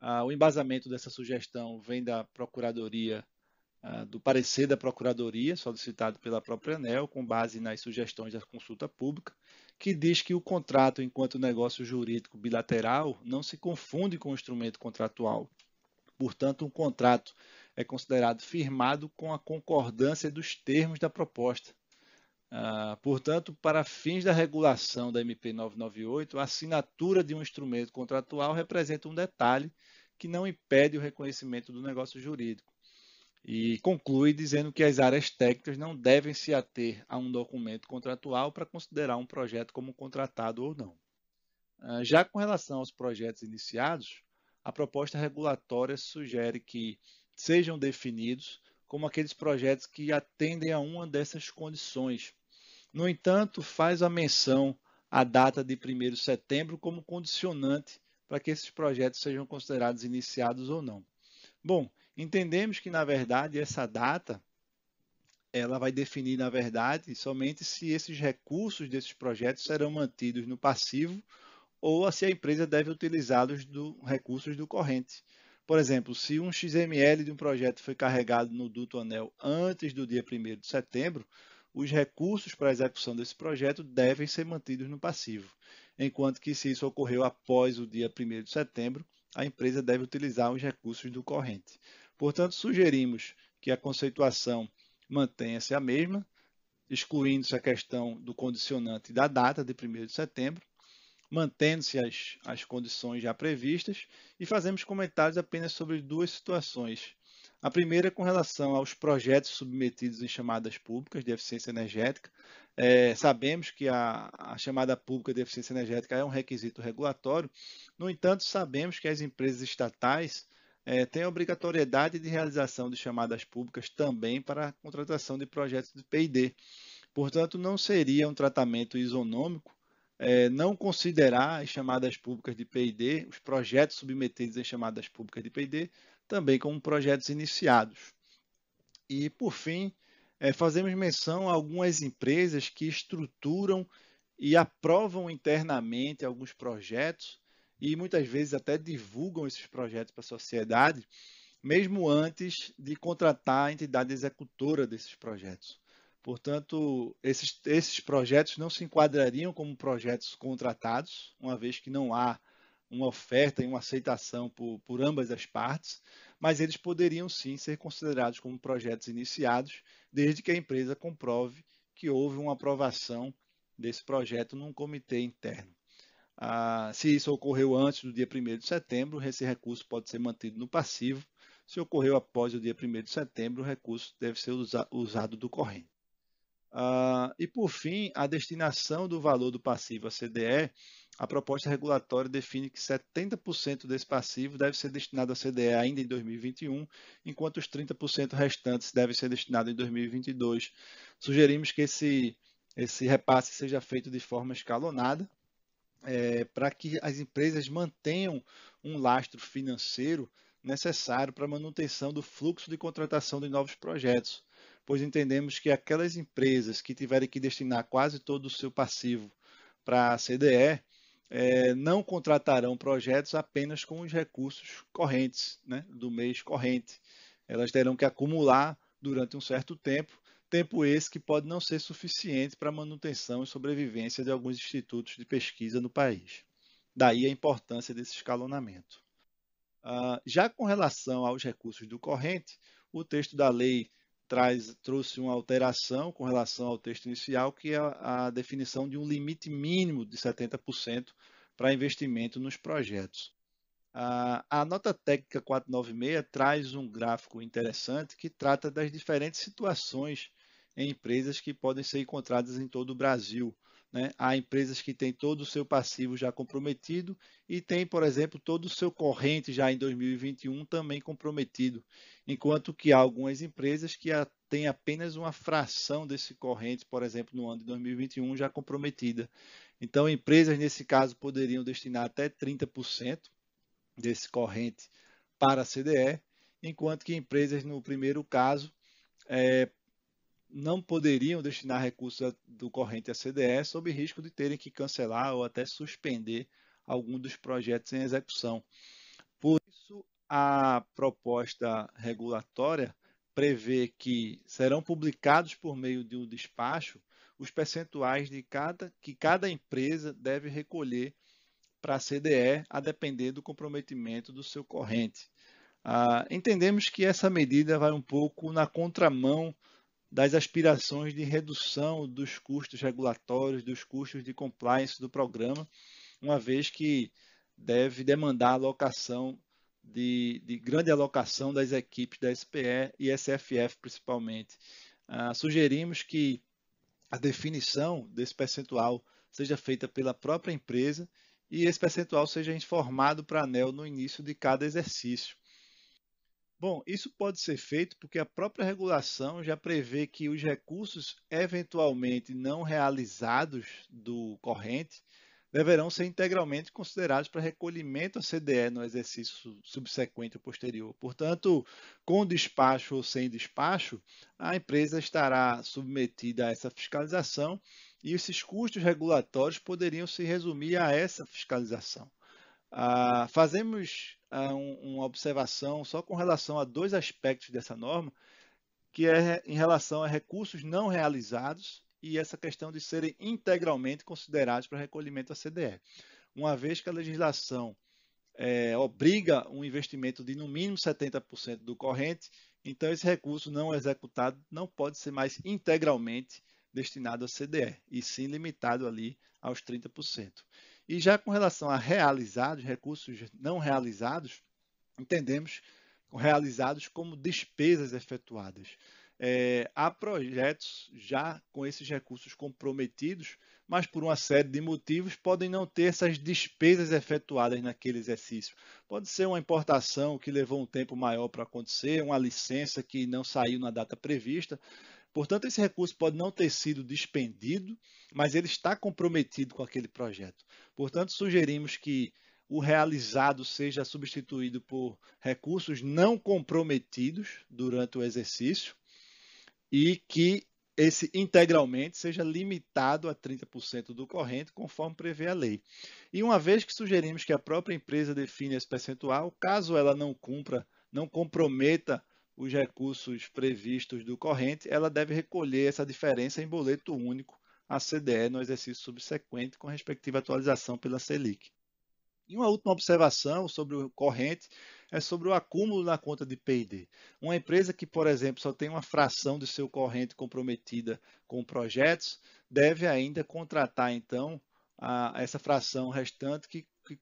Ah, o embasamento dessa sugestão vem da Procuradoria ah, do parecer da Procuradoria, solicitado pela própria ANEL, com base nas sugestões da consulta pública, que diz que o contrato, enquanto negócio jurídico bilateral, não se confunde com o instrumento contratual. Portanto, um contrato é considerado firmado com a concordância dos termos da proposta. Ah, portanto, para fins da regulação da MP 998, a assinatura de um instrumento contratual representa um detalhe que não impede o reconhecimento do negócio jurídico e conclui dizendo que as áreas técnicas não devem se ater a um documento contratual para considerar um projeto como contratado ou não. Ah, já com relação aos projetos iniciados, a proposta regulatória sugere que sejam definidos como aqueles projetos que atendem a uma dessas condições. No entanto, faz a menção à data de 1 de setembro como condicionante para que esses projetos sejam considerados iniciados ou não. Bom, Entendemos que, na verdade, essa data ela vai definir, na verdade, somente se esses recursos desses projetos serão mantidos no passivo ou se a empresa deve utilizá-los do recursos do corrente. Por exemplo, se um XML de um projeto foi carregado no duto anel antes do dia 1 de setembro, os recursos para a execução desse projeto devem ser mantidos no passivo, enquanto que se isso ocorreu após o dia 1 de setembro, a empresa deve utilizar os recursos do corrente. Portanto, sugerimos que a conceituação mantenha-se a mesma, excluindo-se a questão do condicionante da data de 1 de setembro, mantendo-se as, as condições já previstas, e fazemos comentários apenas sobre duas situações. A primeira é com relação aos projetos submetidos em chamadas públicas de eficiência energética. É, sabemos que a, a, chamada pública de eficiência energética é um requisito regulatório, no entanto, sabemos que as empresas estatais é, têm a obrigatoriedade de realização de chamadas públicas também para a contratação de projetos de PD. Portanto, não seria um tratamento isonômico é, não considerar as chamadas públicas de PD, os projetos submetidos em chamadas públicas de PD, também como projetos iniciados. E, por fim, é, fazemos menção a algumas empresas que estruturam e aprovam internamente alguns projetos e muitas vezes até divulgam esses projetos para a sociedade, mesmo antes de contratar a entidade executora desses projetos. Portanto, esses, esses projetos não se enquadrariam como projetos contratados, uma vez que não há uma oferta e uma aceitação por, por ambas as partes, mas eles poderiam sim ser considerados como projetos iniciados, desde que a empresa comprove que houve uma aprovação desse projeto num comitê interno. Ah, se isso ocorreu antes do dia 1 de setembro, esse recurso pode ser mantido no passivo. Se ocorreu após o dia 1 de setembro, o recurso deve ser usa, usado do corrente. Ah, e, por fim, a destinação do valor do passivo a CDE a proposta regulatória define que 70% desse passivo deve ser destinado à CDE ainda em 2021, enquanto os 30% restantes devem ser destinados em 2022. Sugerimos que esse, esse repasse seja feito de forma escalonada, é, para que as empresas mantenham um lastro financeiro necessário para a manutenção do fluxo de contratação de novos projetos, pois entendemos que aquelas empresas que tiverem que destinar quase todo o seu passivo para a CDE, é, não contratarão projetos apenas com os recursos correntes, né, do mês corrente. Elas terão que acumular durante um certo tempo, tempo esse que pode não ser suficiente para a manutenção e sobrevivência de alguns institutos de pesquisa no país. Daí a importância desse escalonamento. Uh, já com relação aos recursos do corrente, o texto da lei traz, trouxe uma alteração com relação ao texto inicial, que é a, definição de um limite mínimo de 70% para investimento nos projetos. A, a nota técnica 496 traz um gráfico interessante que trata das diferentes situações em empresas que podem ser encontradas em todo o Brasil, né? Há empresas que têm todo o seu passivo já comprometido e tem, por exemplo, todo o seu corrente já em 2021 também comprometido, enquanto que há algumas empresas que têm apenas uma fração desse corrente, por exemplo, no ano de 2021 já comprometida. Então, empresas nesse caso poderiam destinar até 30% desse corrente para a CDE, enquanto que empresas no primeiro caso é, não poderiam destinar recursos do corrente à CDE sob risco de terem que cancelar ou até suspender algum dos projetos em execução. Por isso, a proposta regulatória prevê que serão publicados por meio de um despacho os percentuais de cada que cada empresa deve recolher para a CDE, a depender do comprometimento do seu corrente. Ah, entendemos que essa medida vai um pouco na contramão das aspirações de redução dos custos regulatórios, dos custos de compliance do programa, uma vez que deve demandar alocação de, de grande alocação das equipes da SPE e SFF principalmente. Ah, sugerimos que a definição desse percentual seja feita pela própria empresa e esse percentual seja informado para a ANEL no início de cada exercício. Bom, isso pode ser feito porque a própria regulação já prevê que os recursos eventualmente não realizados do corrente deverão ser integralmente considerados para recolhimento a CDE no exercício subsequente ou posterior. Portanto, com despacho ou sem despacho, a empresa estará submetida a essa fiscalização e esses custos regulatórios poderiam se resumir a essa fiscalização. Ah, fazemos uma observação só com relação a dois aspectos dessa norma, que é em relação a recursos não realizados e essa questão de serem integralmente considerados para recolhimento a CDE. Uma vez que a legislação é, obriga um investimento de no mínimo 70% do corrente, então esse recurso não executado não pode ser mais integralmente destinado a CDE, e sim limitado ali aos 30%. E já com relação a realizados, recursos não realizados, entendemos realizados como despesas efetuadas. É, há projetos já com esses recursos comprometidos, mas por uma série de motivos podem não ter essas despesas efetuadas naquele exercício. Pode ser uma importação que levou um tempo maior para acontecer, uma licença que não saiu na data prevista. Portanto, esse recurso pode não ter sido despendido, mas ele está comprometido com aquele projeto. Portanto, sugerimos que o realizado seja substituído por recursos não comprometidos durante o exercício e que esse integralmente seja limitado a 30% do corrente, conforme prevê a lei. E uma vez que sugerimos que a própria empresa define esse percentual, caso ela não cumpra, não comprometa os recursos previstos do corrente, ela deve recolher essa diferença em boleto único a CDE no exercício subsequente, com respectiva atualização pela Selic. E uma última observação sobre o corrente é sobre o acúmulo na conta de P&D. Uma empresa que, por exemplo, só tem uma fração de seu corrente comprometida com projetos, deve ainda contratar, então, a, essa fração restante que, que,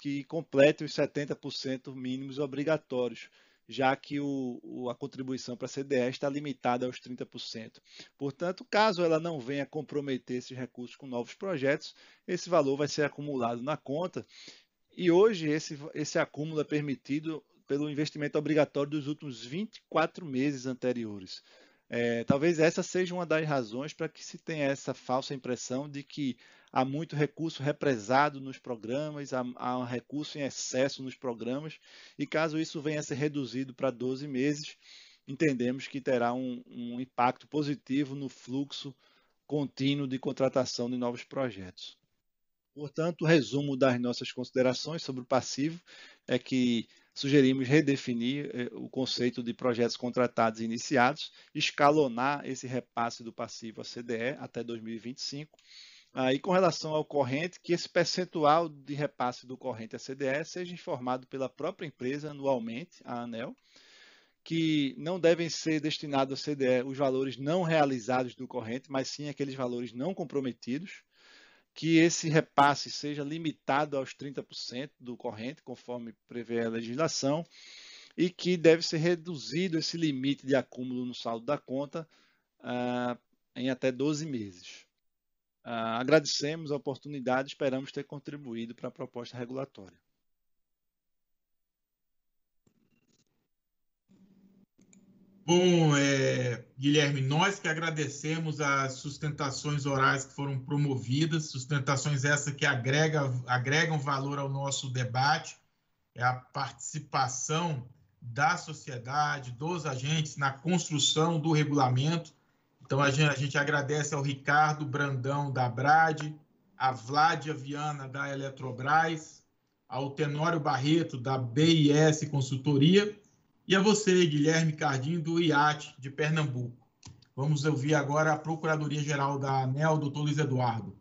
que complete os 70% mínimos obrigatórios, já que o, o, a contribuição para a CDE está limitada aos 30%. Portanto, caso ela não venha comprometer esses recursos com novos projetos, esse valor vai ser acumulado na conta e hoje esse, esse acúmulo é permitido pelo investimento obrigatório dos últimos 24 meses anteriores. É, talvez essa seja uma das razões para que se tenha essa falsa impressão de que há muito recurso represado nos programas, há, há um recurso em excesso nos programas, e caso isso venha a ser reduzido para 12 meses, entendemos que terá um, um impacto positivo no fluxo contínuo de contratação de novos projetos. Portanto, o resumo das nossas considerações sobre o passivo é que sugerimos redefinir eh, o conceito de projetos contratados e iniciados, escalonar esse repasse do passivo à CDE até 2025. Ah, e com relação ao corrente, que esse percentual de repasse do corrente à CDE seja informado pela própria empresa anualmente, a ANEL, que não devem ser destinados à CDE os valores não realizados do corrente, mas sim aqueles valores não comprometidos que esse repasse seja limitado aos 30% do corrente, conforme prevê a legislação, e que deve ser reduzido esse limite de acúmulo no saldo da conta uh, em até 12 meses. Uh, agradecemos a oportunidade e esperamos ter contribuído para a proposta regulatória. Bom, é, Guilherme, nós que agradecemos as sustentações orais que foram promovidas, sustentações essas que agrega, agregam valor ao nosso debate, é a participação da sociedade, dos agentes na construção do regulamento. Então, a gente, a gente agradece ao Ricardo Brandão, da Brad, a Vládia Viana, da Eletrobras, ao Tenório Barreto, da BIS Consultoria, e a você, Guilherme Cardim, do IAT de Pernambuco. Vamos ouvir agora a Procuradoria-Geral da ANEL, doutor Luiz Eduardo.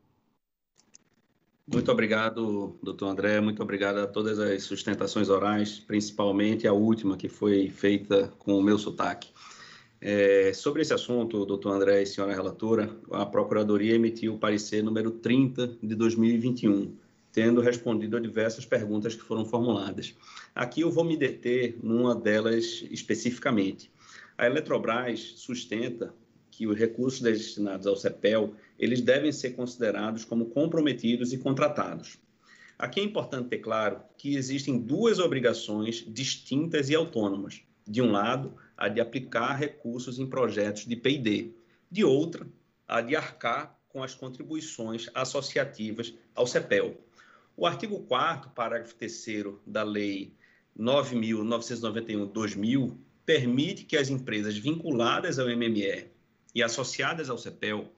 Muito obrigado, doutor André. Muito obrigado a todas as sustentações orais, principalmente a última, que foi feita com o meu sotaque. É, sobre esse assunto, doutor André e senhora relatora, a Procuradoria emitiu o parecer número 30 de 2021 tendo respondido a diversas perguntas que foram formuladas. Aqui eu vou me deter numa delas especificamente. A Eletrobras sustenta que os recursos destinados ao CEPEL, eles devem ser considerados como comprometidos e contratados. Aqui é importante ter claro que existem duas obrigações distintas e autônomas. De um lado, a de aplicar recursos em projetos de P&D. De outra, a de arcar com as contribuições associativas ao CEPEL. O artigo 4 parágrafo 3 da Lei 9.991-2000 permite que as empresas vinculadas ao MME e associadas ao CEPEL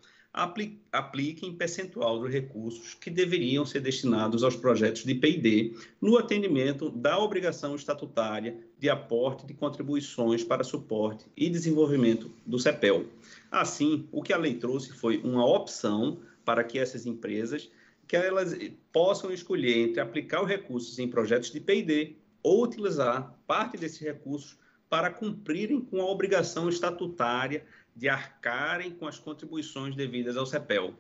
apliquem percentual dos recursos que deveriam ser destinados aos projetos de P&D no atendimento da obrigação estatutária de aporte de contribuições para suporte e desenvolvimento do CEPEL. Assim, o que a lei trouxe foi uma opção para que essas empresas que elas possam escolher entre aplicar os recursos em projetos de P&D ou utilizar parte desses recursos para cumprirem com a obrigação estatutária de arcarem com as contribuições devidas ao CEPEL.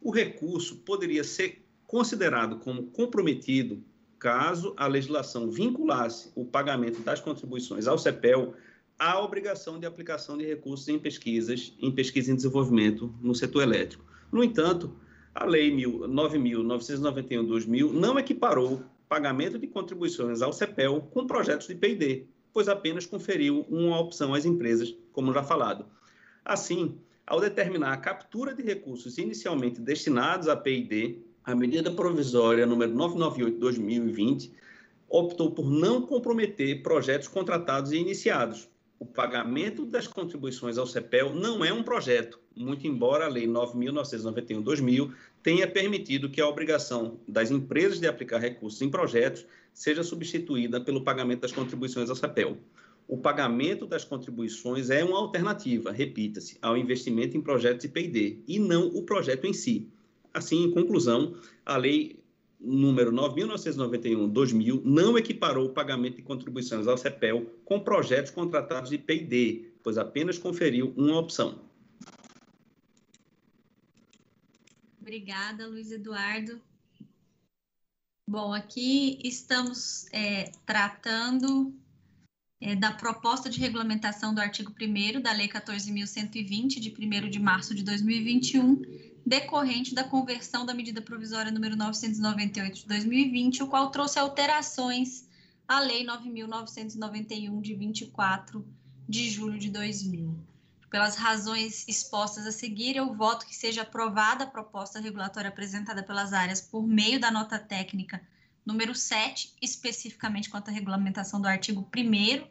O recurso poderia ser considerado como comprometido caso a legislação vinculasse o pagamento das contribuições ao CEPEL à obrigação de aplicação de recursos em pesquisas, em pesquisa e desenvolvimento no setor elétrico. No entanto, a Lei 9.991-2000 não equiparou pagamento de contribuições ao CEPEL com projetos de P&D, pois apenas conferiu uma opção às empresas, como já falado. Assim, ao determinar a captura de recursos inicialmente destinados a P&D, a medida provisória número 998/2020 optou por não comprometer projetos contratados e iniciados, o pagamento das contribuições ao CEPEL não é um projeto, muito embora a Lei 9.991-2000 tenha permitido que a obrigação das empresas de aplicar recursos em projetos seja substituída pelo pagamento das contribuições ao CEPEL. O pagamento das contribuições é uma alternativa, repita-se, ao investimento em projetos de P&D e não o projeto em si. Assim, em conclusão, a lei número 9.991-2000 não equiparou o pagamento de contribuições ao CEPEL com projetos contratados de P&D, pois apenas conferiu uma opção. Obrigada, Luiz Eduardo. Bom, aqui estamos é, tratando é, da proposta de regulamentação do artigo 1 da Lei 14.120, de 1 de março de 2021, decorrente da conversão da medida provisória número 998 de 2020, o qual trouxe alterações à Lei 9.991 de 24 de julho de 2000. Pelas razões expostas a seguir, eu voto que seja aprovada a proposta regulatória apresentada pelas áreas por meio da nota técnica número 7, especificamente quanto à regulamentação do artigo 1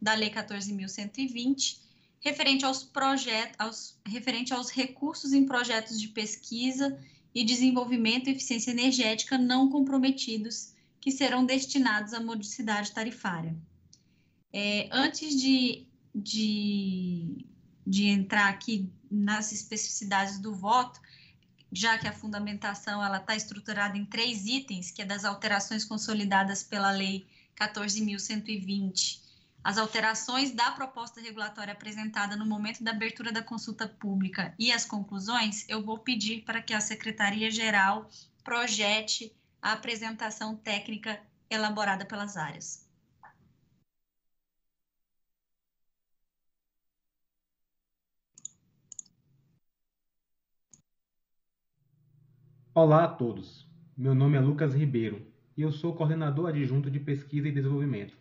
da Lei 14.120, referente aos projetos, aos, referente aos recursos em projetos de pesquisa e desenvolvimento e eficiência energética não comprometidos que serão destinados à modicidade tarifária. É, antes de, de, de entrar aqui nas especificidades do voto, já que a fundamentação ela está estruturada em três itens, que é das alterações consolidadas pela Lei 14.120 as alterações da proposta regulatória apresentada no momento da abertura da consulta pública e as conclusões, eu vou pedir para que a Secretaria-Geral projete a apresentação técnica elaborada pelas áreas. Olá a todos. Meu nome é Lucas Ribeiro e eu sou coordenador adjunto de pesquisa e desenvolvimento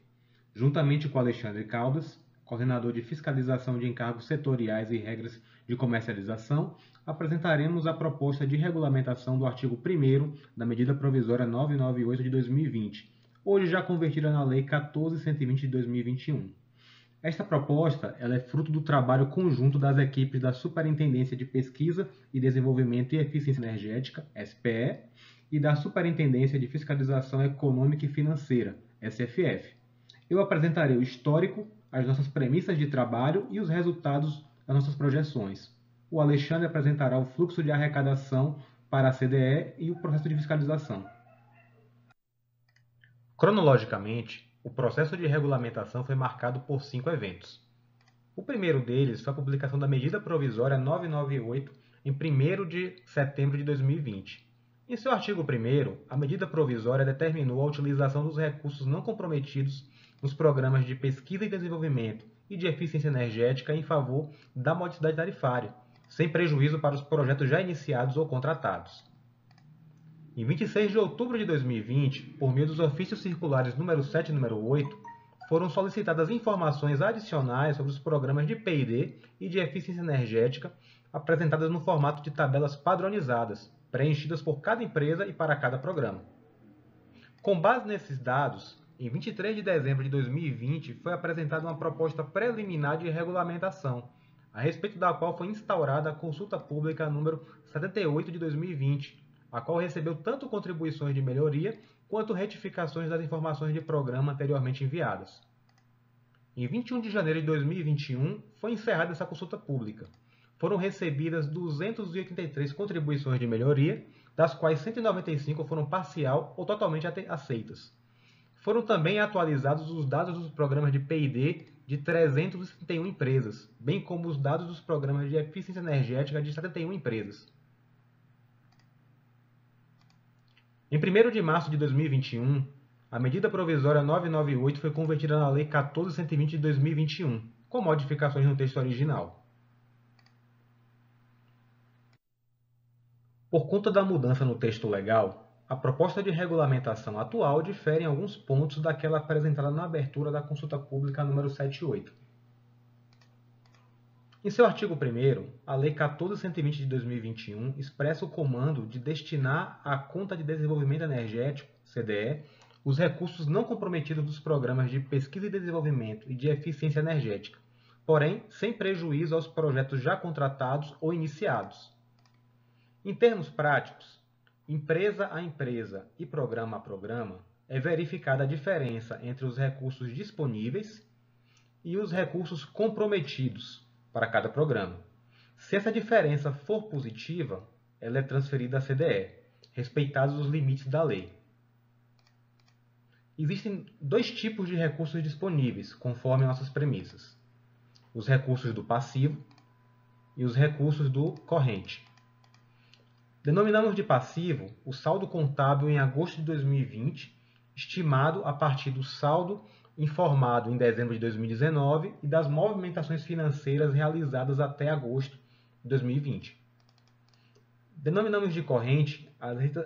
juntamente com Alexandre Caldas, coordenador de fiscalização de encargos setoriais e regras de comercialização, apresentaremos a proposta de regulamentação do artigo 1 da medida provisória 998 de 2020, hoje já convertida na Lei 14120 de 2021. Esta proposta ela é fruto do trabalho conjunto das equipes da Superintendência de Pesquisa e Desenvolvimento e Eficiência Energética, SPE, e da Superintendência de Fiscalização Econômica e Financeira, SFF, eu apresentarei o histórico, as nossas premissas de trabalho e os resultados das nossas projeções. O Alexandre apresentará o fluxo de arrecadação para a CDE e o processo de fiscalização. Cronologicamente, o processo de regulamentação foi marcado por cinco eventos. O primeiro deles foi a publicação da medida provisória 998 em 1 de setembro de 2020. Em seu artigo 1, a medida provisória determinou a utilização dos recursos não comprometidos nos programas de pesquisa e desenvolvimento e de eficiência energética em favor da modicidade tarifária, sem prejuízo para os projetos já iniciados ou contratados. Em 26 de outubro de 2020, por meio dos ofícios circulares número 7 e número 8, foram solicitadas informações adicionais sobre os programas de P&D e de eficiência energética apresentadas no formato de tabelas padronizadas, preenchidas por cada empresa e para cada programa. Com base nesses dados, em 23 de dezembro de 2020, foi apresentada uma proposta preliminar de regulamentação, a respeito da qual foi instaurada a consulta pública número 78 de 2020, a qual recebeu tanto contribuições de melhoria quanto retificações das informações de programa anteriormente enviadas. Em 21 de janeiro de 2021, foi encerrada essa consulta pública. Foram recebidas 283 contribuições de melhoria, das quais 195 foram parcial ou totalmente aceitas. Foram também atualizados os dados dos programas de P&D de 371 empresas, bem como os dados dos programas de eficiência energética de 71 empresas. Em 1 de março de 2021, a medida provisória 998 foi convertida na Lei 14.120 de 2021, com modificações no texto original. Por conta da mudança no texto legal, a proposta de regulamentação atual difere em alguns pontos daquela apresentada na abertura da consulta pública número 78. Em seu artigo 1 a Lei 14.120 de 2021 expressa o comando de destinar à Conta de Desenvolvimento Energético, CDE, os recursos não comprometidos dos programas de pesquisa e desenvolvimento e de eficiência energética, porém sem prejuízo aos projetos já contratados ou iniciados. Em termos práticos, empresa a empresa e programa a programa, é verificada a diferença entre os recursos disponíveis e os recursos comprometidos para cada programa. Se essa diferença for positiva, ela é transferida à CDE, respeitados os limites da lei. Existem dois tipos de recursos disponíveis, conforme nossas premissas: os recursos do passivo e os recursos do corrente. Denominamos de passivo o saldo contábil em agosto de 2020, estimado a partir do saldo informado em dezembro de 2019 e das movimentações financeiras realizadas até agosto de 2020. Denominamos de corrente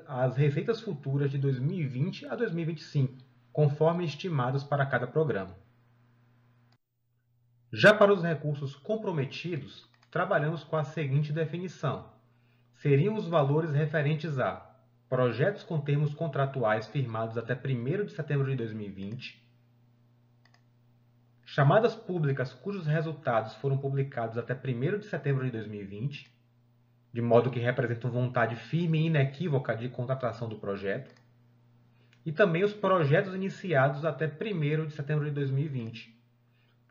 as receitas futuras de 2020 a 2025 conforme estimados para cada programa. Já para os recursos comprometidos, trabalhamos com a seguinte definição. Seriam os valores referentes a projetos com termos contratuais firmados até 1 de setembro de 2020, chamadas públicas cujos resultados foram publicados até 1 de setembro de 2020, de modo que representam vontade firme e inequívoca de contratação do projeto, e também os projetos iniciados até 1 de setembro de 2020,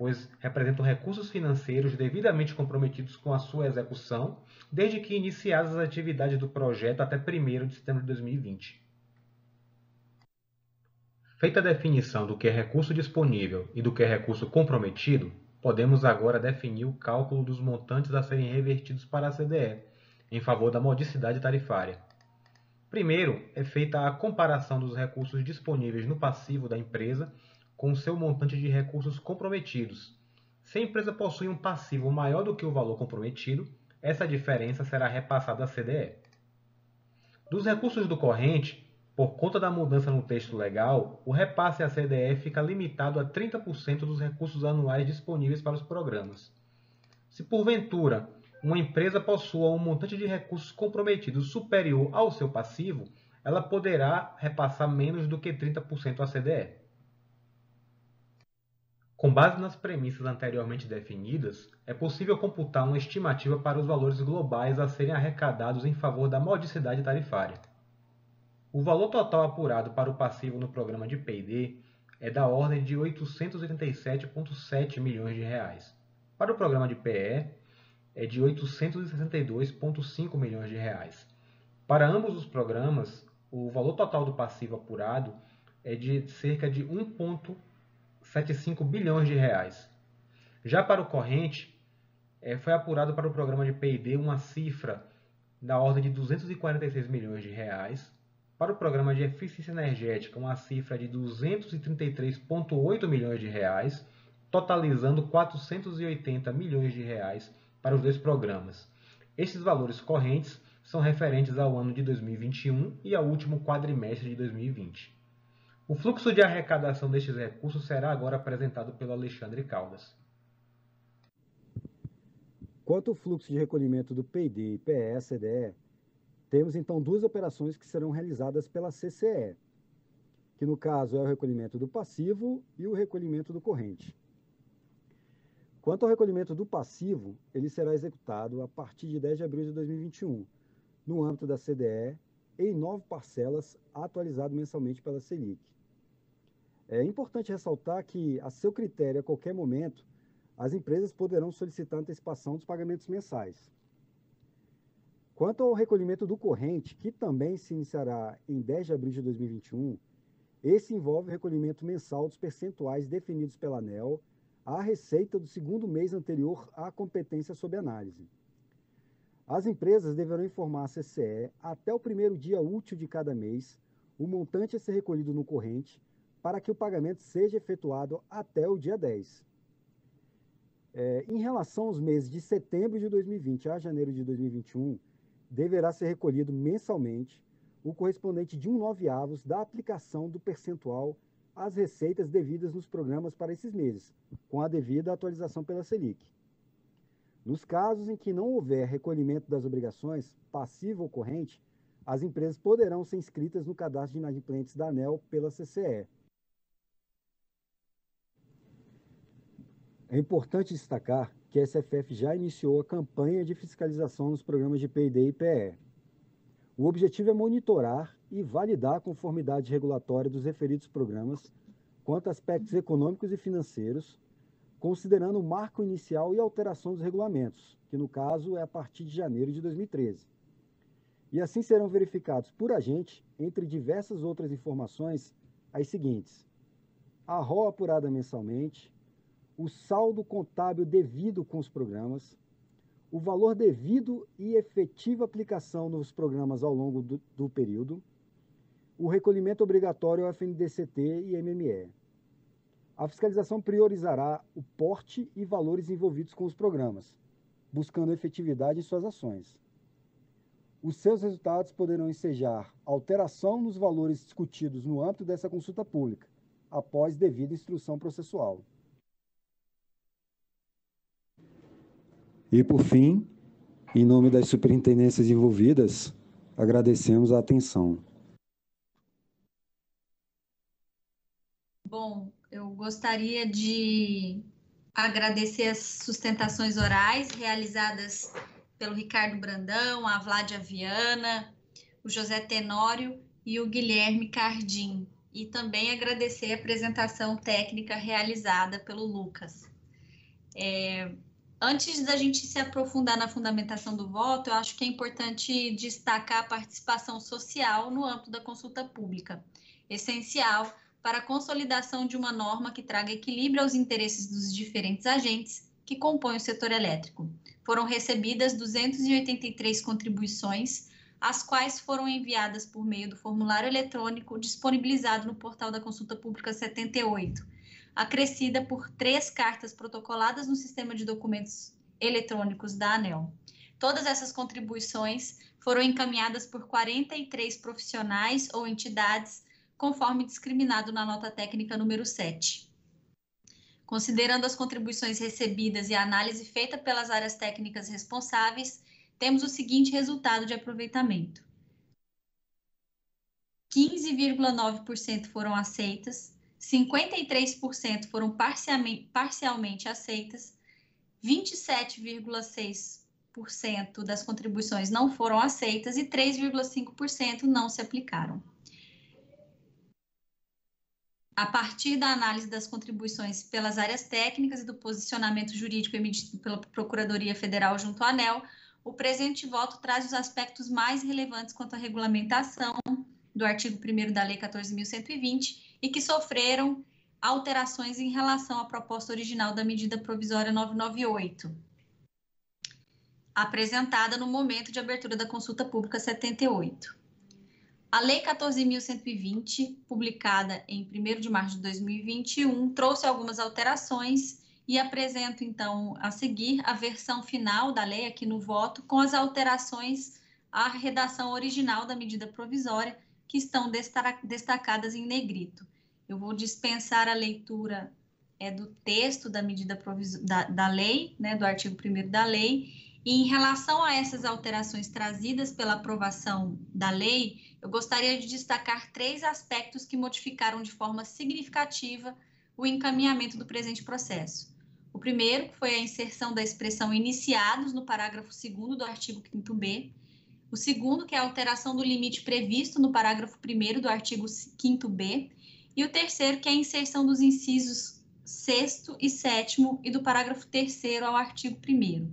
pois representam recursos financeiros devidamente comprometidos com a sua execução, desde que iniciadas as atividades do projeto até 1 de setembro de 2020. Feita a definição do que é recurso disponível e do que é recurso comprometido, podemos agora definir o cálculo dos montantes a serem revertidos para a CDE, em favor da modicidade tarifária. Primeiro, é feita a comparação dos recursos disponíveis no passivo da empresa com seu montante de recursos comprometidos. Se a empresa possui um passivo maior do que o valor comprometido, essa diferença será repassada à CDE. Dos recursos do corrente, por conta da mudança no texto legal, o repasse à CDE fica limitado a 30% dos recursos anuais disponíveis para os programas. Se porventura uma empresa possua um montante de recursos comprometidos superior ao seu passivo, ela poderá repassar menos do que 30% à CDE. Com base nas premissas anteriormente definidas, é possível computar uma estimativa para os valores globais a serem arrecadados em favor da modicidade tarifária. O valor total apurado para o passivo no programa de P&D é da ordem de 887,7 milhões de reais. Para o programa de PE, é de 862,5 milhões de reais. Para ambos os programas, o valor total do passivo apurado é de cerca de 1,75 bilhões de reais. Já para o corrente, é, foi apurado para o programa de P&D uma cifra da ordem de 246 milhões de reais. Para o programa de eficiência energética, uma cifra de 233,8 milhões de reais, totalizando 480 milhões de reais para os dois programas. Estes valores correntes são referentes ao ano de 2021 e ao último quadrimestre de 2020. O fluxo de arrecadação destes recursos será agora apresentado pelo Alexandre Caldas. Quanto ao fluxo de recolhimento do PD e PE-CDE, temos então duas operações que serão realizadas pela CCE, que no caso é o recolhimento do passivo e o recolhimento do corrente. Quanto ao recolhimento do passivo, ele será executado a partir de 10 de abril de 2021, no âmbito da CDE, em nove parcelas, atualizado mensalmente pela Selic. É importante ressaltar que, a seu critério, a qualquer momento, as empresas poderão solicitar antecipação dos pagamentos mensais. Quanto ao recolhimento do corrente, que também se iniciará em 10 de abril de 2021, esse envolve o recolhimento mensal dos percentuais definidos pela ANEL à receita do segundo mês anterior à competência sob análise. As empresas deverão informar a CCE até o primeiro dia útil de cada mês o montante a ser recolhido no corrente para que o pagamento seja efetuado até o dia 10. É, em relação aos meses de setembro de 2020 a janeiro de 2021, deverá ser recolhido mensalmente o correspondente de um noveavos da aplicação do percentual às receitas devidas nos programas para esses meses, com a devida atualização pela Selic. Nos casos em que não houver recolhimento das obrigações, passivo ou corrente, as empresas poderão ser inscritas no cadastro de inadimplentes da ANEL pela CCE. É importante destacar que a SFF já iniciou a campanha de fiscalização nos programas de P&D e PE. O objetivo é monitorar e validar a conformidade regulatória dos referidos programas quanto a aspectos econômicos e financeiros, considerando o marco inicial e alteração dos regulamentos, que no caso é a partir de janeiro de 2013. E assim serão verificados por agente, entre diversas outras informações, as seguintes: a RO apurada mensalmente, o saldo contábil devido com os programas, o valor devido e efetiva aplicação nos programas ao longo do, do período, o recolhimento obrigatório ao FNDCT e MME. A fiscalização priorizará o porte e valores envolvidos com os programas, buscando efetividade em suas ações. Os seus resultados poderão ensejar alteração nos valores discutidos no âmbito dessa consulta pública, após devida instrução processual. E, por fim, em nome das superintendências envolvidas, agradecemos a atenção. Bom, eu gostaria de agradecer as sustentações orais realizadas pelo Ricardo Brandão, a Vládia Viana, o José Tenório e o Guilherme Cardim. E também agradecer a apresentação técnica realizada pelo Lucas. É, antes da gente se aprofundar na fundamentação do voto, eu acho que é importante destacar a participação social no âmbito da consulta pública, essencial para a consolidação de uma norma que traga equilíbrio aos interesses dos diferentes agentes que compõem o setor elétrico. Foram recebidas 283 contribuições, as quais foram enviadas por meio do formulário eletrônico disponibilizado no portal da Consulta Pública 78, acrescida por três cartas protocoladas no sistema de documentos eletrônicos da ANEL. Todas essas contribuições foram encaminhadas por 43 profissionais ou entidades conforme discriminado na nota técnica número 7. Considerando as contribuições recebidas e a análise feita pelas áreas técnicas responsáveis, temos o seguinte resultado de aproveitamento: 15,9% foram aceitas, 53% foram parcialmente, parcialmente aceitas, 27,6% das contribuições não foram aceitas e 3,5% não se aplicaram. A partir da análise das contribuições pelas áreas técnicas e do posicionamento jurídico emitido pela Procuradoria Federal junto à ANEL, o presente voto traz os aspectos mais relevantes quanto à regulamentação do artigo 1 da Lei 14.120 e que sofreram alterações em relação à proposta original da medida provisória 998, apresentada no momento de abertura da consulta pública 78. A Lei 14.120, publicada em 1 de março de 2021, trouxe algumas alterações e apresento, então, a seguir a versão final da lei aqui no voto, com as alterações à redação original da medida provisória, que estão destacadas em negrito. Eu vou dispensar a leitura é, do texto da medida da, da lei, né, do artigo 1 da lei, e em relação a essas alterações trazidas pela aprovação da lei, eu gostaria de destacar três aspectos que modificaram de forma significativa o encaminhamento do presente processo. O primeiro foi a inserção da expressão iniciados no parágrafo 2 do artigo 5b. O segundo, que é a alteração do limite previsto no parágrafo 1 do artigo 5b. E o terceiro, que é a inserção dos incisos 6 e 7 e do parágrafo 3 ao artigo 1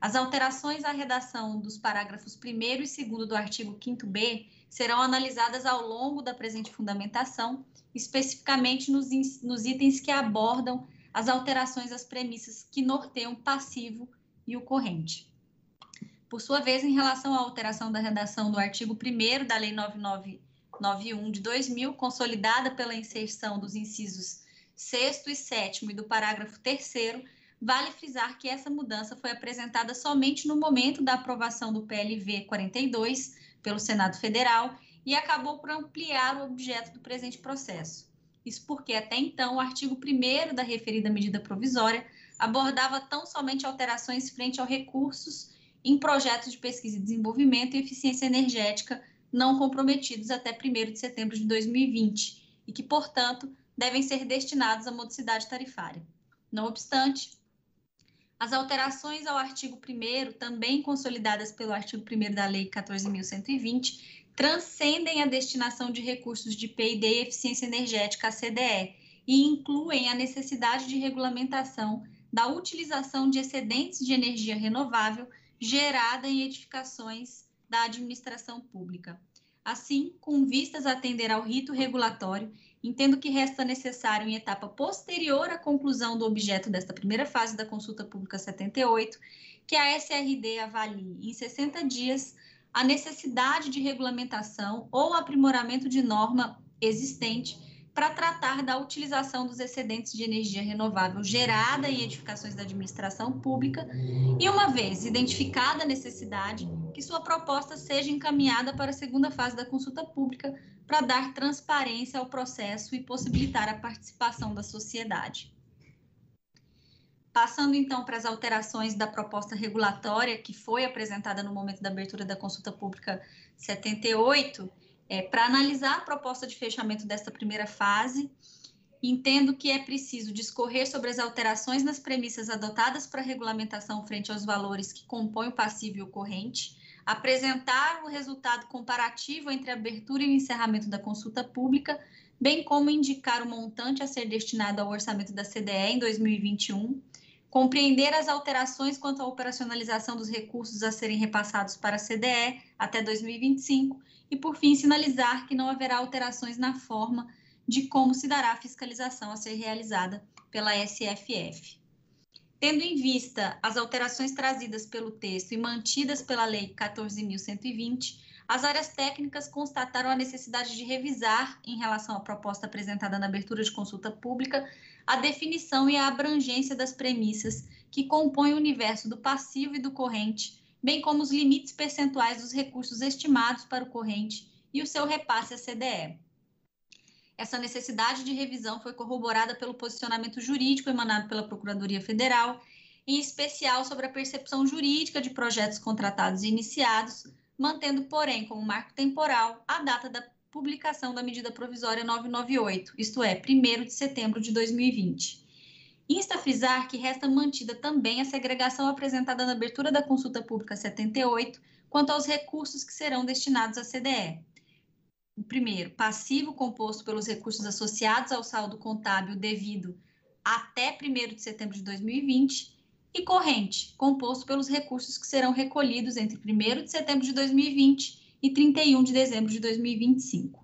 As alterações à redação dos parágrafos 1 e 2 do artigo 5b serão analisadas ao longo da presente fundamentação, especificamente nos, nos itens que abordam as alterações às premissas que norteiam o passivo e o corrente. Por sua vez, em relação à alteração da redação do artigo 1 da Lei 9991 de 2000, consolidada pela inserção dos incisos 6 e 7 e do parágrafo 3, vale frisar que essa mudança foi apresentada somente no momento da aprovação do PLV 42 pelo Senado Federal e acabou por ampliar o objeto do presente processo. Isso porque, até então, o artigo 1 da referida medida provisória abordava tão somente alterações frente aos recursos em projetos de pesquisa e desenvolvimento e eficiência energética não comprometidos até 1 de setembro de 2020 e que, portanto, devem ser destinados à modicidade tarifária. Não obstante, as alterações ao artigo 1 também consolidadas pelo artigo 1 da Lei 14.120, transcendem a destinação de recursos de P&D e eficiência energética, a CDE, e incluem a necessidade de regulamentação da utilização de excedentes de energia renovável gerada em edificações da administração pública. Assim, com vistas a atender ao rito regulatório, entendo que resta necessário, em etapa posterior à conclusão do objeto desta primeira fase da consulta pública 78, que a SRD avalie em 60 dias a necessidade de regulamentação ou aprimoramento de norma existente para tratar da utilização dos excedentes de energia renovável gerada em edificações da administração pública e, uma vez identificada a necessidade, que sua proposta seja encaminhada para a segunda fase da consulta pública para dar transparência ao processo e possibilitar a participação da sociedade. Passando então para as alterações da proposta regulatória que foi apresentada no momento da abertura da consulta pública 78, é, para analisar a proposta de fechamento desta primeira fase, entendo que é preciso discorrer sobre as alterações nas premissas adotadas para a regulamentação frente aos valores que compõem o passivo e o corrente, apresentar o resultado comparativo entre a abertura e o encerramento da consulta pública, bem como indicar o montante a ser destinado ao orçamento da CDE em 2021 compreender as alterações quanto à operacionalização dos recursos a serem repassados para a CDE até 2025 e, por fim, sinalizar que não haverá alterações na forma de como se dará a fiscalização a ser realizada pela SFF. Tendo em vista as alterações trazidas pelo texto e mantidas pela Lei 14.120, as áreas técnicas constataram a necessidade de revisar, em relação à proposta apresentada na abertura de consulta pública, a definição e a abrangência das premissas que compõem o universo do passivo e do corrente, bem como os limites percentuais dos recursos estimados para o corrente e o seu repasse à CDE. Essa necessidade de revisão foi corroborada pelo posicionamento jurídico emanado pela Procuradoria Federal, em especial sobre a percepção jurídica de projetos contratados e iniciados, mantendo, porém, como marco temporal a data da publicação da medida provisória 998, isto é, 1 de setembro de 2020. Insta frisar que resta mantida também a segregação apresentada na abertura da consulta pública 78 quanto aos recursos que serão destinados à CDE. O primeiro, passivo composto pelos recursos associados ao saldo contábil devido até 1 de setembro de 2020 e corrente, composto pelos recursos que serão recolhidos entre 1 de setembro de 2020 e 31 de dezembro de 2025.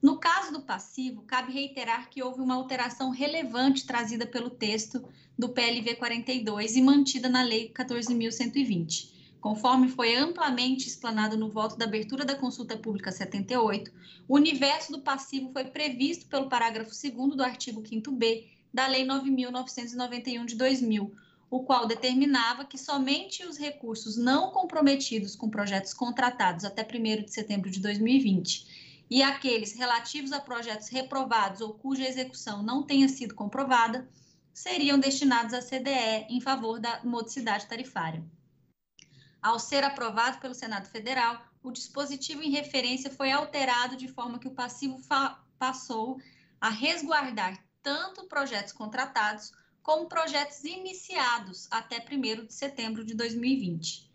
No caso do passivo, cabe reiterar que houve uma alteração relevante trazida pelo texto do PLV 42 e mantida na Lei 14.120. Conforme foi amplamente explanado no voto da abertura da consulta pública 78, o universo do passivo foi previsto pelo parágrafo 2 do artigo 5b da Lei 9.991 de 2000, o qual determinava que somente os recursos não comprometidos com projetos contratados até 1 de setembro de 2020 e aqueles relativos a projetos reprovados ou cuja execução não tenha sido comprovada seriam destinados à CDE em favor da modicidade tarifária. Ao ser aprovado pelo Senado Federal, o dispositivo em referência foi alterado de forma que o passivo passou a resguardar tanto projetos contratados como projetos iniciados até 1 de setembro de 2020.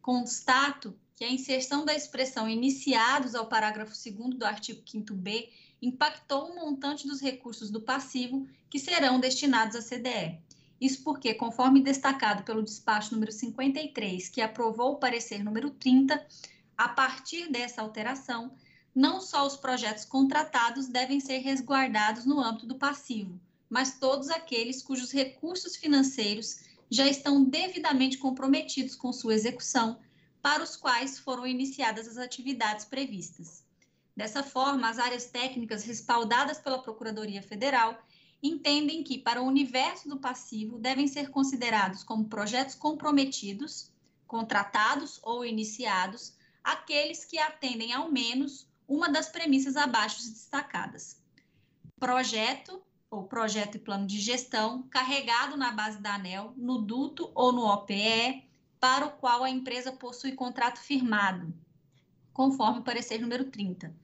Constato que a inserção da expressão iniciados ao parágrafo 2 do artigo 5b impactou o montante dos recursos do passivo que serão destinados à CDE. Isso porque, conforme destacado pelo despacho número 53, que aprovou o parecer número 30, a partir dessa alteração, não só os projetos contratados devem ser resguardados no âmbito do passivo, mas todos aqueles cujos recursos financeiros já estão devidamente comprometidos com sua execução, para os quais foram iniciadas as atividades previstas. Dessa forma, as áreas técnicas respaldadas pela Procuradoria Federal entendem que, para o universo do passivo, devem ser considerados como projetos comprometidos, contratados ou iniciados, aqueles que atendem ao menos uma das premissas abaixo destacadas. Projeto ou projeto e plano de gestão carregado na base da ANEL, no duto ou no OPE, para o qual a empresa possui contrato firmado, conforme o parecer número 30.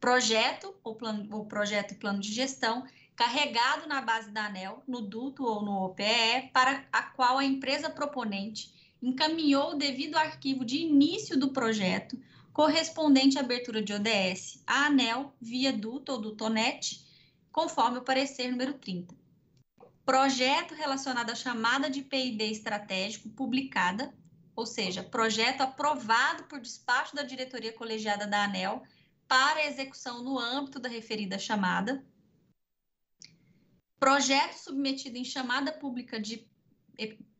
Projeto ou, plano, ou projeto e plano de gestão carregado na base da ANEL, no duto ou no OPE, para a qual a empresa proponente encaminhou o devido arquivo de início do projeto, correspondente à abertura de ODS, à ANEL, via duto ou dutonet, conforme o parecer número 30. Projeto relacionado à chamada de PID estratégico publicada, ou seja, projeto aprovado por despacho da diretoria colegiada da ANEL para execução no âmbito da referida chamada, projeto submetido em chamada pública de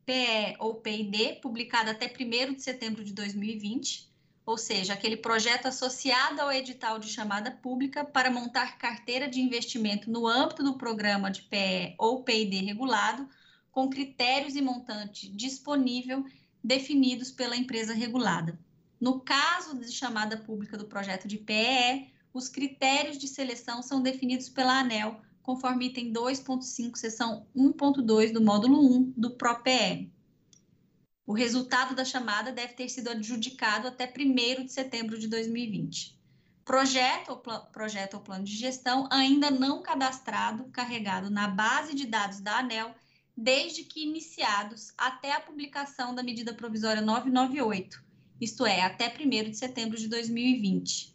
PE ou PID, publicado até 1 de setembro de 2020, ou seja, aquele projeto associado ao edital de chamada pública para montar carteira de investimento no âmbito do programa de PE ou PID regulado, com critérios e montante disponível definidos pela empresa regulada. No caso de chamada pública do projeto de PE, os critérios de seleção são definidos pela ANEL conforme item 2.5, seção 1.2 do módulo 1 do PROPE. O resultado da chamada deve ter sido adjudicado até 1 de setembro de 2020. Projeto ou, projeto ou plano de gestão ainda não cadastrado, carregado na base de dados da ANEL, desde que iniciados até a publicação da medida provisória 998, isto é, até 1 de setembro de 2020.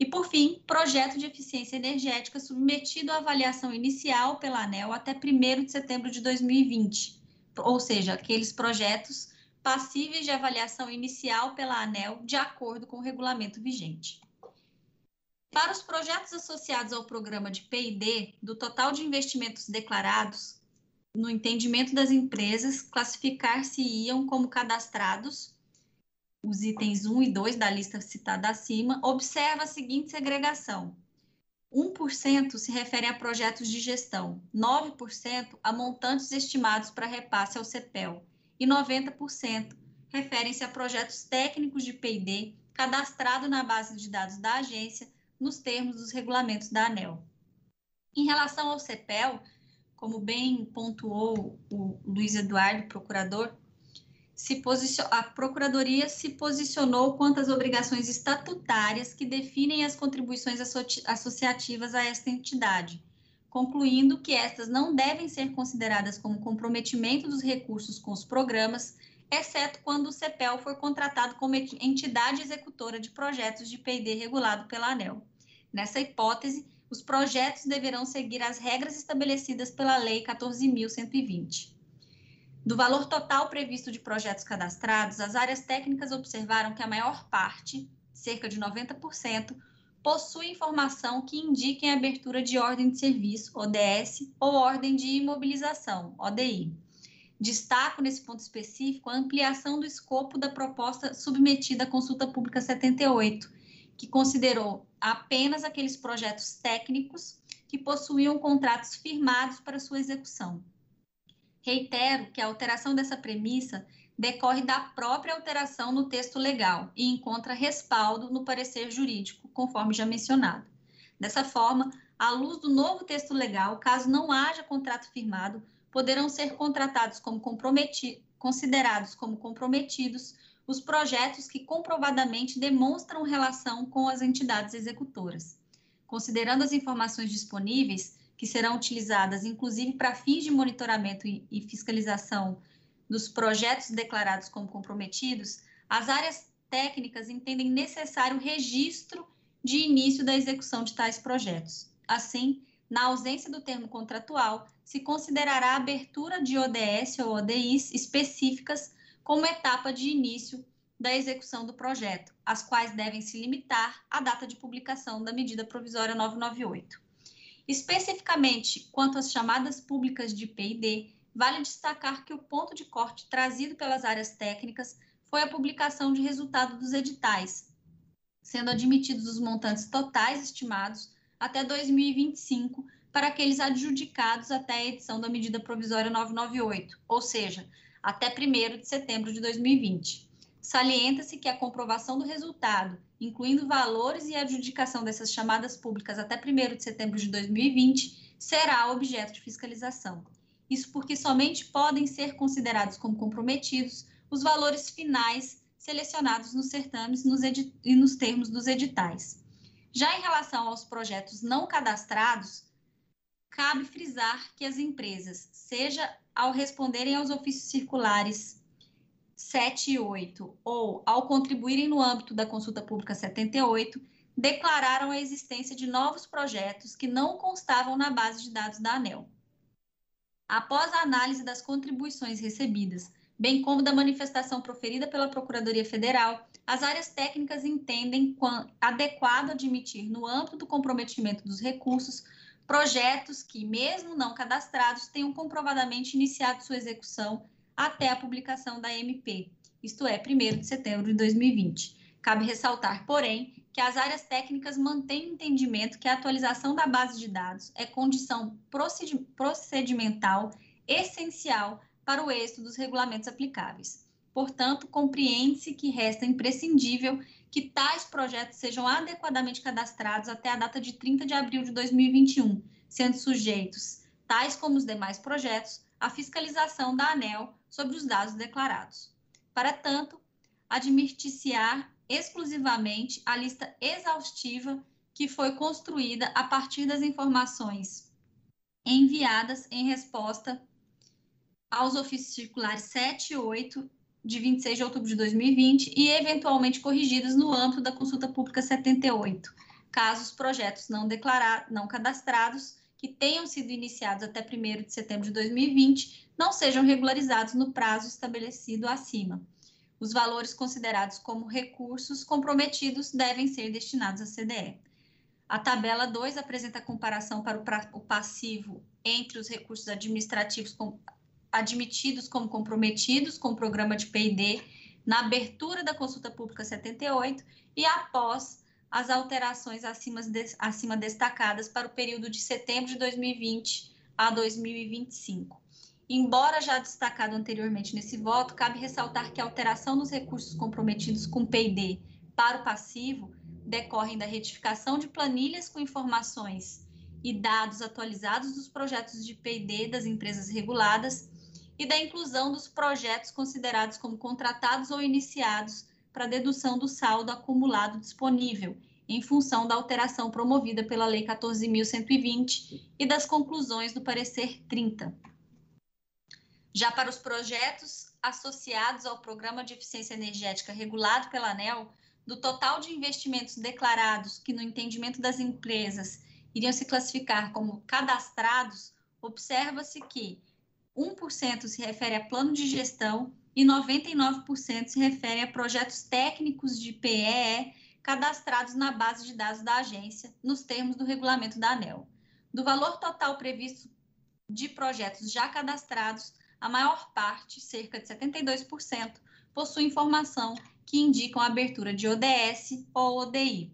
E, por fim, projeto de eficiência energética submetido à avaliação inicial pela ANEL até 1 de setembro de 2020, ou seja, aqueles projetos passíveis de avaliação inicial pela ANEL de acordo com o regulamento vigente. Para os projetos associados ao programa de PID, do total de investimentos declarados, no entendimento das empresas, classificar-se-iam como cadastrados os itens 1 e 2 da lista citada acima, observa a seguinte segregação. 1% se refere a projetos de gestão, 9% a montantes estimados para repasse ao CEPEL e 90% referem-se a projetos técnicos de P&D cadastrado na base de dados da agência nos termos dos regulamentos da ANEL. Em relação ao CEPEL, como bem pontuou o Luiz Eduardo, procurador, se a Procuradoria se posicionou quanto às obrigações estatutárias que definem as contribuições associativas a esta entidade, concluindo que estas não devem ser consideradas como comprometimento dos recursos com os programas, exceto quando o CEPEL for contratado como entidade executora de projetos de P&D regulado pela ANEL. Nessa hipótese, os projetos deverão seguir as regras estabelecidas pela Lei 14.120. Do valor total previsto de projetos cadastrados, as áreas técnicas observaram que a maior parte, cerca de 90%, possui informação que indiquem a abertura de ordem de serviço, ODS, ou ordem de imobilização, ODI. Destaco nesse ponto específico a ampliação do escopo da proposta submetida à consulta pública 78, que considerou apenas aqueles projetos técnicos que possuíam contratos firmados para sua execução. Reitero que a alteração dessa premissa decorre da própria alteração no texto legal e encontra respaldo no parecer jurídico, conforme já mencionado. Dessa forma, à luz do novo texto legal, caso não haja contrato firmado, poderão ser contratados como comprometidos, considerados como comprometidos os projetos que comprovadamente demonstram relação com as entidades executoras. Considerando as informações disponíveis, que serão utilizadas inclusive para fins de monitoramento e fiscalização dos projetos declarados como comprometidos, as áreas técnicas entendem necessário registro de início da execução de tais projetos. Assim, na ausência do termo contratual, se considerará a abertura de ODS ou ODIs específicas como etapa de início da execução do projeto, as quais devem se limitar à data de publicação da medida provisória 998. Especificamente quanto às chamadas públicas de P&D, vale destacar que o ponto de corte trazido pelas áreas técnicas foi a publicação de resultado dos editais, sendo admitidos os montantes totais estimados até 2025 para aqueles adjudicados até a edição da medida provisória 998, ou seja, até 1 de setembro de 2020. Salienta-se que a comprovação do resultado, incluindo valores e adjudicação dessas chamadas públicas até 1 de setembro de 2020, será objeto de fiscalização. Isso porque somente podem ser considerados como comprometidos os valores finais selecionados nos certames nos e nos termos dos editais. Já em relação aos projetos não cadastrados, cabe frisar que as empresas, seja ao responderem aos ofícios circulares 7 e 8 ou ao contribuírem no âmbito da consulta pública 78, declararam a existência de novos projetos que não constavam na base de dados da ANEL. Após a análise das contribuições recebidas, bem como da manifestação proferida pela Procuradoria Federal, as áreas técnicas entendem adequado admitir, no âmbito do comprometimento dos recursos, projetos que, mesmo não cadastrados, tenham comprovadamente iniciado sua execução até a publicação da MP, isto é, 1 de setembro de 2020. Cabe ressaltar, porém, que as áreas técnicas mantêm o entendimento que a atualização da base de dados é condição procedimental essencial para o êxito dos regulamentos aplicáveis. Portanto, compreende-se que resta imprescindível que tais projetos sejam adequadamente cadastrados até a data de 30 de abril de 2021, sendo sujeitos, tais como os demais projetos, à fiscalização da ANEL sobre os dados declarados. Para tanto, admitir-se-á exclusivamente a lista exaustiva que foi construída a partir das informações enviadas em resposta aos ofícios circulares 7 e 8 de 26 de outubro de 2020 e eventualmente corrigidas no âmbito da consulta pública 78, caso os projetos não declarados, não cadastrados, que tenham sido iniciados até 1 de setembro de 2020, não sejam regularizados no prazo estabelecido acima. Os valores considerados como recursos comprometidos devem ser destinados à CDE. A tabela 2 apresenta a comparação para o passivo entre os recursos administrativos admitidos como comprometidos com o programa de P&D na abertura da consulta pública 78 e após as alterações acima, acima destacadas para o período de setembro de 2020 a 2025. Embora já destacado anteriormente nesse voto, cabe ressaltar que a alteração dos recursos comprometidos com P&D para o passivo decorrem da retificação de planilhas com informações e dados atualizados dos projetos de P&D das empresas reguladas e da inclusão dos projetos considerados como contratados ou iniciados para dedução do saldo acumulado disponível, em função da alteração promovida pela Lei 14.120 e das conclusões do parecer 30. Já para os projetos associados ao Programa de Eficiência Energética regulado pela ANEL, do total de investimentos declarados que, no entendimento das empresas, iriam se classificar como cadastrados, observa-se que 1% se refere a plano de gestão e 99% se refere a projetos técnicos de PEE cadastrados na base de dados da agência, nos termos do regulamento da ANEL. Do valor total previsto de projetos já cadastrados, a maior parte, cerca de 72%, possui informação que indicam a abertura de ODS ou ODI.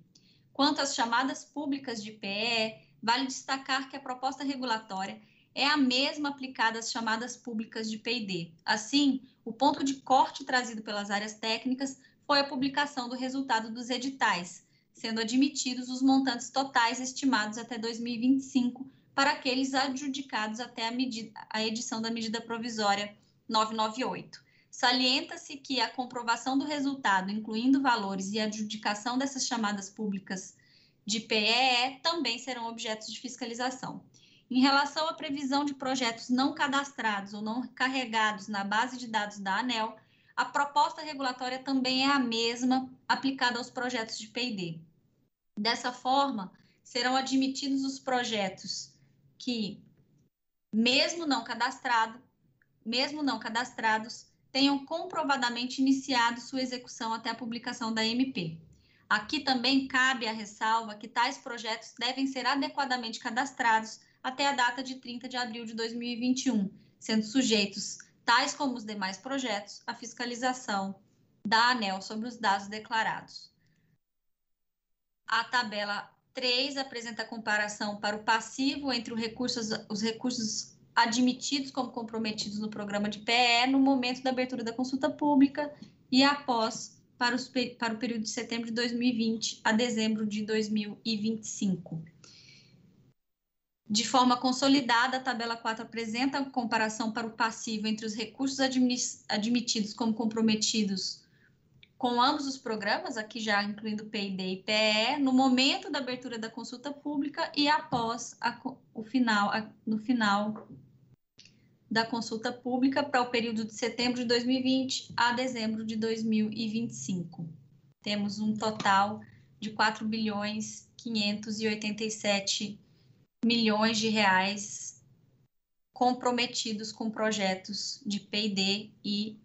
Quanto às chamadas públicas de PE, vale destacar que a proposta regulatória é a mesma aplicada às chamadas públicas de P&D. Assim, o ponto de corte trazido pelas áreas técnicas foi a publicação do resultado dos editais, sendo admitidos os montantes totais estimados até 2025 para aqueles adjudicados até a, medida, a edição da medida provisória 998. Salienta-se que a comprovação do resultado, incluindo valores e adjudicação dessas chamadas públicas de PEE, também serão objetos de fiscalização. Em relação à previsão de projetos não cadastrados ou não carregados na base de dados da ANEL, a proposta regulatória também é a mesma aplicada aos projetos de P&D. Dessa forma, serão admitidos os projetos que, mesmo não cadastrado, mesmo não cadastrados, tenham comprovadamente iniciado sua execução até a publicação da MP. Aqui também cabe a ressalva que tais projetos devem ser adequadamente cadastrados até a data de 30 de abril de 2021, sendo sujeitos, tais como os demais projetos, à fiscalização da ANEL sobre os dados declarados. A tabela 3 apresenta a comparação para o passivo entre recursos, os recursos admitidos como comprometidos no programa de PE no momento da abertura da consulta pública e após para, os, para o período de setembro de 2020 a dezembro de 2025. De forma consolidada, a tabela 4 apresenta a comparação para o passivo entre os recursos admitidos como comprometidos com ambos os programas, aqui já incluindo PID e PE, no momento da abertura da consulta pública e após a, o final, a, no final da consulta pública para o período de setembro de 2020 a dezembro de 2025. Temos um total de 4 bilhões 587 milhões de reais comprometidos com projetos de P&D e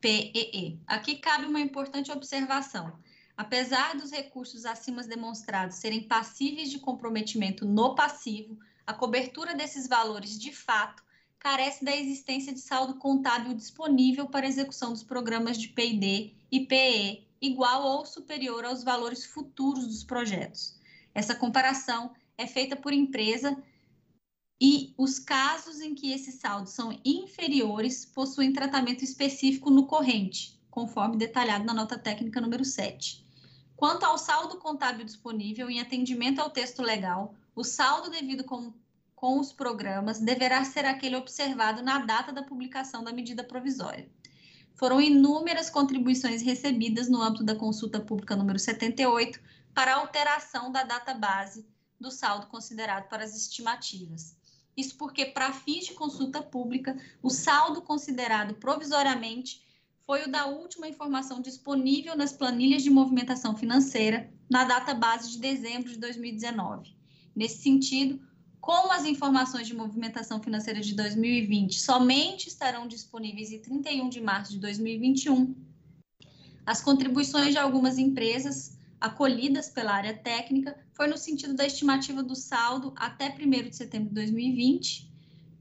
PEE. Aqui cabe uma importante observação. Apesar dos recursos acima demonstrados serem passíveis de comprometimento no passivo, a cobertura desses valores, de fato, carece da existência de saldo contábil disponível para execução dos programas de P&D e PE igual ou superior aos valores futuros dos projetos. Essa comparação é feita por empresa e os casos em que esses saldos são inferiores possuem tratamento específico no corrente, conforme detalhado na nota técnica número 7. Quanto ao saldo contábil disponível em atendimento ao texto legal, o saldo devido com, com os programas deverá ser aquele observado na data da publicação da medida provisória. Foram inúmeras contribuições recebidas no âmbito da consulta pública número 78 para alteração da data base do saldo considerado para as estimativas. Isso porque, para fins de consulta pública, o saldo considerado provisoriamente foi o da última informação disponível nas planilhas de movimentação financeira na data base de dezembro de 2019. Nesse sentido, como as informações de movimentação financeira de 2020 somente estarão disponíveis em 31 de março de 2021, as contribuições de algumas empresas acolhidas pela área técnica foi no sentido da estimativa do saldo até 1 de setembro de 2020,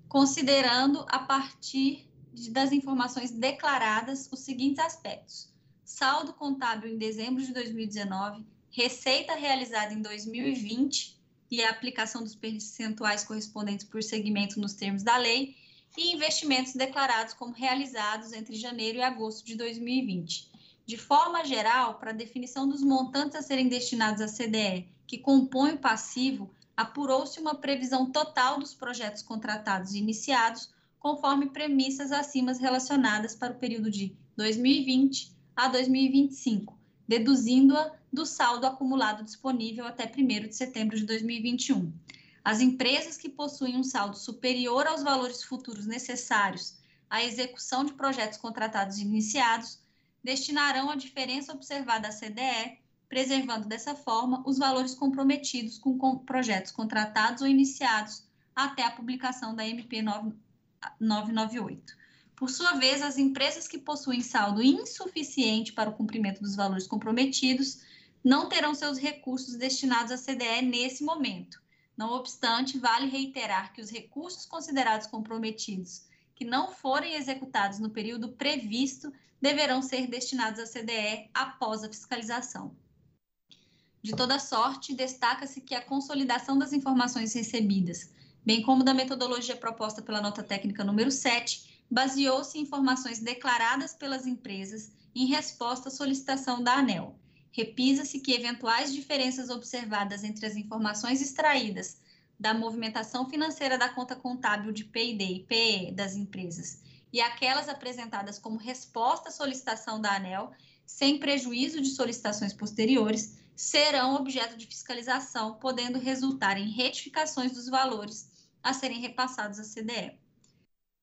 considerando a partir de, das informações declaradas os seguintes aspectos: saldo contábil em dezembro de 2019, receita realizada em 2020 e a aplicação dos percentuais correspondentes por segmento nos termos da lei, e investimentos declarados como realizados entre janeiro e agosto de 2020. De forma geral, para a definição dos montantes a serem destinados à CDE, que compõe o passivo, apurou-se uma previsão total dos projetos contratados e iniciados, conforme premissas acima relacionadas para o período de 2020 a 2025, deduzindo-a do saldo acumulado disponível até 1 de setembro de 2021. As empresas que possuem um saldo superior aos valores futuros necessários à execução de projetos contratados e iniciados destinarão a diferença observada à CDE, preservando dessa forma os valores comprometidos com, projetos contratados ou iniciados até a publicação da MP 998. Por sua vez, as empresas que possuem saldo insuficiente para o cumprimento dos valores comprometidos não terão seus recursos destinados à CDE nesse momento. Não obstante, vale reiterar que os recursos considerados comprometidos que não forem executados no período previsto deverão ser destinados à CDE após a fiscalização. De toda sorte, destaca-se que a consolidação das informações recebidas, bem como da metodologia proposta pela nota técnica número 7, baseou-se em informações declaradas pelas empresas em resposta à solicitação da ANEL. Repisa-se que eventuais diferenças observadas entre as informações extraídas da movimentação financeira da conta contábil de PID e PE das empresas e aquelas apresentadas como resposta à solicitação da ANEL, sem prejuízo de solicitações posteriores, serão objeto de fiscalização, podendo resultar em retificações dos valores a serem repassados à CDE.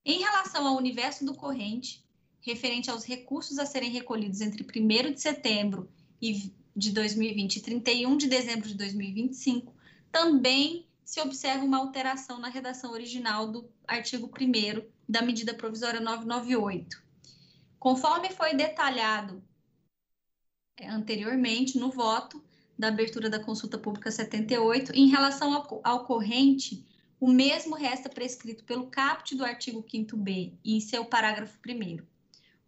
Em relação ao universo do corrente, referente aos recursos a serem recolhidos entre 1 de setembro de 2020 e 31 de dezembro de 2025, também se observa uma alteração na redação original do artigo 1 da medida provisória 998. Conforme foi detalhado é, anteriormente no voto da abertura da consulta pública 78, em relação ao, corrente, o mesmo resta prescrito pelo caput do artigo 5º-B e em seu parágrafo 1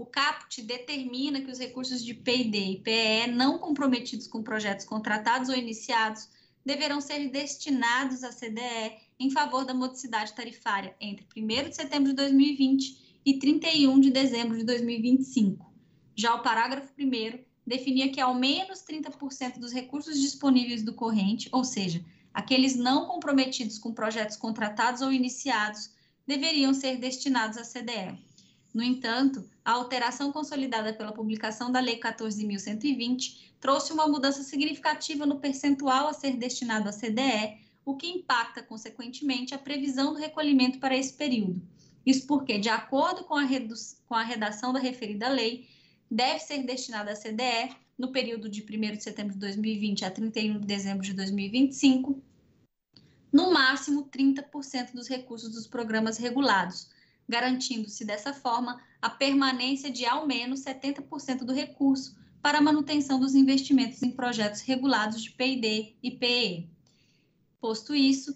o caput determina que os recursos de P&D e PE não comprometidos com projetos contratados ou iniciados deverão ser destinados à CDE em favor da modicidade tarifária entre 1 de setembro de 2020 e 31 de dezembro de 2025. Já o parágrafo 1 definia que ao menos 30% dos recursos disponíveis do corrente, ou seja, aqueles não comprometidos com projetos contratados ou iniciados, deveriam ser destinados à CDE. No entanto, a alteração consolidada pela publicação da Lei 14.120 trouxe uma mudança significativa no percentual a ser destinado à CDE, o que impacta, consequentemente, a previsão do recolhimento para esse período. Isso porque, de acordo com a, com a redação da referida lei, deve ser destinada à CDE no período de 1 de setembro de 2020 a 31 de dezembro de 2025, no máximo 30% dos recursos dos programas regulados, garantindo-se dessa forma a permanência de ao menos 70% do recurso para a manutenção dos investimentos em projetos regulados de PID e PE. Posto isso,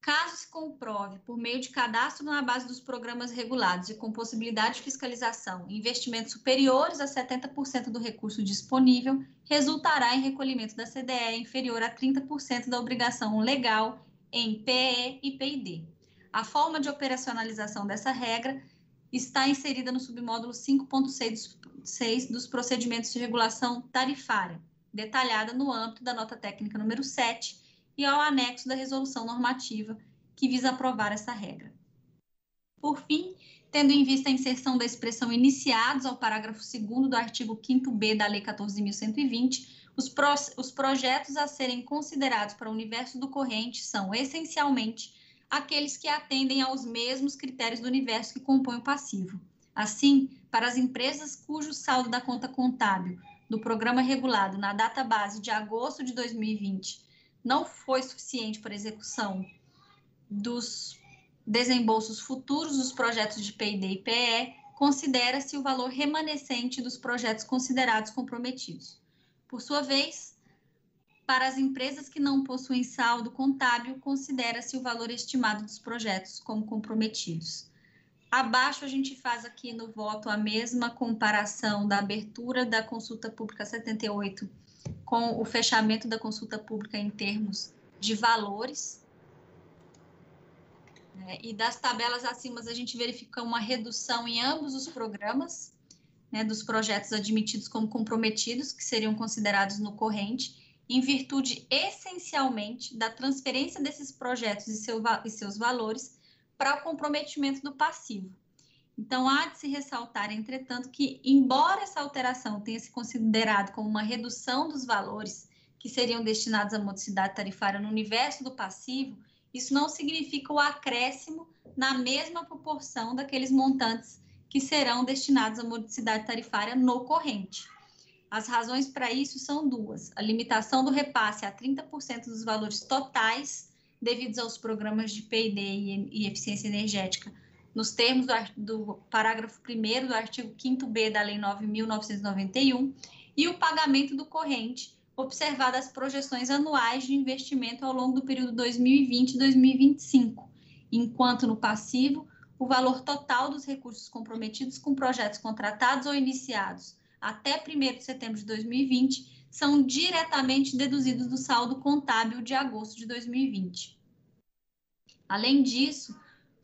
caso se comprove, por meio de cadastro na base dos programas regulados e com possibilidade de fiscalização, investimentos superiores a 70% do recurso disponível, resultará em recolhimento da CDE inferior a 30% da obrigação legal em PE e PID. A forma de operacionalização dessa regra está inserida no submódulo 5.6 dos procedimentos de regulação tarifária, detalhada no âmbito da nota técnica número 7 e ao anexo da resolução normativa que visa aprovar essa regra. Por fim, tendo em vista a inserção da expressão iniciados ao parágrafo 2 do artigo 5º-B da Lei 14.120, os, pro, os projetos a serem considerados para o universo do corrente são, essencialmente, aqueles que atendem aos mesmos critérios do universo que compõe o passivo. Assim, para as empresas cujo saldo da conta contábil do programa regulado na data base de agosto de 2020 não foi suficiente para execução dos desembolsos futuros dos projetos de PID e PE, considera-se o valor remanescente dos projetos considerados comprometidos. Por sua vez, para as empresas que não possuem saldo contábil, considera-se o valor estimado dos projetos como comprometidos. Abaixo, a gente faz aqui no voto a mesma comparação da abertura da consulta pública 78 com o fechamento da consulta pública em termos de valores. Né? E das tabelas acima, a gente verifica uma redução em ambos os programas, né, dos projetos admitidos como comprometidos, que seriam considerados no corrente, em virtude essencialmente da transferência desses projetos e, seu, e seus valores para o comprometimento do passivo. Então, há de se ressaltar, entretanto, que, embora essa alteração tenha se considerado como uma redução dos valores que seriam destinados à modicidade tarifária no universo do passivo, isso não significa o acréscimo na mesma proporção daqueles montantes que serão destinados à modicidade tarifária no corrente. As razões para isso são duas: a limitação do repasse a 30% dos valores totais devidos aos programas de P&D e, eficiência energética, nos termos do, do parágrafo 1 do artigo 5º-B da Lei 9.991, e o pagamento do corrente, observadas as projeções anuais de investimento ao longo do período 2020 e 2025, enquanto no passivo, o valor total dos recursos comprometidos com projetos contratados ou iniciados até 1 de setembro de 2020 são diretamente deduzidos do saldo contábil de agosto de 2020. Além disso,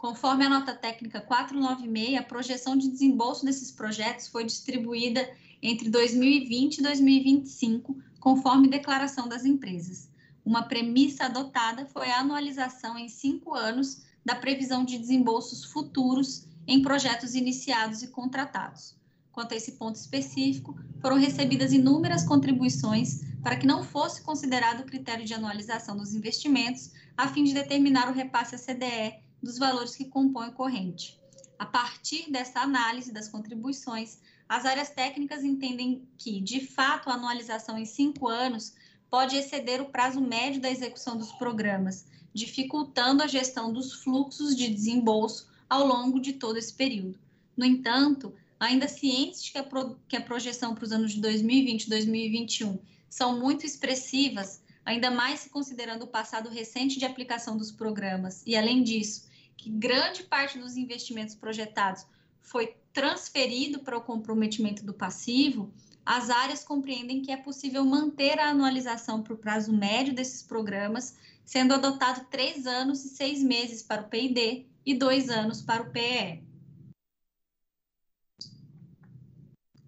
conforme a nota técnica 496, a projeção de desembolso desses projetos foi distribuída entre 2020 e 2025, conforme declaração das empresas. Uma premissa adotada foi a anualização em cinco anos da previsão de desembolsos futuros em projetos iniciados e contratados. Quanto a esse ponto específico, foram recebidas inúmeras contribuições para que não fosse considerado o critério de anualização dos investimentos, a fim de determinar o repasse à CDE dos valores que compõem o corrente. A partir dessa análise das contribuições, as áreas técnicas entendem que, de fato, a anualização em cinco anos pode exceder o prazo médio da execução dos programas, dificultando a gestão dos fluxos de desembolso ao longo de todo esse período. No entanto, ainda cientes de que a, pro, que a projeção para os anos de 2020 e 2021 são muito expressivas, ainda mais se considerando o passado recente de aplicação dos programas, e além disso, que grande parte dos investimentos projetados foi transferido para o comprometimento do passivo, as áreas compreendem que é possível manter a anualização para o prazo médio desses programas, sendo adotado três anos e seis meses para o PID e dois anos para o PE.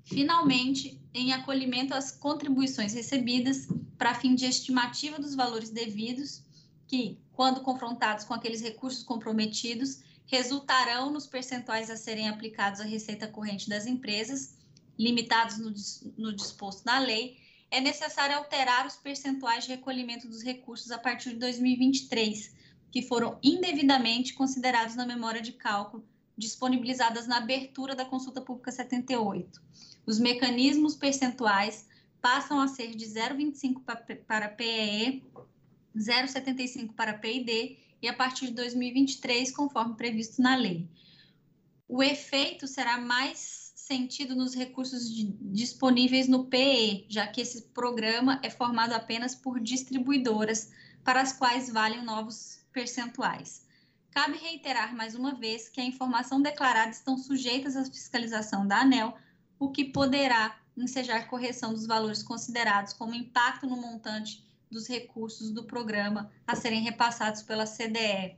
Finalmente, em acolhimento às contribuições recebidas para fim de estimativa dos valores devidos, que, quando confrontados com aqueles recursos comprometidos, resultarão nos percentuais a serem aplicados à receita corrente das empresas, limitados no, no disposto na lei, é necessário alterar os percentuais de recolhimento dos recursos a partir de 2023, que foram indevidamente considerados na memória de cálculo disponibilizadas na abertura da consulta pública 78. Os mecanismos percentuais passam a ser de 0,25 para PEE, 0,75 para PID e a partir de 2023, conforme previsto na lei. O efeito será mais sentido nos recursos de, disponíveis no PE, já que esse programa é formado apenas por distribuidoras, para as quais valem novos percentuais. Cabe reiterar mais uma vez que a informação declarada estão sujeitas à fiscalização da ANEL, o que poderá ensejar correção dos valores considerados como impacto no montante dos recursos do programa a serem repassados pela CDE.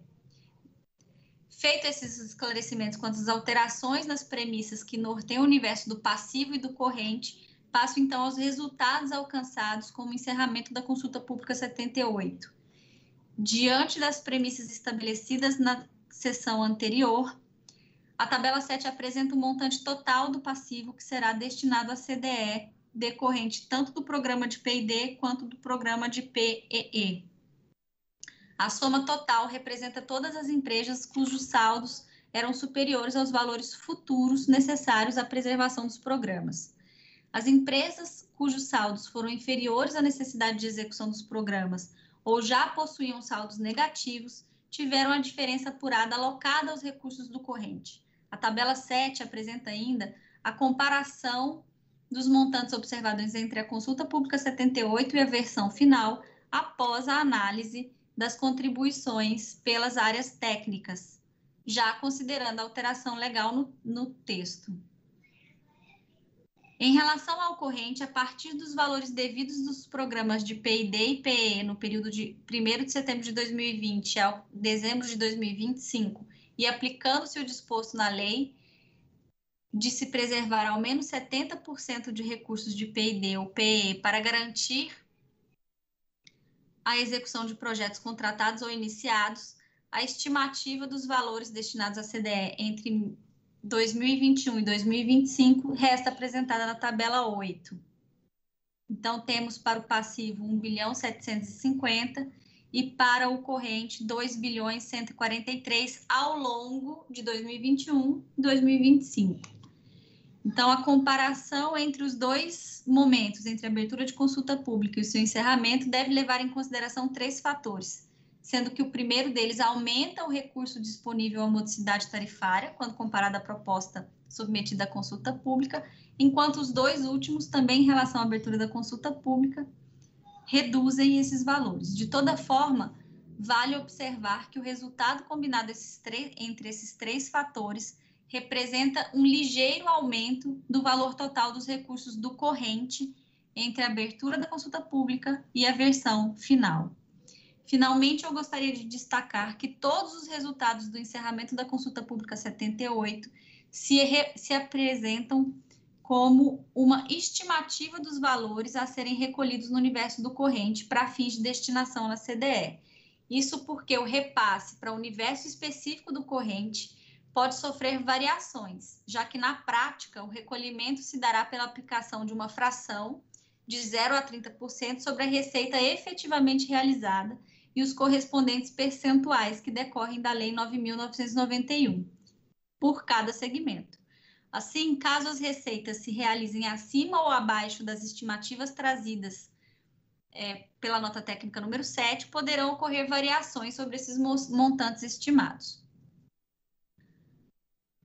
Feito esses esclarecimentos quanto às alterações nas premissas que norteiam o universo do passivo e do corrente, passo então aos resultados alcançados com o encerramento da consulta pública 78. Diante das premissas estabelecidas na sessão anterior, a tabela 7 apresenta o montante total do passivo que será destinado à CDE decorrente tanto do programa de P&D quanto do programa de PEE. A soma total representa todas as empresas cujos saldos eram superiores aos valores futuros necessários à preservação dos programas. As empresas cujos saldos foram inferiores à necessidade de execução dos programas ou já possuíam saldos negativos tiveram a diferença apurada alocada aos recursos do corrente. A tabela 7 apresenta ainda a comparação dos montantes observados entre a consulta pública 78 e a versão final, após a análise das contribuições pelas áreas técnicas, já considerando a alteração legal no, no texto. Em relação ao corrente, a partir dos valores devidos dos programas de PID e PE no período de 1 de setembro de 2020 a dezembro de 2025, e aplicando-se o disposto na lei, de se preservar ao menos 70% de recursos de P&D ou PE para garantir a execução de projetos contratados ou iniciados, a estimativa dos valores destinados à CDE entre 2021 e 2025 resta apresentada na tabela 8. Então, temos para o passivo 1 bilhão 750 e para o corrente 2 bilhões 143 ao longo de 2021 e 2025. Então, a comparação entre os dois momentos, entre a abertura de consulta pública e o seu encerramento, deve levar em consideração três fatores, sendo que o primeiro deles aumenta o recurso disponível à modicidade tarifária, quando comparado à proposta submetida à consulta pública, enquanto os dois últimos, também em relação à abertura da consulta pública, reduzem esses valores. De toda forma, vale observar que o resultado combinado esses entre esses três fatores representa um ligeiro aumento do valor total dos recursos do corrente entre a abertura da consulta pública e a versão final. Finalmente, eu gostaria de destacar que todos os resultados do encerramento da consulta pública 78 se, se apresentam como uma estimativa dos valores a serem recolhidos no universo do corrente para fins de destinação na CDE. Isso porque o repasse para o universo específico do corrente pode sofrer variações, já que na prática o recolhimento se dará pela aplicação de uma fração de 0 a 30% sobre a receita efetivamente realizada e os correspondentes percentuais que decorrem da Lei 9.991 por cada segmento. Assim, caso as receitas se realizem acima ou abaixo das estimativas trazidas é, pela nota técnica número 7, poderão ocorrer variações sobre esses montantes estimados.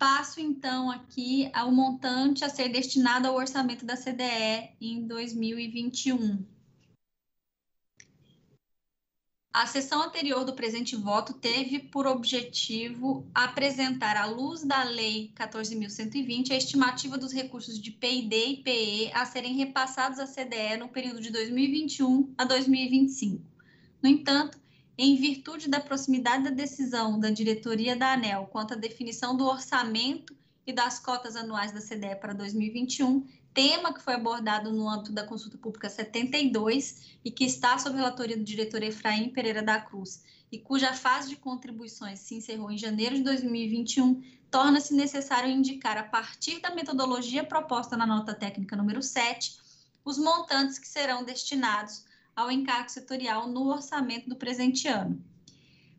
Passo, então, aqui ao montante a ser destinado ao orçamento da CDE em 2021. A sessão anterior do presente voto teve por objetivo apresentar, à luz da Lei 14.120, a estimativa dos recursos de PID e PE a serem repassados à CDE no período de 2021 a 2025. No entanto, em virtude da proximidade da decisão da diretoria da ANEL quanto à definição do orçamento e das cotas anuais da CDE para 2021, tema que foi abordado no âmbito da consulta pública 72 e que está sob relatoria do diretor Efraim Pereira da Cruz e cuja fase de contribuições se encerrou em janeiro de 2021, torna-se necessário indicar, a partir da metodologia proposta na nota técnica número 7, os montantes que serão destinados ao encargo setorial no orçamento do presente ano.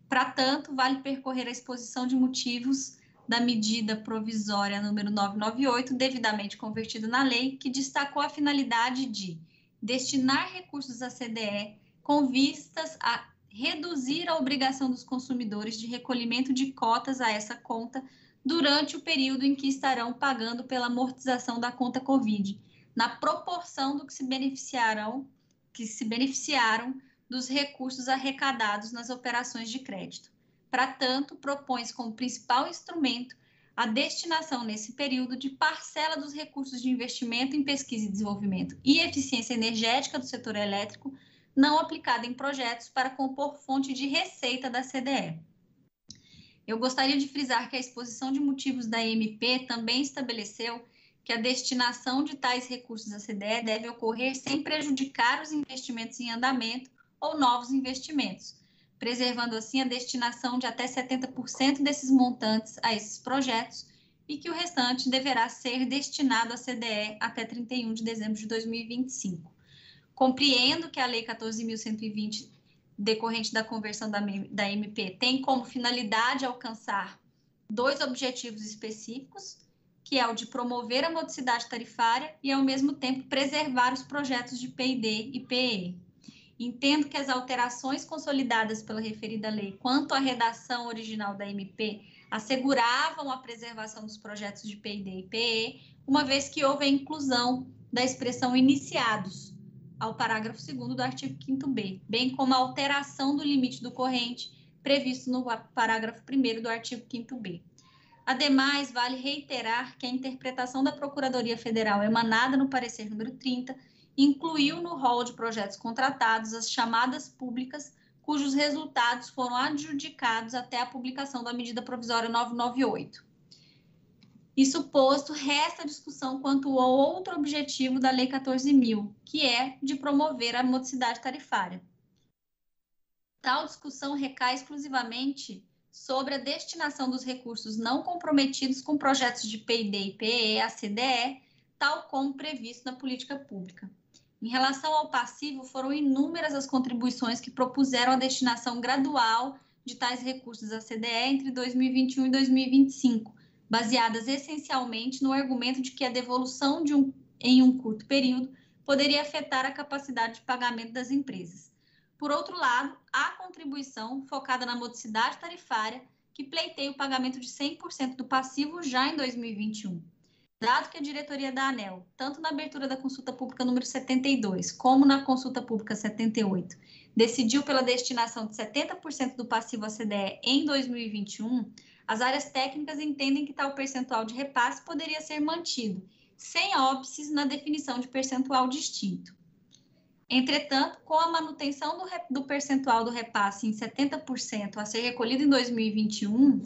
Para tanto, vale percorrer a exposição de motivos da medida provisória número 998, devidamente convertido na lei, que destacou a finalidade de destinar recursos à CDE com vistas a reduzir a obrigação dos consumidores de recolhimento de cotas a essa conta durante o período em que estarão pagando pela amortização da conta Covid, na proporção do que se beneficiarão, que se beneficiaram dos recursos arrecadados nas operações de crédito. Para tanto, propõe-se como principal instrumento a destinação nesse período de parcela dos recursos de investimento em pesquisa e desenvolvimento e eficiência energética do setor elétrico não aplicada em projetos para compor fonte de receita da CDE. Eu gostaria de frisar que a exposição de motivos da MP também estabeleceu que a destinação de tais recursos à CDE deve ocorrer sem prejudicar os investimentos em andamento ou novos investimentos, preservando assim a destinação de até 70% desses montantes a esses projetos e que o restante deverá ser destinado à CDE até 31 de dezembro de 2025. Compreendo que a Lei 14.120, decorrente da conversão da, da MP, tem como finalidade alcançar dois objetivos específicos, que é o de promover a modicidade tarifária e, ao mesmo tempo, preservar os projetos de P&D e PE. Entendo que as alterações consolidadas pela referida lei quanto à redação original da MP asseguravam a preservação dos projetos de PID e PE, uma vez que houve a inclusão da expressão iniciados ao parágrafo 2 do artigo 5b, bem como a alteração do limite do corrente previsto no parágrafo 1 do artigo 5b. Ademais, vale reiterar que a interpretação da Procuradoria Federal emanada no parecer número 30 incluiu no rol de projetos contratados as chamadas públicas cujos resultados foram adjudicados até a publicação da medida provisória 998. Isso posto, resta discussão quanto ao outro objetivo da Lei 14.000, que é de promover a modicidade tarifária. Tal discussão recai exclusivamente sobre a destinação dos recursos não comprometidos com projetos de P&D e PE, a CDE, tal como previsto na política pública. Em relação ao passivo, foram inúmeras as contribuições que propuseram a destinação gradual de tais recursos à CDE entre 2021 e 2025, baseadas essencialmente no argumento de que a devolução de um, em um curto período poderia afetar a capacidade de pagamento das empresas. Por outro lado, há contribuição focada na modicidade tarifária, que pleiteia o pagamento de 100% do passivo já em 2021. Dado que a diretoria da ANEL, tanto na abertura da consulta pública número 72, como na consulta pública 78, decidiu pela destinação de 70% do passivo à CDE em 2021, as áreas técnicas entendem que tal percentual de repasse poderia ser mantido, sem óbices na definição de percentual distinto. Entretanto, com a manutenção do, do percentual do repasse em 70% a ser recolhido em 2021,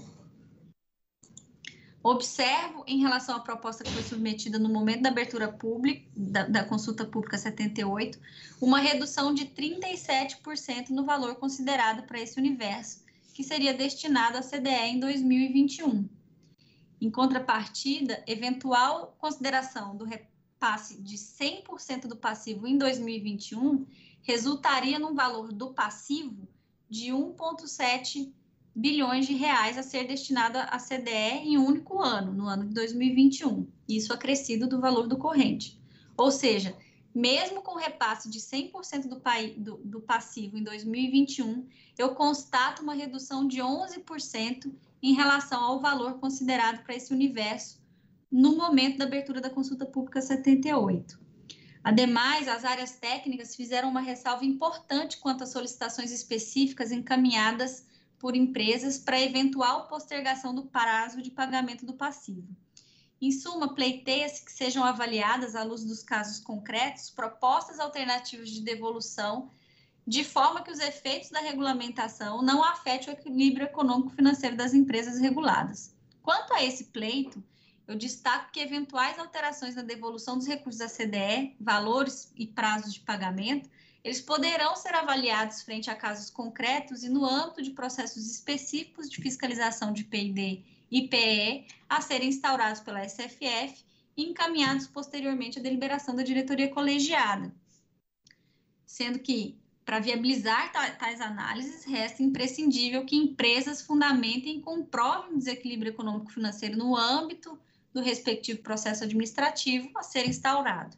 Observo, em relação à proposta que foi submetida no momento da abertura pública, da, da consulta pública 78, uma redução de 37% no valor considerado para esse universo, que seria destinado à CDE em 2021. Em contrapartida, eventual consideração do repasse de 100% do passivo em 2021 resultaria num valor do passivo de 1,7 bilhões de reais a ser destinado à CDE em um único ano, no ano de 2021. Isso acrescido do valor do corrente. Ou seja, mesmo com repasse de 100% do, do, do passivo em 2021, eu constato uma redução de 11% em relação ao valor considerado para esse universo no momento da abertura da consulta pública 78. Ademais, as áreas técnicas fizeram uma ressalva importante quanto às solicitações específicas encaminhadas por empresas para eventual postergação do prazo de pagamento do passivo. Em suma, pleiteia-se que sejam avaliadas, à luz dos casos concretos, propostas alternativas de devolução, de forma que os efeitos da regulamentação não afetem o equilíbrio econômico-financeiro das empresas reguladas. Quanto a esse pleito, eu destaco que eventuais alterações na devolução dos recursos da CDE, valores e prazos de pagamento, eles poderão ser avaliados frente a casos concretos e no âmbito de processos específicos de fiscalização de PID e PE a serem instaurados pela SFF e encaminhados posteriormente à deliberação da diretoria colegiada. Sendo que, para viabilizar tais análises, resta imprescindível que empresas fundamentem e comprovem o desequilíbrio econômico-financeiro no âmbito do respectivo processo administrativo a ser instaurado.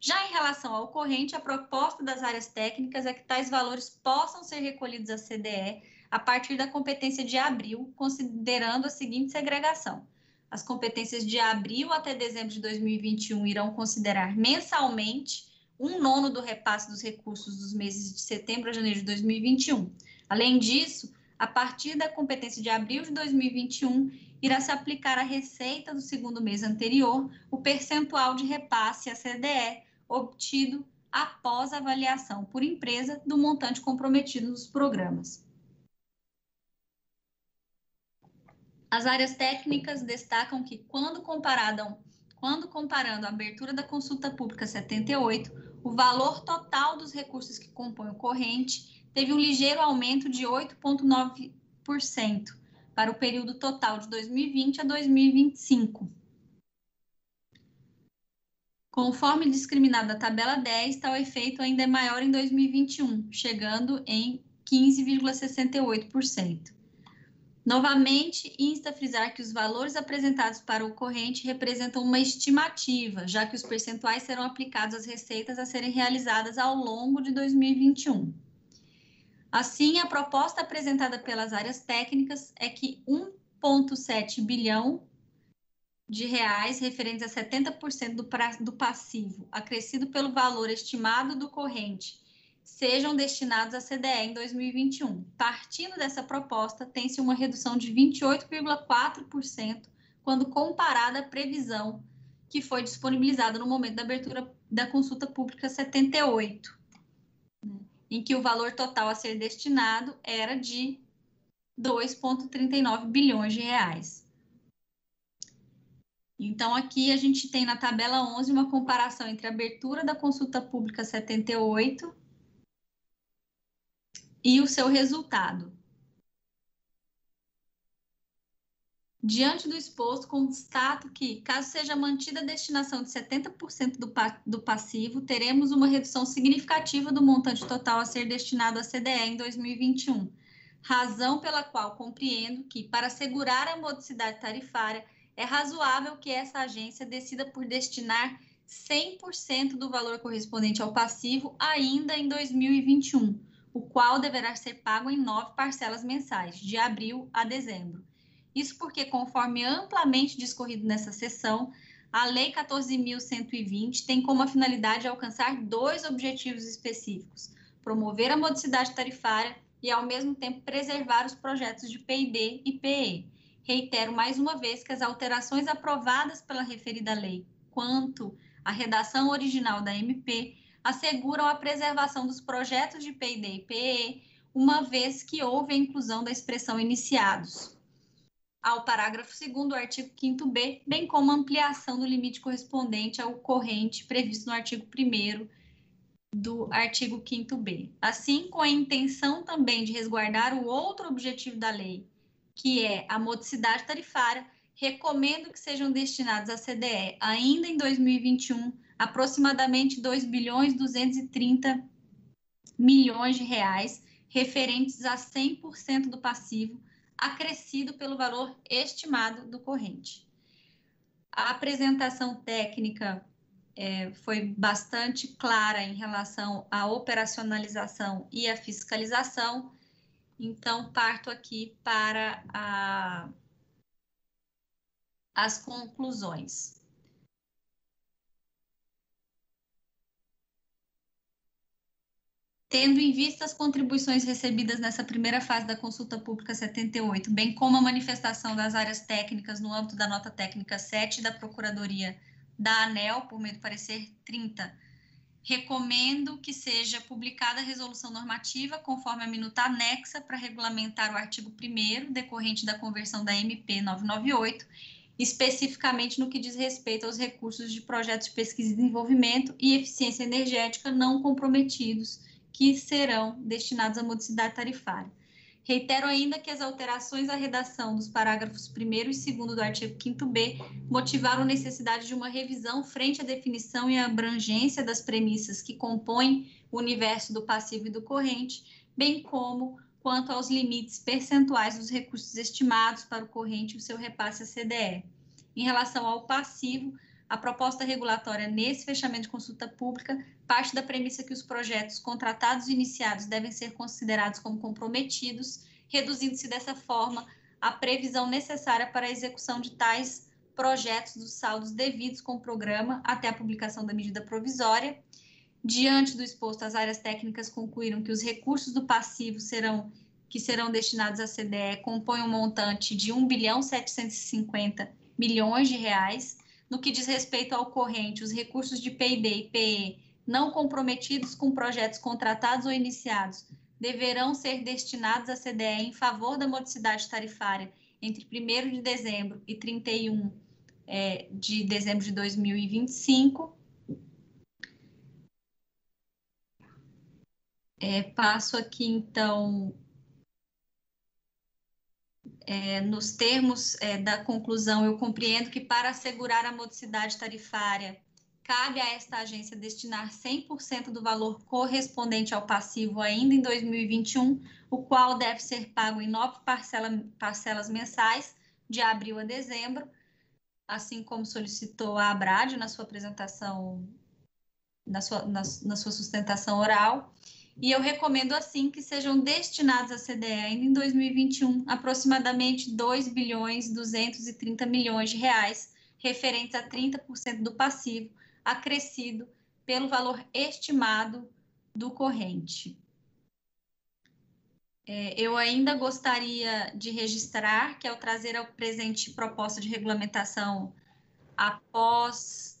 Já em relação ao corrente, a proposta das áreas técnicas é que tais valores possam ser recolhidos à CDE a partir da competência de abril, considerando a seguinte segregação. As competências de abril até dezembro de 2021 irão considerar mensalmente um nono do repasse dos recursos dos meses de setembro a janeiro de 2021. Além disso, a partir da competência de abril de 2021, irá se aplicar à receita do segundo mês anterior o percentual de repasse à CDE obtido após avaliação por empresa do montante comprometido nos programas. As áreas técnicas destacam que, quando, quando comparando a abertura da consulta pública 78, o valor total dos recursos que compõem o corrente teve um ligeiro aumento de 8,9% para o período total de 2020 a 2025. Conforme discriminado na tabela 10, tal efeito ainda é maior em 2021, chegando em 15,68%. Novamente, insta a frisar que os valores apresentados para o corrente representam uma estimativa, já que os percentuais serão aplicados às receitas a serem realizadas ao longo de 2021. Assim, a proposta apresentada pelas áreas técnicas é que 1,7 bilhão de reais referentes a 70% do, pra, do passivo, acrescido pelo valor estimado do corrente, sejam destinados à CDE em 2021. Partindo dessa proposta, tem-se uma redução de 28,4% quando comparada à previsão que foi disponibilizada no momento da abertura da consulta pública 78 em que o valor total a ser destinado era de 2,39 bilhões de reais. Então, aqui a gente tem na tabela 11 uma comparação entre a abertura da consulta pública 78 e o seu resultado. Diante do exposto, constato que, caso seja mantida a destinação de 70% do, pa do passivo, teremos uma redução significativa do montante total a ser destinado à CDE em 2021, razão pela qual compreendo que, para assegurar a modicidade tarifária, é razoável que essa agência decida por destinar 100% do valor correspondente ao passivo ainda em 2021, o qual deverá ser pago em nove parcelas mensais, de abril a dezembro isso porque, conforme amplamente discorrido nessa sessão, a Lei 14.120 tem como finalidade alcançar dois objetivos específicos: promover a modicidade tarifária e, ao mesmo tempo, preservar os projetos de PID e PE. Reitero mais uma vez que as alterações aprovadas pela referida lei, quanto à redação original da MP, asseguram a preservação dos projetos de PID e PE, uma vez que houve a inclusão da expressão iniciados, ao parágrafo 2 do artigo 5b, bem como ampliação do limite correspondente ao corrente previsto no artigo 1 do artigo 5b. Assim, com a intenção também de resguardar o outro objetivo da lei, que é a modicidade tarifária, recomendo que sejam destinados à CDE ainda em 2021 aproximadamente 2 bilhões 230 milhões de reais referentes a 100% do passivo acrescido pelo valor estimado do corrente. A apresentação técnica é, foi bastante clara em relação à operacionalização e à fiscalização. Então, parto aqui para a, as conclusões. Tendo em vista as contribuições recebidas nessa primeira fase da consulta pública 78, bem como a manifestação das áreas técnicas no âmbito da nota técnica 7 da Procuradoria da ANEL, por meio do parecer 30, recomendo que seja publicada a resolução normativa conforme a minuta anexa para regulamentar o artigo 1 decorrente da conversão da MP 998, especificamente no que diz respeito aos recursos de projetos de pesquisa e desenvolvimento e eficiência energética não comprometidos que serão destinados à modicidade tarifária. Reitero ainda que as alterações à redação dos parágrafos 1 e 2 do artigo 5b motivaram necessidade de uma revisão frente à definição e abrangência das premissas que compõem o universo do passivo e do corrente, bem como quanto aos limites percentuais dos recursos estimados para o corrente e o seu repasse à CDE. Em relação ao passivo, a proposta regulatória nesse fechamento de consulta pública parte da premissa que os projetos contratados e iniciados devem ser considerados como comprometidos, reduzindo-se dessa forma a previsão necessária para a execução de tais projetos dos saldos devidos com o programa até a publicação da medida provisória. Diante do exposto, as áreas técnicas concluíram que os recursos do passivo serão que serão destinados à CDE compõem um montante de 1 bilhão 750 milhões de reais, no que diz respeito ao corrente, os recursos de PIB e PE não comprometidos com projetos contratados ou iniciados deverão ser destinados à CDE em favor da modicidade tarifária entre 1 de dezembro e 31 é, de dezembro de 2025. É, passo aqui, então, é, nos termos é, da conclusão, eu compreendo que para assegurar a modicidade tarifária, cabe a esta agência destinar 100% do valor correspondente ao passivo ainda em 2021, o qual deve ser pago em nove parcela, parcelas mensais, de abril a dezembro, assim como solicitou a Abrad na sua apresentação, na sua, na, na sua sustentação oral e eu recomendo assim que sejam destinados à CDE ainda em 2021 aproximadamente 2 bilhões 230 milhões de reais referentes a 30% do passivo acrescido pelo valor estimado do corrente. É, eu ainda gostaria de registrar que, ao trazer ao presente proposta de regulamentação após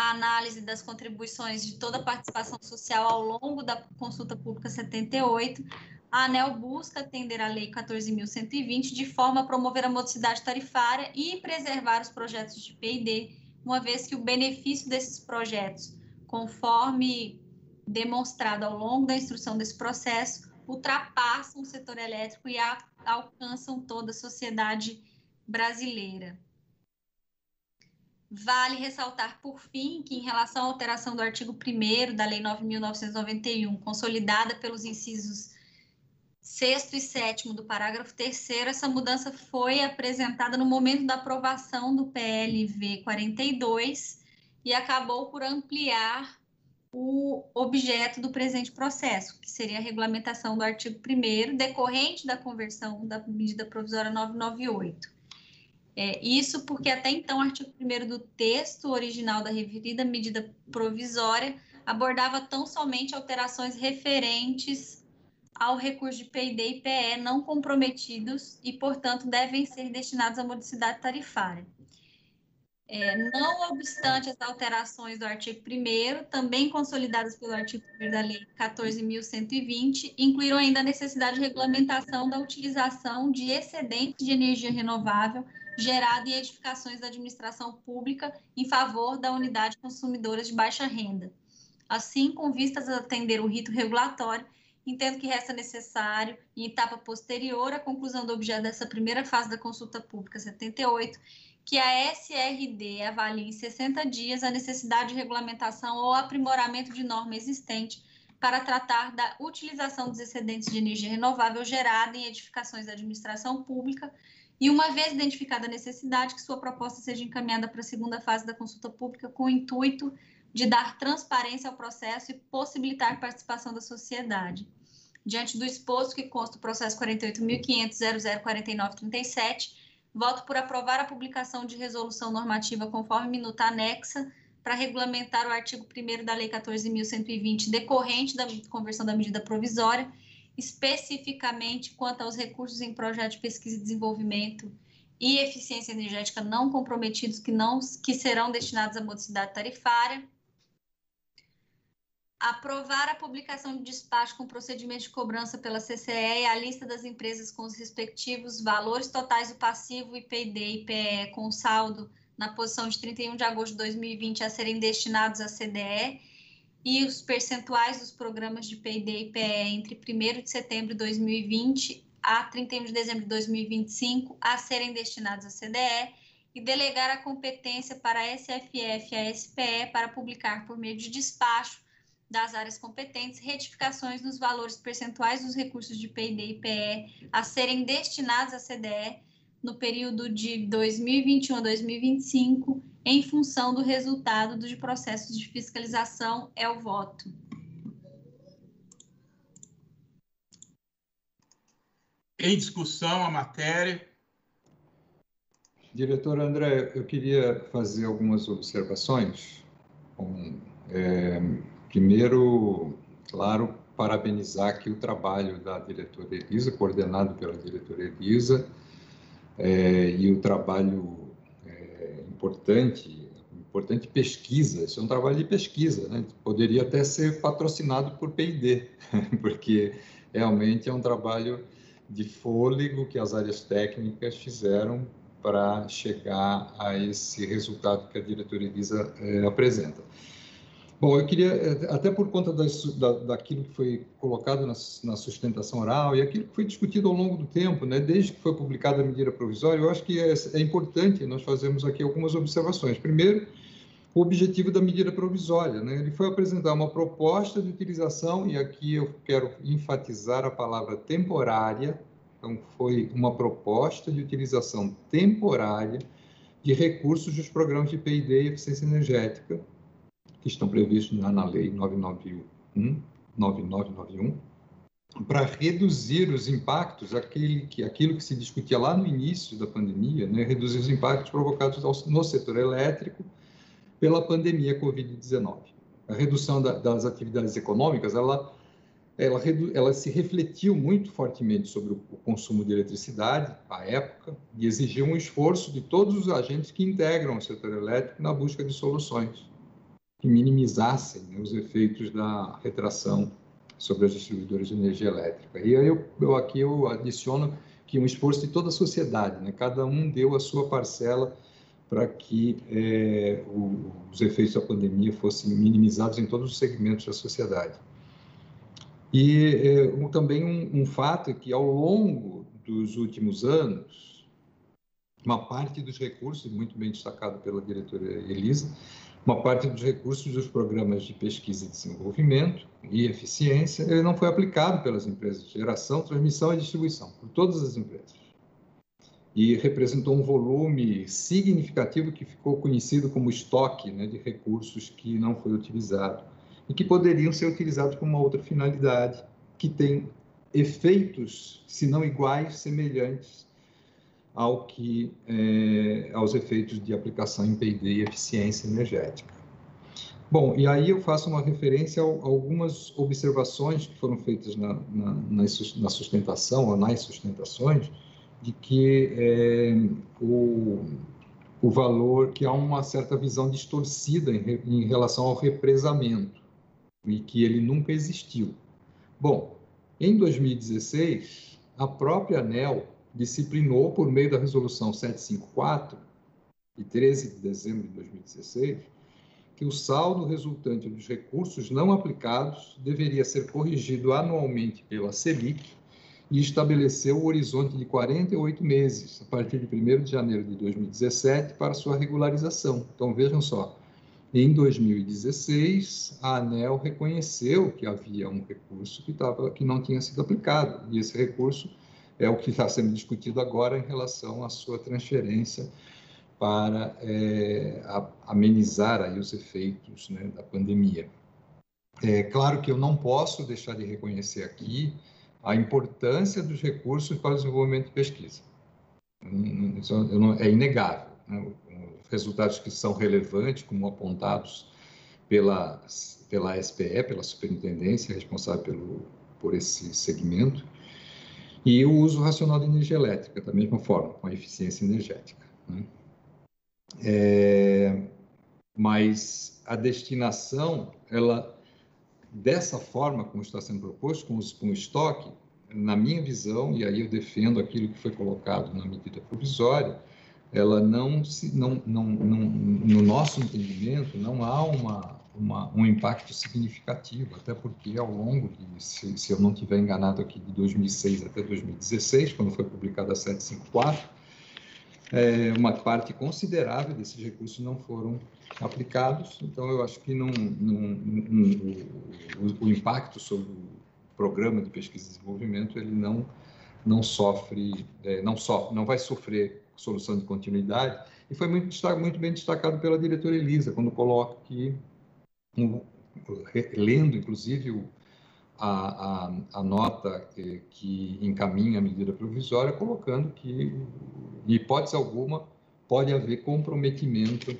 a análise das contribuições de toda a participação social ao longo da consulta pública 78, a ANEL busca atender à Lei 14.120 de forma a promover a modicidade tarifária e preservar os projetos de P&D, uma vez que o benefício desses projetos, conforme demonstrado ao longo da instrução desse processo, ultrapassam o setor elétrico e a, alcançam toda a sociedade brasileira. Vale ressaltar, por fim, que em relação à alteração do artigo 1 da Lei 9.991, consolidada pelos incisos 6 e 7 do parágrafo 3, essa mudança foi apresentada no momento da aprovação do PLV 42 e acabou por ampliar o objeto do presente processo, que seria a regulamentação do artigo 1 decorrente da conversão da medida provisória 998. É, isso porque até então o artigo 1 do texto original da referida medida provisória abordava tão somente alterações referentes ao recurso de PID e PE não comprometidos e, portanto, devem ser destinados à modicidade tarifária. É, não obstante as alterações do artigo 1 também consolidadas pelo artigo 1 da Lei 14.120, incluíram ainda a necessidade de regulamentação da utilização de excedentes de energia renovável gerada em edificações da administração pública em favor da unidade consumidora de baixa renda. Assim, com vistas a atender o rito regulatório, entendo que resta necessário, em etapa posterior à conclusão do objeto dessa primeira fase da consulta pública 78, que a SRD avalie em 60 dias a necessidade de regulamentação ou aprimoramento de norma existente para tratar da utilização dos excedentes de energia renovável gerada em edificações da administração pública e, uma vez identificada a necessidade, que sua proposta seja encaminhada para a segunda fase da consulta pública com o intuito de dar transparência ao processo e possibilitar a participação da sociedade. Diante do exposto que consta o processo 48.500.004937, voto por aprovar a publicação de resolução normativa conforme minuta anexa para regulamentar o artigo 1 da Lei 14.120, decorrente da conversão da medida provisória, especificamente quanto aos recursos em projeto de pesquisa e desenvolvimento e eficiência energética não comprometidos que, não, que serão destinados à modicidade tarifária. Aprovar a publicação de despacho com procedimento de cobrança pela CCE e a lista das empresas com os respectivos valores totais do passivo IPD e IPE com saldo na posição de 31 de agosto de 2020 a serem destinados à CDE e os percentuais dos programas de PID e PE entre 1 de setembro de 2020 a 31 de dezembro de 2025 a serem destinados à CDE e delegar a competência para a SFF e a SPE para publicar por meio de despacho das áreas competentes retificações nos valores percentuais dos recursos de PID e PE a serem destinados à CDE no período de 2021 a 2025, em função do resultado dos processos de fiscalização, é o voto. Em discussão a matéria. Diretor André, eu queria fazer algumas observações. Bom, é, primeiro, claro, parabenizar aqui o trabalho da diretora Elisa, coordenado pela diretora Elisa, é, e o trabalho importante, importante pesquisa, isso é um trabalho de pesquisa, né? poderia até ser patrocinado por P&D, *laughs* porque realmente é um trabalho de fôlego que as áreas técnicas fizeram para chegar a esse resultado que a diretoria Elisa é, apresenta. Bom, eu queria, eh, até por conta das, da, daquilo que foi colocado na, na, sustentação oral e aquilo que foi discutido ao longo do tempo, né, desde que foi publicada a medida provisória, eu acho que é, é importante nós fazermos aqui algumas observações. Primeiro, o objetivo da medida provisória. Né? Ele foi apresentar uma proposta de utilização, e aqui eu quero enfatizar a palavra temporária, então foi uma proposta de utilização temporária de recursos dos programas de PID e eficiência energética, que estão previstos na, na Lei 991, 9991, para reduzir os impactos, aquele que, aquilo que se discutia lá no início da pandemia, né, reduzir os impactos provocados no setor elétrico pela pandemia Covid-19. A redução da, das atividades econômicas, ela, ela, ela, se refletiu muito fortemente sobre o consumo de eletricidade, à época, e exigiu um esforço de todos os agentes que integram o setor elétrico na busca de soluções que minimizassem né, os efeitos da retração sobre as distribuidoras de energia elétrica. E aí eu, eu aqui eu adiciono que um esforço de toda a sociedade, né? cada um deu a sua parcela para que é, o, os efeitos da pandemia fossem minimizados em todos os segmentos da sociedade. E é, um, também um, um fato é que ao longo dos últimos anos, uma parte dos recursos, muito bem destacado pela diretora Elisa, uma parte dos recursos dos programas de pesquisa e desenvolvimento e eficiência, ele não foi aplicado pelas empresas de geração, transmissão e distribuição, por todas as empresas. E representou um volume significativo que ficou conhecido como estoque né, de recursos que não foi utilizado e que poderiam ser utilizados com uma outra finalidade, que tem efeitos, se não iguais, semelhantes ao que, é, aos efeitos de aplicação em P&D e eficiência energética. Bom, e aí eu faço uma referência a algumas observações que foram feitas na, na, na sustentação, ou nas sustentações, de que é, o, o valor, que há uma certa visão distorcida em, em relação ao represamento, e que ele nunca existiu. Bom, em 2016, a própria ANEL disciplinou, por meio da Resolução 754, de 13 de dezembro de 2016, que o saldo resultante dos recursos não aplicados deveria ser corrigido anualmente pela Selic e estabeleceu o horizonte de 48 meses, a partir de 1 de janeiro de 2017, para sua regularização. Então, vejam só, em 2016, a ANEL reconheceu que havia um recurso que, tava, que não tinha sido aplicado, e esse recurso é o que está sendo discutido agora em relação à sua transferência para é, amenizar aí os efeitos né, da pandemia. É claro que eu não posso deixar de reconhecer aqui a importância dos recursos para o desenvolvimento de pesquisa. Isso é inegável. Né? Os resultados que são relevantes, como apontados pela, pela SPE, pela superintendência responsável pelo, por esse segmento, e o uso racional de energia elétrica, da mesma forma, com a eficiência energética. Né? É, mas a destinação, ela, dessa forma como está sendo proposto, com, os, com o estoque, na minha visão, e aí eu defendo aquilo que foi colocado na medida provisória, ela não se, não, não, não no nosso entendimento, não há uma, uma, um impacto significativo, até porque ao longo de, se, se eu não estiver enganado aqui, de 2006 até 2016, quando foi publicada a 754, é, uma parte considerável desses recursos não foram aplicados, então eu acho que não, o, o, impacto sobre o programa de pesquisa e desenvolvimento ele não não sofre, é, não sofre, não vai sofrer solução de continuidade. E foi muito muito bem destacado pela diretora Elisa quando coloca que lendo inclusive a, a, a nota que, encaminha a medida provisória, colocando que, em hipótese alguma, pode haver comprometimento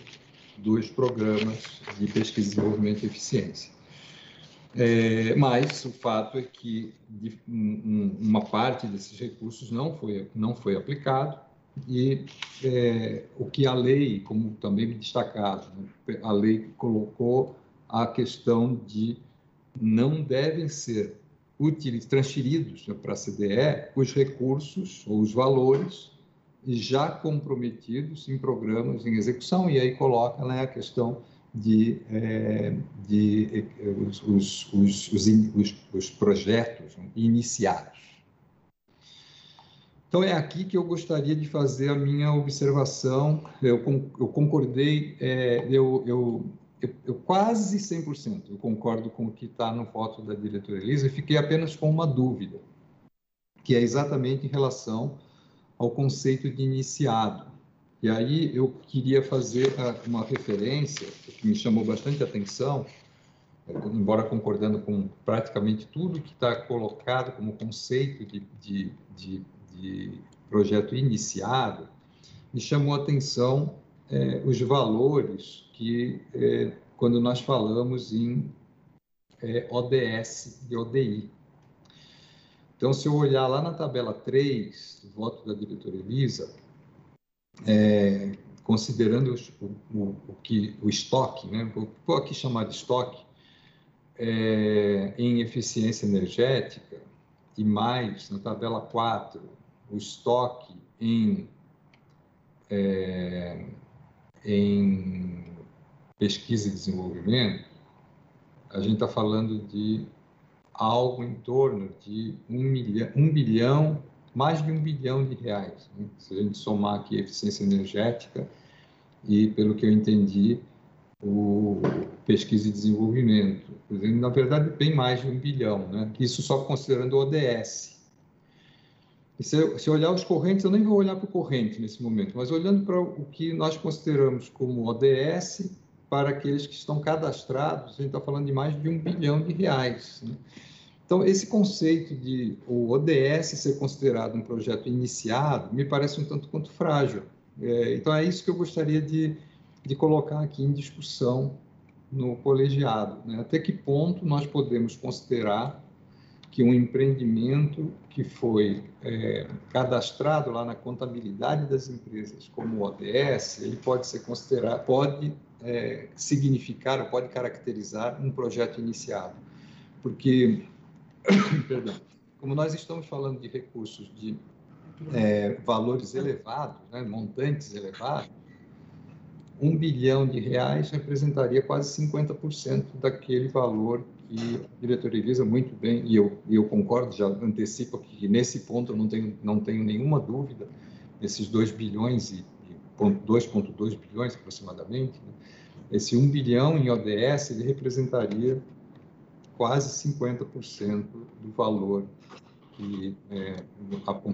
dos programas de pesquisa desenvolvimento e eficiência. É, mas o fato é que de, um, uma parte desses recursos não foi, não foi aplicado e é, o que a lei, como também destacado, a lei colocou a questão de não devem ser transferidos para a CDE os recursos ou os valores já comprometidos em programas em execução, e aí coloca né, a questão de, é, de os, os, os, os, projetos iniciados. Então, é aqui que eu gostaria de fazer a minha observação. Eu, eu concordei, é, eu, eu eu, eu quase 100% eu concordo com o que está no voto da diretora Elisa e fiquei apenas com uma dúvida, que é exatamente em relação ao conceito de iniciado. E aí eu queria fazer uma referência que me chamou bastante atenção, embora concordando com praticamente tudo que está colocado como conceito de, de, de, de projeto iniciado, me chamou atenção é, os valores que, é, quando nós falamos em é, ODS e ODI. Então, se eu olhar lá na tabela 3, voto da diretora Elisa, é, considerando o, o, o, que, o estoque, né? vou aqui chamar de estoque, é, em eficiência energética, e mais, na tabela 4, o estoque em é, em pesquisa e desenvolvimento, a gente está falando de algo em torno de um, milhão, um bilhão, mais de um bilhão de reais. Né? Se a gente somar aqui eficiência energética e, pelo que eu entendi, o pesquisa e desenvolvimento. Na verdade, bem mais de um bilhão, né? Isso só considerando o ODS. E se, se olhar os correntes, eu nem vou olhar para o corrente nesse momento, mas olhando para o que nós consideramos como ODS, para aqueles que estão cadastrados, a gente está falando de mais de um bilhão de reais. Né? Então, esse conceito de o ODS ser considerado um projeto iniciado me parece um tanto quanto frágil. É, então, é isso que eu gostaria de, de colocar aqui em discussão no colegiado. Né? Até que ponto nós podemos considerar que um empreendimento que foi é, cadastrado lá na contabilidade das empresas como ODS, ele pode ser considerado, pode é, significar ou pode caracterizar um projeto iniciado, porque, *coughs* perdão, como nós estamos falando de recursos de é, valores elevados, né, montantes elevados, um bilhão de reais representaria quase 50% daquele valor que a diretoria Elisa muito bem, e eu, eu concordo, já antecipo que nesse ponto eu não tenho, não tenho nenhuma dúvida, esses 2 bilhões e 2,2 bilhões aproximadamente, né? esse 1 bilhão em ODS ele representaria quase 50% do valor que é,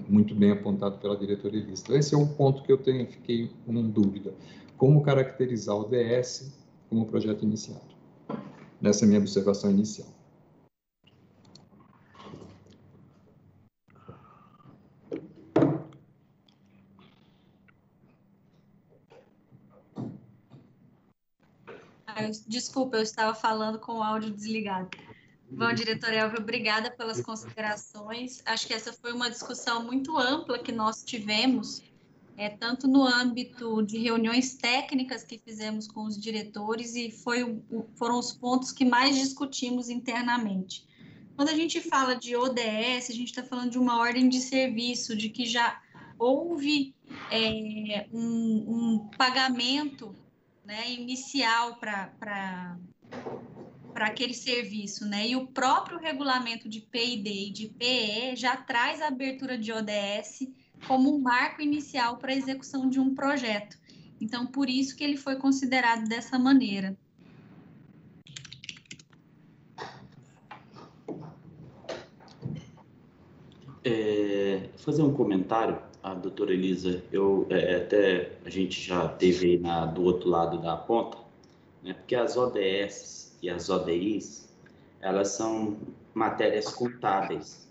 muito bem apontado pela diretora Elisa. Então, esse é um ponto que eu tenho, fiquei com dúvida. Como caracterizar o DS como projeto iniciado? Nessa é a minha observação inicial. Desculpa, eu estava falando com o áudio desligado. Bom, diretor Elvio, obrigada pelas considerações. Acho que essa foi uma discussão muito ampla que nós tivemos, é, tanto no âmbito de reuniões técnicas que fizemos com os diretores, e foi, foram os pontos que mais discutimos internamente. Quando a gente fala de ODS, a gente está falando de uma ordem de serviço, de que já houve é, um, um pagamento né, inicial para aquele serviço, né? E o próprio regulamento de PID e de PE já traz a abertura de ODS como um marco inicial para a execução de um projeto. Então, por isso que ele foi considerado dessa maneira. É, fazer um comentário a doutora Elisa, eu é, é, até a gente já teve na, do outro lado da ponta, né, porque as ODS e as ODIs, elas são matérias contábeis.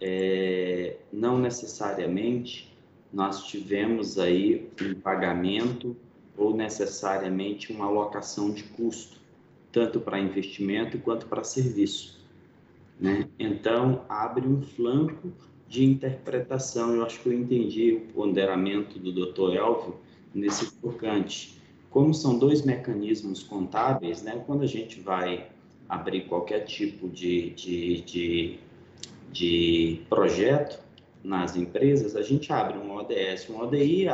É, não necessariamente nós tivemos aí um pagamento ou necessariamente uma alocação de custo, tanto para investimento quanto para serviço. Né? Então, abre um flanco de interpretação. Eu acho que eu entendi o ponderamento do Dr. Elvio nesse tocante. Como são dois mecanismos contábeis, né? quando a gente vai abrir qualquer tipo de, de, de, de projeto nas empresas, a gente abre um ODS, um ODI,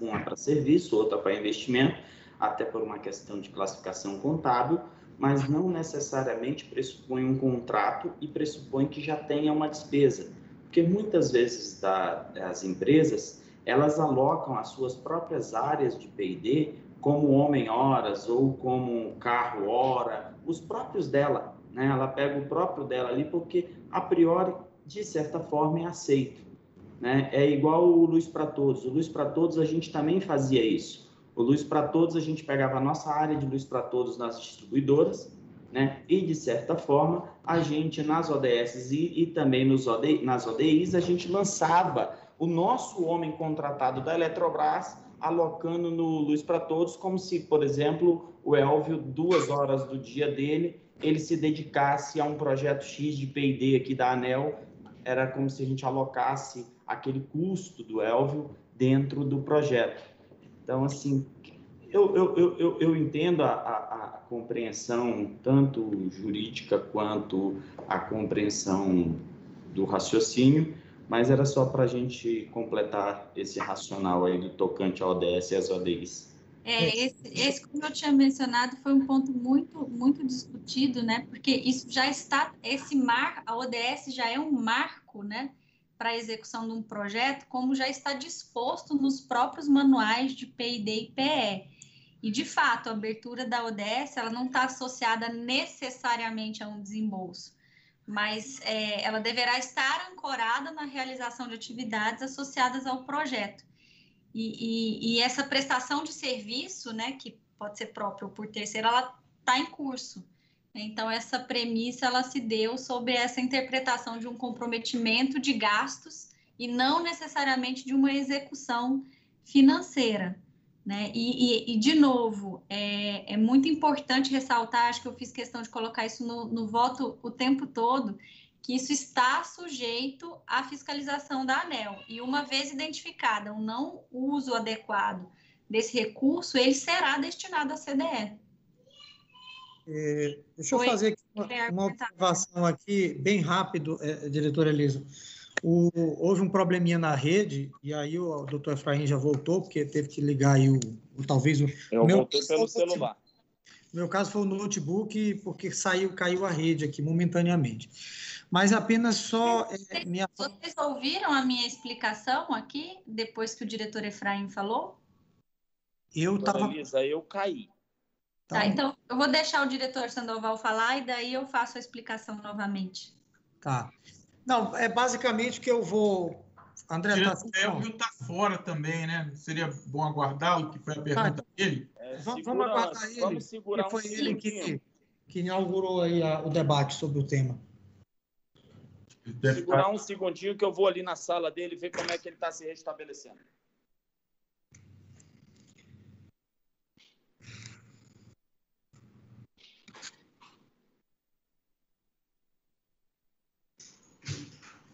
uma para serviço, outra para investimento, até por uma questão de classificação contábil, mas não necessariamente pressupõe um contrato e pressupõe que já tenha uma despesa. Porque muitas vezes da, as empresas, elas alocam as suas próprias áreas de P&D como homem-horas ou como carro-hora, os próprios dela, né? Ela pega o próprio dela ali porque, a priori, de certa forma, é aceito. Né? É igual o Luz para Todos. O Luz para Todos, a gente também fazia isso. O Luz para Todos, a gente pegava a nossa área de Luz para Todos nas distribuidoras, né? E, de certa forma, a gente, nas ODS e, e também nos OD, nas ODIs, a gente lançava o nosso homem contratado da Eletrobras alocando no Luz para Todos, como se, por exemplo, o Elvio, duas horas do dia dele, ele se dedicasse a um projeto X de P&D aqui da ANEL, era como se a gente alocasse aquele custo do Elvio dentro do projeto. Então, assim, eu, eu, eu, eu entendo a, a, a, compreensão, tanto jurídica quanto a compreensão do raciocínio, mas era só para a gente completar esse racional aí do tocante ao ODS e às ODIs. É, esse, esse, como eu tinha mencionado, foi um ponto muito, muito discutido, né? Porque isso já está, esse mar, a ODS já é um marco, né? Para a execução de um projeto, como já está disposto nos próprios manuais de PID e PE. E, de fato, a abertura da ODS ela não está associada necessariamente a um desembolso, mas é, ela deverá estar ancorada na realização de atividades associadas ao projeto. E, e, e essa prestação de serviço, né, que pode ser própria ou por terceiro, ela está em curso. Então, essa premissa ela se deu sobre essa interpretação de um comprometimento de gastos e não necessariamente de uma execução financeira. Né? E, e, e, de novo, é, é, muito importante ressaltar, acho que eu fiz questão de colocar isso no, no, voto o tempo todo, que isso está sujeito à fiscalização da ANEL. E uma vez identificada um não uso adequado desse recurso, ele será destinado à CDE. É, deixa eu fazer uma, uma, observação aqui, bem rápido, é, diretora Elisa. O, houve um probleminha na rede, e aí o, doutor Efraim já voltou, porque teve que ligar aí o, o talvez o. Eu meu voltei pelo celular. No meu caso foi o notebook, porque saiu, caiu a rede aqui momentaneamente. Mas apenas só. É, minha... Vocês ouviram a minha explicação aqui, depois que o diretor Efraim falou? Eu estava. Elisa, eu caí. Tá, então eu vou deixar o diretor Sandoval falar e daí eu faço a explicação novamente. Tá. Não, é basicamente que eu vou. André, tá... Elvio está fora também, né? Seria bom aguardá-lo, que foi a pergunta ah, dele. É, vamos, vamos aguardar ele, vamos segurar que foi um ele que, que inaugurou aí a, o debate sobre o tema. Segurar um segundinho que eu vou ali na sala dele ver como é que ele está se restabelecendo.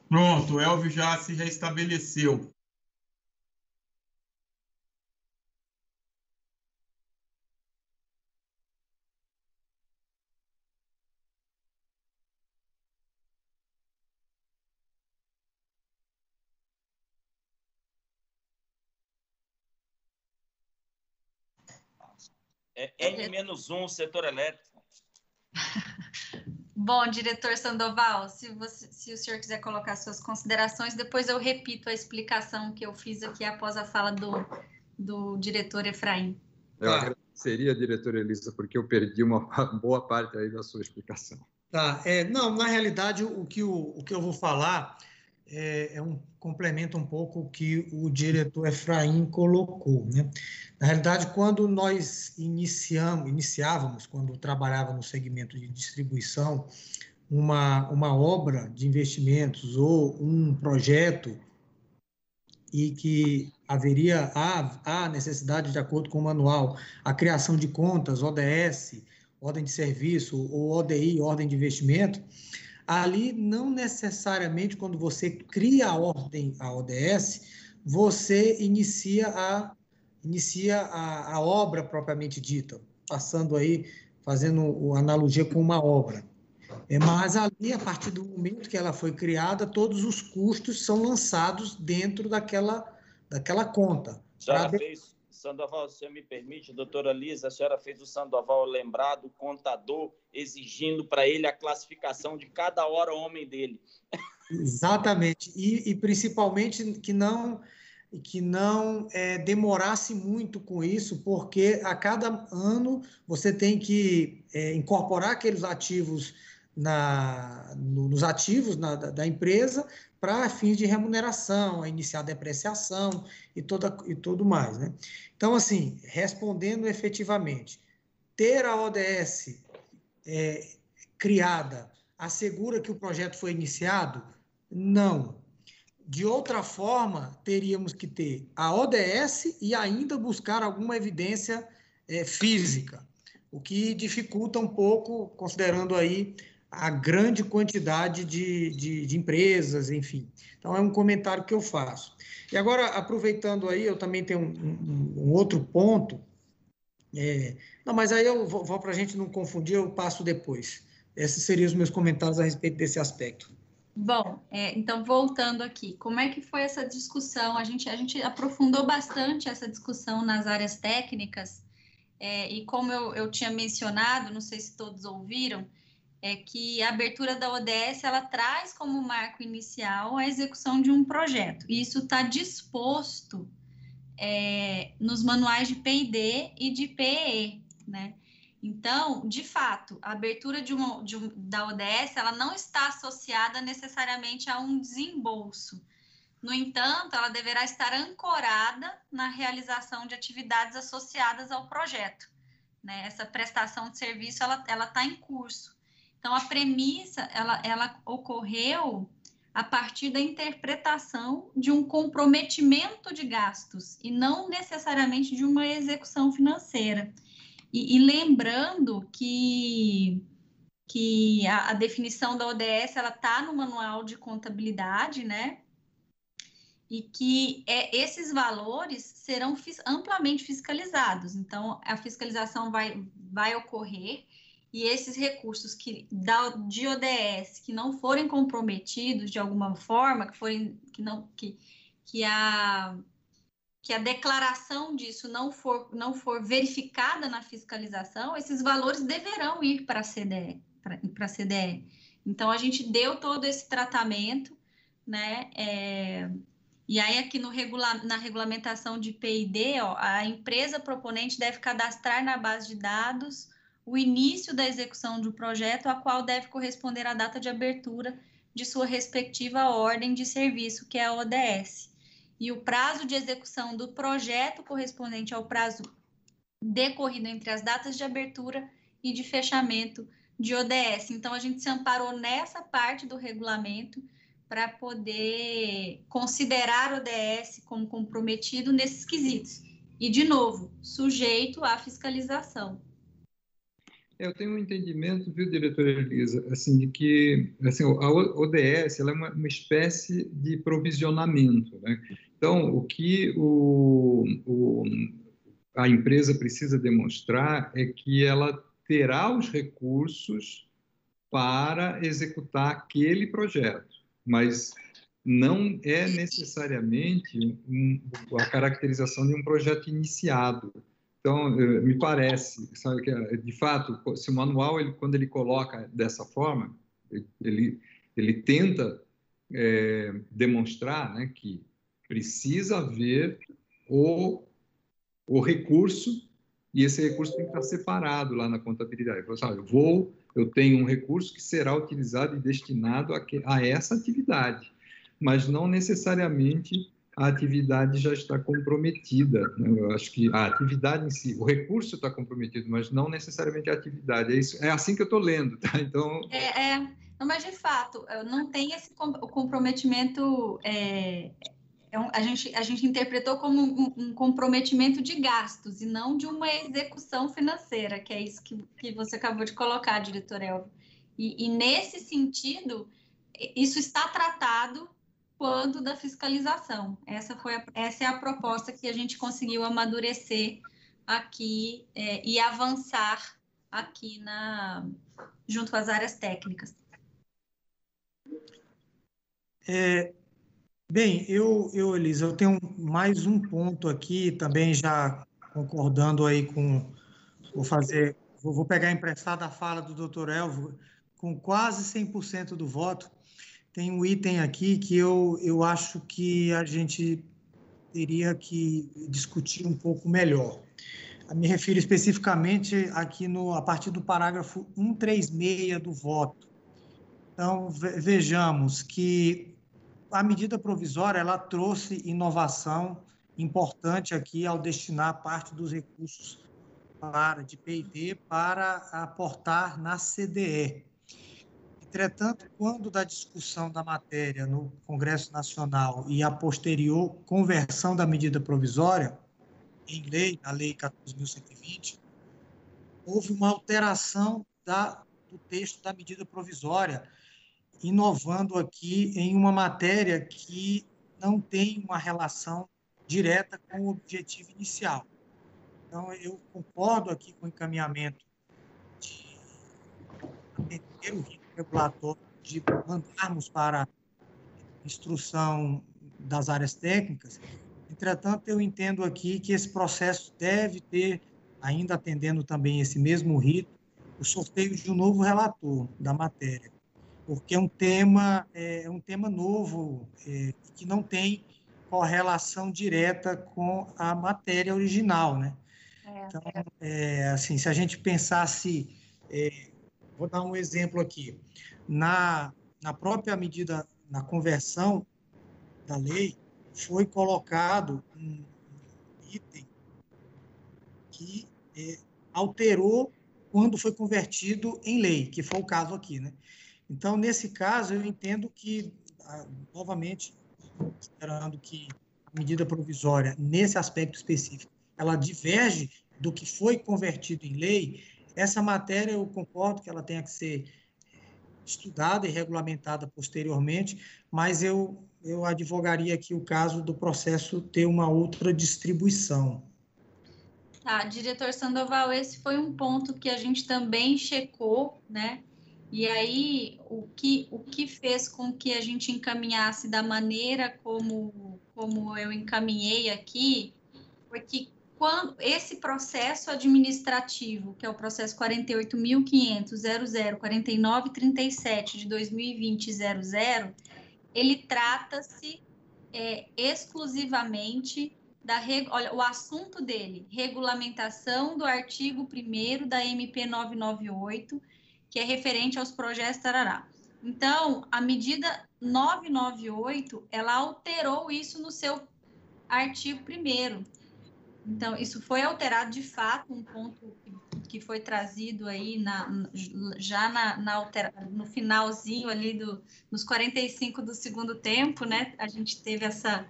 Pronto, o Elvio já se restabeleceu. É N-1 setor elétrico. Bom, diretor Sandoval, se, você, se o senhor quiser colocar suas considerações, depois eu repito a explicação que eu fiz aqui após a fala do, do diretor Efraim. Eu ah. agradeceria, diretora Elisa, porque eu perdi uma *laughs* boa parte aí da sua explicação. Tá, é, não, na realidade, o que, o, o que eu vou falar é, é um complemento um pouco o que o diretor Efraim colocou. Né? Na realidade, quando nós iniciamos, iniciávamos, quando trabalhava no segmento de distribuição, uma, uma obra de investimentos ou um projeto e que haveria a, a necessidade, de acordo com o manual, a criação de contas, ODS, ordem de serviço, ou ODI, ordem de investimento, ali não necessariamente quando você cria a ordem, a ODS, você inicia a inicia a, a obra propriamente dita, passando aí, fazendo analogia com uma obra. É, mas ali, a partir do momento que ela foi criada, todos os custos são lançados dentro daquela, daquela conta. Pra... fez, Sandoval, se me permite, doutora Lisa, a senhora fez o Sandoval lembrar do contador exigindo para ele a classificação de cada hora homem dele. Exatamente, e, e principalmente que não que não é, demorasse muito com isso, porque a cada ano você tem que é, incorporar aqueles ativos na, no, nos ativos na, da, da, empresa para fins de remuneração, iniciar depreciação e, toda, e tudo mais. Né? Então, assim, respondendo efetivamente, ter a ODS é, criada assegura que o projeto foi iniciado? Não. De outra forma, teríamos que ter a ODS e ainda buscar alguma evidência é, física, o que dificulta um pouco, considerando aí a grande quantidade de, de, de, empresas, enfim. Então, é um comentário que eu faço. E agora, aproveitando aí, eu também tenho um, um, um outro ponto. É, não, mas aí eu vou, vou para a gente não confundir, eu passo depois. Esses seriam os meus comentários a respeito desse aspecto. Bom, é, então voltando aqui, como é que foi essa discussão? A gente, a gente aprofundou bastante essa discussão nas áreas técnicas, é, e como eu, eu tinha mencionado, não sei se todos ouviram, é que a abertura da ODS ela traz como marco inicial a execução de um projeto. E isso está disposto é, nos manuais de P&D e de PE, né? Então, de fato, a abertura de uma, de um, da ODS ela não está associada necessariamente a um desembolso. No entanto, ela deverá estar ancorada na realização de atividades associadas ao projeto. Né? Essa prestação de serviço ela está em curso. Então, a premissa, ela, ela ocorreu a partir da interpretação de um comprometimento de gastos e não necessariamente de uma execução financeira. E, e lembrando que, que a, a, definição da ODS ela está no manual de contabilidade, né? E que é, esses valores serão fis, amplamente fiscalizados. Então, a fiscalização vai, vai ocorrer e esses recursos que da, de ODS que não forem comprometidos de alguma forma, que forem que não que, que a que a declaração disso não for não for verificada na fiscalização, esses valores deverão ir para a CDE, para a CDE. Então a gente deu todo esse tratamento, né? É, e aí aqui no regula, na regulamentação de PID, ó, a empresa proponente deve cadastrar na base de dados o início da execução de um projeto, a qual deve corresponder a data de abertura de sua respectiva ordem de serviço, que é a ODS. E o prazo de execução do projeto correspondente ao prazo decorrido entre as datas de abertura e de fechamento de ODS. Então, a gente se amparou nessa parte do regulamento para poder considerar o ODS como comprometido nesses quesitos. E, de novo, sujeito à fiscalização. Eu tenho um entendimento, viu, diretora Elisa, assim, de que assim, a ODS é uma, uma espécie de provisionamento. Né? Então, o que o, o, a empresa precisa demonstrar é que ela terá os recursos para executar aquele projeto, mas não é necessariamente um, a caracterização de um projeto iniciado. Então, eh, me parece, sabe, que, eh, de fato, se o manual, ele, quando ele coloca dessa forma, ele, ele tenta é, demonstrar né, que precisa haver o, o recurso e esse recurso tem que estar separado lá na contabilidade. Assim, eu vou, eu tenho um recurso que será utilizado e destinado a, que, a essa atividade, mas não necessariamente a atividade já está comprometida. Né? Eu acho que a atividade em si, o recurso está comprometido, mas não necessariamente a atividade. É, isso, é assim que eu estou lendo, tá? Então. É, é, mas de fato, não tem esse comprometimento. É, é a, gente, a gente interpretou como um, um, comprometimento de gastos e não de uma execução financeira, que é isso que, que você acabou de colocar, diretor Elvio. E, e nesse sentido, isso está tratado quando da fiscalização. Essa, foi a, essa é a proposta que a gente conseguiu amadurecer aqui é, e avançar aqui na, junto às áreas técnicas. É, bem, eu, eu, Elisa, eu tenho mais um ponto aqui, também já concordando aí com. Vou fazer. Vou pegar emprestada a fala do doutor Elvo, com quase 100% do voto tem um item aqui que eu, eu acho que a gente teria que discutir um pouco melhor. Eu me refiro especificamente aqui no, a partir do parágrafo 136 do voto. Então, vejamos que a medida provisória ela trouxe inovação importante aqui ao destinar parte dos recursos para de P&D para aportar na CDE. Entretanto, quando da discussão da matéria no Congresso Nacional e a posterior conversão da medida provisória em lei, na Lei 14.120, houve uma alteração da, do texto da medida provisória, inovando aqui em uma matéria que não tem uma relação direta com o objetivo inicial. Então, eu concordo aqui com o encaminhamento de atender o rito regulatório de mandarmos para instrução das áreas técnicas. Entretanto, eu entendo aqui que esse processo deve ter, ainda atendendo também esse mesmo rito, o sorteio de um novo relator da matéria, porque é um tema é um tema novo é, que não tem correlação direta com a matéria original, né? É. Então, é, assim, se a gente pensasse é, Vou dar um exemplo aqui. Na, na própria medida, na conversão da lei, foi colocado um item que é, alterou quando foi convertido em lei, que foi o caso aqui, né? Então, nesse caso, eu entendo que, ah, novamente, considerando que a medida provisória, nesse aspecto específico, ela diverge do que foi convertido em lei, essa matéria, eu concordo que ela tenha que ser estudada e regulamentada posteriormente, mas eu, eu advogaria aqui o caso do processo ter uma outra distribuição. Tá, diretor Sandoval, esse foi um ponto que a gente também checou, né? E aí, o que, o que fez com que a gente encaminhasse da maneira como, como eu encaminhei aqui, foi que quando esse processo administrativo, que é o processo 48.500.00.4937 de 2020.00, ele trata-se é, exclusivamente da olha, o assunto dele, regulamentação do artigo 1 da MP 998, que é referente aos projetos tarará. Então, a medida 998, ela alterou isso no seu artigo 1 Então, isso foi alterado de fato, um ponto que foi trazido aí na, já na, na altera, no finalzinho ali do, nos 45 do segundo tempo, né? A gente teve essa,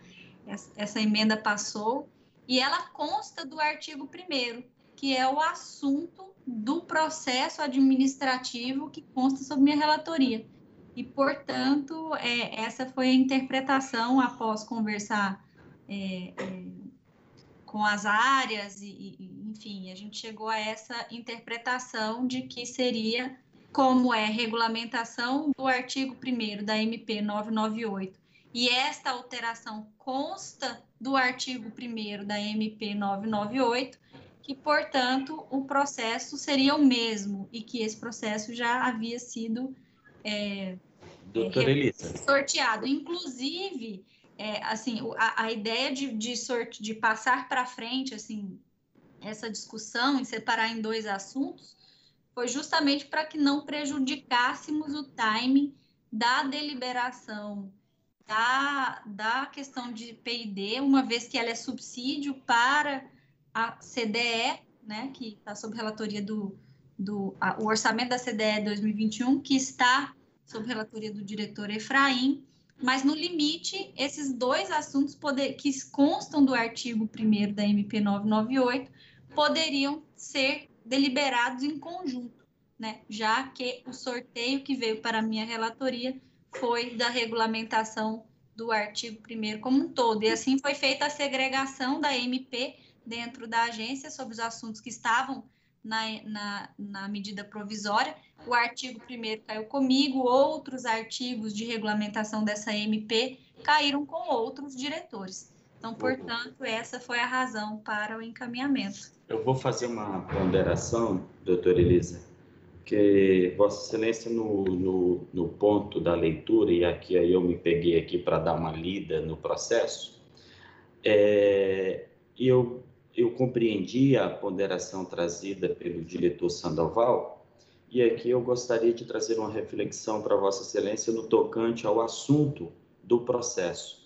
essa emenda passou, e ela consta do artigo 1 que é o assunto do processo administrativo que consta sobre minha relatoria. E, portanto, é, essa foi a interpretação após conversar é, é, com as áreas, e, e, enfim, a gente chegou a essa interpretação de que seria, como é regulamentação do artigo 1 da MP 998, e esta alteração consta do artigo 1 da MP 998, que, portanto, o processo seria o mesmo e que esse processo já havia sido é, Doutora é, Elisa. sorteado. Inclusive, é, assim, a, a, ideia de, de, de passar para frente, assim, essa discussão e separar em dois assuntos foi justamente para que não prejudicássemos o time da deliberação da, da questão de PID, uma vez que ela é subsídio para a CDE, né, que está sob relatoria do, do a, o orçamento da CDE 2021, que está sob relatoria do diretor Efraim, mas no limite, esses dois assuntos poder, que constam do artigo 1 da MP 998 poderiam ser deliberados em conjunto, né? já que o sorteio que veio para a minha relatoria foi da regulamentação do artigo 1 como um todo. E assim foi feita a segregação da MP dentro da agência sobre os assuntos que estavam na, na, na medida provisória. O artigo 1 caiu comigo, outros artigos de regulamentação dessa MP caíram com outros diretores. Então, portanto, essa foi a razão para o encaminhamento. Eu vou fazer uma ponderação, doutora Elisa, que Vossa Excelência, no, no, no ponto da leitura, e aqui aí eu me peguei aqui para dar uma lida no processo, é, eu eu compreendi a ponderação trazida pelo diretor Sandoval, e aqui eu gostaria de trazer uma reflexão para Vossa Excelência no tocante ao assunto do processo.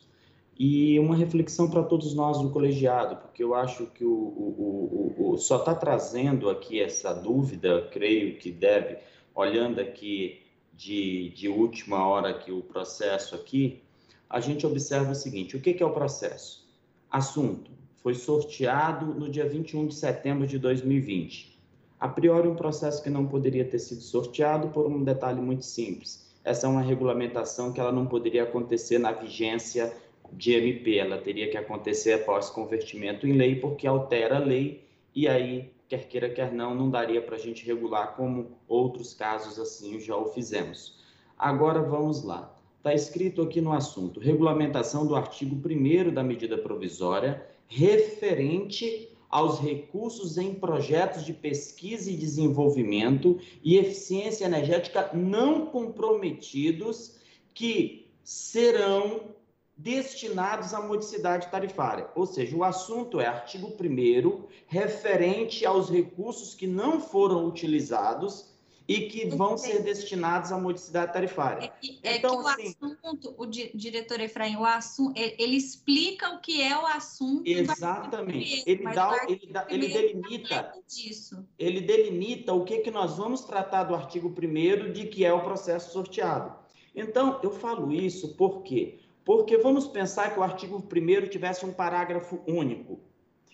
E uma reflexão para todos nós do colegiado, porque eu acho que o, o, o, o só está trazendo aqui essa dúvida, creio que deve, olhando aqui de, de última hora aqui o processo aqui, a gente observa o seguinte: o que, que é o processo? Assunto: foi sorteado no dia 21 de setembro de 2020. A priori, um processo que não poderia ter sido sorteado por um detalhe muito simples. Essa é uma regulamentação que ela não poderia acontecer na vigência de MP, ela teria que acontecer após convertimento em lei, porque altera a lei e aí, quer queira, quer não, não daria para a gente regular como outros casos assim já o fizemos. Agora vamos lá. Está escrito aqui no assunto: regulamentação do artigo 1 da medida provisória referente aos recursos em projetos de pesquisa e desenvolvimento e eficiência energética não comprometidos que serão destinados à modicidade tarifária. Ou seja, o assunto é artigo 1 referente aos recursos que não foram utilizados e que vão ser destinados à modicidade tarifária. É, é então, que assim, o assunto, o di diretor Efraim, o assunto, ele explica o que é o assunto. Exatamente. ele, dá, ele, dá, ele delimita. Disso. Ele delimita o que, que nós vamos tratar do artigo 1 de que é o processo sorteado. Então, eu falo isso por quê? Porque vamos pensar que o artigo 1 tivesse um parágrafo único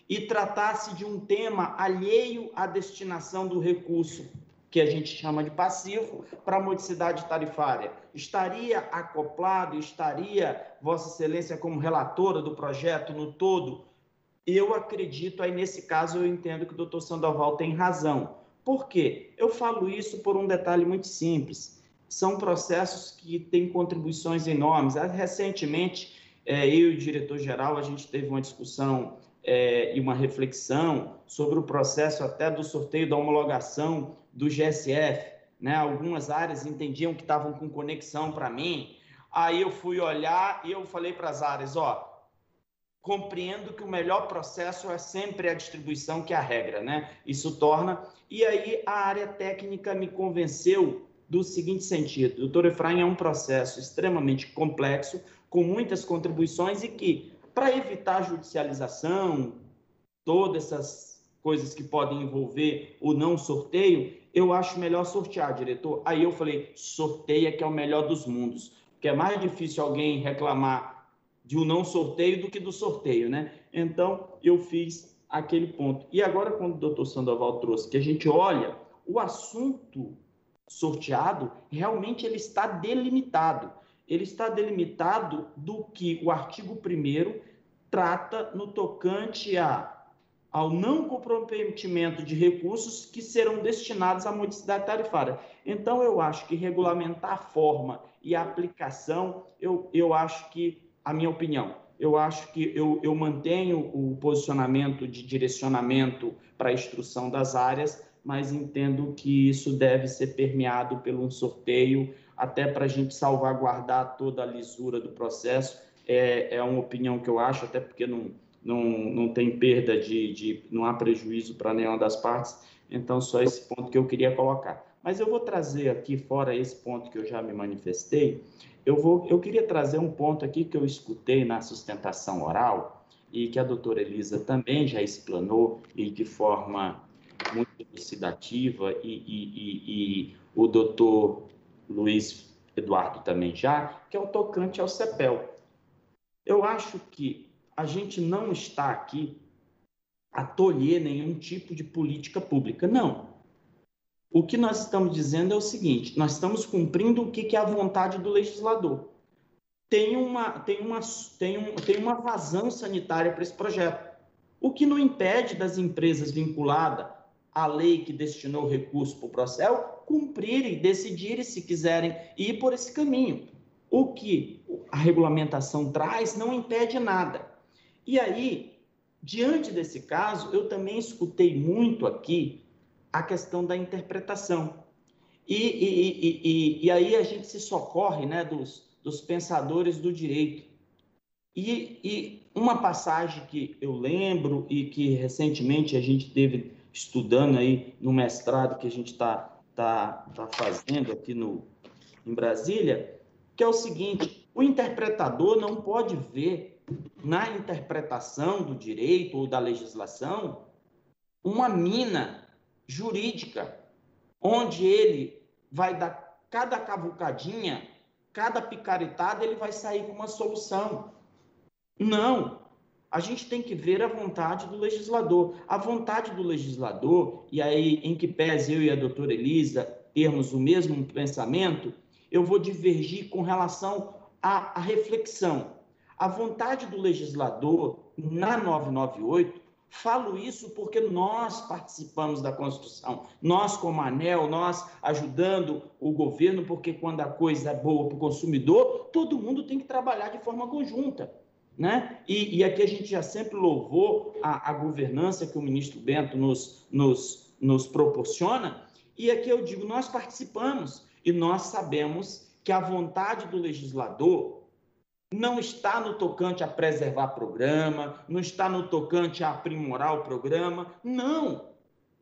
e tratasse de um tema alheio à destinação do recurso que a gente chama de passivo, para a modicidade tarifária. Estaria acoplado, estaria Vossa Excelência como relatora do projeto no todo? Eu acredito, aí nesse caso eu entendo que o doutor Sandoval tem razão. Por quê? Eu falo isso por um detalhe muito simples. São processos que têm contribuições enormes. Recentemente, é, eu e o diretor-geral, a gente teve uma discussão é, e uma reflexão sobre o processo até do sorteio da homologação do GSF. Né? Algumas áreas entendiam que estavam com conexão para mim. Aí eu fui olhar e eu falei para as áreas, ó, compreendo que o melhor processo é sempre a distribuição, que é a regra, né? Isso torna. E aí a área técnica me convenceu do seguinte sentido: doutor Efraim é um processo extremamente complexo, com muitas contribuições e que, para evitar judicialização, todas essas coisas que podem envolver o não sorteio, eu acho melhor sortear, diretor. Aí eu falei, sorteia que é o melhor dos mundos, porque é mais difícil alguém reclamar de um não sorteio do que do sorteio, né? Então, eu fiz aquele ponto. E agora, quando o doutor Sandoval trouxe que a gente olha, o assunto sorteado, realmente ele está delimitado. Ele está delimitado do que o artigo 1 trata no tocante a ao não comprometimento de recursos que serão destinados à modicidade tarifária. Então, eu acho que regulamentar a forma e a aplicação, eu, eu acho que, a minha opinião, eu acho que eu, eu mantenho o posicionamento de direcionamento para a instrução das áreas, mas entendo que isso deve ser permeado pelo um sorteio, até para a gente salvaguardar toda a lisura do processo. É, é uma opinião que eu acho, até porque não não, não tem perda de, de não há prejuízo para nenhuma das partes. Então, só esse ponto que eu queria colocar. Mas eu vou trazer aqui, fora esse ponto que eu já me manifestei, eu, vou, eu queria trazer um ponto aqui que eu escutei na sustentação oral e que a doutora Elisa também já explanou e de forma muito elucidativa e, e, e, e o doutor Luiz Eduardo também já, que é o tocante ao CEPEL. Eu acho que a gente não está aqui a tolher nenhum tipo de política pública. Não. O que nós estamos dizendo é o seguinte: nós estamos cumprindo o que é a vontade do legislador. Tem uma, tem uma, tem um, tem uma vazão sanitária para esse projeto. O que não impede das empresas vinculadas à lei que destinou recurso para o Procel cumprirem, decidirem se quiserem ir por esse caminho. O que a regulamentação traz não impede nada. E aí, diante desse caso, eu também escutei muito aqui a questão da interpretação. E, e, e, e, aí a gente se socorre né, dos, dos pensadores do direito. E, e uma passagem que eu lembro e que recentemente a gente teve estudando aí no mestrado que a gente está tá, tá fazendo aqui no, em Brasília, que é o seguinte: o interpretador não pode ver na interpretação do direito ou da legislação uma mina jurídica, onde ele vai dar cada cavucadinha, cada picaretada, ele vai sair com uma solução. Não. A gente tem que ver a vontade do legislador. A vontade do legislador, e aí em que pese eu e a doutora Elisa termos o mesmo pensamento, eu vou divergir com relação à, à reflexão. A vontade do legislador na 998, falo isso porque nós participamos da construção, nós como ANEL, nós ajudando o governo, porque quando a coisa é boa para o consumidor, todo mundo tem que trabalhar de forma conjunta. Né? E, e aqui a gente já sempre louvou a, a governança que o ministro Bento nos, nos, nos proporciona, e aqui eu digo, nós participamos e nós sabemos que a vontade do legislador não está no tocante a preservar programa, não está no tocante a aprimorar o programa. Não!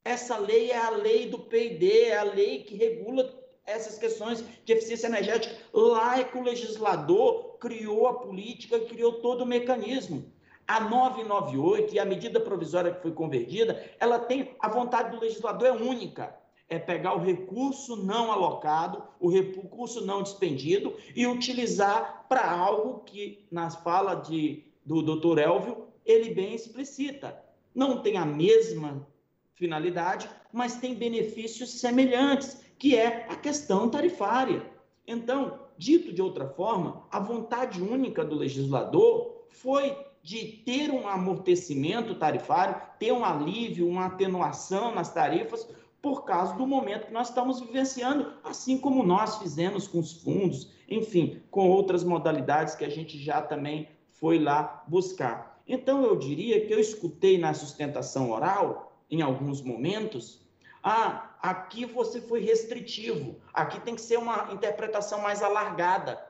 Essa lei é a lei do PID, é a lei que regula essas questões de eficiência energética. Lá é que o legislador criou a política, criou todo o mecanismo. A 998 e a medida provisória que foi convertida, ela tem a vontade do legislador é única é pegar o recurso não alocado, o recurso não dispendido e utilizar para algo que, nas falas de, do Dr. Elvio, ele bem explicita. Não tem a mesma finalidade, mas tem benefícios semelhantes, que é a questão tarifária. Então, dito de outra forma, a vontade única do legislador foi de ter um amortecimento tarifário, ter um alívio, uma atenuação nas tarifas, por causa do momento que nós estamos vivenciando, assim como nós fizemos com os fundos, enfim, com outras modalidades que a gente já também foi lá buscar. Então, eu diria que eu escutei na sustentação oral, em alguns momentos, ah, aqui você foi restritivo, aqui tem que ser uma interpretação mais alargada.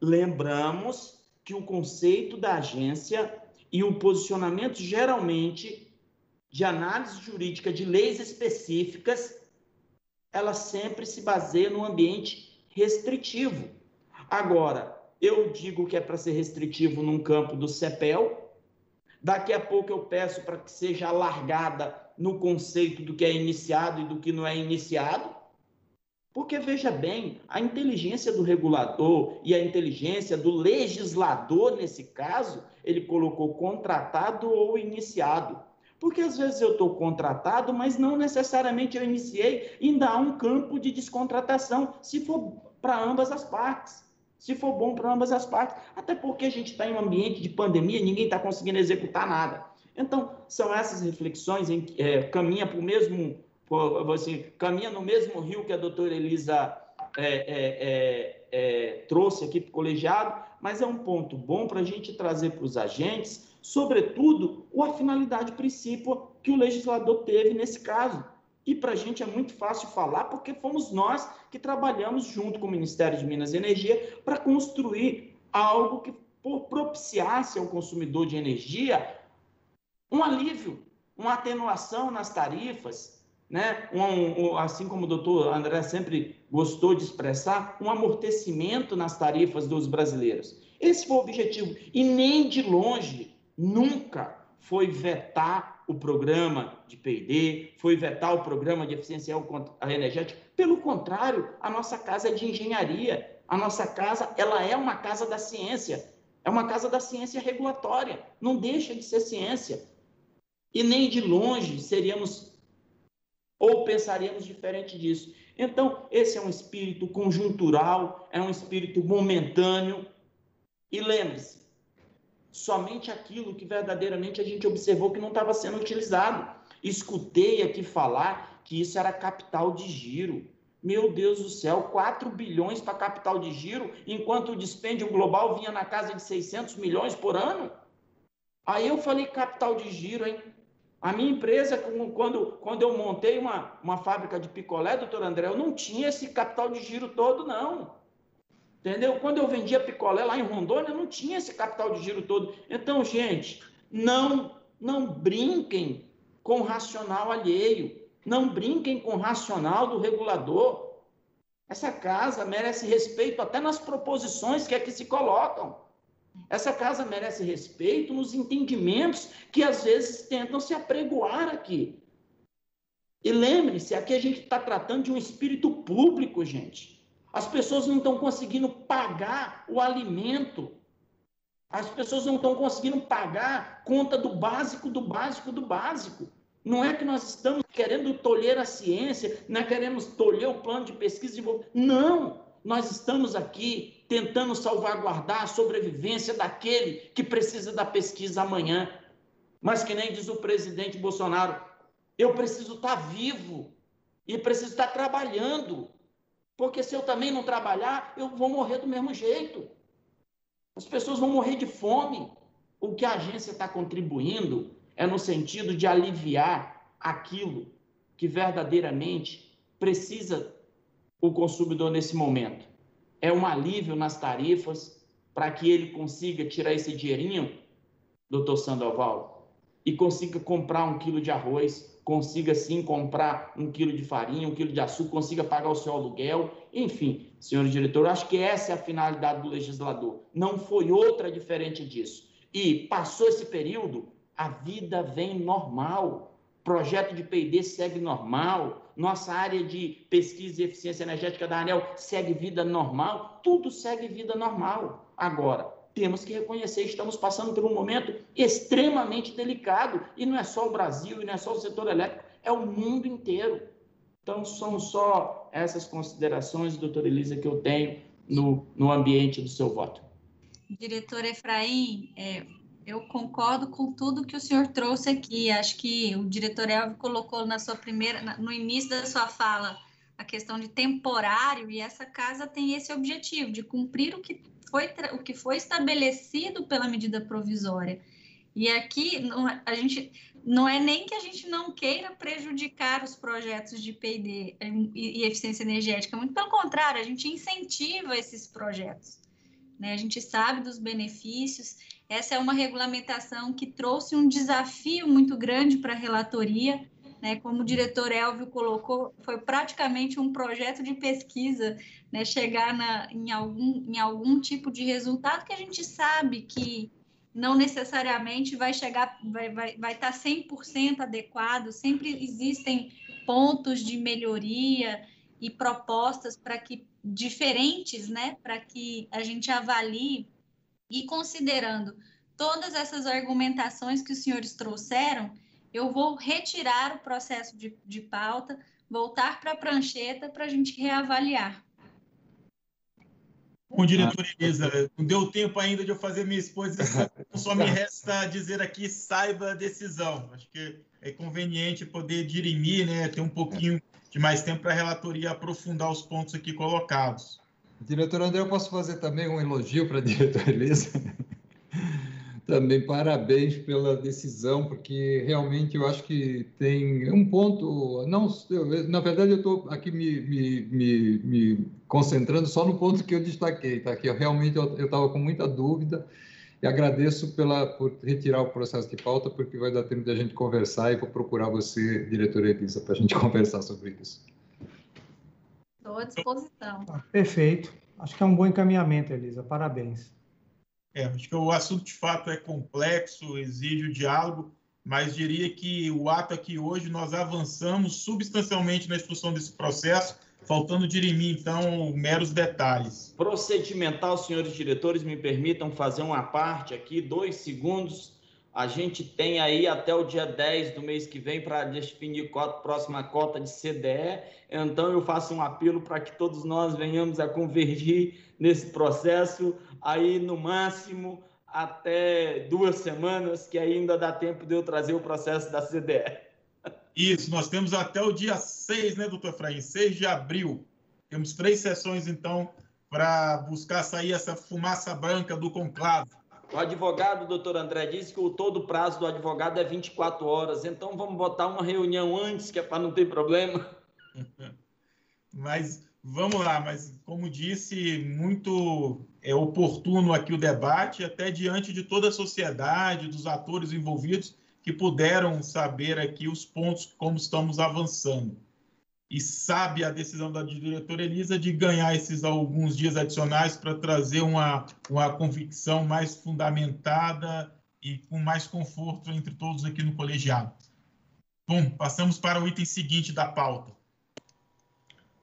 Lembramos que o conceito da agência e o posicionamento geralmente de análise jurídica de leis específicas ela sempre se baseia no ambiente restritivo. Agora, eu digo que é para ser restritivo num campo do CEPEL, daqui a pouco eu peço para que seja alargada no conceito do que é iniciado e do que não é iniciado, porque veja bem, a inteligência do regulador e a inteligência do legislador, nesse caso, ele colocou contratado ou iniciado. Porque às vezes eu estou contratado, mas não necessariamente eu iniciei, ainda há um campo de descontratação, se for para ambas as partes. Se for bom para ambas as partes. Até porque a gente está em um ambiente de pandemia, ninguém está conseguindo executar nada. Então, são essas reflexões em que é, caminha para o mesmo, assim, caminha no mesmo rio que a doutora Elisa é, é, é, é trouxe aqui para o colegiado, mas é um ponto bom para a gente trazer para os agentes, sobretudo, a finalidade princípio que o legislador teve nesse caso. E para a gente é muito fácil falar, porque fomos nós que trabalhamos junto com o Ministério de Minas e Energia para construir algo que propiciasse ao consumidor de energia um alívio, uma atenuação nas tarifas, né? Um, um, assim como o doutor André sempre gostou de expressar, um amortecimento nas tarifas dos brasileiros. Esse foi o objetivo. E nem de longe, nunca foi vetar o programa de PD, foi vetar o programa de eficiência energética. Pelo contrário, a nossa casa é de engenharia. A nossa casa, ela é uma casa da ciência. É uma casa da ciência regulatória. Não deixa de ser ciência. E nem de longe seríamos ou pensaríamos diferente disso. Então, esse é um espírito conjuntural, é um espírito momentâneo. E lembre-se, somente aquilo que verdadeiramente a gente observou que não estava sendo utilizado. Escutei aqui falar que isso era capital de giro. Meu Deus do céu, 4 bilhões para capital de giro, enquanto o dispêndio global vinha na casa de 600 milhões por ano? Aí eu falei capital de giro, hein? A minha empresa, quando, quando eu montei uma, uma fábrica de picolé, doutor André, eu não tinha esse capital de giro todo, não. Entendeu? Quando eu vendia picolé lá em Rondônia, eu não tinha esse capital de giro todo. Então, gente, não, não brinquem com o racional alheio. Não brinquem com o racional do regulador. Essa casa merece respeito até nas proposições que aqui se colocam. Essa casa merece respeito nos entendimentos que às vezes tentam se apregoar aqui. E lembre-se, aqui a gente está tratando de um espírito público, gente. As pessoas não estão conseguindo pagar o alimento. As pessoas não estão conseguindo pagar conta do básico, do básico, do básico. Não é que nós estamos querendo tolher a ciência, não é que queremos tolher o plano de pesquisa e desenvolvimento. Não! Nós estamos aqui tentando salvaguardar a sobrevivência daquele que precisa da pesquisa amanhã. Mas que nem diz o presidente Bolsonaro, eu preciso estar vivo e preciso estar trabalhando. Porque se eu também não trabalhar, eu vou morrer do mesmo jeito. As pessoas vão morrer de fome. O que a agência está contribuindo é no sentido de aliviar aquilo que verdadeiramente precisa o consumidor nesse momento? É um alívio nas tarifas para que ele consiga tirar esse dinheirinho, doutor Sandoval, e consiga comprar um quilo de arroz, consiga sim comprar um quilo de farinha, um quilo de açúcar, consiga pagar o seu aluguel, enfim, senhor diretor, acho que essa é a finalidade do legislador. Não foi outra diferente disso. E passou esse período, a vida vem normal projeto de P&D segue normal, nossa área de pesquisa e eficiência energética da ANEL segue vida normal, tudo segue vida normal. Agora, temos que reconhecer, estamos passando por um momento extremamente delicado, e não é só o Brasil, e não é só o setor elétrico, é o mundo inteiro. Então, são só essas considerações, doutora Elisa, que eu tenho no, no ambiente do seu voto. Diretor Efraim, é, eu concordo com tudo que o senhor trouxe aqui. Acho que o diretor Elvio colocou na sua primeira, no início da sua fala, a questão de temporário, e essa casa tem esse objetivo de cumprir o que foi, o que foi estabelecido pela medida provisória. E aqui não, é, a gente não é nem que a gente não queira prejudicar os projetos de P&D e, e eficiência energética, muito pelo contrário, a gente incentiva esses projetos. Né? A gente sabe dos benefícios essa é uma regulamentação que trouxe um desafio muito grande para a relatoria, né? Como o diretor Elvio colocou, foi praticamente um projeto de pesquisa, né? Chegar na, em, algum, em algum tipo de resultado que a gente sabe que não necessariamente vai chegar, vai, vai, vai estar 100% adequado, sempre existem pontos de melhoria e propostas para que diferentes, né, para que a gente avalie e considerando todas essas argumentações que os senhores trouxeram, eu vou retirar o processo de, de pauta, voltar para a prancheta para a gente reavaliar. Bom, diretor Elisa, não deu tempo ainda de eu fazer minha exposição, só me *laughs* resta dizer aqui, saiba a decisão. Acho que é conveniente poder dirimir, né, ter um pouquinho de mais tempo para a relatoria aprofundar os pontos aqui colocados. Diretor André, eu posso fazer também um elogio para a *laughs* diretora Elisa? também parabéns pela decisão, porque realmente eu acho que tem um ponto. Não, eu, na verdade, eu estou aqui me, me, me, me, concentrando só no ponto que eu destaquei, tá? Que eu, realmente eu estava com muita dúvida e agradeço pela, por retirar o processo de pauta, porque vai dar tempo de a gente conversar e vou procurar você, diretora Elisa, para a gente *laughs* conversar sobre isso. Estou à disposição. Ah, perfeito. Acho que é um bom encaminhamento, Elisa. Parabéns. É, acho que o assunto de fato é complexo, exige o diálogo, mas diria que o ato aqui hoje nós avançamos substancialmente na instrução desse processo, faltando dirimir, então, meros detalhes. Procedimental, senhores diretores, me permitam fazer uma parte aqui, dois segundos. A gente tem aí até o dia 10 do mês que vem para definir a próxima cota de CDE. Então, eu faço um apelo para que todos nós venhamos a convergir nesse processo aí no máximo até duas semanas, que ainda dá tempo de eu trazer o processo da CDE. Isso, nós temos até o dia 6, né, doutor Efraim? 6 de abril. Temos três sessões, então, para buscar sair essa fumaça branca do conclave. O advogado, doutor André, disse que o todo prazo do advogado é 24 horas, então vamos botar uma reunião antes, que é para não ter problema. *laughs* Mas Vamos lá, mas como disse, muito é oportuno aqui o debate, até diante de toda a sociedade, dos atores envolvidos que puderam saber aqui os pontos como estamos avançando. E sabe a decisão da diretora Elisa de ganhar esses alguns dias adicionais para trazer uma, uma convicção mais fundamentada e com mais conforto entre todos aqui no colegiado. Bom, passamos para o item seguinte da pauta.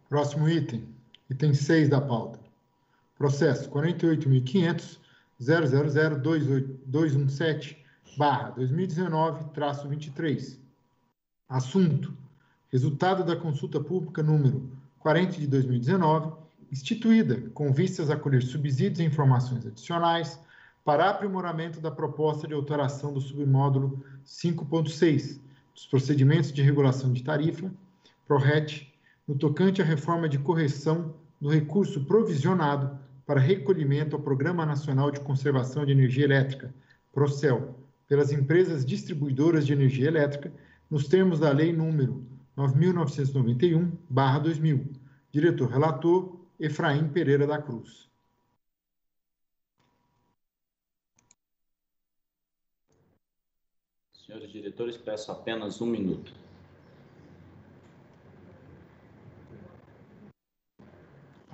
Próximo item, item 6 da pauta. Processo 48.500.000.217, barra 2019-23. Assunto, resultado da consulta pública número 40 de 2019, instituída com vistas a colher subsídios e informações adicionais para aprimoramento da proposta de alteração do submódulo 5.6 dos procedimentos de regulação de tarifa, PRORET no tocante à reforma de correção do recurso provisionado para recolhimento ao Programa Nacional de Conservação de Energia Elétrica, PROCEL, pelas empresas distribuidoras de energia elétrica, nos termos da Lei número 9.991-2000. Diretor relator, Efraim Pereira da Cruz. Senhores diretores, peço apenas um minuto.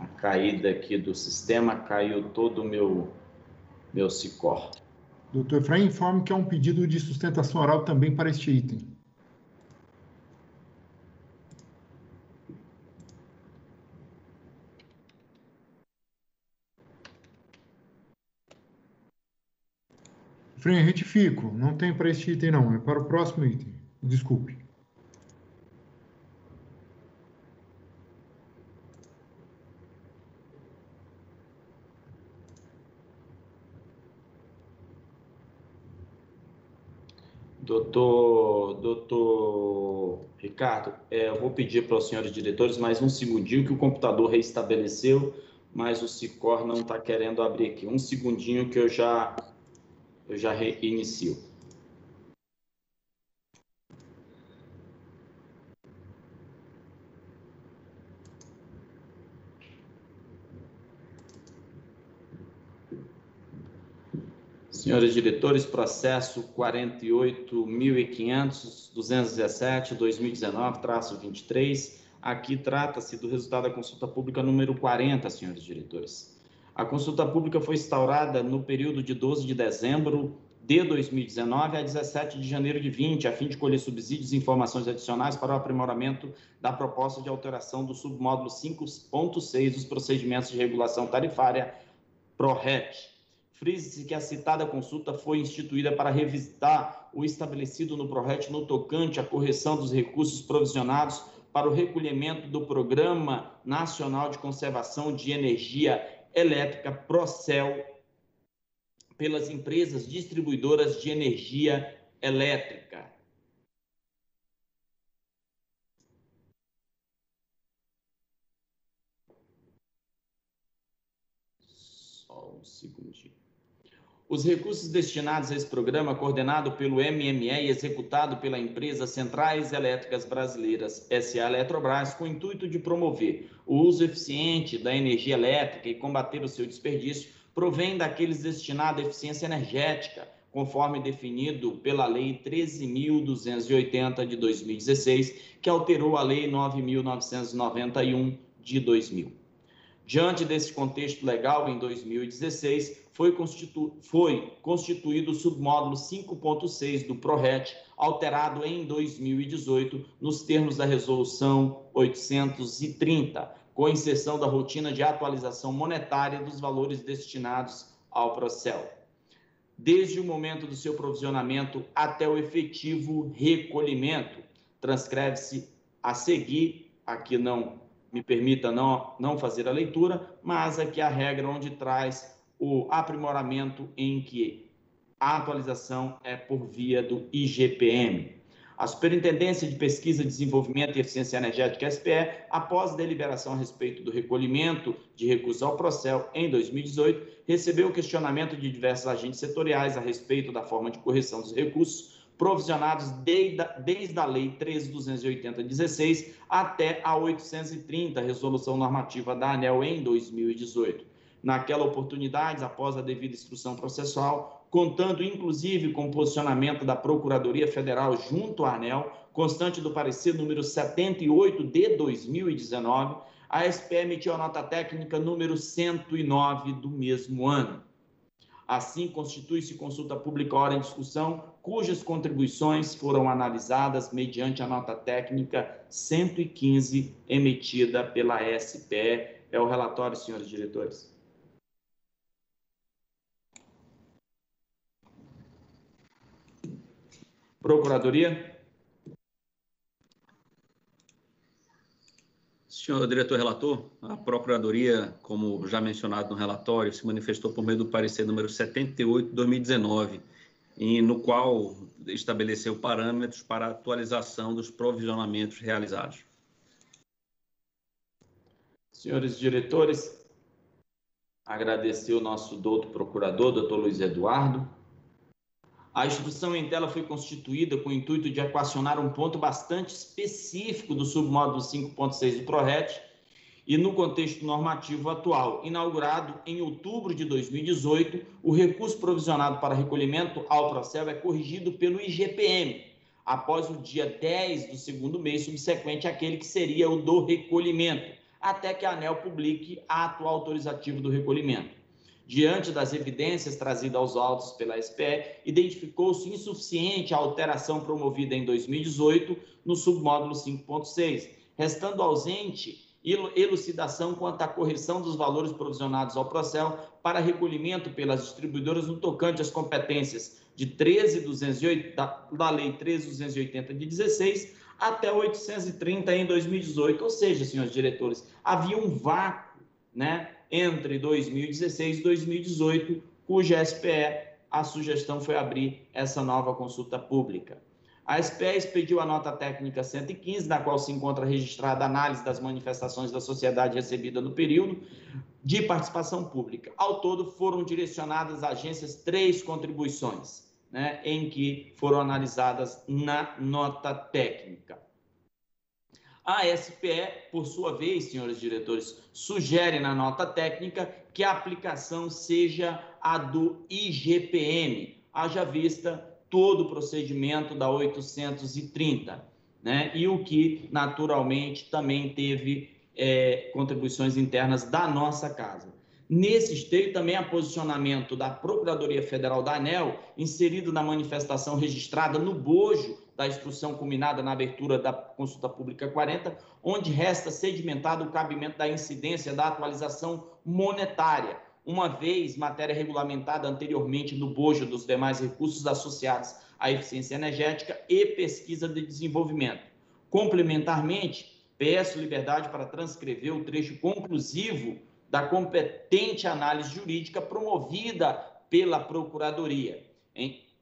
a caída aqui do sistema, caiu todo o meu, meu Sicor. Doutor Efraim, informe que há um pedido de sustentação oral também para este item. Efraim, retifico, não tem para este item não, é para o próximo item. Desculpe. Doutor, doutor Ricardo, é, eu vou pedir para os senhores diretores mais um segundinho que o computador reestabeleceu, mas o Sicor não está querendo abrir aqui. Um segundinho que eu já, eu já reinicio. Senhores diretores, processo 48.500.217.2019-23. Aqui trata-se do resultado da consulta pública número 40, senhores diretores. A consulta pública foi instaurada no período de 12 de dezembro de 2019 a 17 de janeiro de 20, a fim de colher subsídios e informações adicionais para o aprimoramento da proposta de alteração do submódulo 5.6 dos procedimentos de regulação tarifária PRORET. Frise-se que a citada consulta foi instituída para revisitar o estabelecido no PRORET no tocante à correção dos recursos provisionados para o recolhimento do Programa Nacional de Conservação de Energia Elétrica PROCEL pelas empresas distribuidoras de energia elétrica. Só um segundinho. Os recursos destinados a esse programa, coordenado pelo MME e executado pela empresa Centrais Elétricas Brasileiras, SA Eletrobras, com o intuito de promover o uso eficiente da energia elétrica e combater o seu desperdício, provém daqueles destinados à eficiência energética, conforme definido pela Lei 13.280 de 2016, que alterou a Lei 9.991 de 2000. Diante desse contexto legal, em 2016, foi, constitu... foi constituído o submódulo 5.6 do PRORET, alterado em 2018, nos termos da Resolução 830, com inserção da rotina de atualização monetária dos valores destinados ao Procel, desde o momento do seu provisionamento até o efetivo recolhimento. Transcreve-se a seguir, aqui não me permita não, não fazer a leitura, mas aqui a regra onde traz o aprimoramento em que a atualização é por via do IGPM. A Superintendência de Pesquisa, Desenvolvimento e Eficiência Energética, SPE, após deliberação a respeito do recolhimento de recursos ao Procel em 2018, recebeu questionamento de diversos agentes setoriais a respeito da forma de correção dos recursos provisionados desde desde a Lei 13.280-16 até a 830, Resolução Normativa da ANEL, em 2018. Naquela oportunidade, após a devida instrução processual, contando inclusive com o posicionamento da Procuradoria Federal junto à ANEL, constante do parecer número 78 de 2019, a SPE emitiu a nota técnica número 109 do mesmo ano. Assim, constitui-se consulta pública hora em discussão, cujas contribuições foram analisadas mediante a nota técnica 115 emitida pela SPE. É o relatório, senhores diretores. Procuradoria. Senhor diretor relator, a Procuradoria, como já mencionado no relatório, se manifestou por meio do parecer número 78 de 2019, e no qual estabeleceu parâmetros para a atualização dos provisionamentos realizados. Senhores diretores, agradecer o nosso doutor procurador, doutor Luiz Eduardo, a instituição em tela foi constituída com o intuito de equacionar um ponto bastante específico do submódulo 5.6 do PRORET e no contexto normativo atual. Inaugurado em outubro de 2018, o recurso provisionado para recolhimento ao processo é corrigido pelo IGPM, após o dia 10 do segundo mês subsequente àquele que seria o do recolhimento, até que a ANEL publique ato autorizativo do recolhimento. Diante das evidências trazidas aos autos pela SPE, identificou-se insuficiente a alteração promovida em 2018 no submódulo 5.6, restando ausente elucidação quanto à correção dos valores provisionados ao Procel para recolhimento pelas distribuidoras no tocante às competências de 13.208 da, da Lei 13.280 de 16 até 830 em 2018. Ou seja, senhores diretores, havia um vácuo, né? Entre 2016 e 2018, cuja SPE a sugestão foi abrir essa nova consulta pública. A SPE expediu a nota técnica 115, na qual se encontra registrada a análise das manifestações da sociedade recebida no período de participação pública. Ao todo, foram direcionadas às agências três contribuições, né, em que foram analisadas na nota técnica. A SPE, por sua vez, senhores diretores, sugere na nota técnica que a aplicação seja a do IGPM, haja vista todo o procedimento da 830, né? E o que, naturalmente, também teve é, contribuições internas da nossa casa. Nesse esteio também há posicionamento da Procuradoria Federal da ANEL, inserido na manifestação registrada no bojo da instrução culminada na abertura da consulta pública 40, onde resta sedimentado o cabimento da incidência da atualização monetária, uma vez matéria regulamentada anteriormente no bojo dos demais recursos associados à eficiência energética e pesquisa de desenvolvimento. Complementarmente, peço liberdade para transcrever o trecho conclusivo da competente análise jurídica promovida pela Procuradoria.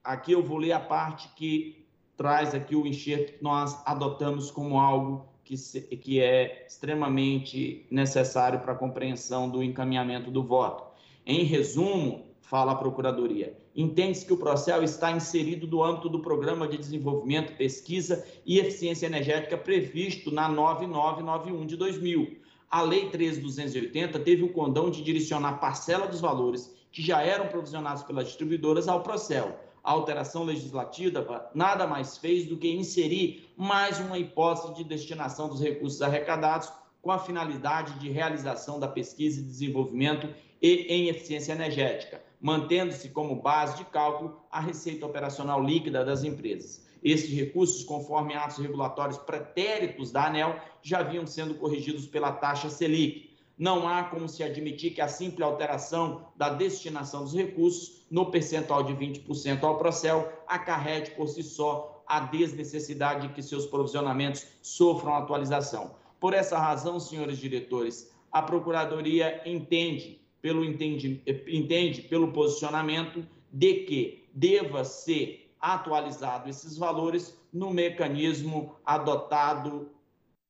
Aqui eu vou ler a parte que traz aqui o enxerto que nós adotamos como algo que, se, que é extremamente necessário para a compreensão do encaminhamento do voto. Em resumo, fala a Procuradoria, entende-se que o processo está inserido no âmbito do Programa de Desenvolvimento, Pesquisa e Eficiência Energética previsto na 9991 de 2000. A Lei 13280 teve o condão de direcionar parcela dos valores que já eram provisionados pelas distribuidoras ao Procel a alteração legislativa nada mais fez do que inserir mais uma hipótese de destinação dos recursos arrecadados com a finalidade de realização da pesquisa e desenvolvimento e em eficiência energética, mantendo-se como base de cálculo a receita operacional líquida das empresas. Esses recursos, conforme atos regulatórios pretéritos da ANEL, já vinham sendo corrigidos pela taxa Selic, não há como se admitir que a simples alteração da destinação dos recursos no percentual de 20% ao Procel acarrete por si só a desnecessidade de que seus provisionamentos sofram atualização. Por essa razão, senhores diretores, a Procuradoria entende pelo, entende, entende pelo posicionamento de que deva ser atualizado esses valores no mecanismo adotado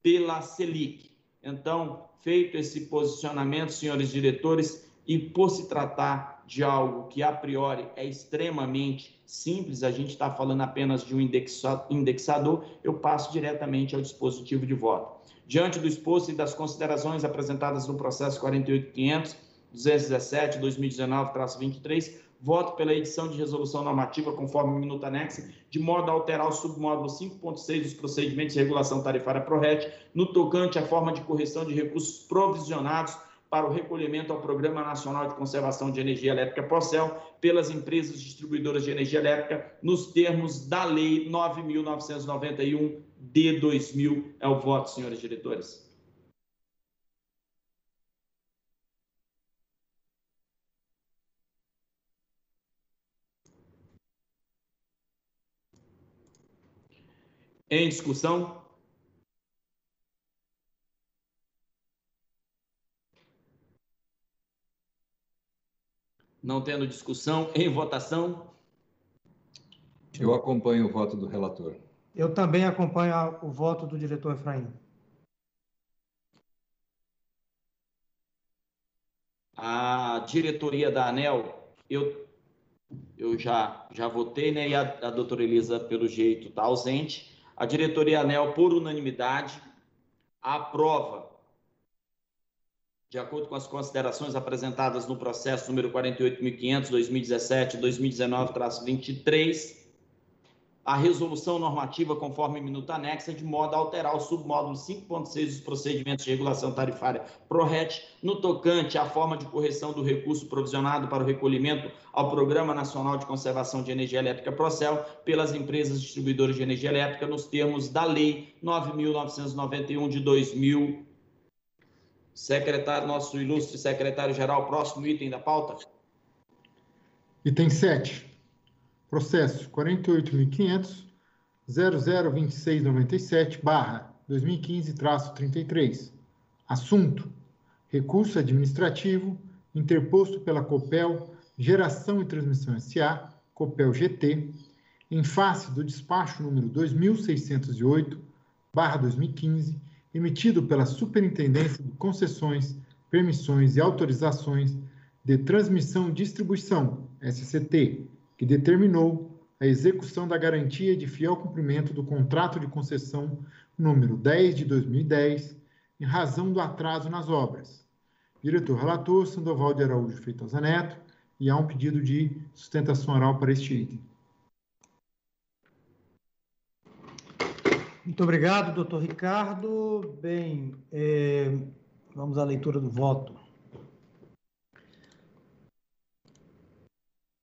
pela Selic. Então, feito esse posicionamento, senhores diretores, e por se tratar de algo que a priori é extremamente simples, a gente está falando apenas de um indexador, eu passo diretamente ao dispositivo de voto. Diante do exposto e das considerações apresentadas no processo 48500 217 2019-23, voto pela edição de resolução normativa conforme minuta anexa, de modo a alterar o submódulo 5.6 dos procedimentos de regulação tarifária PRORET, no tocante à forma de correção de recursos provisionados para o recolhimento ao Programa Nacional de Conservação de Energia Elétrica PROCEL pelas empresas distribuidoras de energia elétrica nos termos da Lei 9.991 de 2000. É o voto, senhores diretores. Em discussão? Não tendo discussão, em votação? Eu acompanho o voto do relator. Eu também acompanho o voto do diretor Efraim. A diretoria da ANEL, eu, eu já, já votei, né? E a, a doutora Elisa, pelo jeito, está ausente. A diretoria ANEL, por unanimidade, aprova, de acordo com as considerações apresentadas no processo número 48.500-2017-2019-23, a resolução normativa conforme minuta anexa, de modo a alterar o submódulo 5.6 dos procedimentos de regulação tarifária PRORET, no tocante à forma de correção do recurso provisionado para o recolhimento ao Programa Nacional de Conservação de Energia Elétrica PROCEL pelas empresas distribuidoras de energia elétrica nos termos da Lei 9.991 de 2000. Secretário, nosso ilustre secretário-geral, próximo item da pauta. Item 7 Processo 48.500.002697, barra 2015-33. Assunto: Recurso administrativo interposto pela Copel Geração e Transmissão S.A., Copel GT, em face do despacho número 2608, barra 2015, emitido pela Superintendência de Concessões, Permissões e Autorizações de Transmissão e Distribuição, SCT, que determinou a execução da garantia de fiel cumprimento do contrato de concessão número 10 de 2010, em razão do atraso nas obras. Diretor relator, Sandoval de Araújo Feitosa Neto, e há um pedido de sustentação oral para este item. Muito obrigado, doutor Ricardo. Bem, é, vamos à leitura do voto.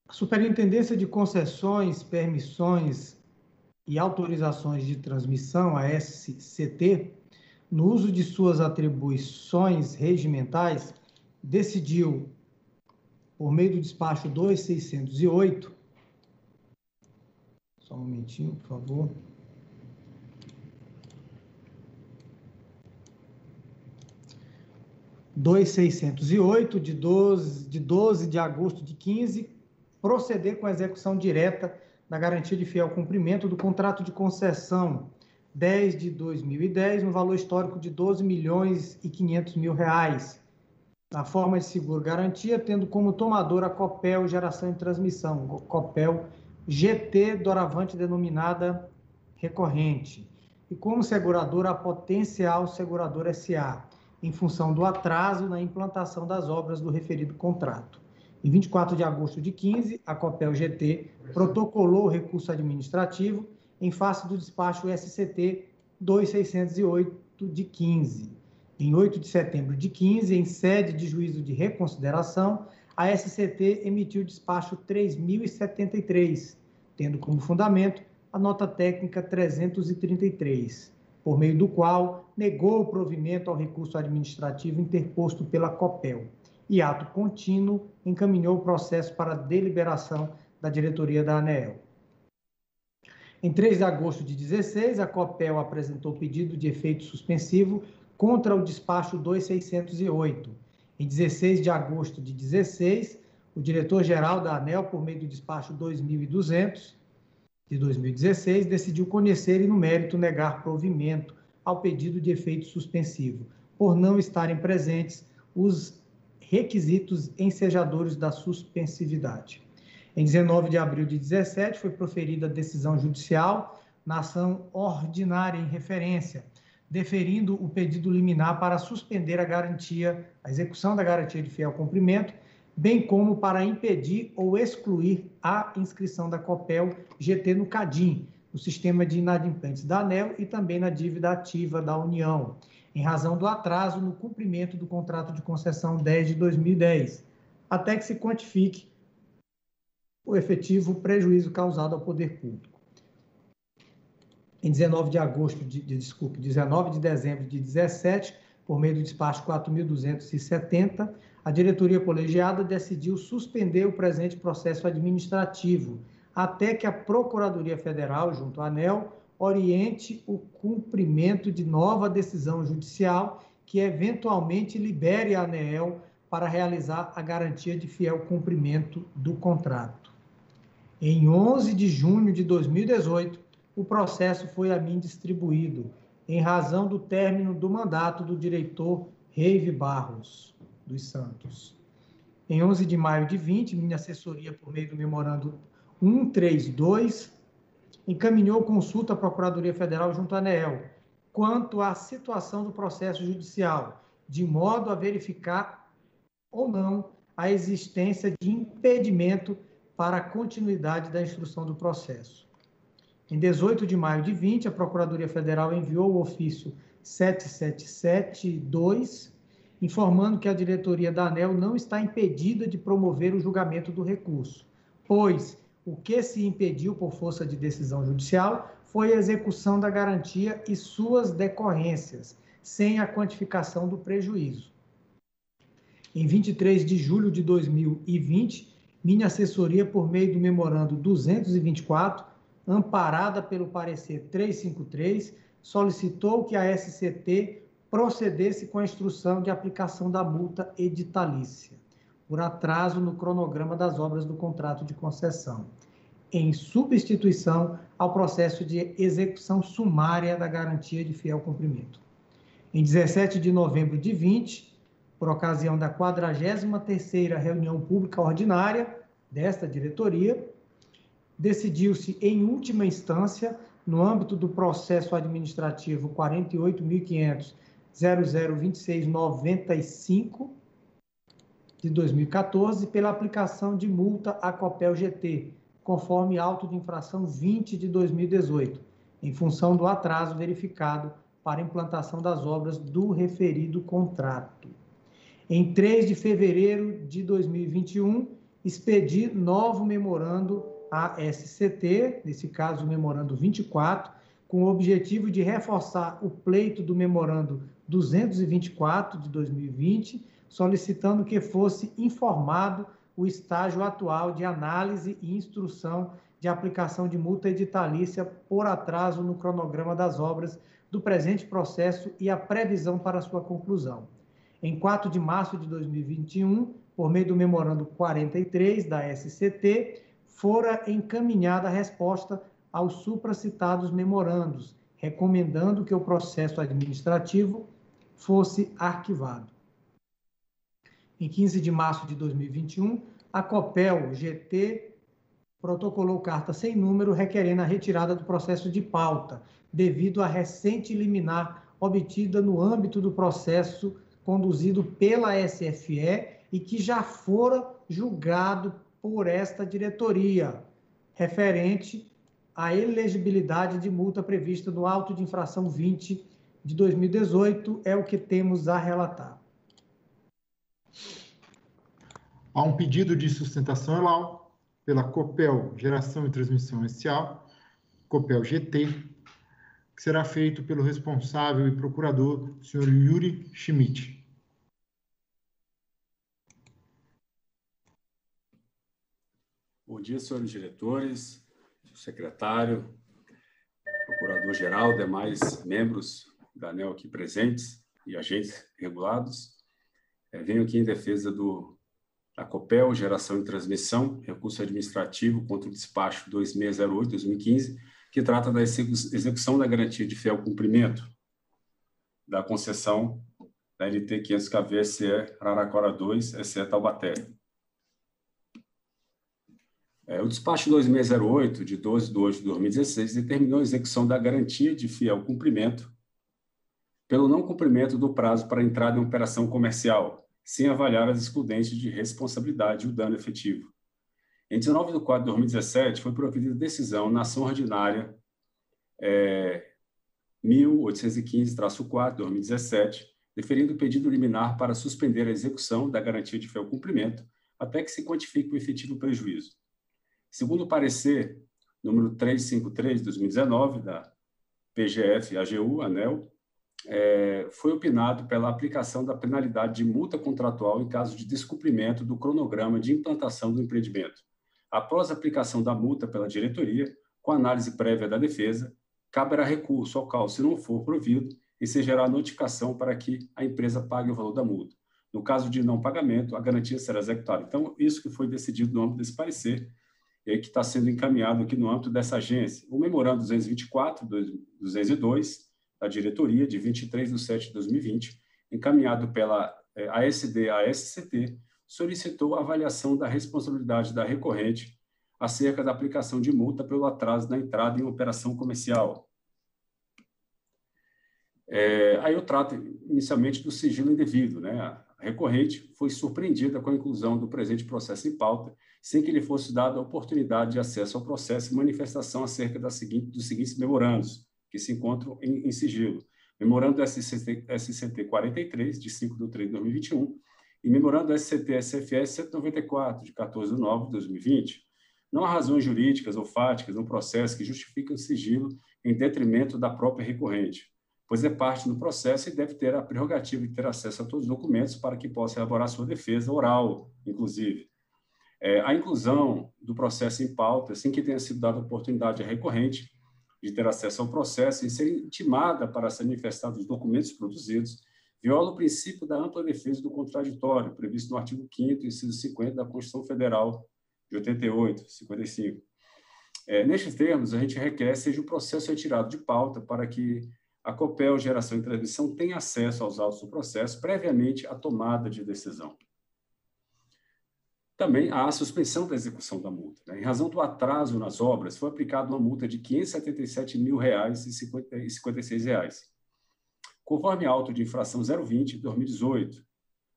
A Superintendência de Concessões, Permissões e Autorizações de Transmissão, a SCT, no uso de suas atribuições regimentais, decidiu, por meio do despacho 2608, só um momentinho, por favor. Dois seiscentos e oito de 12, de 12 de agosto de 15, proceder com a execução direta da garantia de fiel cumprimento do contrato de concessão 10 de 2010, no valor histórico de 12 milhões e 500 mil reais, na forma de seguro garantia, tendo como tomador a Copel Geração e Transmissão, Copel GT Doravante denominada recorrente, e como seguradora a Potencial Seguradora SA, em função do atraso na implantação das obras do referido contrato. Em 24 de agosto de 15, a Copel GT protocolou o recurso administrativo em face do despacho SCT 2608 de 15. Em 8 de setembro de 15, em sede de juízo de reconsideração, a SCT emitiu o despacho 3073, tendo como fundamento a nota técnica 333, por meio do qual negou o provimento ao recurso administrativo interposto pela COPEL e, ato contínuo, encaminhou o processo para deliberação da diretoria da ANEEL. Em 3 de agosto de 16, a COPEL apresentou pedido de efeito suspensivo contra o despacho 2608. Em 16 de agosto de 16, o diretor-geral da ANEL, por meio do despacho 2200 de 2016, decidiu conhecer e, no mérito, negar provimento ao pedido de efeito suspensivo, por não estarem presentes os requisitos ensejadores da suspensividade. Em 19 de abril de 17, foi proferida a decisão judicial na ação ordinária em referência, deferindo o pedido liminar para suspender a garantia, a execução da garantia de fiel cumprimento, bem como para impedir ou excluir a inscrição da COPEL GT no CADIM, no sistema de inadimplentes da ANEL e também na dívida ativa da União, em razão do atraso no cumprimento do contrato de concessão 10 de 2010, até que se quantifique o efetivo prejuízo causado ao poder público. Em 19 de agosto de, de desculpe, 19 de dezembro de 17, por meio do despacho 4270, a diretoria colegiada decidiu suspender o presente processo administrativo até que a Procuradoria Federal, junto à ANEL, oriente o cumprimento de nova decisão judicial que eventualmente libere a ANEEL para realizar a garantia de fiel cumprimento do contrato. Em 11 de junho de 2018, o processo foi a mim distribuído, em razão do término do mandato do diretor Reive Barros dos Santos. Em 11 de maio de 20, minha assessoria, por meio do memorando 132, encaminhou consulta à Procuradoria Federal junto à ANEEL quanto à situação do processo judicial, de modo a verificar ou não a existência de impedimento para a continuidade da instrução do processo. Em 18 de maio de 20, a Procuradoria Federal enviou o ofício 7772, informando que a diretoria da ANEL não está impedida de promover o julgamento do recurso, pois o que se impediu por força de decisão judicial foi a execução da garantia e suas decorrências, sem a quantificação do prejuízo. Em 23 de julho de 2020, minha assessoria, por meio do memorando 224, amparada pelo parecer 353, solicitou que a SCT procedesse com a instrução de aplicação da multa editalícia, por atraso no cronograma das obras do contrato de concessão, em substituição ao processo de execução sumária da garantia de fiel cumprimento. Em 17 de novembro de 20, por ocasião da 43ª reunião pública ordinária desta diretoria, decidiu-se, em última instância, no âmbito do processo administrativo 48.500.002695 de 2014, pela aplicação de multa à Copel GT, conforme auto de infração 20 de 2018, em função do atraso verificado para implantação das obras do referido contrato. Em 3 de fevereiro de 2021, expedi novo memorando à SCT, nesse caso o memorando 24, com o objetivo de reforçar o pleito do memorando 224 de 2020, solicitando que fosse informado o estágio atual de análise e instrução de aplicação de multa editalícia por atraso no cronograma das obras do presente processo e a previsão para sua conclusão. Em 4 de março de 2021, por meio do memorando 43 da SCT, fora encaminhada a resposta aos supracitados memorandos, recomendando que o processo administrativo fosse arquivado. Em 15 de março de 2021, a COPEL GT protocolou carta sem número requerendo a retirada do processo de pauta, devido à recente liminar obtida no âmbito do processo conduzido pela SFE e que já fora julgado por esta diretoria, referente à elegibilidade de multa prevista no auto de infração 20 de 2018, é o que temos a relatar. Há um pedido de sustentação oral pela COPEL Geração e Transmissão Inicial, COPEL GT, que será feito pelo responsável e procurador, senhor Yuri Schmidt. Bom dia, senhores diretores, secretário, procurador-geral, demais membros da ANEL aqui presentes e agentes regulados. É, venho aqui em defesa do, da COPEL, Geração e Transmissão, recurso administrativo contra o despacho 2608-2015, que trata da execução da garantia de fiel cumprimento da concessão da LT 500KV SE Araraquara 2, SE Taubaté. É, o despacho 2608, de 12 de 8 de 2016, determinou a execução da garantia de fiel cumprimento pelo não cumprimento do prazo para entrada em operação comercial, sem avaliar as excludentes de responsabilidade e o dano efetivo. Em 19 de 4 de 2017, foi proferida decisão na ação ordinária é, 1815-4 de 2017, deferindo o pedido liminar para suspender a execução da garantia de fiel cumprimento até que se quantifique o efetivo prejuízo. Segundo o parecer número 353 de 2019 da PGF AGU, ANEL, é, foi opinado pela aplicação da penalidade de multa contratual em caso de descumprimento do cronograma de implantação do empreendimento, Após a aplicação da multa pela diretoria, com análise prévia da defesa, caberá recurso ao qual, se não for provido, e se gerar notificação para que a empresa pague o valor da multa. No caso de não pagamento, a garantia será executada. Então, isso que foi decidido no âmbito desse parecer, e que está sendo encaminhado aqui no âmbito dessa agência. O memorando 224, 202, da diretoria, de 23 de 7 de 2020, encaminhado pela eh, ASD-ASCT, solicitou a avaliação da responsabilidade da recorrente acerca da aplicação de multa pelo atraso na entrada em operação comercial. É, aí eu trato inicialmente do sigilo indevido. Né? A recorrente foi surpreendida com a inclusão do presente processo em pauta, sem que lhe fosse dada a oportunidade de acesso ao processo e manifestação acerca da seguinte, dos seguintes memorandos, que se encontram em, em sigilo. Memorando SCT, SCT 43, de 5 de 3 de 2021, e memorando SCT-SFS 194, de 14 de nove de 2020, não há razões jurídicas ou fáticas no processo que justifiquem o sigilo em detrimento da própria recorrente, pois é parte do processo e deve ter a prerrogativa de ter acesso a todos os documentos para que possa elaborar sua defesa oral, inclusive. É, a inclusão do processo em pauta, sem que tenha sido dada oportunidade à recorrente de ter acesso ao processo e ser intimada para se manifestar dos documentos produzidos, viola o princípio da ampla defesa do contraditório, previsto no artigo 5º, inciso 50 da Constituição Federal de 88, 55. É, nestes termos, a gente requer seja o processo retirado de pauta para que a COPEL Geração e Transmissão tenha acesso aos autos do processo previamente à tomada de decisão. Também há a suspensão da execução da multa. Né? Em razão do atraso nas obras, foi aplicada uma multa de 577 mil reais e 56 reais. Conforme auto de infração 020 de 2018,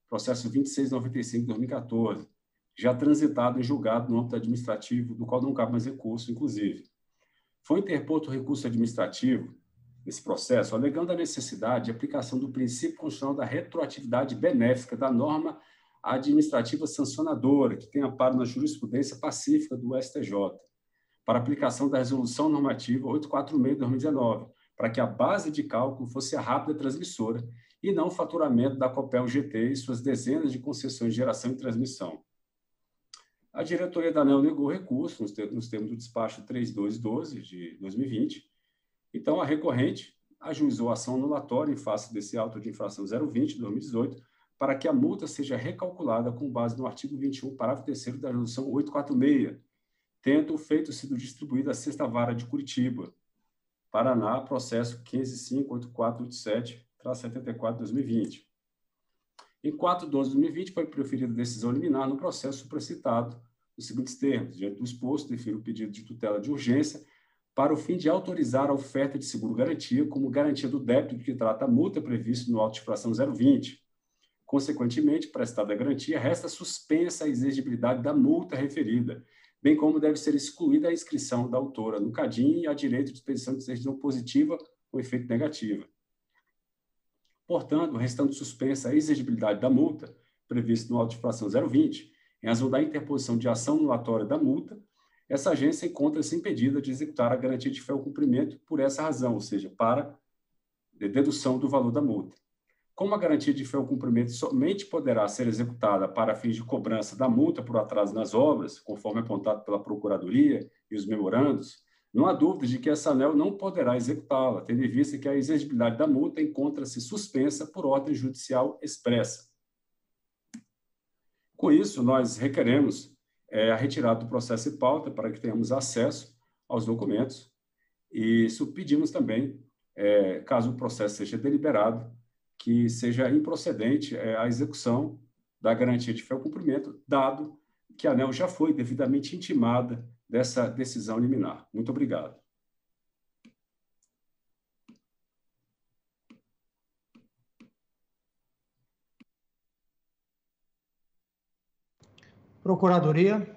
processo 2695 de 2014, já transitado em julgado no âmbito administrativo, do qual não cabe mais recurso, inclusive. Foi interposto recurso administrativo nesse processo, alegando a necessidade de aplicação do princípio constitucional da retroatividade benéfica da norma administrativa sancionadora, que tem amparo na jurisprudência pacífica do STJ, para aplicação da resolução normativa 846 de 2019, para que a base de cálculo fosse a rápida transmissora e não o faturamento da Copel GT e suas dezenas de concessões de geração e transmissão. A diretoria da ANEL negou recurso nos termos do despacho 3212 de 2020. Então, a recorrente ajuizou a ação anulatória em face desse auto de infração 020 de 2018 para que a multa seja recalculada com base no artigo 21, parágrafo 3 da resolução 846, tendo o feito sido distribuído à sexta vara de Curitiba, Paraná, processo 1558487-74 2020. Em 4 de 12 de 2020, foi proferida decisão liminar no processo supracitado, nos seguintes termos: diante do exposto, defiro o pedido de tutela de urgência para o fim de autorizar a oferta de seguro-garantia como garantia do débito que trata a multa prevista no auto de infração 020. Consequentemente, prestada a garantia, resta suspensa a exigibilidade da multa referida, bem como deve ser excluída a inscrição da autora no CADIM e a direito de expedição de decisão positiva ou efeito negativa. Portanto, restando suspensa a exigibilidade da multa, prevista no auto de infração 020, em razão da interposição de ação anulatória da multa, essa agência encontra-se impedida de executar a garantia de ao cumprimento por essa razão, ou seja, para dedução do valor da multa. Como a garantia de ao cumprimento somente poderá ser executada para fins de cobrança da multa por atraso nas obras, conforme apontado pela Procuradoria e os memorandos, não há dúvida de que essa ANEL não poderá executá-la, tendo em vista que a exigibilidade da multa encontra-se suspensa por ordem judicial expressa. Com isso, nós requeremos é, a retirada do processo e pauta para que tenhamos acesso aos documentos e isso pedimos também, é, caso o processo seja deliberado, que seja improcedente é, a execução da garantia de fé ao cumprimento, dado que a ANEL já foi devidamente intimada dessa decisão liminar. Muito obrigado. Procuradoria.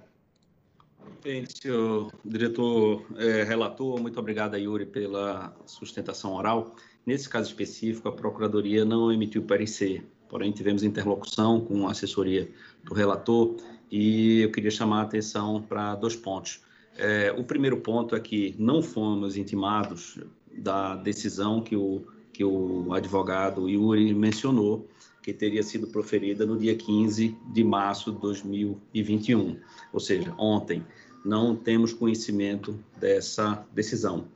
Bem, senhor diretor é, relator, muito obrigado, Yuri, pela sustentação oral. Nesse caso específico, a Procuradoria não emitiu parecer, porém tivemos interlocução com a assessoria do relator e eu queria chamar a atenção para dois pontos. É, o primeiro ponto é que não fomos intimados da decisão que o, que o advogado Yuri mencionou, que teria sido proferida no dia 15 de março de 2021, ou seja, ontem. Não temos conhecimento dessa decisão.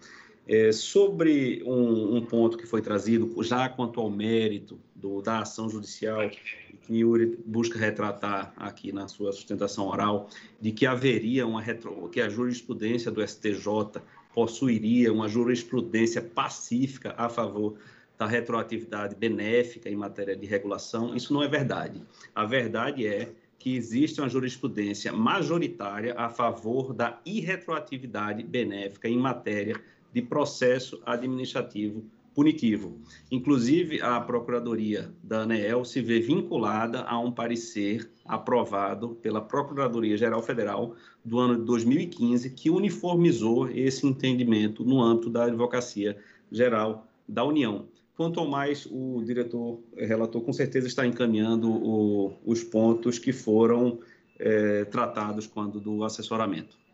É, sobre um, um, ponto que foi trazido, já quanto ao mérito do, da ação judicial, que Yuri busca retratar aqui na sua sustentação oral, de que haveria uma retro, que a jurisprudência do STJ possuiria uma jurisprudência pacífica a favor da retroatividade benéfica em matéria de regulação, isso não é verdade. A verdade é que existe uma jurisprudência majoritária a favor da irretroatividade benéfica em matéria de processo administrativo punitivo. Inclusive, a Procuradoria da ANEEL se vê vinculada a um parecer aprovado pela Procuradoria-Geral Federal do ano de 2015, que uniformizou esse entendimento no âmbito da Advocacia Geral da União. Quanto ao mais, o diretor eh, relator com certeza está encaminhando o, os pontos que foram é, tratados quando do assessoramento.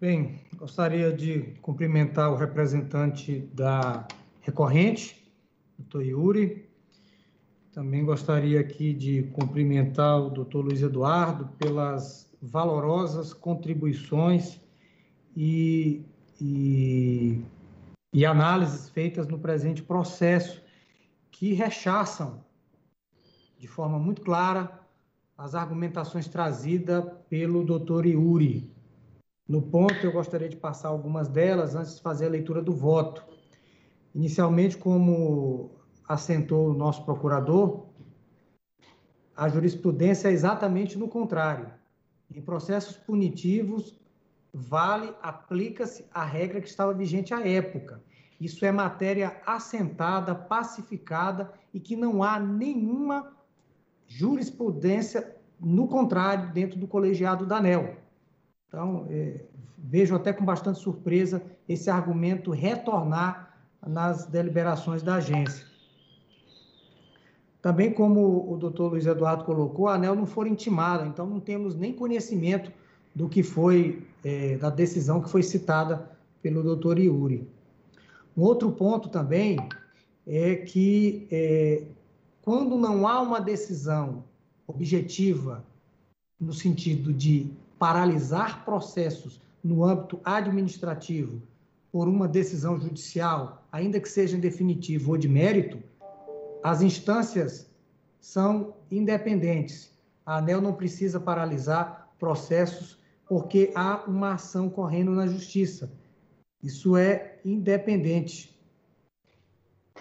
Bem, gostaria de cumprimentar o representante da recorrente, doutor Yuri. Também gostaria aqui de cumprimentar o doutor Luiz Eduardo pelas valorosas contribuições e, e, e análises feitas no presente processo, que rechaçam de forma muito clara as argumentações trazidas pelo doutor Yuri no ponto, eu gostaria de passar algumas delas antes de fazer a leitura do voto. Inicialmente, como assentou o nosso procurador, A jurisprudência é exatamente no contrário. Em processos punitivos, vale, aplica-se a regra que estava vigente à época. Isso é matéria assentada, pacificada e que não há nenhuma jurisprudência no contrário dentro do colegiado da ANEL. Então, é, vejo até com bastante surpresa esse argumento retornar nas deliberações da agência. Também, como o doutor Luiz Eduardo colocou, a ANEL não foi intimada, então não temos nem conhecimento do que foi, é, da decisão que foi citada pelo doutor Yuri. Um outro ponto também é que é, quando não há uma decisão objetiva no sentido de paralisar processos no âmbito administrativo por uma decisão judicial, ainda que seja em definitivo ou de mérito, as instâncias são independentes. A ANEL não precisa paralisar processos porque há uma ação correndo na justiça. Isso é independente.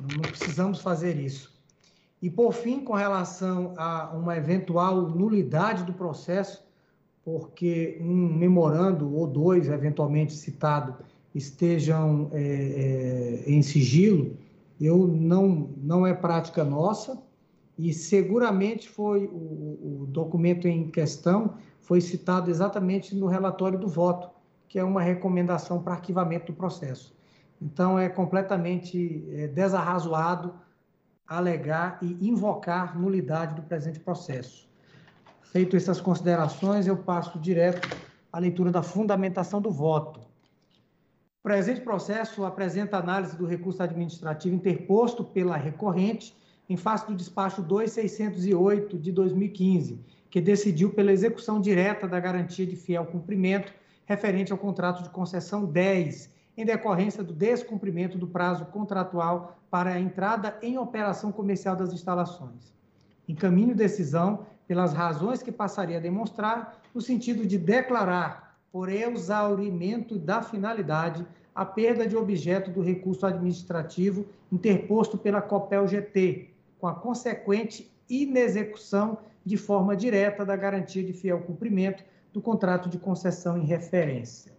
Não precisamos fazer isso. E, por fim, com relação a uma eventual nulidade do processo, porque um memorando ou dois, eventualmente citado, estejam é, é, em sigilo, eu não, não é prática nossa e seguramente foi o, o documento em questão foi citado exatamente no relatório do voto, que é uma recomendação para arquivamento do processo. Então, é completamente é, desarrazoado alegar e invocar nulidade do presente processo. Feito essas considerações, eu passo direto à leitura da fundamentação do voto. O presente processo apresenta análise do recurso administrativo interposto pela recorrente em face do despacho 2608 de 2015, que decidiu pela execução direta da garantia de fiel cumprimento referente ao contrato de concessão 10 em decorrência do descumprimento do prazo contratual para a entrada em operação comercial das instalações. Encaminho decisão pelas razões que passaria a demonstrar, no sentido de declarar, por exaurimento da finalidade, a perda de objeto do recurso administrativo interposto pela COPEL GT, com a consequente inexecução de forma direta da garantia de fiel cumprimento do contrato de concessão em referência.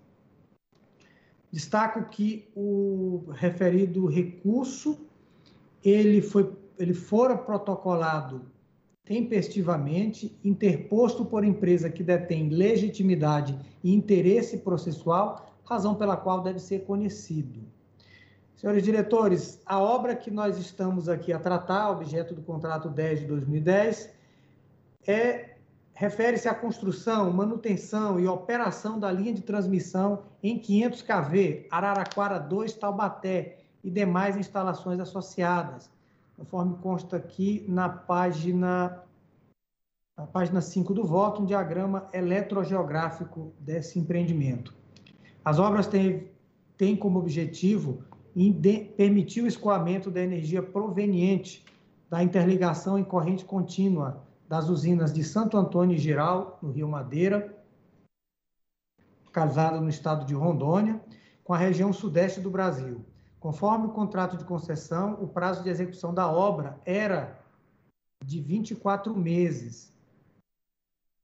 Destaco que o referido recurso ele foi ele fora protocolado tempestivamente, interposto por empresa que detém legitimidade e interesse processual, razão pela qual deve ser conhecido. Senhores diretores, a obra que nós estamos aqui a tratar, objeto do contrato 10 de 2010, é refere-se à construção, manutenção e operação da linha de transmissão em 500 kV, Araraquara 2, Taubaté e demais instalações associadas, conforme consta aqui na página na página 5 do voto, um diagrama eletrogeográfico desse empreendimento. As obras têm, têm como objetivo permitir o escoamento da energia proveniente da interligação em corrente contínua das usinas de Santo Antônio e Geral, no Rio Madeira, casada no estado de Rondônia, com a região sudeste do Brasil. Conforme o contrato de concessão, o prazo de execução da obra era de 24 meses,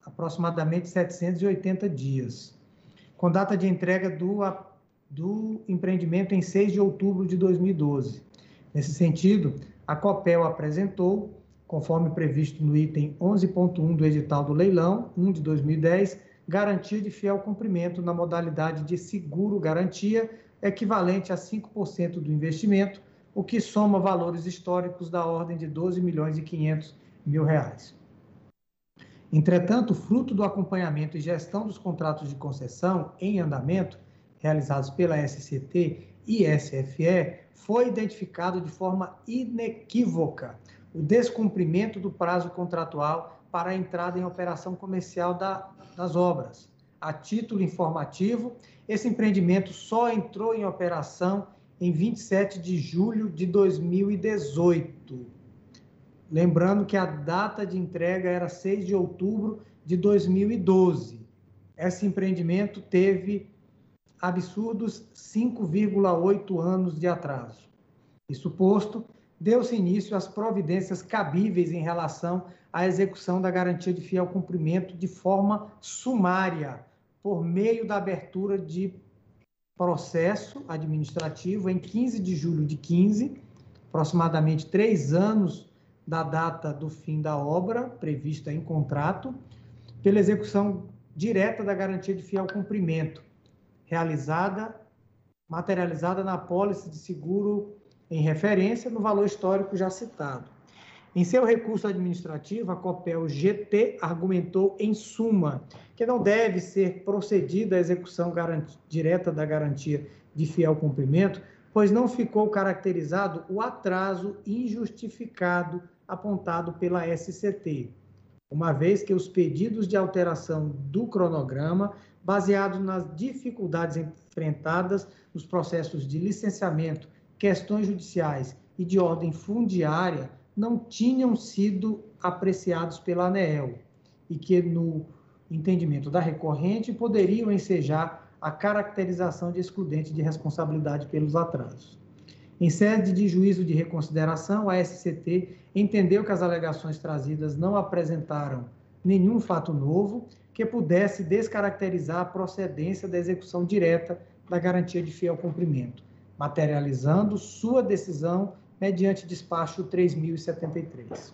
aproximadamente 780 dias, com data de entrega do, do empreendimento em 6 de outubro de 2012. Nesse sentido, a COPEL apresentou conforme previsto no item 11.1 do edital do leilão 1 de 2010, garantia de fiel cumprimento na modalidade de seguro garantia, equivalente a 5% do investimento, o que soma valores históricos da ordem de 12 milhões e 500 mil reais. Entretanto, fruto do acompanhamento e gestão dos contratos de concessão em andamento, realizados pela SCT e SFE, foi identificado de forma inequívoca o descumprimento do prazo contratual para a entrada em operação comercial da, das obras. A título informativo, esse empreendimento só entrou em operação em 27 de julho de 2018. Lembrando que a data de entrega era 6 de outubro de 2012. Esse empreendimento teve absurdos 5,8 anos de atraso. Isso posto, deu-se início às providências cabíveis em relação à execução da garantia de fiel cumprimento de forma sumária, por meio da abertura de processo administrativo em 15 de julho de 15, aproximadamente três anos da data do fim da obra prevista em contrato, pela execução direta da garantia de fiel cumprimento, realizada, materializada na pólice de seguro em referência no valor histórico já citado. Em seu recurso administrativo, a COPEL GT argumentou, em suma, que não deve ser procedida a execução direta da garantia de fiel cumprimento, pois não ficou caracterizado o atraso injustificado apontado pela SCT, uma vez que os pedidos de alteração do cronograma, baseados nas dificuldades enfrentadas nos processos de licenciamento, questões judiciais e de ordem fundiária, não tinham sido apreciados pela ANEEL e que, no entendimento da recorrente, poderiam ensejar a caracterização de excludente de responsabilidade pelos atrasos. Em sede de juízo de reconsideração, a SCT entendeu que as alegações trazidas não apresentaram nenhum fato novo que pudesse descaracterizar a procedência da execução direta da garantia de fiel cumprimento, materializando sua decisão mediante despacho 3073.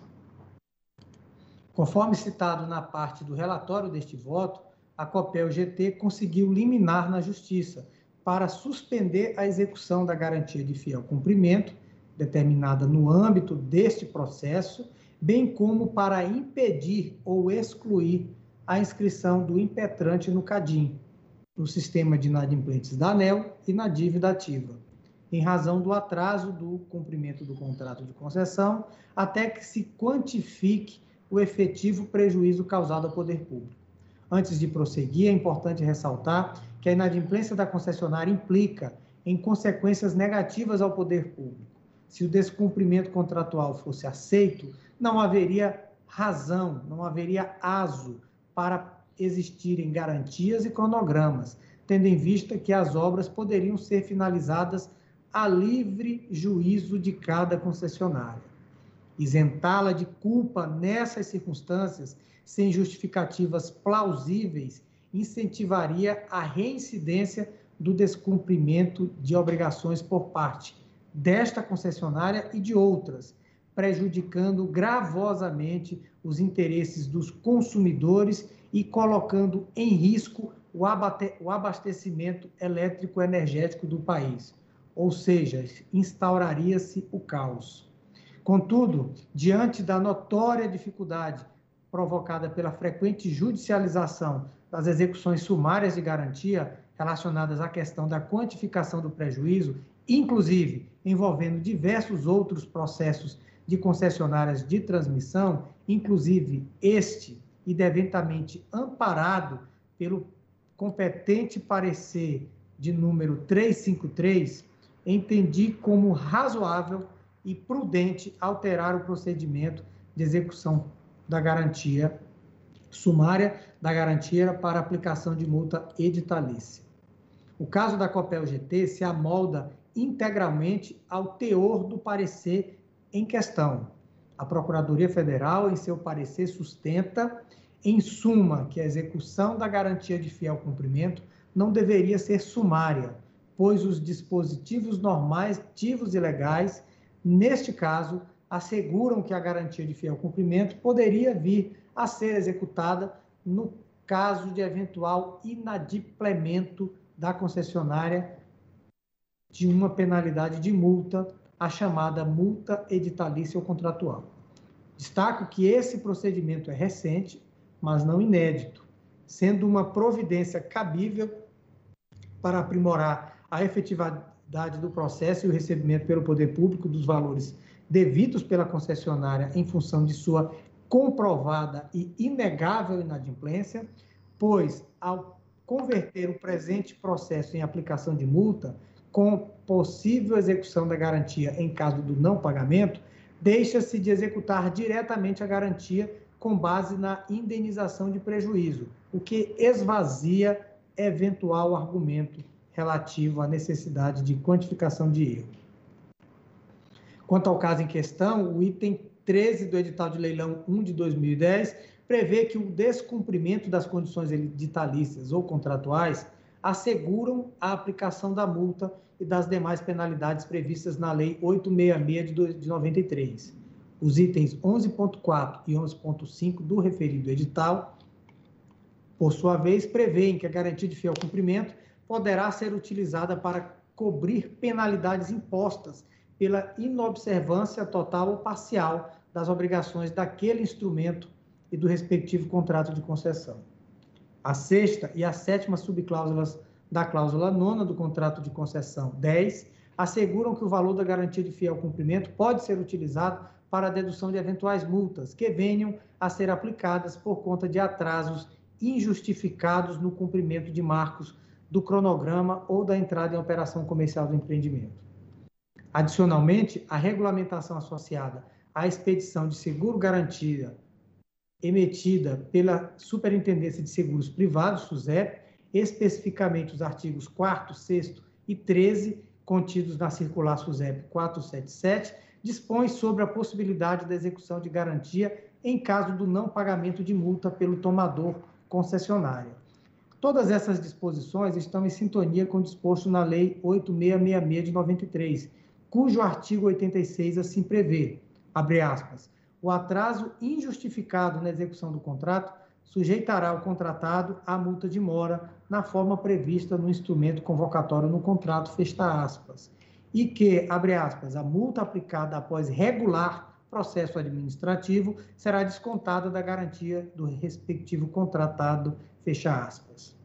Conforme citado na parte do relatório deste voto, a COPEL GT conseguiu liminar na Justiça para suspender a execução da garantia de fiel cumprimento, determinada no âmbito deste processo, bem como para impedir ou excluir a inscrição do impetrante no CADIM, no sistema de inadimplentes da ANEL e na dívida ativa em razão do atraso do cumprimento do contrato de concessão, até que se quantifique o efetivo prejuízo causado ao poder público. Antes de prosseguir, é importante ressaltar que a inadimplência da concessionária implica em consequências negativas ao poder público. Se o descumprimento contratual fosse aceito, não haveria razão, não haveria aso para existirem garantias e cronogramas, tendo em vista que as obras poderiam ser finalizadas a livre juízo de cada concessionária. Isentá-la de culpa nessas circunstâncias, sem justificativas plausíveis, incentivaria a reincidência do descumprimento de obrigações por parte desta concessionária e de outras, prejudicando gravosamente os interesses dos consumidores e colocando em risco o abastecimento elétrico energético do país ou seja, instauraria-se o caos. Contudo, diante da notória dificuldade provocada pela frequente judicialização das execuções sumárias de garantia relacionadas à questão da quantificação do prejuízo, inclusive envolvendo diversos outros processos de concessionárias de transmissão, inclusive este e devidamente amparado pelo competente parecer de número 353, entendi como razoável e prudente alterar o procedimento de execução da garantia sumária da garantia para aplicação de multa editalícia. O caso da Copel GT se amolda integralmente ao teor do parecer em questão. A Procuradoria Federal, em seu parecer, sustenta, em suma, que a execução da garantia de fiel cumprimento não deveria ser sumária, pois os dispositivos normais, ativos e legais, neste caso, asseguram que a garantia de fiel cumprimento poderia vir a ser executada no caso de eventual inadimplemento da concessionária de uma penalidade de multa, a chamada multa editalícia ou contratual. Destaco que esse procedimento é recente, mas não inédito, sendo uma providência cabível para aprimorar a efetividade do processo e o recebimento pelo poder público dos valores devidos pela concessionária em função de sua comprovada e inegável inadimplência, pois, ao converter o presente processo em aplicação de multa, com possível execução da garantia em caso do não pagamento, deixa-se de executar diretamente a garantia com base na indenização de prejuízo, o que esvazia eventual argumento relativo à necessidade de quantificação de erro. Quanto ao caso em questão, o item 13 do edital de leilão 1 de 2010 prevê que o descumprimento das condições editalícias ou contratuais asseguram a aplicação da multa e das demais penalidades previstas na Lei 866 de 93. Os itens 11.4 e 11.5 do referido edital, por sua vez, prevêem que a garantia de fiel cumprimento poderá ser utilizada para cobrir penalidades impostas pela inobservância total ou parcial das obrigações daquele instrumento e do respectivo contrato de concessão. A sexta e a sétima subcláusulas da cláusula nona do contrato de concessão 10 asseguram que o valor da garantia de fiel cumprimento pode ser utilizado para a dedução de eventuais multas que venham a ser aplicadas por conta de atrasos injustificados no cumprimento de marcos do cronograma ou da entrada em operação comercial do empreendimento. Adicionalmente, a regulamentação associada à expedição de seguro garantia emitida pela Superintendência de Seguros Privados, SUSEP, especificamente os artigos 4 6 e 13, contidos na circular SUSEP 477, dispõe sobre a possibilidade da execução de garantia em caso do não pagamento de multa pelo tomador concessionária. Todas essas disposições estão em sintonia com o disposto na Lei 8666 de 93, cujo artigo 86 assim prevê, abre aspas, o atraso injustificado na execução do contrato sujeitará o contratado à multa de mora na forma prevista no instrumento convocatório no contrato, fecha aspas, e que, abre aspas, a multa aplicada após regular processo administrativo será descontada da garantia do respectivo contratado, fecha aspas.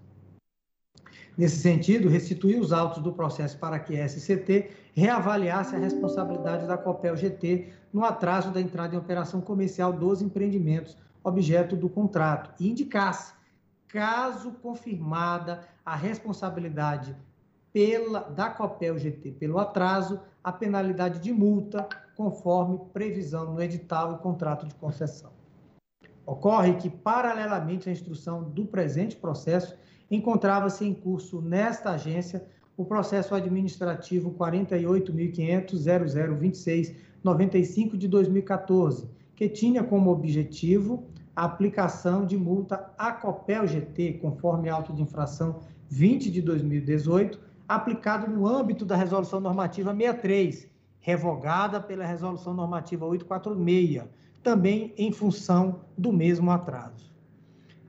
Nesse sentido, restituir os autos do processo para que a SCT reavaliasse a responsabilidade da Copel GT no atraso da entrada em operação comercial dos empreendimentos objeto do contrato e indicasse, caso confirmada a responsabilidade pela, da Copel GT pelo atraso, a penalidade de multa, conforme previsão no edital e contrato de concessão. Ocorre que, paralelamente à instrução do presente processo, encontrava-se em curso nesta agência o processo administrativo 48.500.0026.95 de 2014, que tinha como objetivo a aplicação de multa à Copel GT, conforme auto de infração 20 de 2018, aplicado no âmbito da Resolução Normativa 63, revogada pela Resolução Normativa 846, também em função do mesmo atraso.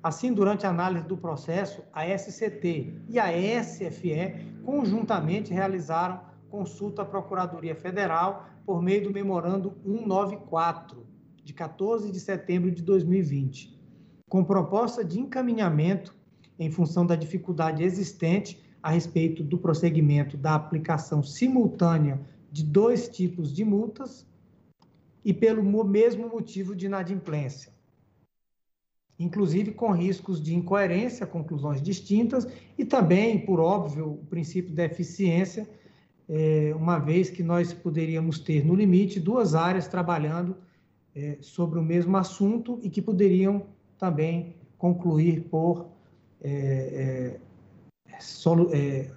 Assim, durante a análise do processo, a SCT e a SFE conjuntamente realizaram consulta à Procuradoria Federal por meio do memorando 194, de 14 de setembro de 2020, com proposta de encaminhamento em função da dificuldade existente a respeito do prosseguimento da aplicação simultânea de dois tipos de multas e pelo mesmo motivo de inadimplência, inclusive com riscos de incoerência, conclusões distintas e também, por óbvio, o princípio da eficiência, é, uma vez que nós poderíamos ter, no limite, duas áreas trabalhando é, sobre o mesmo assunto e que poderiam também concluir por é, é, solo, é,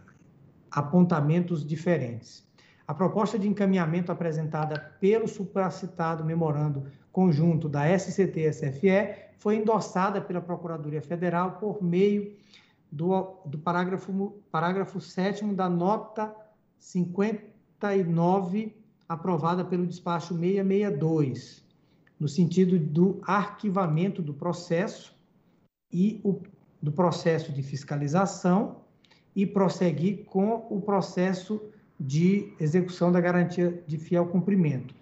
apontamentos diferentes. A proposta de encaminhamento apresentada pelo supracitado memorando conjunto da SCT-SFE foi endossada pela Procuradoria Federal por meio do, do parágrafo, parágrafo 7 da nota 59, aprovada pelo despacho 662, no sentido do arquivamento do processo e o, do processo de fiscalização e prosseguir com o processo de execução da garantia de fiel cumprimento,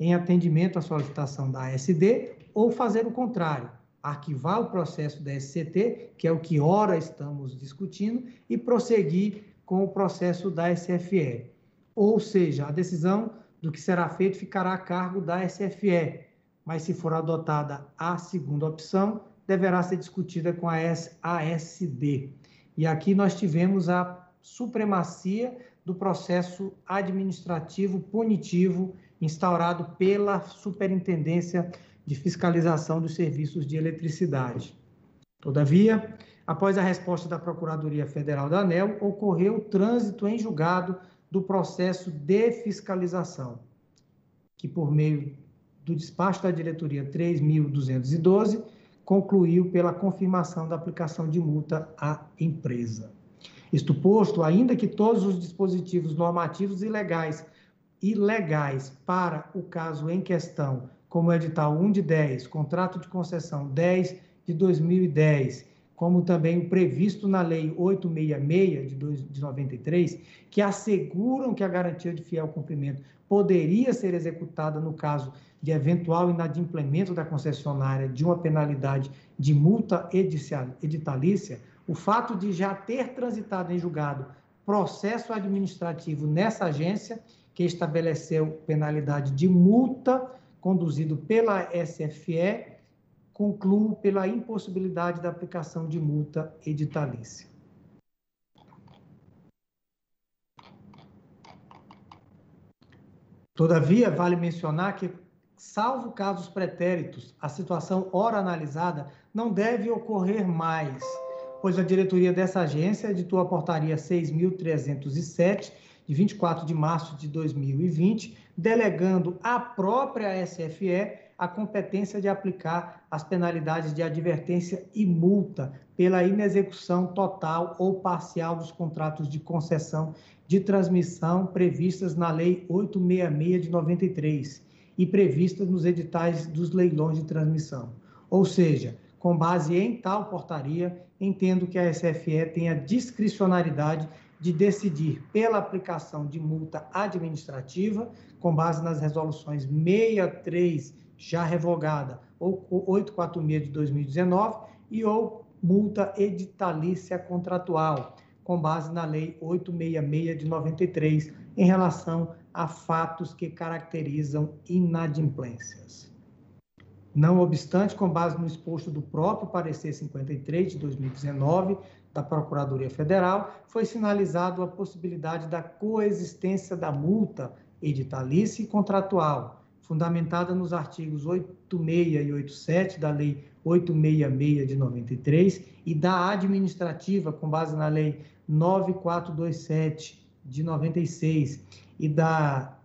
em atendimento à solicitação da ASD, ou fazer o contrário, arquivar o processo da SCT, que é o que ora estamos discutindo, e prosseguir com o processo da SFE. Ou seja, a decisão do que será feito ficará a cargo da SFE, mas se for adotada a segunda opção, deverá ser discutida com a ASD. E aqui nós tivemos a supremacia do processo administrativo punitivo instaurado pela Superintendência de Fiscalização dos Serviços de Eletricidade. Todavia, após a resposta da Procuradoria Federal da ANEL, ocorreu o trânsito em julgado do processo de fiscalização que, por meio do despacho da diretoria 3.212, concluiu pela confirmação da aplicação de multa à empresa. Isto posto, ainda que todos os dispositivos normativos e legais para o caso em questão, como o edital 1 de 10, contrato de concessão 10 de 2010, como também o previsto na Lei 866 de, 2, de 93, que asseguram que a garantia de fiel cumprimento poderia ser executada no caso de eventual inadimplemento da concessionária de uma penalidade de multa editalícia, o fato de já ter transitado em julgado processo administrativo nessa agência, que estabeleceu penalidade de multa conduzido pela SFE, concluo pela impossibilidade da aplicação de multa editalícia. Todavia, vale mencionar que, salvo casos pretéritos, a situação ora analisada não deve ocorrer mais pois a diretoria dessa agência editou a portaria 6.307, de 24 de março de 2020, delegando à própria SFE a competência de aplicar as penalidades de advertência e multa pela inexecução total ou parcial dos contratos de concessão de transmissão previstas na Lei 866 de 93 e previstas nos editais dos leilões de transmissão. Ou seja, com base em tal portaria, entendo que a SFE tem a discricionariedade de decidir pela aplicação de multa administrativa, com base nas resoluções 63 já revogada ou 846 de 2019 e ou multa editalícia contratual, com base na lei 866 de 93 em relação a fatos que caracterizam inadimplências. Não obstante, com base no exposto do próprio parecer 53 de 2019 da Procuradoria Federal, foi sinalizado a possibilidade da coexistência da multa editalícia e contratual, fundamentada nos artigos 86 e 87 da Lei 866 de 93 e da administrativa, com base na Lei 9427 de 96 e da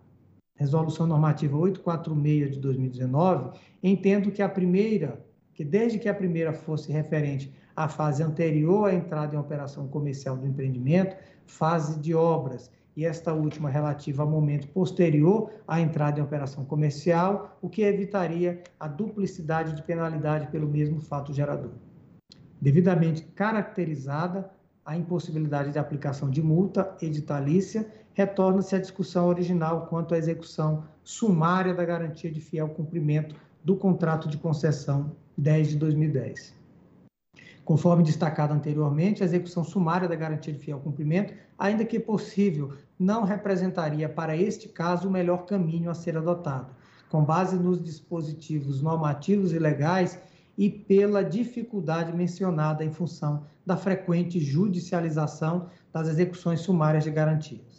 Resolução Normativa 846 de 2019, entendo que a primeira, que desde que a primeira fosse referente à fase anterior à entrada em operação comercial do empreendimento, fase de obras, e esta última relativa ao momento posterior à entrada em operação comercial, o que evitaria a duplicidade de penalidade pelo mesmo fato gerador. Devidamente caracterizada a impossibilidade de aplicação de multa editalícia retorna-se à discussão original quanto à execução sumária da garantia de fiel cumprimento do contrato de concessão 10 de 2010. Conforme destacado anteriormente, a execução sumária da garantia de fiel cumprimento, ainda que possível, não representaria para este caso o melhor caminho a ser adotado, com base nos dispositivos normativos e legais e pela dificuldade mencionada em função da frequente judicialização das execuções sumárias de garantias.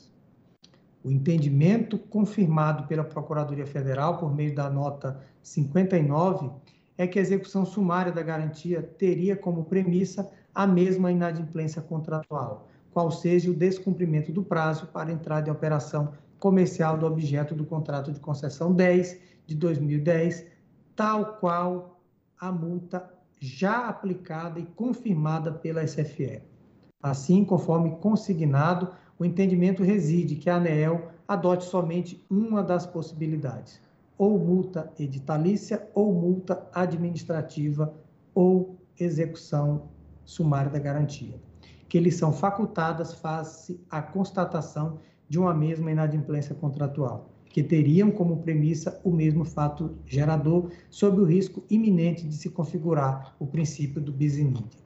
O entendimento confirmado pela Procuradoria Federal por meio da nota 59 é que a execução sumária da garantia teria como premissa a mesma inadimplência contratual, qual seja o descumprimento do prazo para entrada em operação comercial do objeto do contrato de concessão 10 de 2010, tal qual a multa já aplicada e confirmada pela SFE. Assim, conforme consignado o entendimento reside que a ANEEL adote somente uma das possibilidades, ou multa editalícia, ou multa administrativa, ou execução sumária da garantia, que lhes são facultadas face à constatação de uma mesma inadimplência contratual, que teriam como premissa o mesmo fato gerador, sob o risco iminente de se configurar o princípio do bis in idem.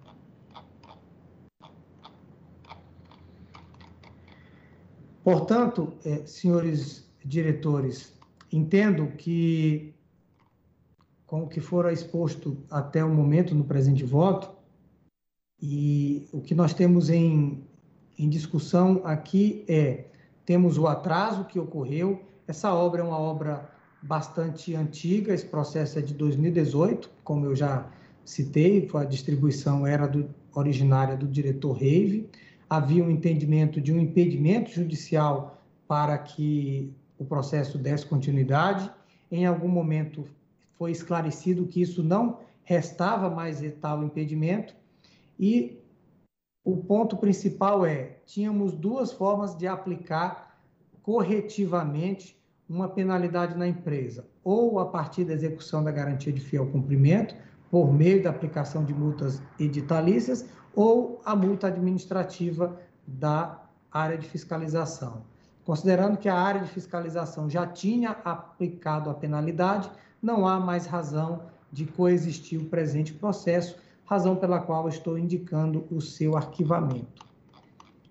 Portanto, eh, senhores diretores, entendo que, com o que for exposto até o momento no presente voto, e o que nós temos em, em discussão aqui é: temos o atraso que ocorreu, essa obra é uma obra bastante antiga, esse processo é de 2018, como eu já citei, a distribuição era do, originária do diretor Reive havia um entendimento de um impedimento judicial para que o processo desse continuidade em algum momento foi esclarecido que isso não restava mais tal impedimento. E o ponto principal é: tínhamos duas formas de aplicar corretivamente uma penalidade na empresa, ou a partir da execução da garantia de fiel cumprimento, por meio da aplicação de multas editalícias, ou a multa administrativa da área de fiscalização. Considerando que a área de fiscalização já tinha aplicado a penalidade, não há mais razão de coexistir o presente processo, razão pela qual estou indicando o seu arquivamento.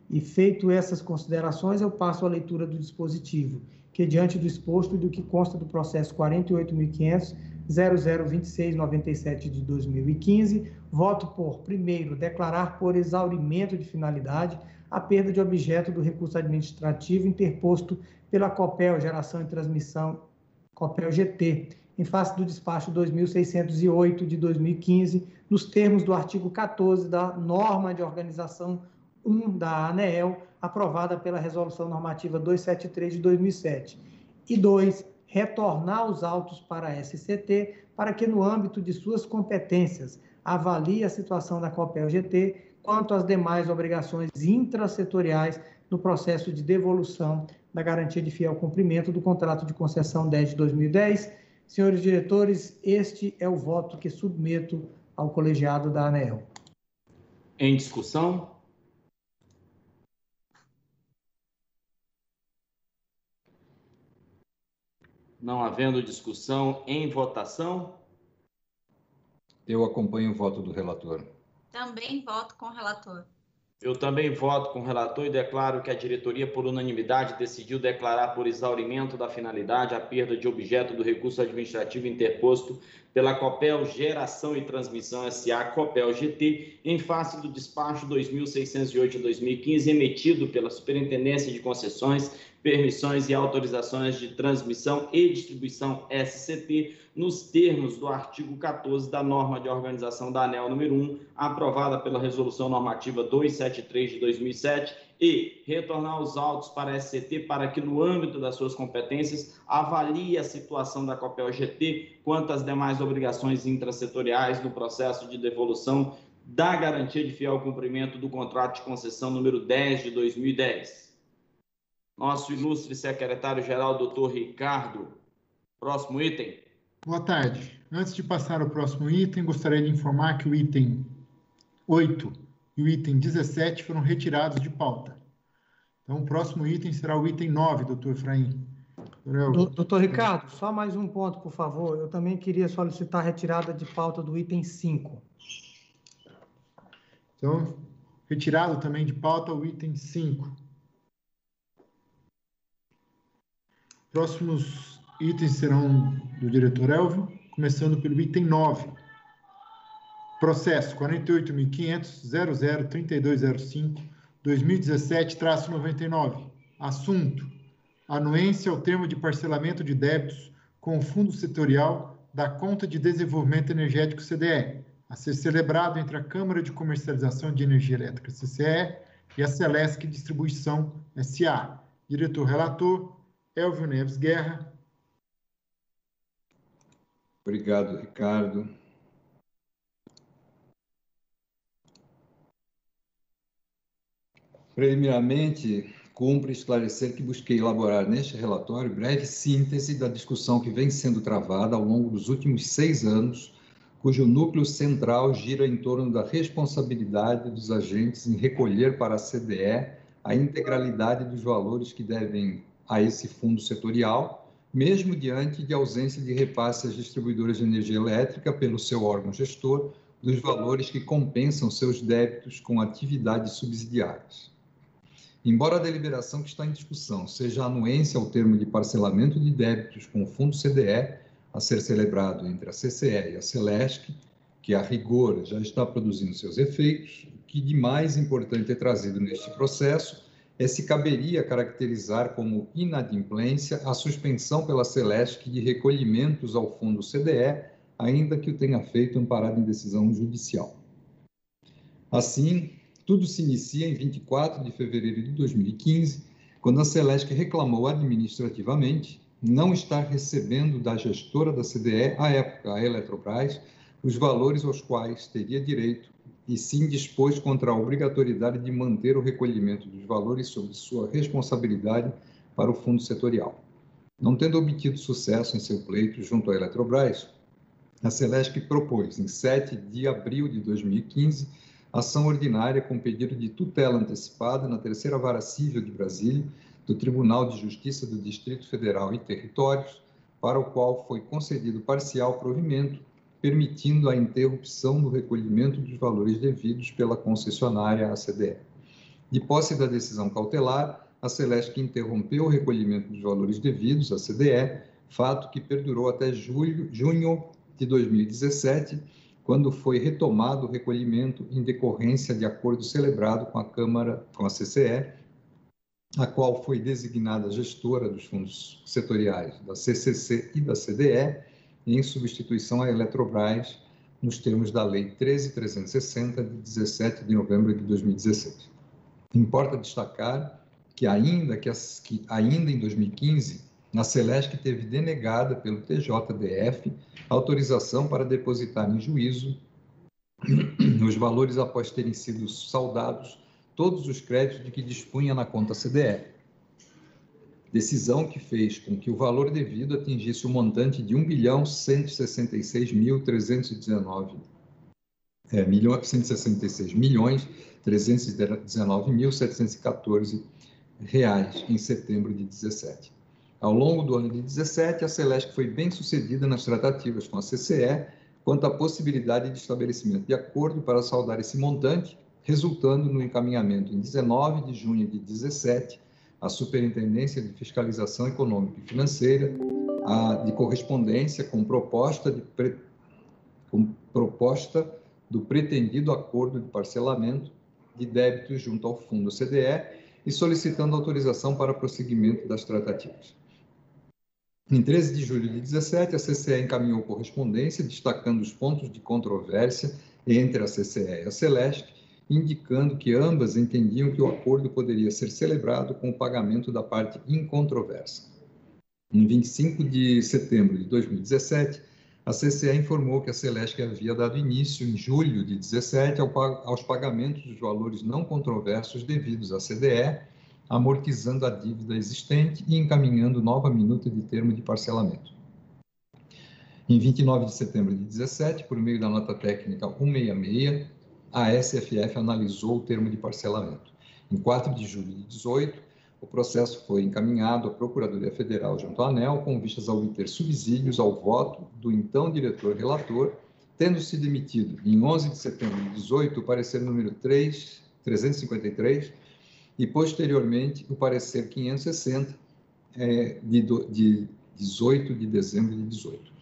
E feito essas considerações, eu passo à leitura do dispositivo, que diante do exposto e do que consta do processo 48.500 002697 de 2015, voto por, primeiro, declarar por exaurimento de finalidade a perda de objeto do recurso administrativo interposto pela COPEL Geração e Transmissão COPEL GT, em face do despacho 2608 de 2015, nos termos do artigo 14 da norma de organização 1 da ANEEL, aprovada pela Resolução Normativa 273 de 2007. E dois, retornar os autos para a SCT para que, no âmbito de suas competências, avalie a situação da COPEL GT quanto às demais obrigações intrasetoriais no processo de devolução da garantia de fiel cumprimento do contrato de concessão 10 de 2010. Senhores diretores, este é o voto que submeto ao colegiado da ANEEL. Em discussão? Não havendo discussão, em votação? Eu acompanho o voto do relator. Também voto com o relator. Eu também voto com o relator e declaro que a diretoria, por unanimidade, decidiu declarar por exaurimento da finalidade a perda de objeto do recurso administrativo interposto pela Copel Geração e Transmissão SA Copel GT, em face do despacho 2608-2015, emitido pela Superintendência de Concessões, Permissões e Autorizações de Transmissão e Distribuição SCT, nos termos do artigo 14 da norma de organização da ANEL número 1, aprovada pela Resolução Normativa 273 de 2007, e retornar os autos para a SCT para que, no âmbito das suas competências, avalie a situação da Copel GT quanto às demais obrigações intrasetoriais no processo de devolução da garantia de fiel cumprimento do contrato de concessão número 10 de 2010. Nosso ilustre secretário-geral, doutor Ricardo. Próximo item. Boa tarde. Antes de passar ao próximo item, gostaria de informar que o item 8 e o item 17 foram retirados de pauta. Então, o próximo item será o item 9, doutor Efraim. Doutor Ricardo, só mais um ponto, por favor. Eu também queria solicitar a retirada de pauta do item 5. Então, retirado também de pauta o item 5. Próximos itens serão do diretor Elvio, começando pelo item 9. Processo 48.500.003205-2017-99. Assunto: anuência ao termo de parcelamento de débitos com o Fundo Setorial da Conta de Desenvolvimento Energético CDE, a ser celebrado entre a Câmara de Comercialização de Energia Elétrica CCE e a Celesc Distribuição SA. Diretor relator, Elvio Neves Guerra, Obrigado, Ricardo. Primeiramente, cumpre esclarecer que busquei elaborar neste relatório breve síntese da discussão que vem sendo travada ao longo dos últimos seis anos, cujo núcleo central gira em torno da responsabilidade dos agentes em recolher para a CDE a integralidade dos valores que devem a esse fundo setorial mesmo diante de ausência de repasse às distribuidoras de energia elétrica pelo seu órgão gestor dos valores que compensam seus débitos com atividades subsidiárias. Embora a deliberação que está em discussão seja anuência ao termo de parcelamento de débitos com o Fundo CDE, a ser celebrado entre a CCE e a Celesc, que a rigor já está produzindo seus efeitos, o que de mais importante é trazido neste processo é se caberia caracterizar como inadimplência a suspensão pela Celesc de recolhimentos ao fundo CDE, ainda que o tenha feito amparado em decisão judicial. Assim, tudo se inicia em 24 de fevereiro de 2015, quando a Celesc reclamou administrativamente, não estar recebendo da gestora da CDE, à época, a Eletrobras, os valores aos quais teria direito e sim dispôs contra a obrigatoriedade de manter o recolhimento dos valores sob sua responsabilidade para o fundo setorial. Não tendo obtido sucesso em seu pleito junto à Eletrobras, a Celesc propôs, em 7 de abril de 2015, ação ordinária com pedido de tutela antecipada na Terceira Vara Civil de Brasília, do Tribunal de Justiça do Distrito Federal e Territórios, para o qual foi concedido parcial provimento, permitindo a interrupção do recolhimento dos valores devidos pela concessionária ACDE. De posse da decisão cautelar, a Celeste interrompeu o recolhimento dos valores devidos à CDE, fato que perdurou até julho, junho de 2017, quando foi retomado o recolhimento em decorrência de acordo celebrado com a Câmara, com a CCE, a qual foi designada gestora dos fundos setoriais da CCC e da CDE, em substituição à Eletrobras, nos termos da Lei 13.360, de 17 de novembro de 2016. Importa destacar que ainda, que, as, que ainda em 2015, a Celesc teve denegada pelo TJDF autorização para depositar em juízo *clears throat* os valores após terem sido saldados todos os créditos de que dispunha na conta CDE. Decisão que fez com que o valor devido atingisse o montante de 1 bilhão 166 mil 319 é, milhão, 166 milhões 319 mil 714 reais em setembro de 17. Ao longo do ano de 17, a Celeste foi bem sucedida nas tratativas com a CCE quanto à possibilidade de estabelecimento de acordo para saldar esse montante resultando no encaminhamento em 19 de junho de 17 à Superintendência de Fiscalização Econômica e Financeira a, de correspondência com proposta, de pre, com proposta do pretendido acordo de parcelamento de débitos junto ao Fundo CDE e solicitando autorização para prosseguimento das tratativas. Em 13 de julho de 17, a CCE encaminhou correspondência destacando os pontos de controvérsia entre a CCE e a Celeste indicando que ambas entendiam que o acordo poderia ser celebrado com o pagamento da parte incontroversa. Em 25 de setembro de 2017, a CCE informou que a Celeste havia dado início, em julho de 2017, aos pagamentos dos valores não controversos devidos à CDE, amortizando a dívida existente e encaminhando nova minuta de termo de parcelamento. Em 29 de setembro de 2017, por meio da nota técnica 166, a SFF analisou o termo de parcelamento. Em 4 de julho de 18, o processo foi encaminhado à Procuradoria Federal junto à ANEL com vistas a obter subsídios ao voto do então diretor relator, tendo sido emitido em 11 de setembro de 18 o parecer número 3, 353 e posteriormente o parecer 560 é, de, de 18 de dezembro de 18.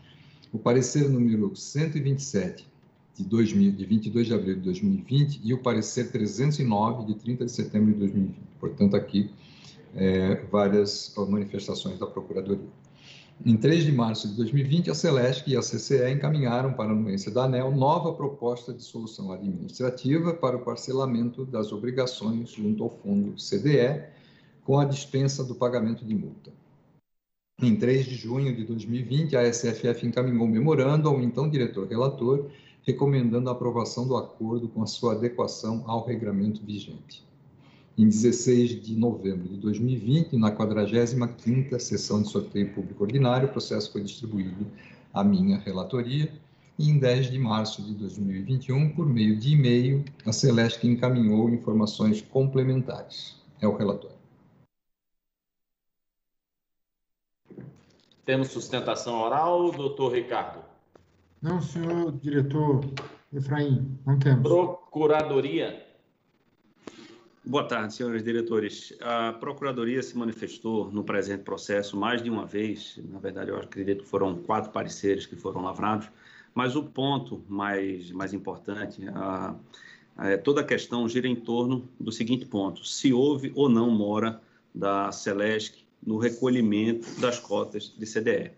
O parecer número 127 de, 2000, de 22 de abril de 2020 e o parecer 309 de 30 de setembro de 2020. Portanto, aqui é, várias manifestações da Procuradoria. Em 3 de março de 2020, a Celesc e a CCE encaminharam para a anuência da ANEL nova proposta de solução administrativa para o parcelamento das obrigações junto ao fundo CDE, com a dispensa do pagamento de multa. Em 3 de junho de 2020, a SFF encaminhou memorando ao então diretor relator recomendando a aprovação do acordo com a sua adequação ao regramento vigente. Em 16 de novembro de 2020, na 45ª sessão de sorteio público ordinário, o processo foi distribuído à minha relatoria e em 10 de março de 2021, por meio de e-mail, a Celeste encaminhou informações complementares. É o relatório. Temos sustentação oral, doutor Ricardo. Não, senhor diretor Efraim, não temos. Procuradoria. Boa tarde, senhores diretores. A Procuradoria se manifestou no presente processo mais de uma vez, na verdade, eu acredito que foram quatro pareceres que foram lavrados, mas o ponto mais, mais importante, a, a, toda a questão gira em torno do seguinte ponto: se houve ou não mora da Celesc no recolhimento das cotas de CDE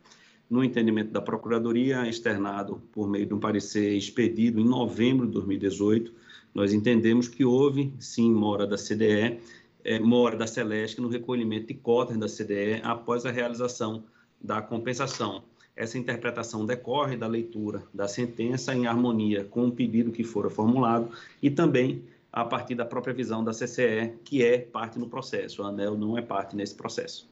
no entendimento da Procuradoria, externado por meio de um parecer expedido em novembro de 2018, nós entendemos que houve, sim, mora da CDE, é, mora da Celeste no recolhimento de cotas da CDE após a realização da compensação. Essa interpretação decorre da leitura da sentença em harmonia com o pedido que fora formulado e também a partir da própria visão da CCE, que é parte no processo. A ANEL não é parte nesse processo.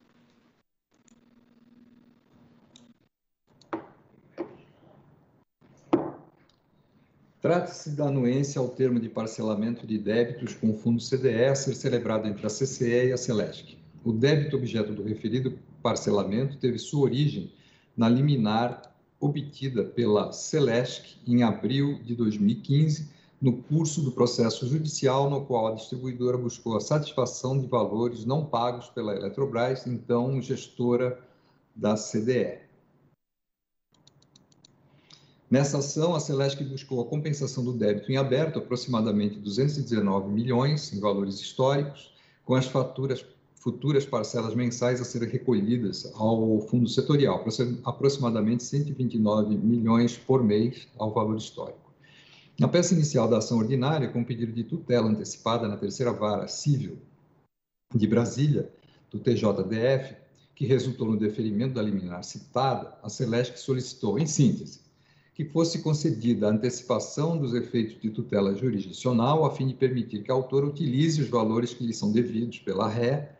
Trata-se da anuência ao termo de parcelamento de débitos com o fundo CDE a ser celebrado entre a CCE e a Celesc. O débito objeto do referido parcelamento teve sua origem na liminar obtida pela Celesc em abril de 2015, no curso do processo judicial no qual a distribuidora buscou a satisfação de valores não pagos pela Eletrobras, então gestora da CDE. Nessa ação, a Celesc buscou a compensação do débito em aberto, aproximadamente 219 milhões em valores históricos, com as faturas, futuras parcelas mensais a serem recolhidas ao fundo setorial, aproximadamente 129 milhões por mês ao valor histórico. Na peça inicial da ação ordinária, com pedido de tutela antecipada na terceira vara civil de Brasília, do TJDF, que resultou no deferimento da liminar citada, a Celesc solicitou, em síntese, que fosse concedida a antecipação dos efeitos de tutela jurisdicional, a fim de permitir que a autora utilize os valores que lhe são devidos pela ré,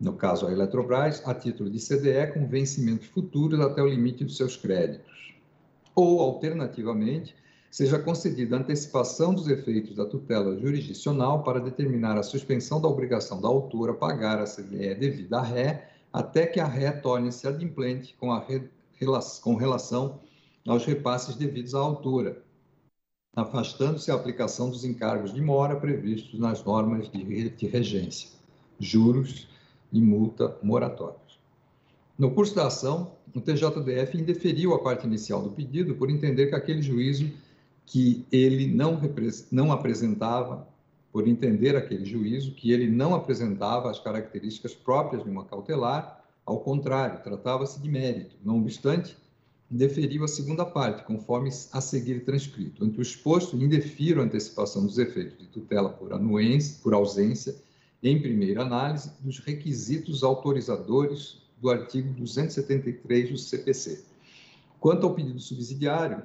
no caso a Eletrobras, a título de CDE, com vencimentos futuros até o limite dos seus créditos. Ou, alternativamente, seja concedida antecipação dos efeitos da tutela jurisdicional para determinar a suspensão da obrigação da autora pagar a CDE devida à ré, até que a ré torne-se adimplente com, a re, com relação aos repasses devidos à altura, afastando-se a aplicação dos encargos de mora previstos nas normas de regência, juros e multa moratórios. No curso da ação, o TJDF indeferiu a parte inicial do pedido por entender que aquele juízo que ele não, não apresentava, por entender aquele juízo que ele não apresentava as características próprias de uma cautelar, ao contrário, tratava-se de mérito. Não obstante, deferiu a segunda parte, conforme a seguir transcrito. Ante o exposto, indefiro a antecipação dos efeitos de tutela por anuência, por ausência, em primeira análise, dos requisitos autorizadores do artigo 273 do CPC. Quanto ao pedido subsidiário,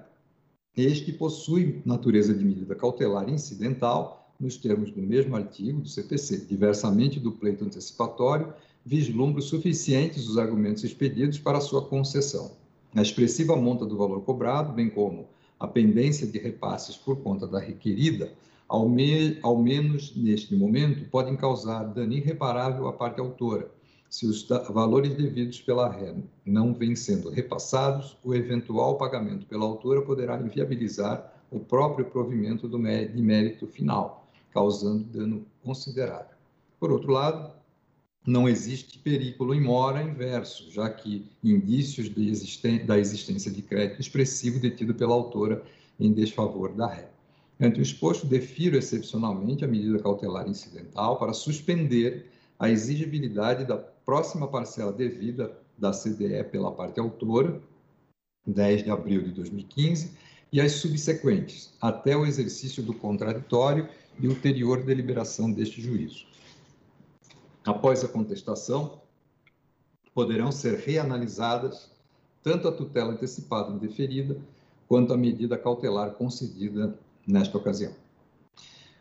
este possui natureza de medida cautelar incidental, nos termos do mesmo artigo do CPC. Diversamente do pleito antecipatório, vislumbro suficientes os argumentos expedidos para sua concessão a expressiva monta do valor cobrado, bem como a pendência de repasses por conta da requerida, ao, me, ao menos neste momento, podem causar dano irreparável à parte autora, se os valores devidos pela ré não vêm sendo repassados, o eventual pagamento pela autora poderá inviabilizar o próprio provimento do de mérito final, causando dano considerável. Por outro lado, não existe perigo em mora inverso, já que indícios existen da existência de crédito expressivo detido pela autora em desfavor da ré. Ante o exposto, defiro excepcionalmente a medida cautelar incidental para suspender a exigibilidade da próxima parcela devida da CDE pela parte autora, 10 de abril de 2015, e as subsequentes, até o exercício do contraditório e ulterior deliberação deste juízo. Após a contestação, poderão ser reanalisadas tanto a tutela antecipada indeferida quanto a medida cautelar concedida nesta ocasião.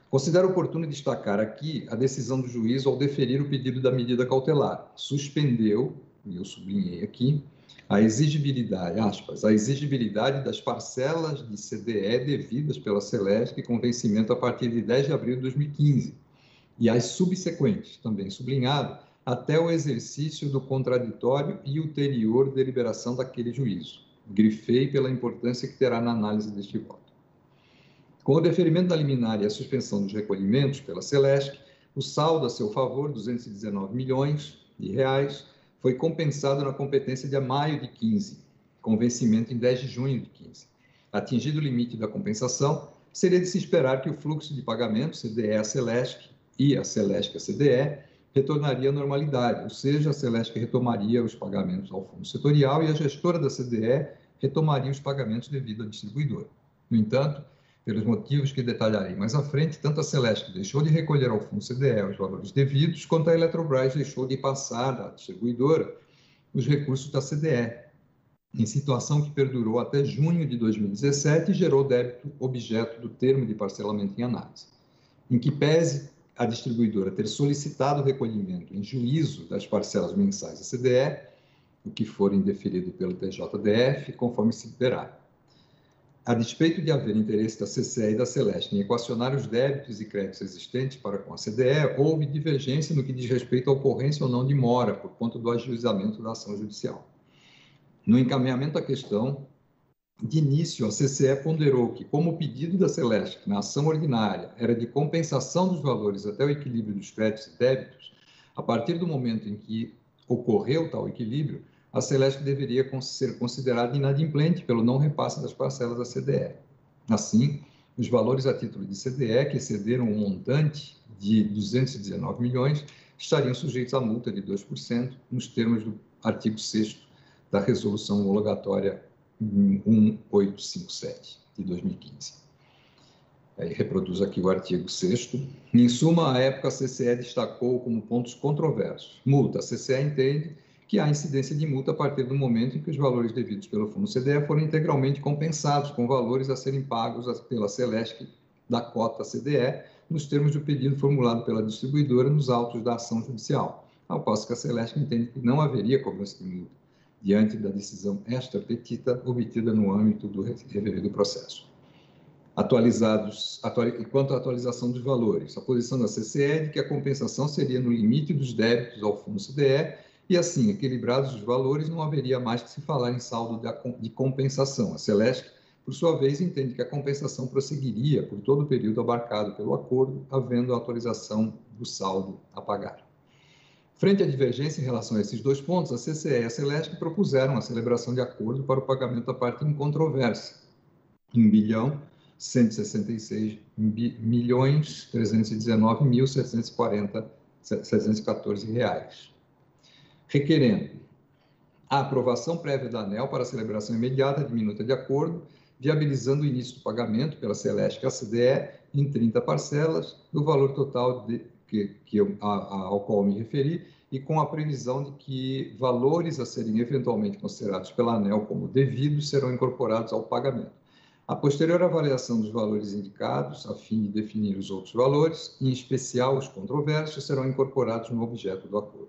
Considero oportuno destacar aqui a decisão do juízo ao deferir o pedido da medida cautelar. Suspendeu, e eu sublinhei aqui, a exigibilidade, aspas, a exigibilidade das parcelas de CDE devidas pela Celeste com vencimento a partir de 10 de abril de 2015, e as subsequentes, também sublinhado, até o exercício do contraditório e ulterior deliberação daquele juízo. Grifei pela importância que terá na análise deste voto. Com o deferimento da liminar e a suspensão dos recolhimentos pela Celesc, o saldo a seu favor, 219 milhões de reais, foi compensado na competência de maio de 15, com vencimento em 10 de junho de 15. Atingido o limite da compensação, seria de se esperar que o fluxo de pagamento, CDE a Celesc, e a Celeste CDE retornaria à normalidade, ou seja, a Celeste retomaria os pagamentos ao fundo setorial e a gestora da CDE retomaria os pagamentos devido à distribuidora. No entanto, pelos motivos que detalharei mais à frente, tanto a Celeste deixou de recolher ao fundo CDE os valores devidos, quanto a Eletrobras deixou de passar à distribuidora os recursos da CDE, em situação que perdurou até junho de 2017 e gerou débito objeto do termo de parcelamento em análise. Em que pese a distribuidora ter solicitado o recolhimento em juízo das parcelas mensais da CDE, o que for indeferido pelo TJDF, conforme se deverá. A despeito de haver interesse da CCE e da Celeste em equacionar os débitos e créditos existentes para com a CDE, houve divergência no que diz respeito à ocorrência ou não de mora por conta do ajuizamento da ação judicial. No encaminhamento da questão, de início, a CCE ponderou que, como o pedido da Celeste na ação ordinária era de compensação dos valores até o equilíbrio dos créditos e débitos, a partir do momento em que ocorreu tal equilíbrio, a Celeste deveria ser considerada inadimplente pelo não repasse das parcelas da CDE. Assim, os valores a título de CDE, que excederam um montante de 219 milhões, estariam sujeitos à multa de 2% nos termos do artigo 6 da Resolução Homologatória 1857 de 2015. Aí reproduz aqui o artigo 6 Em suma, à época, a CCE destacou como pontos controversos. Multa. A CCE entende que há incidência de multa a partir do momento em que os valores devidos pelo Fundo CDE foram integralmente compensados com valores a serem pagos pela Celeste da cota CDE nos termos do pedido formulado pela distribuidora nos autos da ação judicial, ao passo que a Celeste entende que não haveria cobrança de multa diante da decisão extra petita obtida no âmbito do referido processo. Atualizados, atual, quanto à atualização dos valores, a posição da CCE é de que a compensação seria no limite dos débitos ao Fundo CDE e, assim, equilibrados os valores, não haveria mais que se falar em saldo de compensação. A Celeste, por sua vez, entende que a compensação prosseguiria por todo o período abarcado pelo acordo, havendo a atualização do saldo a pagar. Frente à divergência em relação a esses dois pontos, a CCE e a Celeste propuseram a celebração de acordo para o pagamento da parte em controvérsia, em bilhão 166 milhões 319 mil 740 714 reais, requerendo a aprovação prévia da ANEL para a celebração imediata de minuta de acordo, viabilizando o início do pagamento pela Celeste e a CDE em 30 parcelas do valor total de, que, que eu, a, a, ao qual me referi, e com a previsão de que valores a serem eventualmente considerados pela ANEL como devidos serão incorporados ao pagamento. A posterior avaliação dos valores indicados, a fim de definir os outros valores, em especial os controversos, serão incorporados no objeto do acordo.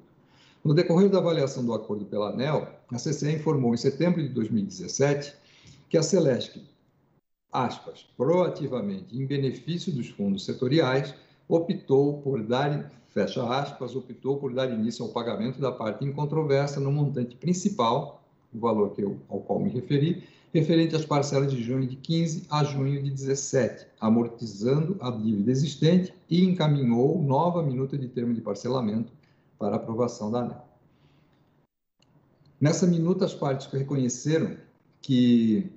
No decorrer da avaliação do acordo pela ANEL, a CCE informou em setembro de 2017 que a Celeste, aspas, proativamente em benefício dos fundos setoriais, optou por dar, fecha aspas, optou por dar início ao pagamento da parte em controvérsia no montante principal, o valor que eu, ao qual me referi, referente às parcelas de junho de 15 a junho de 17, amortizando a dívida existente e encaminhou nova minuta de termo de parcelamento para aprovação da ANEL. Nessa minuta, as partes reconheceram que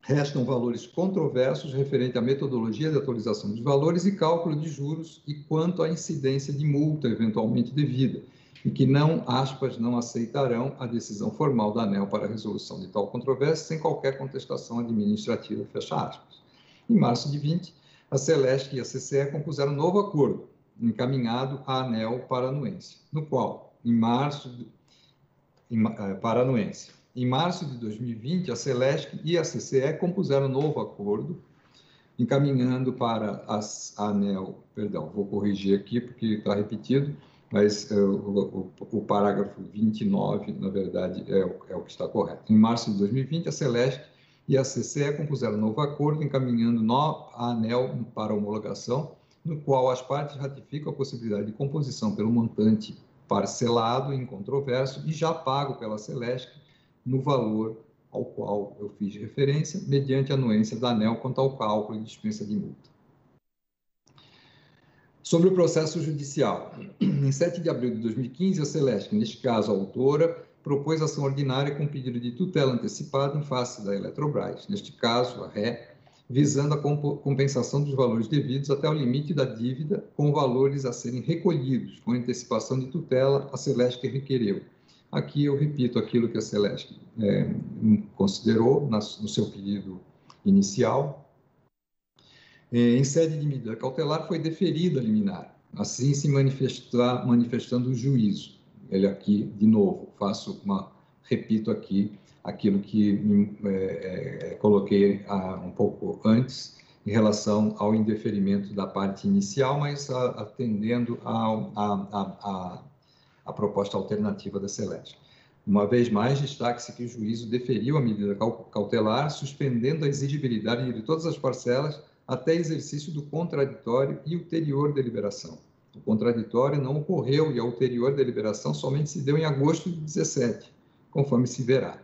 restam valores controversos referente à metodologia de atualização dos valores e cálculo de juros e quanto à incidência de multa eventualmente devida, e que não, aspas, não aceitarão a decisão formal da ANEL para a resolução de tal controvérsia sem qualquer contestação administrativa, fecha aspas. Em março de 20, a Celeste e a CCE compuseram um novo acordo, encaminhado à ANEL para anuência, no qual, em março, de, em, eh, em março de 2020, a Celeste e a CCE compuseram um novo acordo, encaminhando para as, a ANEL, perdão, vou corrigir aqui porque está repetido, mas uh, o, o, o, parágrafo 29, na verdade, é o, é o, que está correto. Em março de 2020, a Celeste e a CCE compuseram um novo acordo, encaminhando no, a ANEL para homologação, no qual as partes ratificam a possibilidade de composição pelo montante parcelado em controverso e já pago pela Celeste no valor ao qual eu fiz referência, mediante anuência da ANEL quanto ao cálculo e dispensa de multa. Sobre o processo judicial. Em 7 de abril de 2015, a Celeste, neste caso a autora, propôs ação ordinária com pedido de tutela antecipada em face da Eletrobras, neste caso a Ré, visando a compensação dos valores devidos até o limite da dívida, com valores a serem recolhidos com antecipação de tutela, a Celeste requereu Aqui eu repito aquilo que a Celeste é, considerou no seu pedido inicial. É, em sede de medida cautelar, foi deferida a liminar, assim se manifestar, manifestando o juízo. ele aqui de novo. Faço uma, repito aqui aquilo que é, é, coloquei ah, um pouco antes em relação ao indeferimento da parte inicial, mas a, atendendo à proposta alternativa da Celeste. Uma vez mais, destaque-se que o juízo deferiu a medida cautelar, suspendendo a exigibilidade de todas as parcelas até exercício do contraditório e ulterior deliberação. O contraditório não ocorreu e a ulterior deliberação somente se deu em agosto de 17, conforme se verá.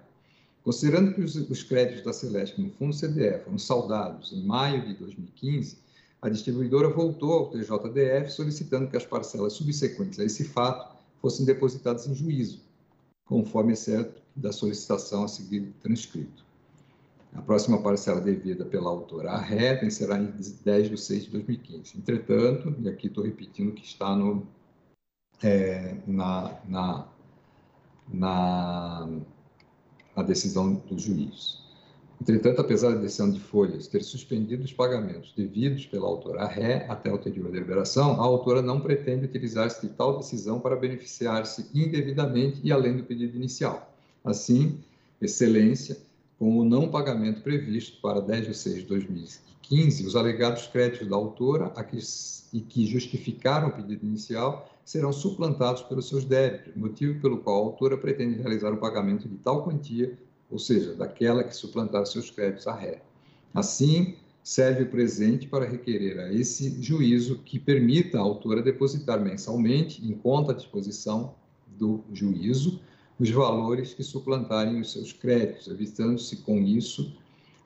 Considerando que os, os créditos da Celeste no fundo CDF foram saldados em maio de 2015, a distribuidora voltou ao TJDF solicitando que as parcelas subsequentes a esse fato fossem depositadas em juízo, conforme é certo da solicitação a seguir transcrito. A próxima parcela devida pela autora a ré vencerá em 10 de 6 de 2015. Entretanto, e aqui estou repetindo que está no, é, na, na, na, na decisão do juiz. Entretanto, apesar da decisão de Folhas ter suspendido os pagamentos devidos pela autora ré até a ulterior deliberação, a autora não pretende utilizar-se de tal decisão para beneficiar-se indevidamente e além do pedido inicial. Assim, Excelência, com o não pagamento previsto para 10 de 6 de 2015, os alegados créditos da autora que, e que justificaram o pedido inicial serão suplantados pelos seus débitos, motivo pelo qual a autora pretende realizar o pagamento de tal quantia ou seja, daquela que suplantar seus créditos à ré. Assim, serve o presente para requerer a esse juízo que permita à autora depositar mensalmente, em conta à disposição do juízo, os valores que suplantarem os seus créditos, evitando-se com isso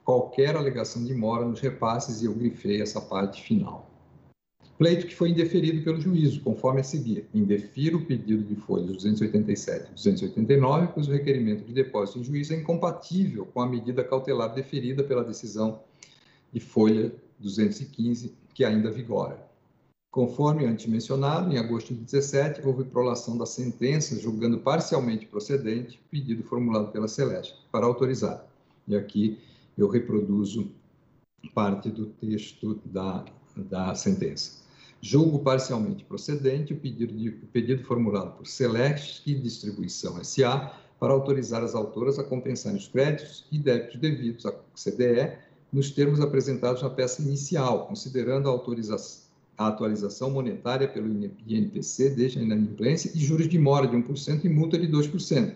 qualquer alegação de mora nos repasses, e eu grifei essa parte final pleito que foi indeferido pelo juízo, conforme a seguir. Indefiro o pedido de folhas 287 e 289, pois o requerimento de depósito em juízo é incompatível com a medida cautelar deferida pela decisão de folha 215, que ainda vigora. Conforme antes mencionado, em agosto de 17, houve prolação da sentença, julgando parcialmente procedente o pedido formulado pela Celeste para autorizar. E aqui eu reproduzo parte do texto da, da sentença. Julgo parcialmente procedente o pedido, de, o pedido formulado por Celeste Distribuição S.A. para autorizar as autoras a compensarem os créditos e débitos devidos à CDE nos termos apresentados na peça inicial, considerando a, a atualização monetária pelo INPC desde a inadimplência e juros de mora de 1% e multa de 2%,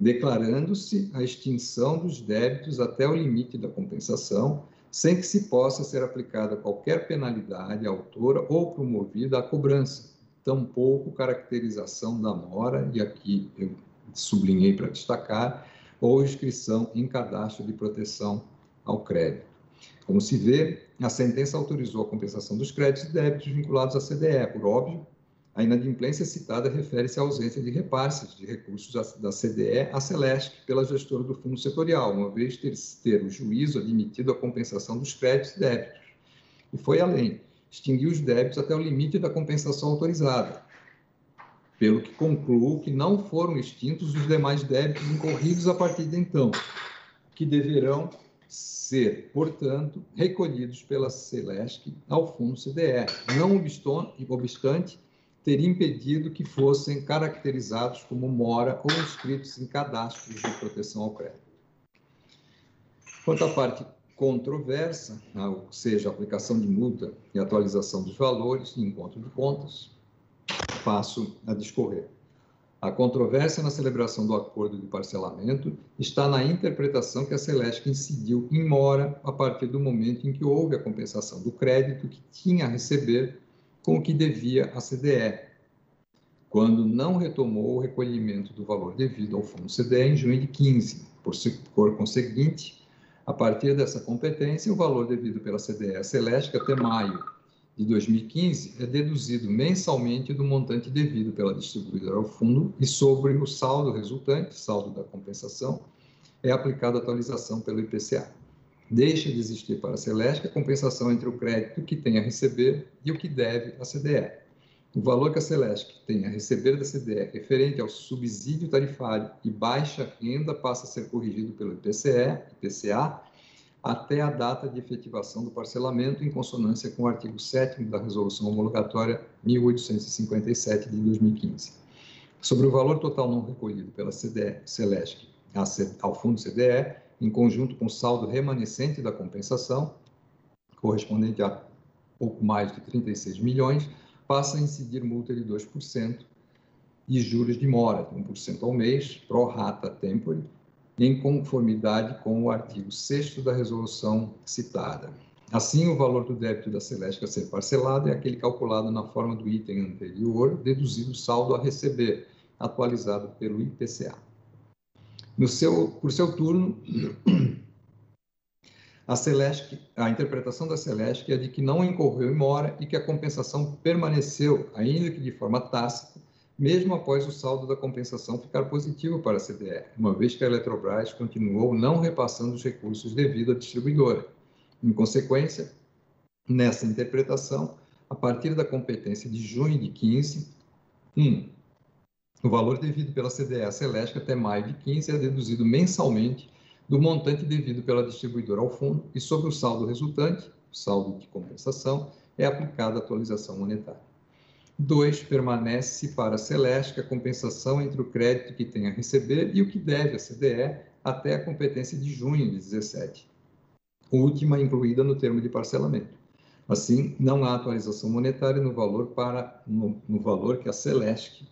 declarando-se a extinção dos débitos até o limite da compensação sem que se possa ser aplicada qualquer penalidade à autora ou promovida a cobrança, tampouco caracterização da mora, e aqui eu sublinhei para destacar, ou inscrição em cadastro de proteção ao crédito. Como se vê, a sentença autorizou a compensação dos créditos e débitos vinculados à CDE, por óbvio, a inadimplência citada refere-se à ausência de repasses de recursos da CDE à Celeste pela gestora do fundo setorial, uma vez ter, ter o juízo admitido a compensação dos créditos e débitos. E foi além, extinguiu os débitos até o limite da compensação autorizada, pelo que concluo que não foram extintos os demais débitos incorridos a partir de então, que deverão ser, portanto, recolhidos pela Celeste ao fundo CDE, não obstante teria impedido que fossem caracterizados como mora ou inscritos em cadastros de proteção ao crédito. Quanto à parte controversa, né, ou seja, aplicação de multa e atualização dos valores em encontro de contas, passo a discorrer. A controvérsia na celebração do acordo de parcelamento está na interpretação que a Celeste incidiu em mora a partir do momento em que houve a compensação do crédito que tinha a receber com o que devia à CDE, quando não retomou o recolhimento do valor devido ao fundo CDE em junho de 15. Por, por conseguinte, a partir dessa competência, o valor devido pela CDE Celeste até maio de 2015 é deduzido mensalmente do montante devido pela distribuidora ao fundo e sobre o saldo resultante, saldo da compensação, é aplicada a atualização pelo IPCA deixa de existir para a Celeste a compensação entre o crédito que tem a receber e o que deve à CDE. O valor que a Celeste tem a receber da CDE referente ao subsídio tarifário e baixa renda passa a ser corrigido pelo IPCE, IPCA, até a data de efetivação do parcelamento, em consonância com o artigo 7 da Resolução Homologatória 1857 de 2015. sobre o valor total não recolhido pela CDE, Celesc ao fundo CDE, em conjunto com o saldo remanescente da compensação, correspondente a pouco mais de 36 milhões, passa a incidir multa de 2% e juros de mora de 1% ao mês, pro rata tempore, em conformidade com o artigo 6 da resolução citada. Assim, o valor do débito da Celeste a ser parcelado é aquele calculado na forma do item anterior, deduzido o saldo a receber, atualizado pelo IPCA. No seu, por seu turno, a, Celeste, a interpretação da Celeste é de que não incorreu em mora e que a compensação permaneceu, ainda que de forma tácita, mesmo após o saldo da compensação ficar positivo para a CDE, uma vez que a Eletrobras continuou não repassando os recursos devido à distribuidora. Em consequência, nessa interpretação, a partir da competência de junho de 15, 1. Um, o valor devido pela CDE Celeste até maio de 15 é deduzido mensalmente do montante devido pela distribuidora ao fundo e sobre o saldo resultante, o saldo de compensação, é aplicada a atualização monetária. 2. Permanece para a Celeste a compensação entre o crédito que tem a receber e o que deve à CDE até a competência de junho de 17, última incluída no termo de parcelamento. Assim, não há atualização monetária no valor para no, no valor que a Celeste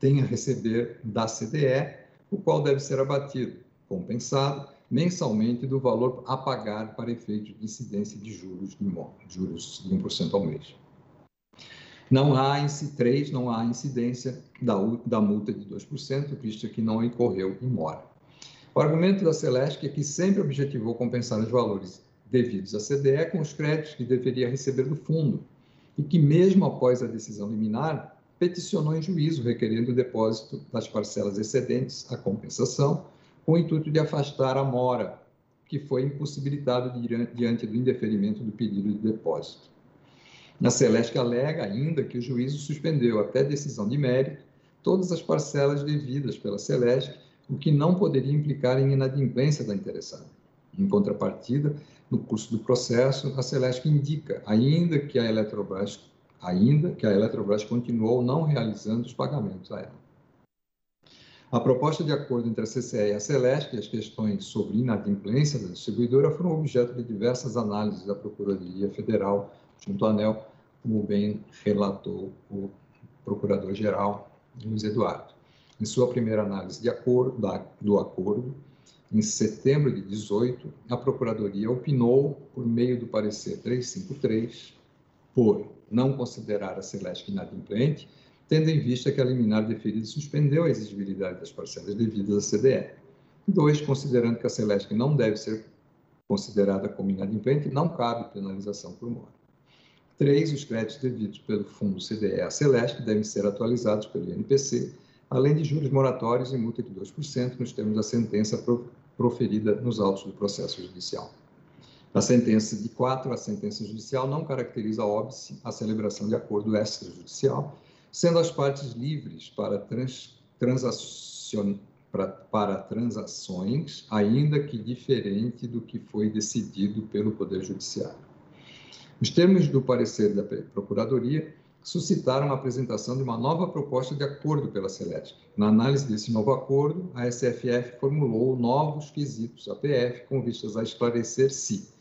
tem a receber da CDE, o qual deve ser abatido, compensado, mensalmente do valor a pagar para efeito de incidência de juros de imóvel, juros de 1% ao mês. Não há, três, não há incidência da, da multa de 2%, visto que não incorreu em mora. O argumento da Celeste é que sempre objetivou compensar os valores devidos à CDE com os créditos que deveria receber do fundo, e que mesmo após a decisão liminar, peticionou em juízo requerendo o depósito das parcelas excedentes à compensação, com o intuito de afastar a mora, que foi impossibilitado diante do indeferimento do pedido de depósito. Na Celeste alega ainda que o juízo suspendeu até decisão de mérito todas as parcelas devidas pela Celeste, o que não poderia implicar em inadimplência da interessada. Em contrapartida, no curso do processo, a Celeste indica, ainda que a Eletrobras ainda que a Eletrobras continuou não realizando os pagamentos a ela. A proposta de acordo entre a CCE e a Celeste e as questões sobre inadimplência da distribuidora foram objeto de diversas análises da Procuradoria Federal junto à ANEL, como bem relatou o Procurador-Geral Luiz Eduardo. Em sua primeira análise de acordo, da, do acordo, em setembro de 18, a Procuradoria opinou, por meio do parecer 353, por não considerar a Celeste inadimplente, tendo em vista que a liminar deferida suspendeu a exigibilidade das parcelas devidas à CDE. Dois, considerando que a Celeste não deve ser considerada como inadimplente, não cabe penalização por mora. Três, os créditos devidos pelo fundo CDE à Celeste devem ser atualizados pelo INPC, além de juros moratórios e multa de 2% nos termos da sentença proferida nos autos do processo judicial. A sentença de quatro, a sentença judicial não caracteriza óbice a celebração de acordo extrajudicial, sendo as partes livres para, trans, transacion, para, para transações, ainda que diferente do que foi decidido pelo Poder Judiciário. Os termos do parecer da Procuradoria suscitaram a apresentação de uma nova proposta de acordo pela Celeste. Na análise desse novo acordo, a SFF formulou novos quesitos APF com vistas a esclarecer se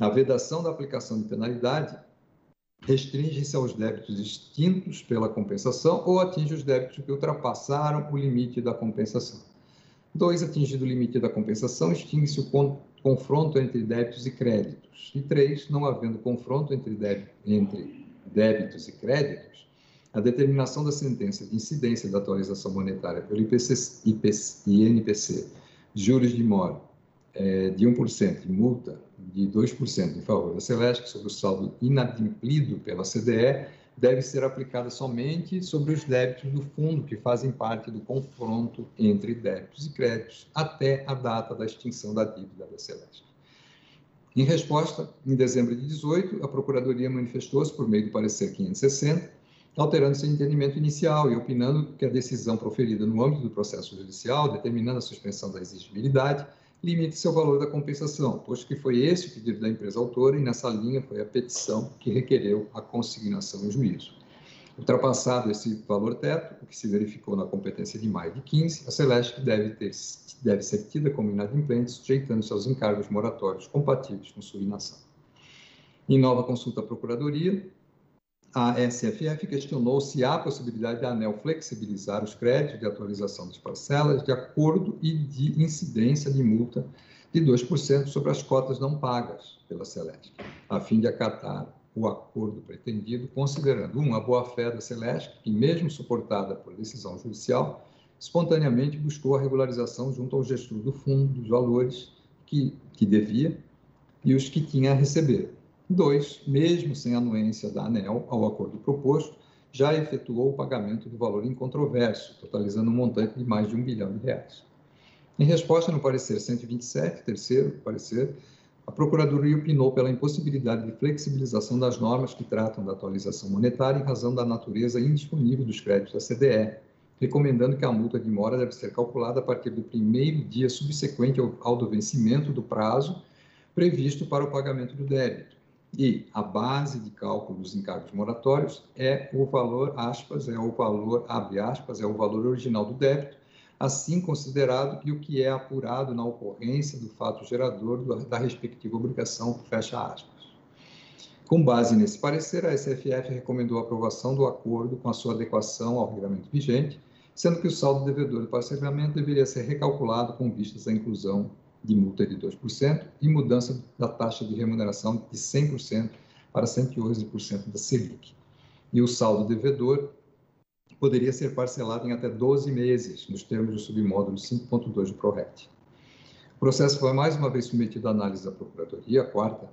a vedação da aplicação de penalidade restringe-se aos débitos extintos pela compensação ou atinge os débitos que ultrapassaram o limite da compensação. Dois, atingido o limite da compensação, extingue-se o confronto entre débitos e créditos. E três, não havendo confronto entre, entre débitos e créditos, a determinação da sentença de incidência da atualização monetária pelo IPC, IPC, INPC, juros de mora é, de 1% e multa de 2% em favor da Celeste sobre o saldo inadimplido pela CDE deve ser aplicada somente sobre os débitos do fundo que fazem parte do confronto entre débitos e créditos até a data da extinção da dívida da Celeste. Em resposta, em dezembro de 18, a Procuradoria manifestou-se por meio do parecer 560, alterando seu entendimento inicial e opinando que a decisão proferida no âmbito do processo judicial, determinando a suspensão da exigibilidade, limite seu valor da compensação, posto que foi esse o pedido da empresa autora e nessa linha foi a petição que requereu a consignação em juízo. Ultrapassado esse valor teto, o que se verificou na competência de maio de 15, a Celeste deve, ter, deve ser tida como inadimplente, sujeitando-se aos encargos moratórios compatíveis com sua inação. Em nova consulta à Procuradoria, a SFF questionou se há possibilidade da ANEL flexibilizar os créditos de atualização das parcelas de acordo e de incidência de multa de 2% sobre as cotas não pagas pela Celeste, a fim de acatar o acordo pretendido, considerando, um, a boa-fé da Celeste, que, mesmo suportada por decisão judicial, espontaneamente buscou a regularização junto ao gestor do fundo dos valores que, que devia e os que tinha a receber, Dois, mesmo sem anuência da ANEL ao acordo proposto, já efetuou o pagamento do valor incontroverso, totalizando um montante de mais de um bilhão de reais. Em resposta no parecer 127, terceiro parecer, a Procuradoria opinou pela impossibilidade de flexibilização das normas que tratam da atualização monetária em razão da natureza indisponível dos créditos da CDE, recomendando que a multa de mora deve ser calculada a partir do primeiro dia subsequente ao do vencimento do prazo previsto para o pagamento do débito e a base de cálculo dos encargos moratórios é o valor, aspas, é o valor, abre aspas, é o valor original do débito, assim considerado e o que é apurado na ocorrência do fato gerador da respectiva obrigação, fecha aspas. Com base nesse parecer, a SFF recomendou a aprovação do acordo com a sua adequação ao regulamento vigente, sendo que o saldo devedor do parcelamento deveria ser recalculado com vistas à inclusão de multa de 2% e mudança da taxa de remuneração de 100% para 111% da Selic. E o saldo devedor poderia ser parcelado em até 12 meses, nos termos do submódulo 5.2 do PRORET. O processo foi mais uma vez submetido à análise da Procuradoria, a quarta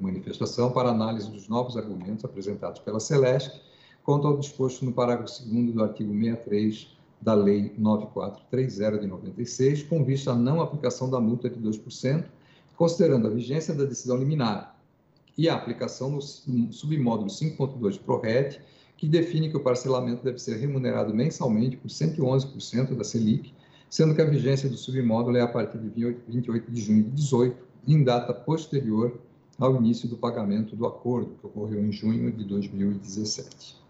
manifestação, para análise dos novos argumentos apresentados pela Celeste, quanto ao disposto no parágrafo 2 do artigo 63 da Lei 9430 de 96, com vista à não aplicação da multa de 2%, considerando a vigência da decisão liminar e a aplicação no submódulo 5.2 do PRORET, que define que o parcelamento deve ser remunerado mensalmente por 111% da Selic, sendo que a vigência do submódulo é a partir de 28 de junho de 18, em data posterior ao início do pagamento do acordo, que ocorreu em junho de 2017.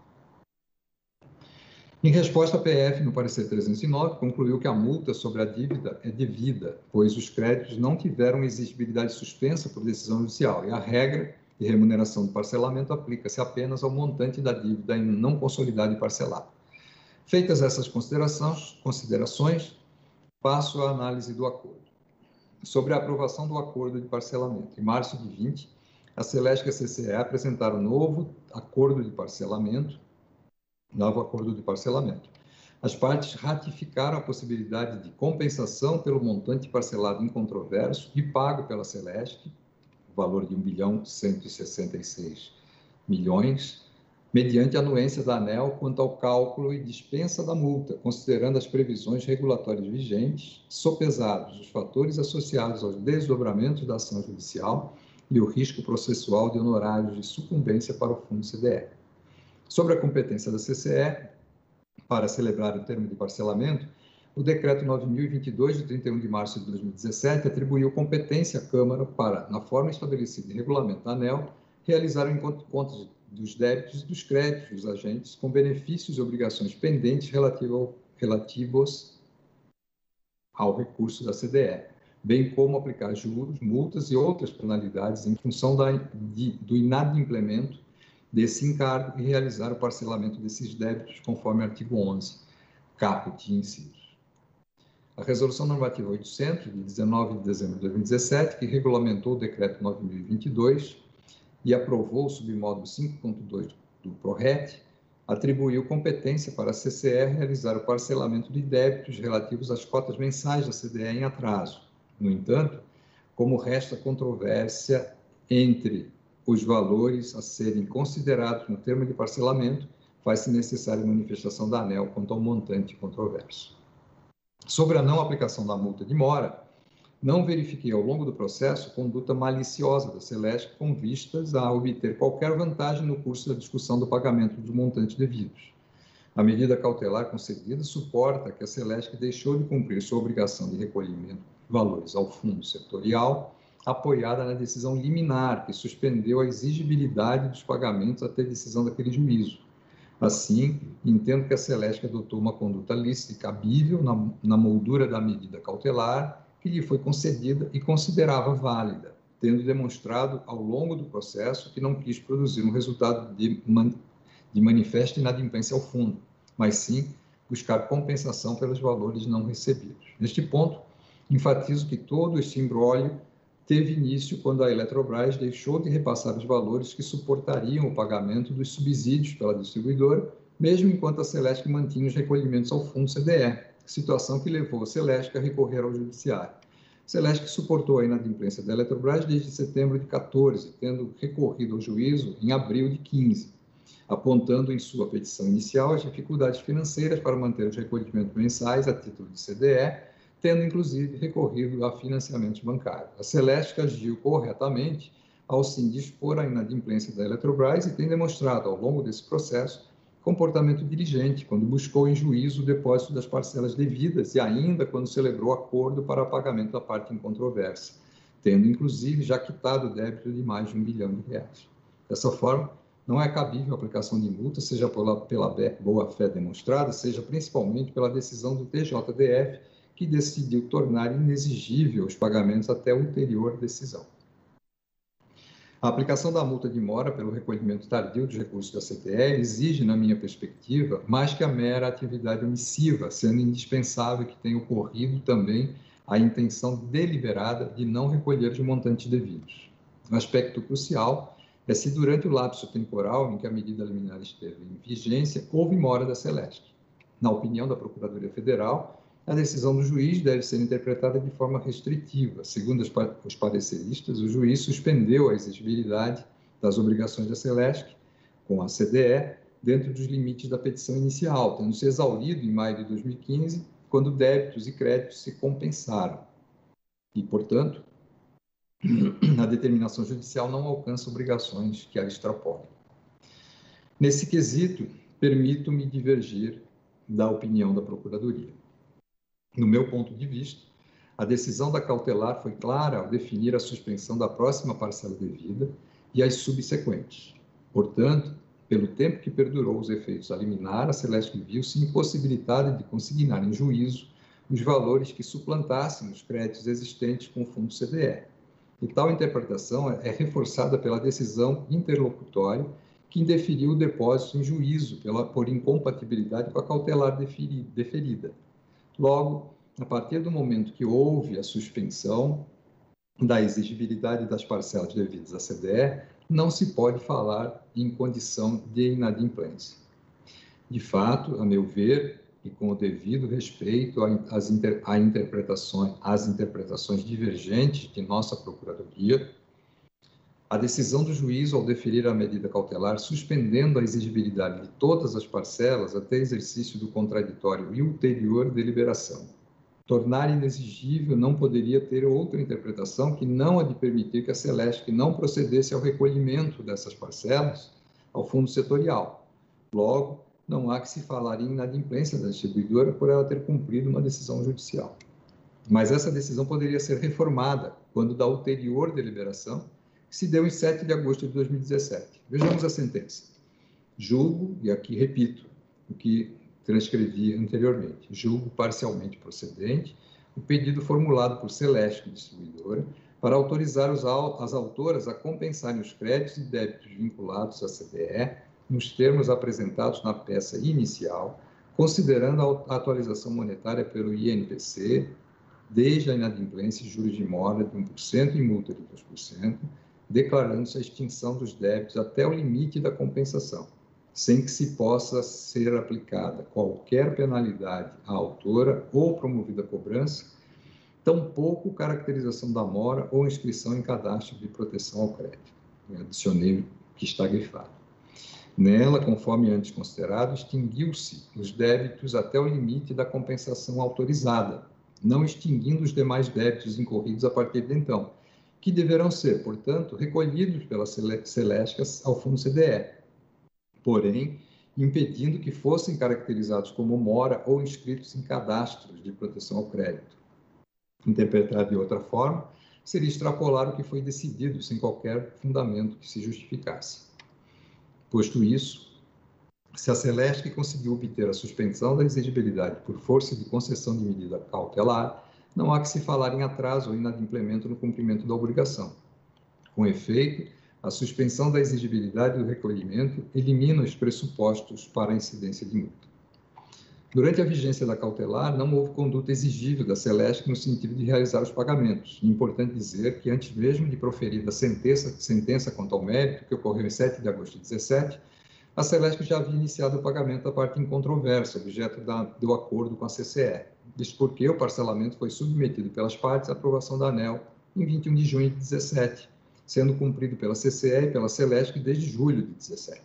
Em resposta, a PF, no parecer 309, concluiu que a multa sobre a dívida é devida, pois os créditos não tiveram exigibilidade suspensa por decisão judicial e a regra de remuneração do parcelamento aplica-se apenas ao montante da dívida ainda não consolidada e parcelada. Feitas essas considerações, considerações, passo à análise do acordo. Sobre a aprovação do acordo de parcelamento. Em março de 20, a Celeste e a CCE apresentaram novo acordo de parcelamento novo acordo de parcelamento. As partes ratificaram a possibilidade de compensação pelo montante parcelado incontroverso e pago pela Celeste, valor de 1 bilhão 166 milhões, mediante anuência da ANEL quanto ao cálculo e dispensa da multa, considerando as previsões regulatórias vigentes, sopesados os fatores associados aos desdobramentos da ação judicial e o risco processual de honorários de sucumbência para o Fundo CDE. Sobre a competência da CCE para celebrar o termo de parcelamento, o Decreto 9.022, de 31 de março de 2017, atribuiu competência à Câmara para, na forma estabelecida em regulamento da ANEL, realizar o encontro contas dos débitos e dos créditos dos agentes com benefícios e obrigações pendentes relativo, relativos ao recurso da CDE, bem como aplicar juros, multas e outras penalidades em função da, de, do inadimplemento desse encargo e realizar o parcelamento desses débitos conforme artigo 11, caput incisos. A Resolução Normativa 800, de 19 de dezembro de 2017, que regulamentou o Decreto 9022 e aprovou o submódulo 5.2 do PRORET, atribuiu competência para a CCE realizar o parcelamento de débitos relativos às cotas mensais da CDE em atraso. No entanto, como resta controvérsia entre os valores a serem considerados no termo de parcelamento, faz-se necessária manifestação da ANEL quanto ao montante controverso. Sobre a não aplicação da multa de mora, não verifiquei ao longo do processo conduta maliciosa da Celeste com vistas a obter qualquer vantagem no curso da discussão do pagamento dos montantes devidos. A medida cautelar concedida suporta que a Celeste deixou de cumprir sua obrigação de recolhimento de valores ao fundo setorial apoiada na decisão liminar, que suspendeu a exigibilidade dos pagamentos até decisão daquele juízo. Assim, entendo que a Celeste adotou uma conduta lícita e cabível na, na moldura da medida cautelar que lhe foi concedida e considerava válida, tendo demonstrado ao longo do processo que não quis produzir um resultado de, man, de manifesta inadimplência ao fundo, mas sim buscar compensação pelos valores não recebidos. Neste ponto, enfatizo que todo este imbróglio teve início quando a Eletrobras deixou de repassar os valores que suportariam o pagamento dos subsídios pela distribuidora, mesmo enquanto a Celesc mantinha os recolhimentos ao fundo CDE, situação que levou a Celesc a recorrer ao judiciário. Celesc suportou a inadimplência da Eletrobras desde setembro de 14, tendo recorrido ao juízo em abril de 15, apontando em sua petição inicial as dificuldades financeiras para manter os recolhimentos mensais a título de CDE tendo inclusive recorrido a financiamentos bancários. A Celeste agiu corretamente ao se indispor a inadimplência da Eletrobras e tem demonstrado, ao longo desse processo, comportamento diligente, quando buscou em juízo o depósito das parcelas devidas e ainda quando celebrou acordo para pagamento da parte em controvérsia, tendo inclusive já quitado o débito de mais de um bilhão de reais. Dessa forma, não é cabível a aplicação de multa, seja pela, pela boa-fé demonstrada, seja principalmente pela decisão do TJDF, que decidiu tornar inexigível os pagamentos até ulterior decisão. A aplicação da multa de mora pelo recolhimento tardio dos recursos da CTE exige, na minha perspectiva, mais que a mera atividade omissiva, sendo indispensável que tenha ocorrido também a intenção deliberada de não recolher os montantes devidos. Um aspecto crucial é se durante o lapso temporal em que a medida liminar esteve em vigência, houve mora da Celeste. Na opinião da Procuradoria Federal, a decisão do juiz deve ser interpretada de forma restritiva. Segundo os pareceristas, o juiz suspendeu a exigibilidade das obrigações da Celesc com a CDE dentro dos limites da petição inicial, tendo se exaurido em maio de 2015, quando débitos e créditos se compensaram. E, portanto, *clears throat* a determinação judicial não alcança obrigações que a extrapolem. Nesse quesito, permito-me divergir da opinião da Procuradoria. No meu ponto de vista, a decisão da cautelar foi clara ao definir a suspensão da próxima parcela devida e as subsequentes. Portanto, pelo tempo que perdurou os efeitos a liminar, a Celeste viu-se impossibilitada de consignar em juízo os valores que suplantassem os créditos existentes com o fundo CDE. E tal interpretação é reforçada pela decisão interlocutória que indeferiu o depósito em juízo pela, por incompatibilidade com a cautelar deferida Logo, a partir do momento que houve a suspensão da exigibilidade das parcelas devidas à CDE, não se pode falar em condição de inadimplência. De fato, a meu ver, e com o devido respeito às, inter, interpretações, às interpretações divergentes de nossa Procuradoria, a decisão do juiz ao deferir a medida cautelar suspendendo a exigibilidade de todas as parcelas até exercício do contraditório e ulterior deliberação. Tornar inexigível não poderia ter outra interpretação que não a de permitir que a Celeste não procedesse ao recolhimento dessas parcelas ao fundo setorial. Logo, não há que se falar em inadimplência da distribuidora por ela ter cumprido uma decisão judicial. Mas essa decisão poderia ser reformada quando da ulterior deliberação se deu em 7 de agosto de 2017. Vejamos a sentença. Julgo, e aqui repito o que transcrevi anteriormente, julgo parcialmente procedente o pedido formulado por Celeste, distribuidora, para autorizar as autoras a compensarem os créditos e débitos vinculados à CDE nos termos apresentados na peça inicial, considerando a atualização monetária pelo INPC, desde a inadimplência e juros de mora de 1% e multa de 2%, declarando-se a extinção dos débitos até o limite da compensação, sem que se possa ser aplicada qualquer penalidade à autora ou promovida cobrança, tampouco caracterização da mora ou inscrição em cadastro de proteção ao crédito. Eu adicionei que está grifado. Nela, conforme antes considerado, extinguiu-se os débitos até o limite da compensação autorizada, não extinguindo os demais débitos incorridos a partir de então, que deverão ser, portanto, recolhidos pelas Celestas ao Fundo CDE, porém, impedindo que fossem caracterizados como mora ou inscritos em cadastros de proteção ao crédito. Interpretado de outra forma, seria extrapolar o que foi decidido sem qualquer fundamento que se justificasse. Posto isso, se a Celesc conseguiu obter a suspensão da exigibilidade por força de concessão de medida cautelar, não há que se falar em atraso ou inadimplemento no cumprimento da obrigação. Com efeito, a suspensão da exigibilidade do recolhimento elimina os pressupostos para a incidência de multa. Durante a vigência da cautelar, não houve conduta exigível da Celesc no sentido de realizar os pagamentos. É importante dizer que, antes mesmo de proferida a sentença, sentença quanto ao mérito, que ocorreu em 7 de agosto de 17, a Celesc já havia iniciado o pagamento da parte em controvérsia, objeto da, do acordo com a CCE. Isso porque o parcelamento foi submetido pelas partes à aprovação da ANEL em 21 de junho de 17, sendo cumprido pela CCE e pela Celesc desde julho de 17.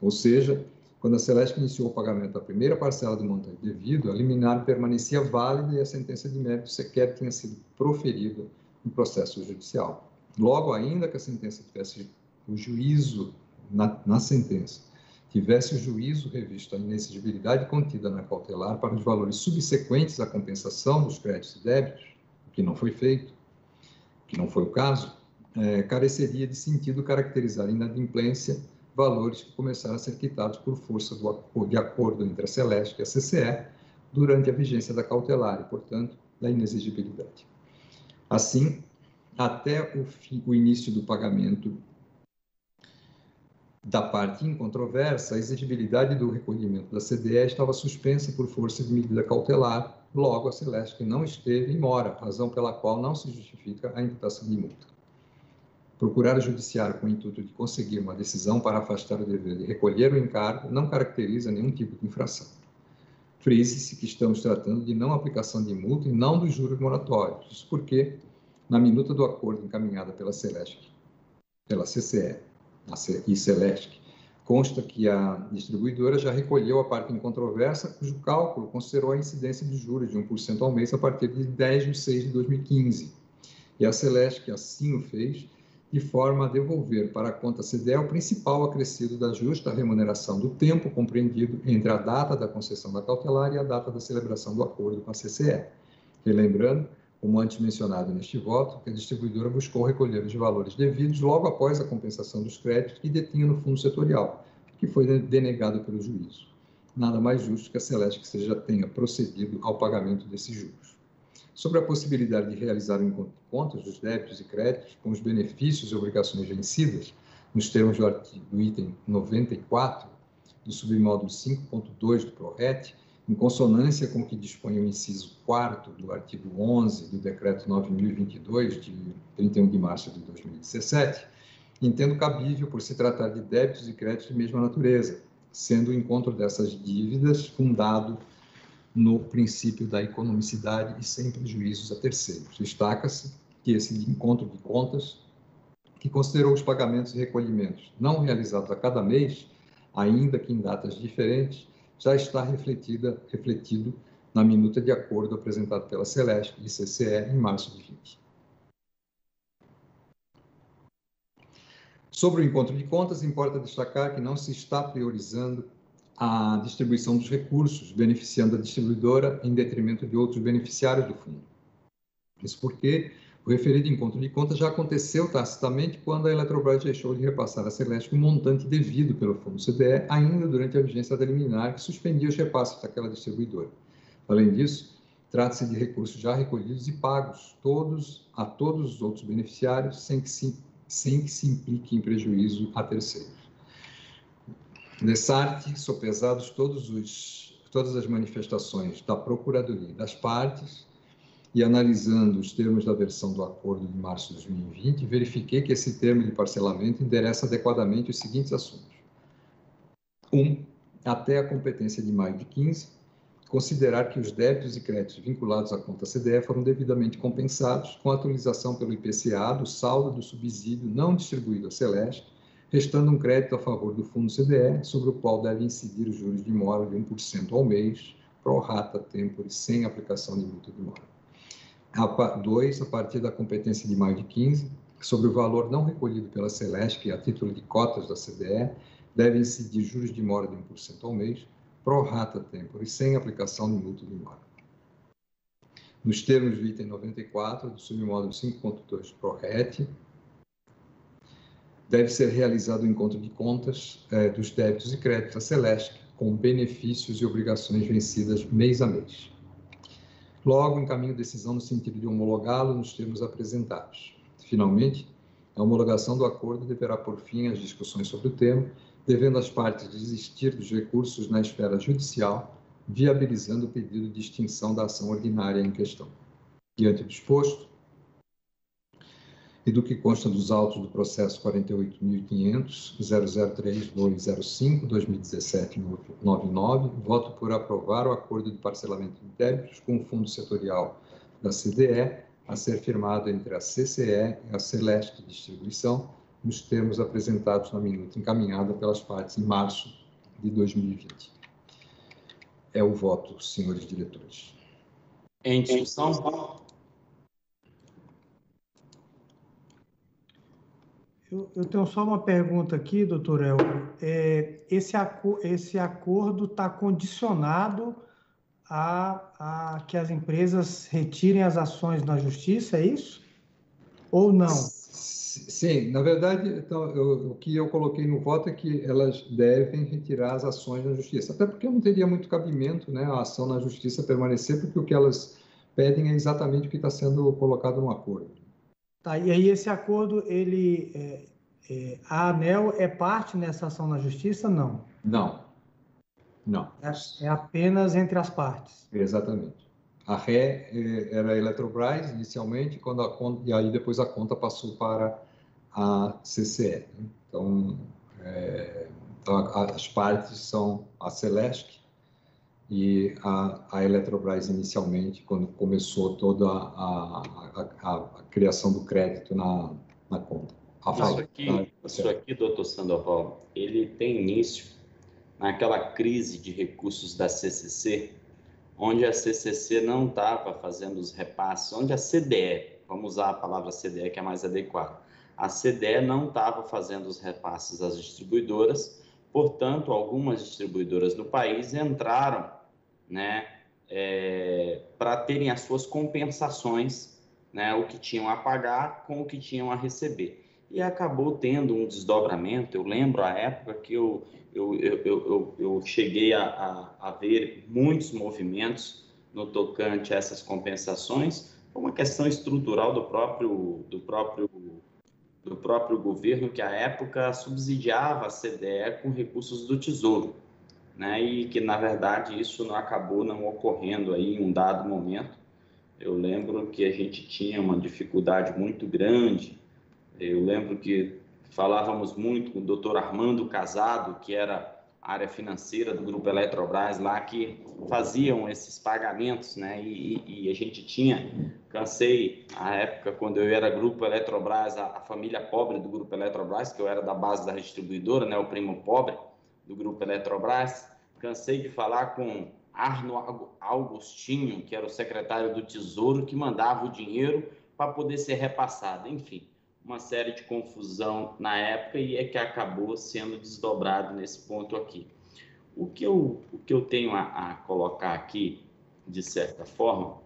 Ou seja, quando a Celesc iniciou o pagamento da primeira parcela do montante devido, a liminar permanecia válida e a sentença de mérito sequer tinha sido proferida no processo judicial. Logo, ainda que a sentença tivesse o juízo na, na sentença tivesse o juízo revisto a inexigibilidade contida na cautelar para os valores subsequentes à compensação dos créditos e débitos, o que não foi feito, que não foi o caso, é, careceria de sentido caracterizar inadimplência valores que começaram a ser quitados por força do, de acordo entre a Celeste e a CCE durante a vigência da cautelar e, portanto, da inexigibilidade. Assim, até o, fim, o início do pagamento da parte incontroversa, a exigibilidade do recolhimento da CDE estava suspensa por força de medida cautelar, logo a Celeste não esteve em mora, razão pela qual não se justifica a imputação de multa. Procurar o judiciário com o intuito de conseguir uma decisão para afastar o dever de recolher o encargo não caracteriza nenhum tipo de infração. Frise-se que estamos tratando de não aplicação de multa e não dos juros moratórios. Porque, na minuta do acordo encaminhada pela Celeste, pela CCE, e Celesc, consta que a distribuidora já recolheu a parte em controvérsia, cujo cálculo considerou a incidência de juros de 1% ao mês a partir de 10 de 6 de 2015. E a Celesc assim o fez, de forma a devolver para a conta CDE o principal acrescido da justa remuneração do tempo compreendido entre a data da concessão da cautelar e a data da celebração do acordo com a CCE. Relembrando, como antes mencionado neste voto, que a distribuidora buscou recolher os valores devidos logo após a compensação dos créditos que detinha no fundo setorial, que foi denegado pelo juízo. Nada mais justo que a Celeste que seja tenha procedido ao pagamento desses juros. Sobre a possibilidade de realizar o encontro de contas dos débitos e créditos com os benefícios e obrigações vencidas, nos termos do, artigo, do item 94 do submódulo 5.2 do PRORET, em consonância com o que dispõe o inciso 4 do artigo 11 do Decreto 9.022, de 31 de março de 2017, entendo cabível por se tratar de débitos e créditos de mesma natureza, sendo o encontro dessas dívidas fundado no princípio da economicidade e sem prejuízos a terceiros. Destaca-se que esse encontro de contas, que considerou os pagamentos e recolhimentos não realizados a cada mês, ainda que em datas diferentes, já está refletida, refletido na minuta de acordo apresentada pela Celeste e CCE em março de 20. Sobre o encontro de contas, importa destacar que não se está priorizando a distribuição dos recursos, beneficiando a distribuidora em detrimento de outros beneficiários do fundo. Isso porque o referido encontro de contas já aconteceu tacitamente quando a Eletrobras deixou de repassar à Celeste o montante devido pelo Fundo CDE, ainda durante a vigência da liminar, que suspendia os repasses daquela distribuidora. Além disso, trata-se de recursos já recolhidos e pagos todos a todos os outros beneficiários, sem que se, sem que se implique em prejuízo a terceiros. Nessarte, sopesados todos os, todas as manifestações da Procuradoria e das partes, e analisando os termos da versão do acordo de março de 2020, verifiquei que esse termo de parcelamento endereça adequadamente os seguintes assuntos. 1. Um, até a competência de maio de 15, considerar que os débitos e créditos vinculados à conta CDE foram devidamente compensados com a atualização pelo IPCA do saldo do subsídio não distribuído à Celeste, restando um crédito a favor do fundo CDE, sobre o qual devem incidir os juros de mora de 1% ao mês, pro rata tempore, sem aplicação de multa de mora. 2, a partir da competência de maio de 15, sobre o valor não recolhido pela Celeste a título de cotas da CDE, devem incidir juros de mora de 1% ao mês, pro rata tempore, sem aplicação de multa de mora. Nos termos do item 94 do submódulo 5.2 PRORET, deve ser realizado o encontro de contas eh, dos débitos e créditos da Celesc, com benefícios e obrigações vencidas mês a mês. Logo, encaminho decisão no sentido de homologá-lo nos termos apresentados. Finalmente, a homologação do acordo deverá pôr fim às discussões sobre o tema, devendo as partes desistir dos recursos na esfera judicial, viabilizando o pedido de extinção da ação ordinária em questão. Diante do exposto, e do que consta dos autos do processo 48.500.003.205.2017.99, voto por aprovar o acordo de parcelamento de débitos com o Fundo Setorial da CDE, a ser firmado entre a CCE e a Celeste Distribuição, nos termos apresentados na minuta encaminhada pelas partes em março de 2020. É o voto, senhores diretores. Em discussão? Eu, eu, tenho só uma pergunta aqui, doutor Elvio. É, esse, aco esse acordo está condicionado a, a, que as empresas retirem as ações na justiça, é isso? Ou não? Sim, na verdade, então, eu, o que eu coloquei no voto é que elas devem retirar as ações na justiça. Até porque não teria muito cabimento né, a ação na justiça permanecer, porque o que elas pedem é exatamente o que está sendo colocado no acordo. Tá, e aí esse acordo, ele, é, é, a ANEL é parte nessa ação na justiça? Não. Não. Não. É, é apenas entre as partes. Exatamente. A ré é, era a Eletrobras inicialmente, quando a conta, e aí depois a conta passou para a CCE. Então, é, então as partes são a Celesc e a, a Eletrobras inicialmente, quando começou toda a, a, a, a criação do crédito na, na conta. isso aqui, tá? isso aqui, doutor Sandoval, ele tem início naquela crise de recursos da CCC, onde a CCC não estava fazendo os repasses, onde a CDE, vamos usar a palavra CDE que é mais adequada, a CDE não estava fazendo os repasses às distribuidoras, portanto, algumas distribuidoras do país entraram né, é, para terem as suas compensações, né, o que tinham a pagar com o que tinham a receber. E acabou tendo um desdobramento. Eu lembro a época que eu, eu, eu, eu, eu cheguei a, a, a ver muitos movimentos no tocante a essas compensações, foi uma questão estrutural do próprio, do próprio do próprio governo que à época subsidiava a CDE com recursos do Tesouro né? E que na verdade isso não acabou não ocorrendo aí em um dado momento. Eu lembro que a gente tinha uma dificuldade muito grande. Eu lembro que falávamos muito com o doutor Armando Casado, que era a área financeira do Grupo Eletrobras lá, que faziam esses pagamentos, né? E, e a gente tinha, cansei a época quando eu era Grupo Eletrobras, a, a família pobre do Grupo Eletrobras, que eu era da base da distribuidora, né? O primo pobre do Grupo Eletrobras. Cansei de falar com Arno Augustinho, que era o secretário do Tesouro, que mandava o dinheiro para poder ser repassado. Enfim, uma série de confusão na época e é que acabou sendo desdobrado nesse ponto aqui. O que eu, o que eu tenho a, a colocar aqui, de certa forma,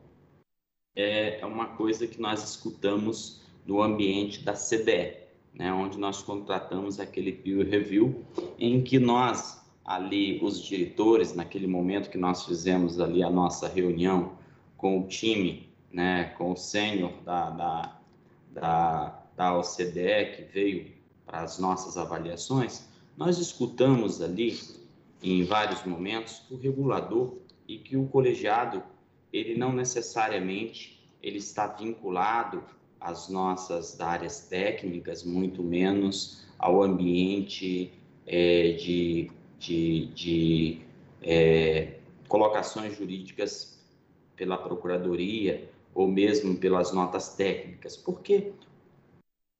é, é uma coisa que nós escutamos no ambiente da CDE né, onde nós contratamos aquele peer review, em que nós, ali, os diretores, naquele momento que nós fizemos ali a nossa reunião com o time, né, com o sênior da, da, da, da OCDE, que veio para as nossas avaliações, nós escutamos ali, em vários momentos, o regulador e que o colegiado, ele não necessariamente ele está vinculado as nossas áreas técnicas, muito menos ao ambiente é, de, de, de é, colocações jurídicas pela Procuradoria ou mesmo pelas notas técnicas, porque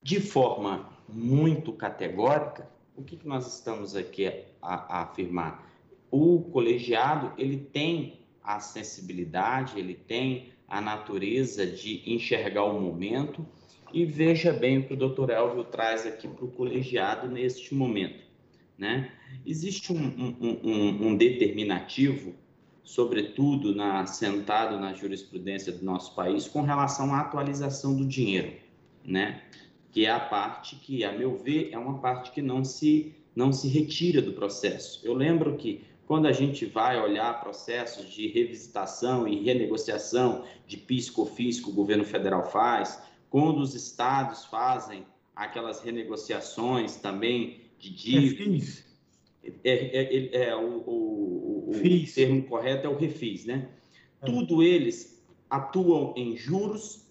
de forma muito categórica, o que, que nós estamos aqui a, a afirmar? O colegiado ele tem a sensibilidade, ele tem a natureza de enxergar o momento e veja bem o que o Dr. Elvio traz aqui para o colegiado neste momento. Né? Existe um, um, um, um determinativo, sobretudo na, na jurisprudência do nosso país, com relação à atualização do dinheiro. Né? que é a parte que, a meu ver, é uma parte que não se, não se retira do processo. Eu lembro que quando a gente vai olhar processos de revisitação e renegociação de PIS, COFINS que o governo federal faz, quando os estados fazem aquelas renegociações também de dívidas. É, é, é, é, o, o, o, o termo correto é o refis, né? É. Tudo eles atuam em juros,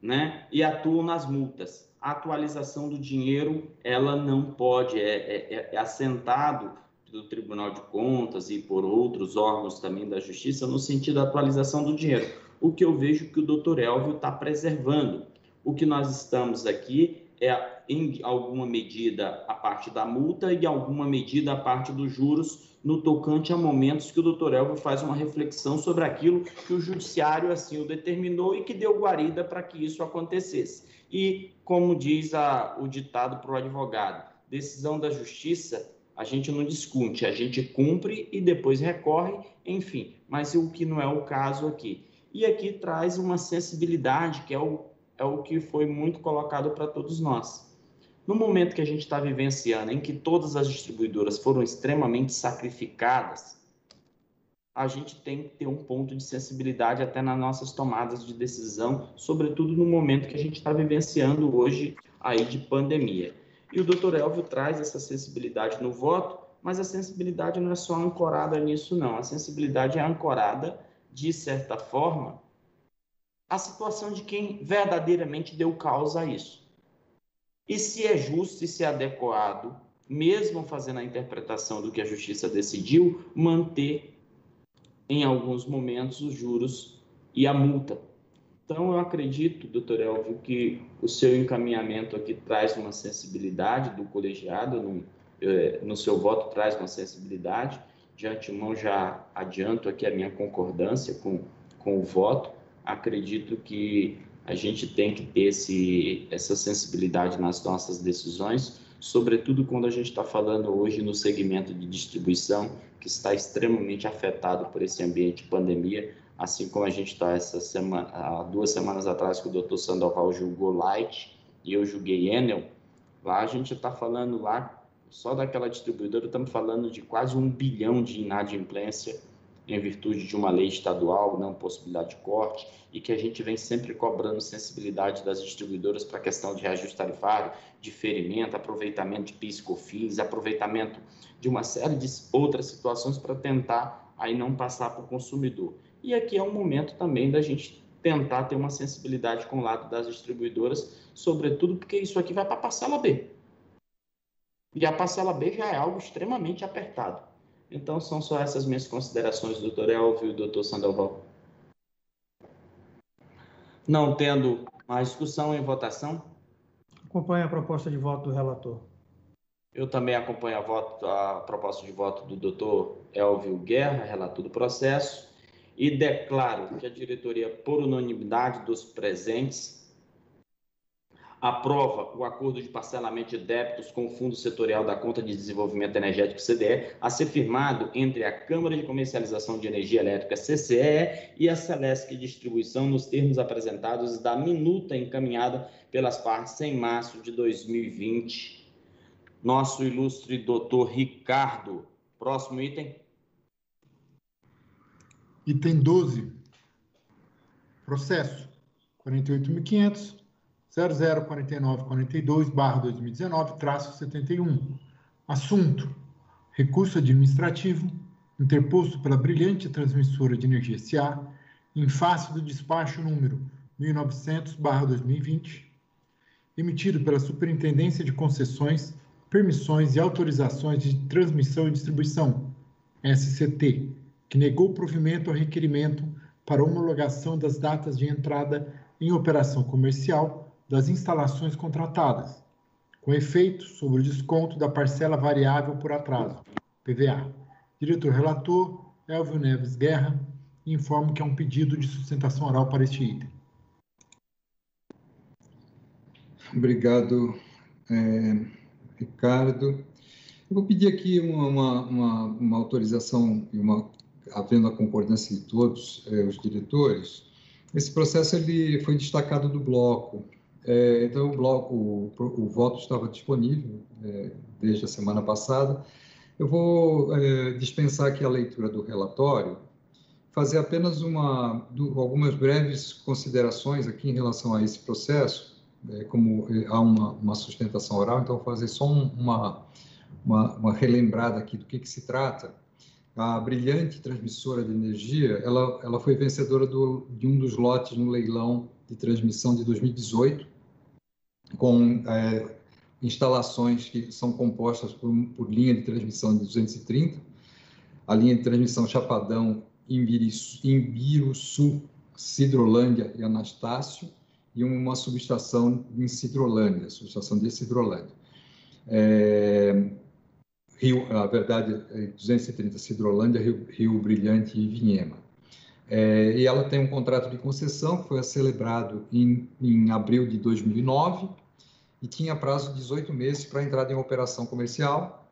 né? E atuam nas multas. A atualização do dinheiro, ela não pode, é, é, é assentado do Tribunal de Contas e por outros órgãos também da Justiça no sentido da atualização do dinheiro. O que eu vejo que o doutor Elvio está preservando. O que nós estamos aqui é, em alguma medida, a parte da multa e, alguma medida, a parte dos juros, no tocante a momentos que o doutor Elvio faz uma reflexão sobre aquilo que o judiciário assim o determinou e que deu guarida para que isso acontecesse. E, como diz a, o ditado para o advogado, decisão da justiça a gente não discute, a gente cumpre e depois recorre, enfim. Mas o que não é o caso aqui. E aqui traz uma sensibilidade que é o, é o que foi muito colocado para todos nós. No momento que a gente está vivenciando, em que todas as distribuidoras foram extremamente sacrificadas, a gente tem que ter um ponto de sensibilidade até nas nossas tomadas de decisão, sobretudo no momento que a gente está vivenciando hoje aí de pandemia. E o doutor Elvio traz essa sensibilidade no voto, mas a sensibilidade não é só ancorada nisso, não. A sensibilidade é ancorada, de certa forma, a situação de quem verdadeiramente deu causa a isso. E se é justo e se é adequado, mesmo fazendo a interpretação do que a justiça decidiu, manter em alguns momentos os juros e a multa. Então, eu acredito, doutor Elvio, que o seu encaminhamento aqui traz uma sensibilidade do colegiado, no, eh, no seu voto traz uma sensibilidade. De antemão, já adianto aqui a minha concordância com, com o voto. Acredito que a gente tem que ter esse, essa sensibilidade nas nossas decisões, sobretudo quando a gente está falando hoje no segmento de distribuição, que está extremamente afetado por esse ambiente de pandemia assim como a gente está essa semana, duas semanas atrás que o doutor Sandoval julgou Light e eu julguei Enel, lá a gente está falando lá, só daquela distribuidora, estamos falando de quase um bilhão de inadimplência em virtude de uma lei estadual, não possibilidade de corte, e que a gente vem sempre cobrando sensibilidade das distribuidoras para a questão de reajuste tarifário, diferimento, aproveitamento de PIS, COFINS, aproveitamento de uma série de outras situações para tentar aí não passar para o consumidor. E aqui é um momento também da gente tentar ter uma sensibilidade com o lado das distribuidoras, sobretudo porque isso aqui vai para a parcela B. E a parcela B já é algo extremamente apertado. Então, são só essas minhas considerações, doutor Elvio e doutor Sandoval. Não tendo mais discussão em votação. Acompanhe a proposta de voto do relator. Eu também acompanho a, voto, a proposta de voto do doutor Elvio Guerra, relator do processo e declaro que a diretoria, por unanimidade dos presentes, aprova o acordo de parcelamento de débitos com o Fundo Setorial da Conta de Desenvolvimento Energético CDE a ser firmado entre a Câmara de Comercialização de Energia Elétrica CCE e a Celesc Distribuição nos termos apresentados da minuta encaminhada pelas partes em março de 2020. Nosso ilustre doutor Ricardo. Próximo item. Item 12. Processo 48.500 004942 2019 71. Assunto: recurso administrativo interposto pela Brilhante Transmissora de Energia SA em face do despacho número 1900/2020 emitido pela Superintendência de Concessões, Permissões e Autorizações de Transmissão e Distribuição, SCT, que negou provimento ao requerimento para homologação das datas de entrada em operação comercial das instalações contratadas, com efeito sobre o desconto da parcela variável por atraso, PVA. Diretor relator, Elvio Neves Guerra, informo que é um pedido de sustentação oral para este item. Obrigado, é, Ricardo. Eu vou pedir aqui uma, uma, uma, uma autorização e uma havendo a concordância de todos eh, os diretores, esse processo ele foi destacado do bloco É, então, o bloco, o, o, voto estava disponível é, desde a semana passada. Eu vou é, dispensar aqui a leitura do relatório, fazer apenas uma, do, algumas breves considerações aqui em relação a esse processo, é, como é, há uma, uma, sustentação oral, então vou fazer só um, uma, uma, uma, relembrada aqui do que, que se trata. A brilhante transmissora de energia, ela, ela foi vencedora do, de um dos lotes no leilão de transmissão de 2018, com é, instalações que são compostas por, por, linha de transmissão de 230, a linha de transmissão Chapadão, Imbiruçu, Cidrolândia e Anastácio, e uma subestação em Cidrolândia, subestação de Cidrolândia. É, Rio, a verdade, 230 é Cidrolândia, Rio, Rio Brilhante e Vinhema. É, e ela tem um contrato de concessão que foi celebrado em, em abril de 2009 e tinha prazo de 18 meses para entrada em operação comercial.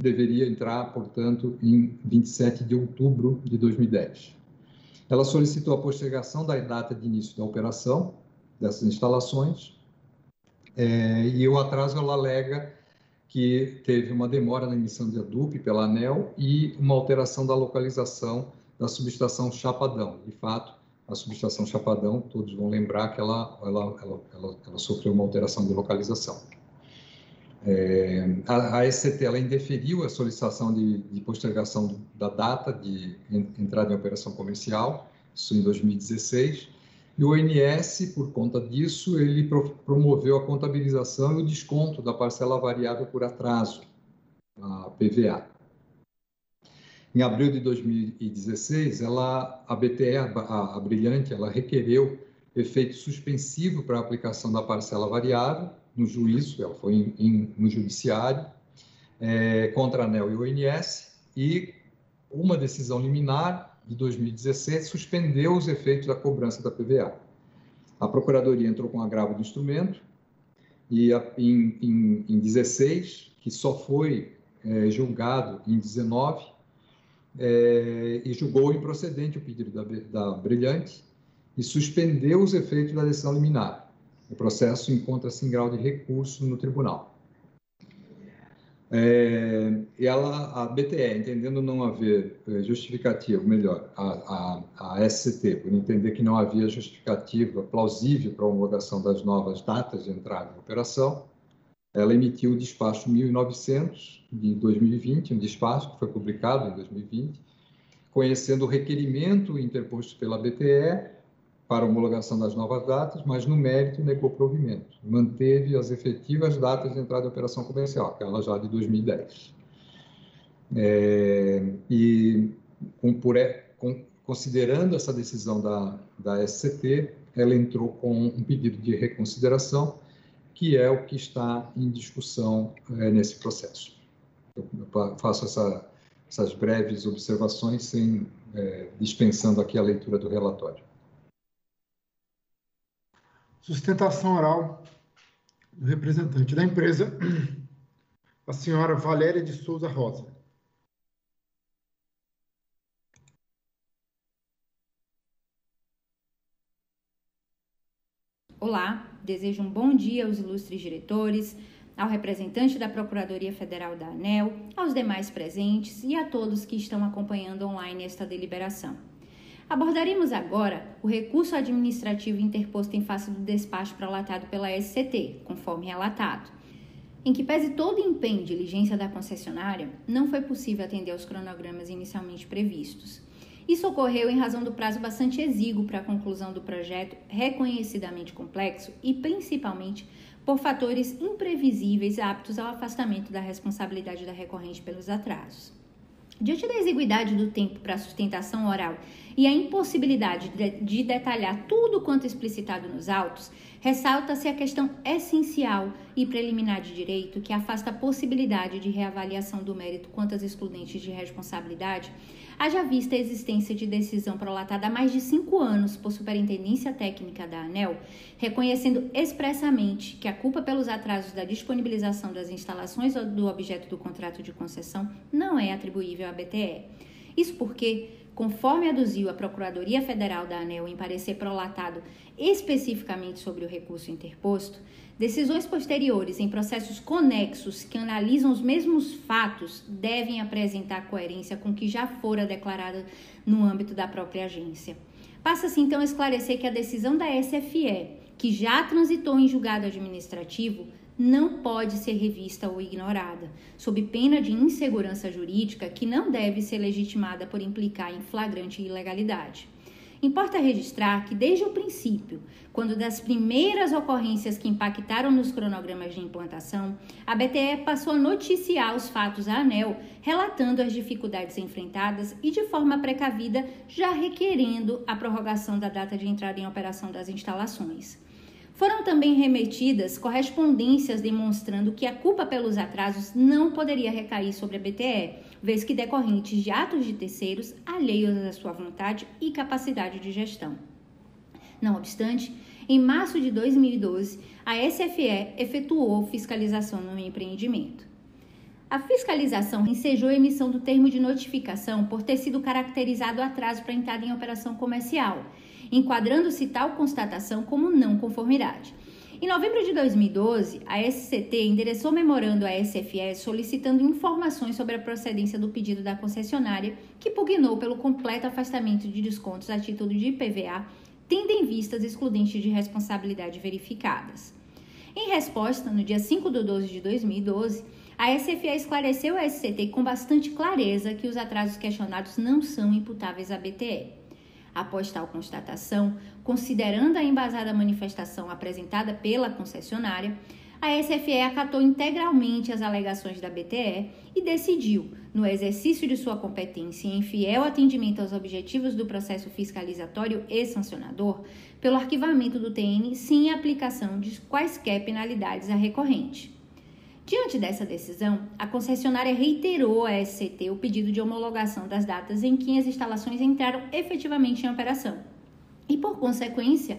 Deveria entrar, portanto, em 27 de outubro de 2010. Ela solicitou a postergação da data de início da operação dessas instalações é, e o atraso ela alega que teve uma demora na emissão de ADUP pela ANEL e uma alteração da localização da subestação Chapadão. De fato, a subestação Chapadão, todos vão lembrar que ela, ela, ela, ela, ela sofreu uma alteração de localização. É, a, a SCT ela indeferiu a solicitação de, de postergação da data de entrada em operação comercial, isso em 2016, e o ONS, por conta disso, ele pro, promoveu a contabilização e o desconto da parcela variável por atraso, a PVA. Em abril de 2016, ela, a BTE, a, a Brilhante, ela requereu efeito suspensivo para a aplicação da parcela variável no juízo, ela foi em, em, no judiciário, é, contra a ANEL e o ONS, e uma decisão liminar de 2017 suspendeu os efeitos da cobrança da PVA. A Procuradoria entrou com agravo do instrumento, e a, em, em, em 16, que só foi é, julgado em 19, é, e julgou improcedente o pedido da, da Brilhante e suspendeu os efeitos da decisão liminar. O processo encontra-se em grau de recurso no tribunal. É, ela, a BTE, entendendo não haver é, justificativa, melhor, a, a, a SCT, por entender que não havia justificativa plausível para a homologação das novas datas de entrada em operação, ela emitiu o despacho 1900 de 2020, um despacho que foi publicado em 2020, conhecendo o requerimento interposto pela BTE para homologação das novas datas, mas no mérito negou provimento. Manteve as efetivas datas de entrada em operação comercial, aquela já de 2010. É, e com, por, com, considerando essa decisão da, da SCT, ela entrou com um pedido de reconsideração que é o que está em discussão é, nesse processo. Eu faço essa, essas breves observações, sem é, dispensando aqui a leitura do relatório. Sustentação oral do representante da empresa, a senhora Valéria de Souza Rosa. Olá, Desejo um bom dia aos ilustres diretores, ao representante da Procuradoria Federal da ANEL, aos demais presentes e a todos que estão acompanhando online esta deliberação. Abordaremos agora o recurso administrativo interposto em face do despacho prolatado pela SCT, conforme relatado. Em que pese todo empenho e diligência da concessionária, não foi possível atender aos cronogramas inicialmente previstos. Isso ocorreu em razão do prazo bastante exíguo para a conclusão do projeto, reconhecidamente complexo e principalmente por fatores imprevisíveis aptos ao afastamento da responsabilidade da recorrente pelos atrasos. Diante da exiguidade do tempo para sustentação oral e a impossibilidade de, de detalhar tudo quanto explicitado nos autos, ressalta-se a questão essencial e preliminar de direito que afasta a possibilidade de reavaliação do mérito quanto às excludentes de responsabilidade haja vista a existência de decisão prolatada há mais de cinco anos por Superintendência Técnica da ANEL, reconhecendo expressamente que a culpa pelos atrasos da disponibilização das instalações do objeto do contrato de concessão não é atribuível à BTE. Isso porque conforme aduziu a Procuradoria Federal da ANEL em parecer prolatado especificamente sobre o recurso interposto, decisões posteriores em processos conexos que analisam os mesmos fatos devem apresentar coerência com o que já fora declarado no âmbito da própria agência. Passa-se então a esclarecer que a decisão da SFE, que já transitou em julgado administrativo, não pode ser revista ou ignorada, sob pena de insegurança jurídica que não deve ser legitimada por implicar em flagrante ilegalidade. Importa registrar que, desde o princípio, quando das primeiras ocorrências que impactaram nos cronogramas de implantação, a BTE passou a noticiar os fatos à ANEL, relatando as dificuldades enfrentadas e, de forma precavida, já requerendo a prorrogação da data de entrada em operação das instalações. Foram também remetidas correspondências demonstrando que a culpa pelos atrasos não poderia recair sobre a BTE, vez que decorrentes de atos de terceiros alheios à sua vontade e capacidade de gestão. Não obstante, em março de 2012, a SFE efetuou fiscalização no empreendimento. A fiscalização ensejou a emissão do termo de notificação por ter sido caracterizado atraso para entrada em operação comercial enquadrando-se tal constatação como não conformidade. Em novembro de 2012, a SCT endereçou memorando à SFE solicitando informações sobre a procedência do pedido da concessionária, que pugnou pelo completo afastamento de descontos a título de IPVA, tendo em vista as excludentes de responsabilidade verificadas. Em resposta, no dia 5 de 12 de 2012, a SFE esclareceu à SCT com bastante clareza que os atrasos questionados não são imputáveis à BTE. Após tal constatação, considerando a embasada manifestação apresentada pela concessionária, a SFE acatou integralmente as alegações da BTE e decidiu, no exercício de sua competência e em fiel atendimento aos objetivos do processo fiscalizatório e sancionador, pelo arquivamento do TN sem aplicação de quaisquer penalidades à recorrente. Diante dessa decisão, a concessionária reiterou à SCT o pedido de homologação das datas em que as instalações entraram efetivamente em operação e, por consequência,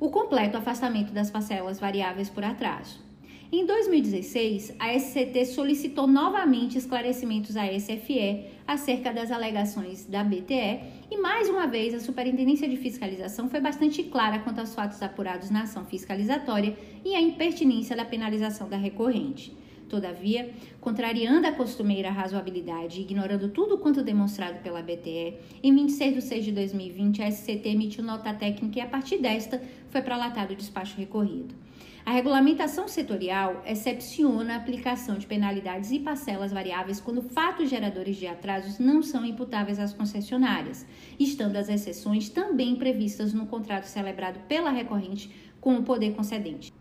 o completo afastamento das parcelas variáveis por atraso. Em 2016, a SCT solicitou novamente esclarecimentos à SFE acerca das alegações da BTE e, mais uma vez, a Superintendência de Fiscalização foi bastante clara quanto aos fatos apurados na ação fiscalizatória e a impertinência da penalização da recorrente. Todavia, contrariando a costumeira razoabilidade e ignorando tudo quanto demonstrado pela BTE, em 26 de 6 de 2020, a SCT emitiu nota técnica e, a partir desta, foi prolatado o despacho recorrido. A regulamentação setorial excepciona a aplicação de penalidades e parcelas variáveis quando fatos geradores de atrasos não são imputáveis às concessionárias, estando as exceções também previstas no contrato celebrado pela recorrente com o poder concedente.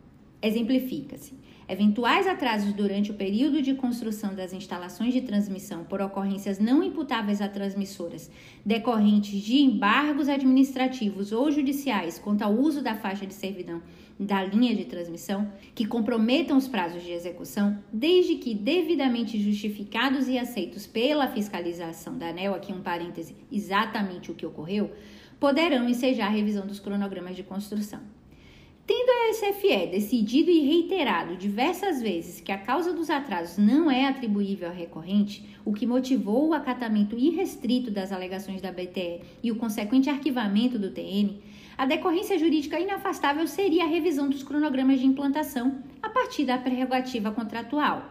Exemplifica-se. Eventuais atrasos durante o período de construção das instalações de transmissão por ocorrências não imputáveis a transmissoras, decorrentes de embargos administrativos ou judiciais quanto ao uso da faixa de servidão da linha de transmissão que comprometam os prazos de execução, desde que devidamente justificados e aceitos pela fiscalização da ANEL, aqui um parêntese, exatamente o que ocorreu, poderão ensejar a revisão dos cronogramas de construção. Tendo a SFE decidido e reiterado diversas vezes que a causa dos atrasos não é atribuível ao recorrente, o que motivou o acatamento irrestrito das alegações da BTE e o consequente arquivamento do TN, a decorrência jurídica inafastável seria a revisão dos cronogramas de implantação a partir da prerrogativa contratual.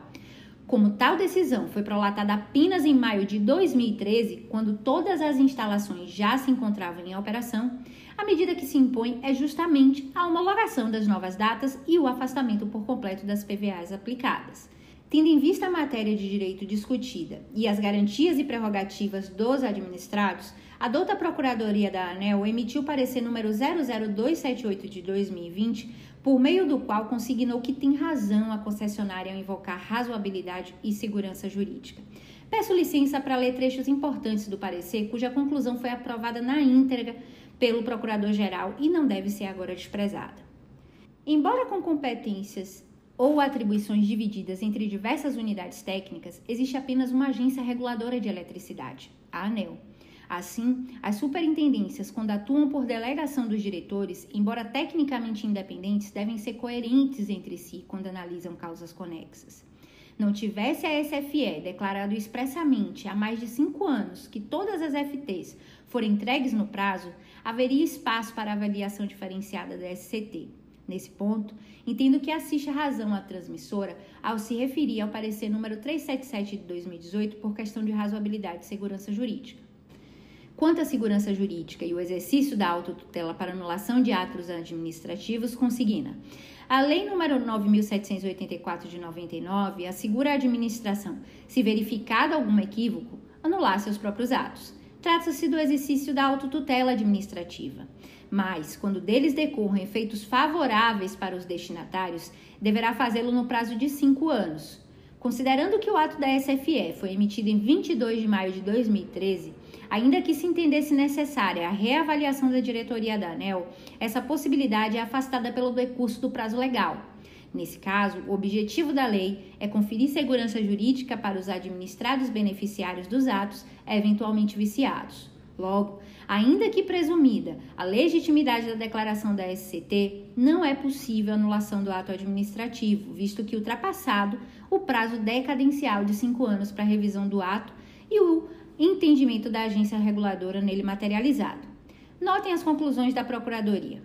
Como tal decisão foi prolatada apenas em maio de 2013, quando todas as instalações já se encontravam em operação, a medida que se impõe é justamente a homologação das novas datas e o afastamento por completo das PVAs aplicadas. Tendo em vista a matéria de direito discutida e as garantias e prerrogativas dos administrados, a douta Procuradoria da ANEL emitiu parecer número 00278 de 2020, por meio do qual consignou que tem razão a concessionária ao invocar razoabilidade e segurança jurídica. Peço licença para ler trechos importantes do parecer, cuja conclusão foi aprovada na íntegra pelo Procurador-Geral e não deve ser agora desprezada. Embora com competências ou atribuições divididas entre diversas unidades técnicas, existe apenas uma agência reguladora de eletricidade, a ANEL Assim, as superintendências, quando atuam por delegação dos diretores, embora tecnicamente independentes, devem ser coerentes entre si quando analisam causas conexas. não tivesse a SFE declarado expressamente há mais de cinco anos que todas as FTs forem entregues no prazo, haveria espaço para avaliação diferenciada da SCT. Nesse ponto, entendo que assiste a razão à transmissora ao se referir ao parecer número 377 de 2018 por questão de razoabilidade e segurança jurídica. Quanto à segurança jurídica e o exercício da autotutela para anulação de atos administrativos, consigna. A Lei nº 9.784 de 99 assegura à administração, se verificado algum equívoco, anular seus próprios atos. Trata-se do exercício da autotutela administrativa. Mas, quando deles decorram efeitos favoráveis para os destinatários, deverá fazê-lo no prazo de cinco anos. Considerando que o ato da SFE foi emitido em 22 de maio de 2013, Ainda que se entendesse necessária a reavaliação da diretoria da ANEL, essa possibilidade é afastada pelo decurso do prazo legal. Nesse caso, o objetivo da lei é conferir segurança jurídica para os administrados beneficiários dos atos eventualmente viciados. Logo, ainda que presumida a legitimidade da declaração da SCT, não é possível anulação do ato administrativo, visto que ultrapassado o prazo decadencial de cinco anos para revisão do ato e o entendimento da agência reguladora nele materializado. Notem as conclusões da Procuradoria.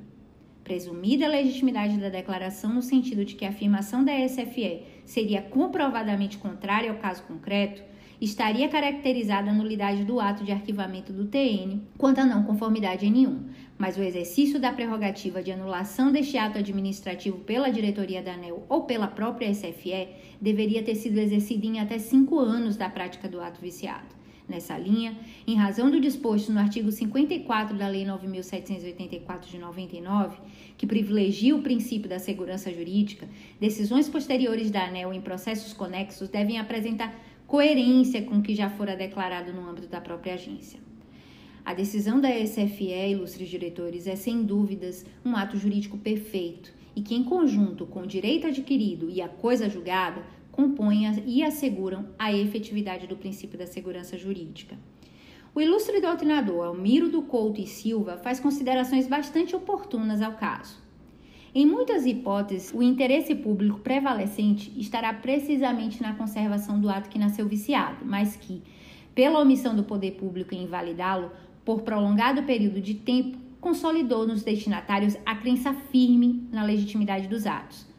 Presumida a legitimidade da declaração no sentido de que a afirmação da SFE seria comprovadamente contrária ao caso concreto, estaria caracterizada a nulidade do ato de arquivamento do TN quanto à não conformidade em nenhum, mas o exercício da prerrogativa de anulação deste ato administrativo pela diretoria da ANEL ou pela própria SFE deveria ter sido exercido em até cinco anos da prática do ato viciado. Nessa linha, em razão do disposto no artigo 54 da Lei 9.784 de 99, que privilegia o princípio da segurança jurídica, decisões posteriores da ANEL em processos conexos devem apresentar coerência com o que já fora declarado no âmbito da própria agência. A decisão da SFE, ilustres diretores, é sem dúvidas um ato jurídico perfeito e que, em conjunto com o direito adquirido e a coisa julgada, compõem e asseguram a efetividade do princípio da segurança jurídica. O ilustre doutrinador Almiro do Couto e Silva faz considerações bastante oportunas ao caso. Em muitas hipóteses, o interesse público prevalecente estará precisamente na conservação do ato que nasceu viciado, mas que, pela omissão do poder público em invalidá-lo por prolongado período de tempo, consolidou nos destinatários a crença firme na legitimidade dos atos.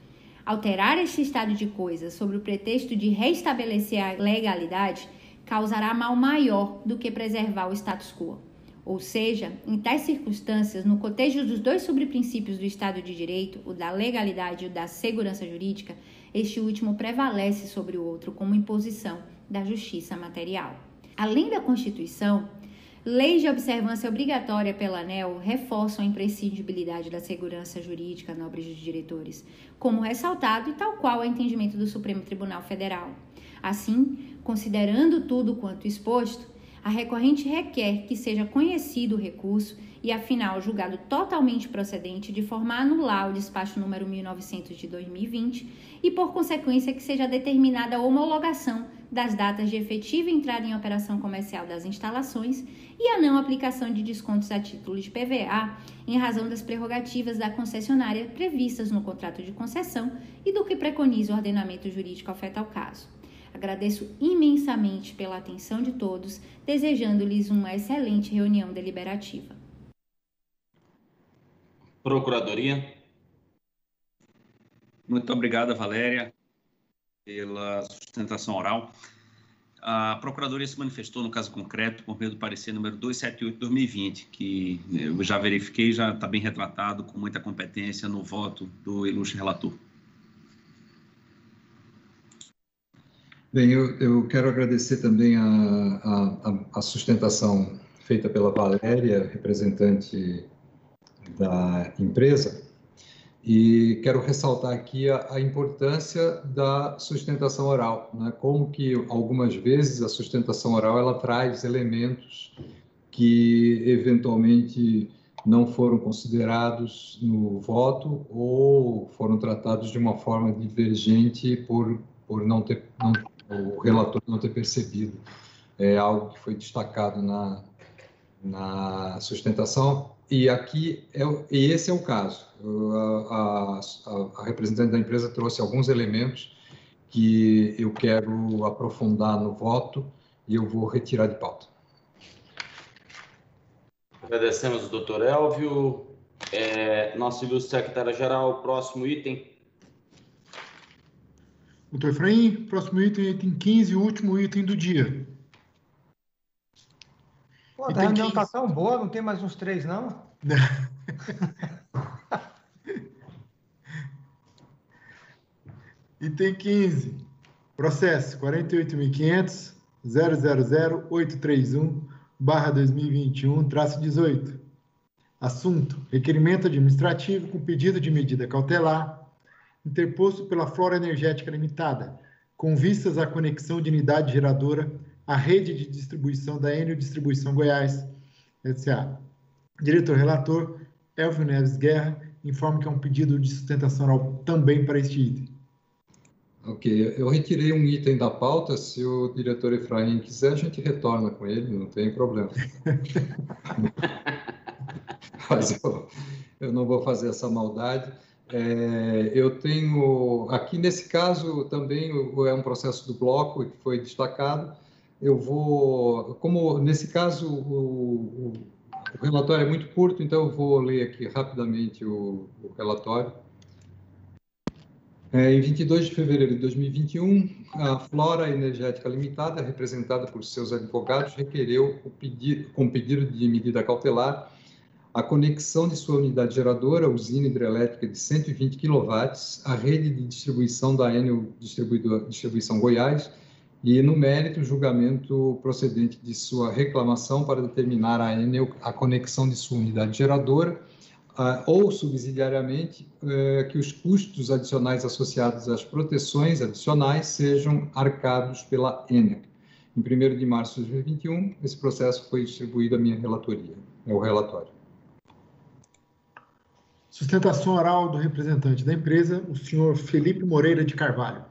Alterar este estado de coisas sob o pretexto de restabelecer a legalidade causará mal maior do que preservar o status quo. Ou seja, em tais circunstâncias, no cotejo dos dois sobreprincípios do Estado de Direito, o da legalidade e o da segurança jurídica, este último prevalece sobre o outro como imposição da justiça material. Além da Constituição, Leis de observância obrigatória pela ANEL reforçam a imprescindibilidade da segurança jurídica nobres de diretores, como ressaltado e tal qual o entendimento do Supremo Tribunal Federal. Assim, considerando tudo quanto exposto, a recorrente requer que seja conhecido o recurso e, afinal, julgado totalmente procedente de forma a anular o despacho número 1900 de 2020 e, por consequência, que seja determinada a homologação das datas de efetiva entrada em operação comercial das instalações e a não aplicação de descontos a título de PVA em razão das prerrogativas da concessionária previstas no contrato de concessão e do que preconiza o ordenamento jurídico afeta ao caso. Agradeço imensamente pela atenção de todos, desejando-lhes uma excelente reunião deliberativa. Procuradoria. Muito obrigada, Valéria, pela sustentação oral. A Procuradoria se manifestou no caso concreto por meio do parecer número 278-2020, que eu já verifiquei, já está bem retratado, com muita competência no voto do ilustre relator. Bem, eu, eu quero agradecer também a, a, a sustentação feita pela Valéria, representante da empresa, e quero ressaltar aqui a, a, importância da sustentação oral, né? como que algumas vezes a sustentação oral ela traz elementos que eventualmente não foram considerados no voto ou foram tratados de uma forma divergente por, por não ter não, o relator não ter percebido. É algo que foi destacado na, na sustentação e aqui é, e esse é o caso. A, a, a, representante da empresa trouxe alguns elementos que eu quero aprofundar no voto e eu vou retirar de pauta. Agradecemos o doutor Elvio. É, nosso ilustre secretário-geral, próximo item. Doutor Efraim, próximo item, item 15, o último item do dia. Pô, a reunião está tão boa, não tem mais uns três, não? *laughs* Item 15. Processo 48.500.000.831 barra 2021, traço 18. Assunto: requerimento administrativo com pedido de medida cautelar interposto pela Flora Energética Limitada, com vistas à conexão de unidade geradora à rede de distribuição da Enel Distribuição Goiás, SA. Diretor relator, Elvio Neves Guerra, informa que é um pedido de sustentação oral também para este item. Ok, eu retirei um item da pauta, se o diretor Efraim quiser, a gente retorna com ele, não tem problema. *laughs* Mas eu, eu não vou fazer essa maldade. É, eu tenho, aqui nesse caso também é um processo do bloco que foi destacado. Eu vou, como nesse caso o, o relatório é muito curto, então eu vou ler aqui rapidamente o, o relatório. É, em 22 de fevereiro de 2021, a Flora Energética Limitada, representada por seus advogados, requereu, pedido, com pedido de medida cautelar, a conexão de sua unidade geradora, usina hidrelétrica de 120 kW, à rede de distribuição da Enel Distribuição Goiás, e, no mérito, julgamento procedente de sua reclamação para determinar a Enel a conexão de sua unidade geradora, uh, ou, subsidiariamente, uh, que os custos adicionais associados às proteções adicionais sejam arcados pela Enel. Em 1 de março de 2021, esse processo foi distribuído à minha relatoria, é o relatório. Sustentação oral do representante da empresa, o senhor Felipe Moreira de Carvalho.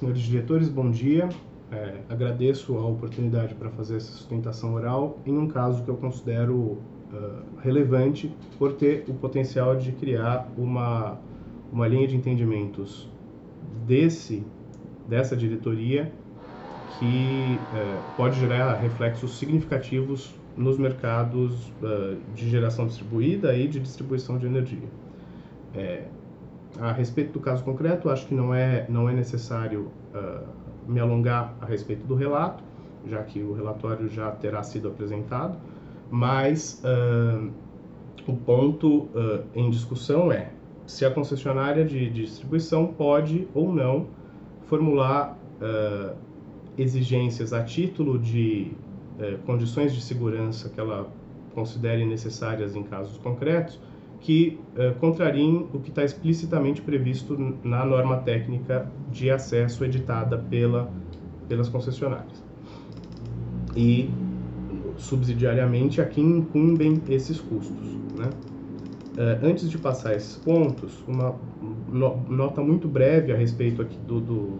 Senhores diretores, bom dia. É, agradeço a oportunidade para fazer essa sustentação oral em um caso que eu considero uh, relevante por ter o potencial de criar uma, uma linha de entendimentos desse, dessa diretoria que é, pode gerar reflexos significativos nos mercados uh, de geração distribuída e de distribuição de energia. É, a respeito do caso concreto, acho que não é, não é necessário uh, me alongar a respeito do relato, já que o relatório já terá sido apresentado, mas uh, o ponto em discussão é se a concessionária de, de distribuição pode ou não formular exigências a título de eh, condições de segurança que ela considere necessárias em casos concretos, que eh, contrariem o que está explicitamente previsto na norma técnica de acesso editada pela, pelas concessionárias. E, subsidiariamente, a quem incumbem esses custos. Né? Eh, antes de passar esses pontos, uma no, nota muito breve a respeito aqui do, do,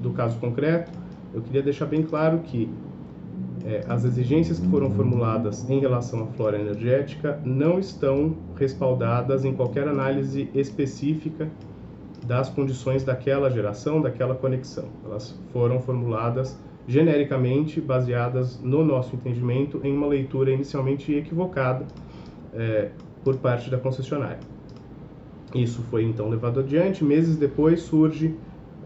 do caso concreto eu queria deixar bem claro que é, as exigências que foram formuladas em relação à flora energética não estão respaldadas em qualquer análise específica das condições daquela geração, daquela conexão. Elas foram formuladas genericamente, baseadas no nosso entendimento em uma leitura inicialmente equivocada é, por parte da concessionária. Isso foi então levado adiante. Meses depois surge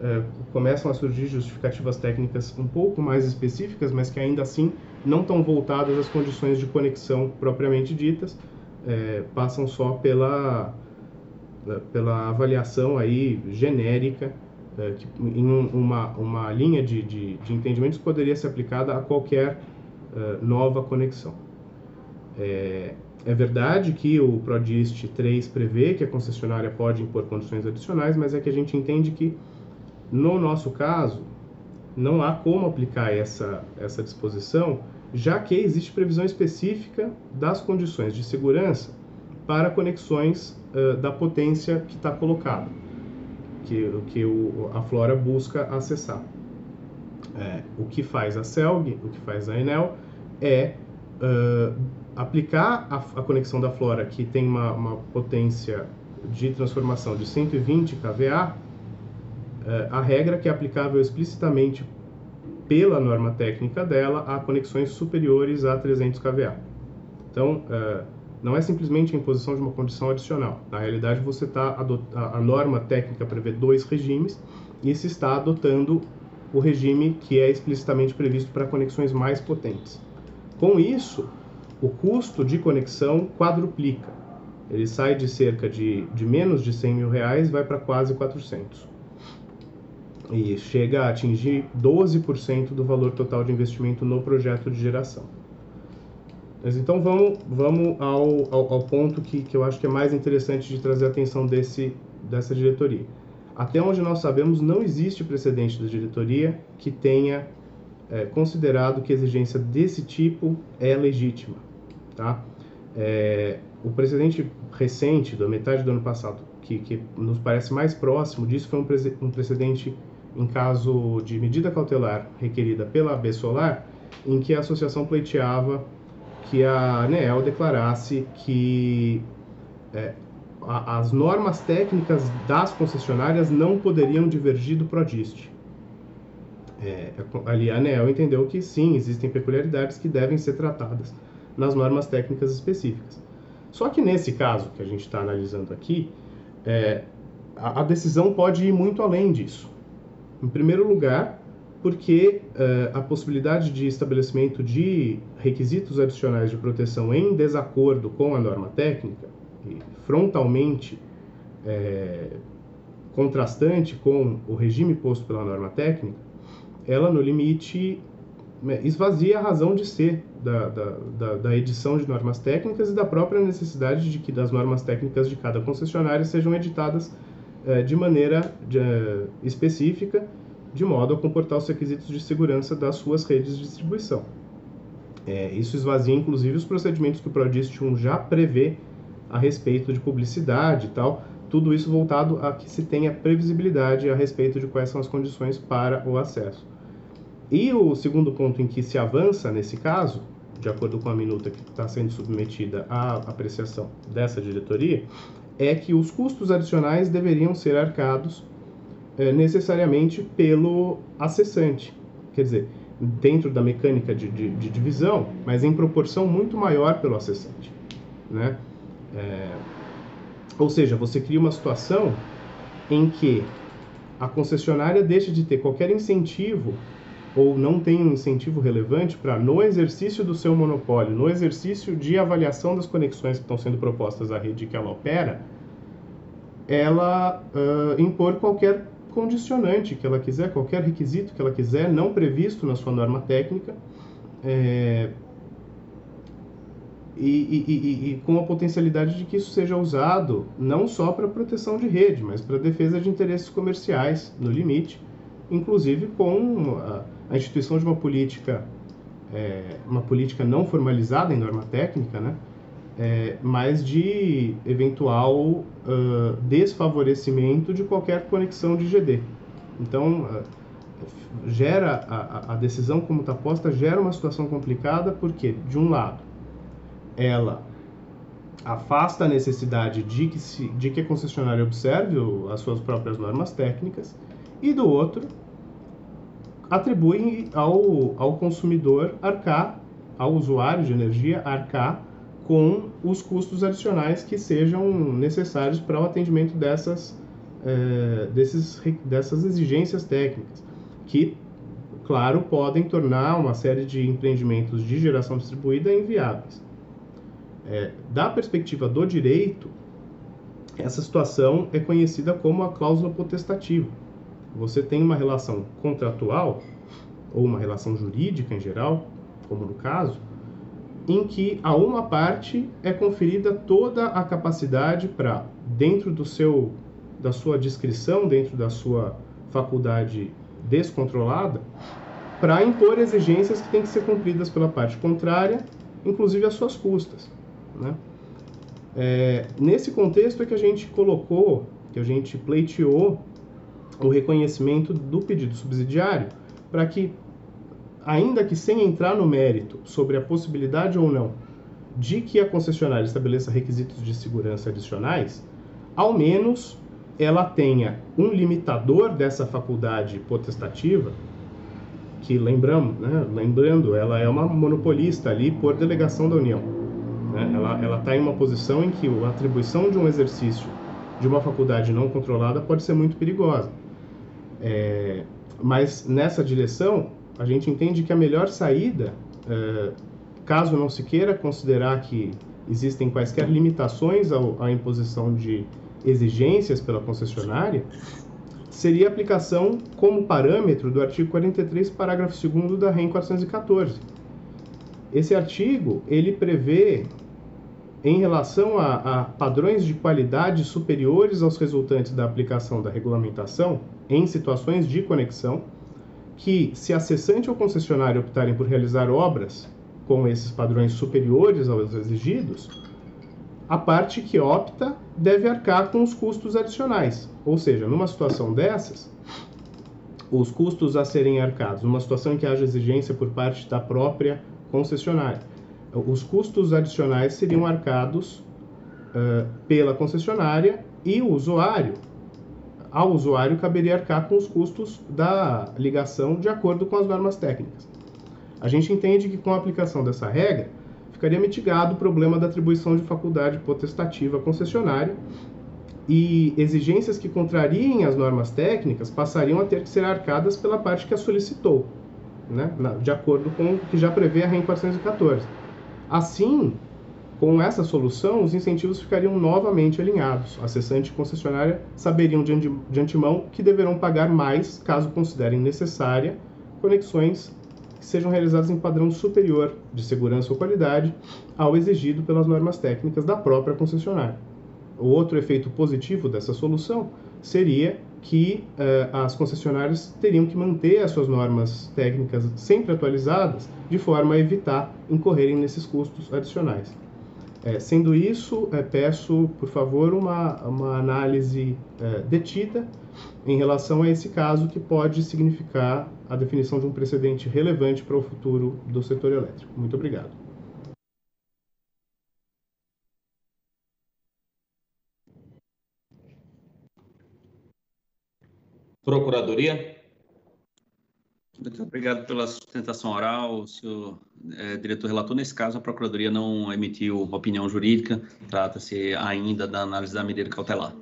é, começam a surgir justificativas técnicas um pouco mais específicas, mas que ainda assim não estão voltadas às condições de conexão propriamente ditas, é, passam só pela, é, pela avaliação aí genérica que, em uma, uma linha de, de, de entendimentos poderia ser aplicada a qualquer nova conexão. É, é verdade que o PRODIST 3 prevê que a concessionária pode impor condições adicionais, mas é que a gente entende que no nosso caso, não há como aplicar essa, essa disposição, já que existe previsão específica das condições de segurança para conexões uh, da potência que está colocada, que, que o, a Flora busca acessar. É, o que faz a CELG, o que faz a Enel, é uh, aplicar a, a, conexão da Flora, que tem uma, uma, potência de transformação de 120 kVA, a regra que é aplicável explicitamente pela norma técnica dela a conexões superiores a 300 kVA. Então, uh, não é simplesmente a imposição de uma condição adicional. Na realidade, você está a norma técnica prevê dois regimes e se está adotando o regime que é explicitamente previsto para conexões mais potentes. Com isso, o custo de conexão quadruplica. Ele sai de cerca de, de menos de 100 mil reais vai para quase 400. E chega a atingir 12% do valor total de investimento no projeto de geração. Mas então vamos, vamos ao, ao, ao ponto que, que eu acho que é mais interessante de trazer a atenção desse, dessa diretoria. Até onde nós sabemos, não existe precedente da diretoria que tenha é, considerado que exigência desse tipo é legítima. Tá? É, o precedente recente, da metade do ano passado, que, que nos parece mais próximo disso, foi um, um precedente em caso de medida cautelar requerida pela AB Solar, em que a associação pleiteava que a ANEEL declarasse que é, a, as normas técnicas das concessionárias não poderiam divergir do PRODIST. É, ali a ANEEL entendeu que sim, existem peculiaridades que devem ser tratadas nas normas técnicas específicas. Só que nesse caso que a gente está analisando aqui, é, a, a decisão pode ir muito além disso. Em primeiro lugar, porque uh, a possibilidade de estabelecimento de requisitos adicionais de proteção em desacordo com a norma técnica, e frontalmente é, contrastante com o regime posto pela norma técnica, ela, no limite, né, esvazia a razão de ser da, da, da, da, edição de normas técnicas e da própria necessidade de que das normas técnicas de cada concessionária sejam editadas de maneira é, específica de modo a comportar os requisitos de segurança das suas redes de distribuição. É, isso esvazia, inclusive, os procedimentos que o PRODIST 1 já prevê a respeito de publicidade e tal, tudo isso voltado a que se tenha previsibilidade a respeito de quais são as condições para o acesso. E o segundo ponto em que se avança nesse caso, de acordo com a minuta que está sendo submetida à apreciação dessa diretoria, é que os custos adicionais deveriam ser arcados é, necessariamente pelo acessante. Quer dizer, dentro da mecânica de, de, de, divisão, mas em proporção muito maior pelo acessante. Né? É, ou seja, você cria uma situação em que a concessionária deixa de ter qualquer incentivo ou não tem um incentivo relevante para, no exercício do seu monopólio, no exercício de avaliação das conexões que estão sendo propostas à rede que ela opera, ela uh, impor qualquer condicionante que ela quiser, qualquer requisito que ela quiser, não previsto na sua norma técnica, é, e, e, e, e, com a potencialidade de que isso seja usado não só para proteção de rede, mas para defesa de interesses comerciais, no limite, inclusive com a, a instituição de uma política, é, uma política não formalizada em norma técnica, né? é, mas de eventual uh, desfavorecimento de qualquer conexão de GD. Então, uh, gera a, a, decisão como está posta gera uma situação complicada porque, de um lado, ela afasta a necessidade de que, se, de que a concessionária observe as suas próprias normas técnicas e, do outro, atribui ao, ao consumidor arcar, ao usuário de energia arcar com os custos adicionais que sejam necessários para o atendimento dessas, é, desses, dessas exigências técnicas, que, claro, podem tornar uma série de empreendimentos de geração distribuída inviáveis. É, da perspectiva do direito, essa situação é conhecida como a cláusula potestativa. Você tem uma relação contratual, ou uma relação jurídica em geral, como no caso, em que a uma parte é conferida toda a capacidade para, dentro do seu, da sua descrição, dentro da sua faculdade descontrolada, para impor exigências que têm que ser cumpridas pela parte contrária, inclusive às suas custas. Né? É, nesse contexto é que a gente colocou, que a gente pleiteou o reconhecimento do pedido subsidiário, para que ainda que sem entrar no mérito sobre a possibilidade ou não de que a concessionária estabeleça requisitos de segurança adicionais, ao menos ela tenha um limitador dessa faculdade potestativa, que lembramos, né, lembrando, ela é uma monopolista ali por delegação da União. Né? Ela está em uma posição em que a atribuição de um exercício de uma faculdade não controlada pode ser muito perigosa. É, mas nessa direção, a gente entende que a melhor saída, é, caso não se queira considerar que existem quaisquer limitações ao, à imposição de exigências pela concessionária, seria a aplicação como parâmetro do artigo 43, parágrafo 2 da REN 414. Esse artigo, ele prevê, em relação a, a padrões de qualidade superiores aos resultantes da aplicação da regulamentação, em situações de conexão, que se a cessante ou concessionário optarem por realizar obras com esses padrões superiores aos exigidos, a parte que opta deve arcar com os custos adicionais. Ou seja, numa situação dessas, os custos a serem arcados, numa situação em que haja exigência por parte da própria concessionária, os custos adicionais seriam arcados uh, pela concessionária e o usuário, ao usuário caberia arcar com os custos da ligação de acordo com as normas técnicas. A gente entende que com a aplicação dessa regra, ficaria mitigado o problema da atribuição de faculdade potestativa à concessionária e exigências que contrariem as normas técnicas passariam a ter que ser arcadas pela parte que a solicitou, né, de acordo com o que já prevê a REN 414. Assim, com essa solução, os incentivos ficariam novamente alinhados. A cessante e concessionária saberiam de antemão que deverão pagar mais caso considerem necessária conexões que sejam realizadas em padrão superior de segurança ou qualidade ao exigido pelas normas técnicas da própria concessionária. O outro efeito positivo dessa solução seria que uh, as concessionárias teriam que manter as suas normas técnicas sempre atualizadas, de forma a evitar incorrerem nesses custos adicionais. É, sendo isso, é, peço, por favor, uma, uma análise é, detida em relação a esse caso, que pode significar a definição de um precedente relevante para o futuro do setor elétrico. Muito obrigado. Procuradoria. Muito obrigado pela sustentação oral, senhor é, diretor relator. Nesse caso, a Procuradoria não emitiu opinião jurídica, trata-se ainda da análise da medida cautelar.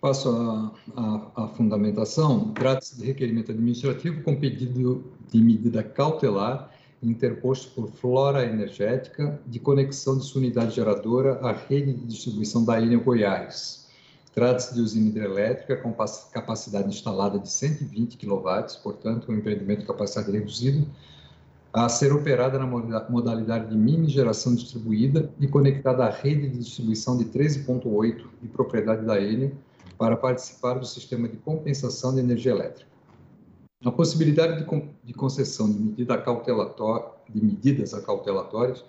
Passo a, a, a fundamentação. Trata-se de requerimento administrativo com pedido de medida cautelar interposto por Flora Energética de conexão de sua unidade geradora à rede de distribuição da Enel Goiás. Trata-se de usina hidrelétrica com capacidade instalada de 120 kW, portanto, um empreendimento de capacidade reduzida, a ser operada na modalidade de mini geração distribuída e conectada à rede de distribuição de 13.8 de propriedade da Enel para participar do sistema de compensação de energia elétrica. A possibilidade de, de concessão de, medida de medidas acautelatórias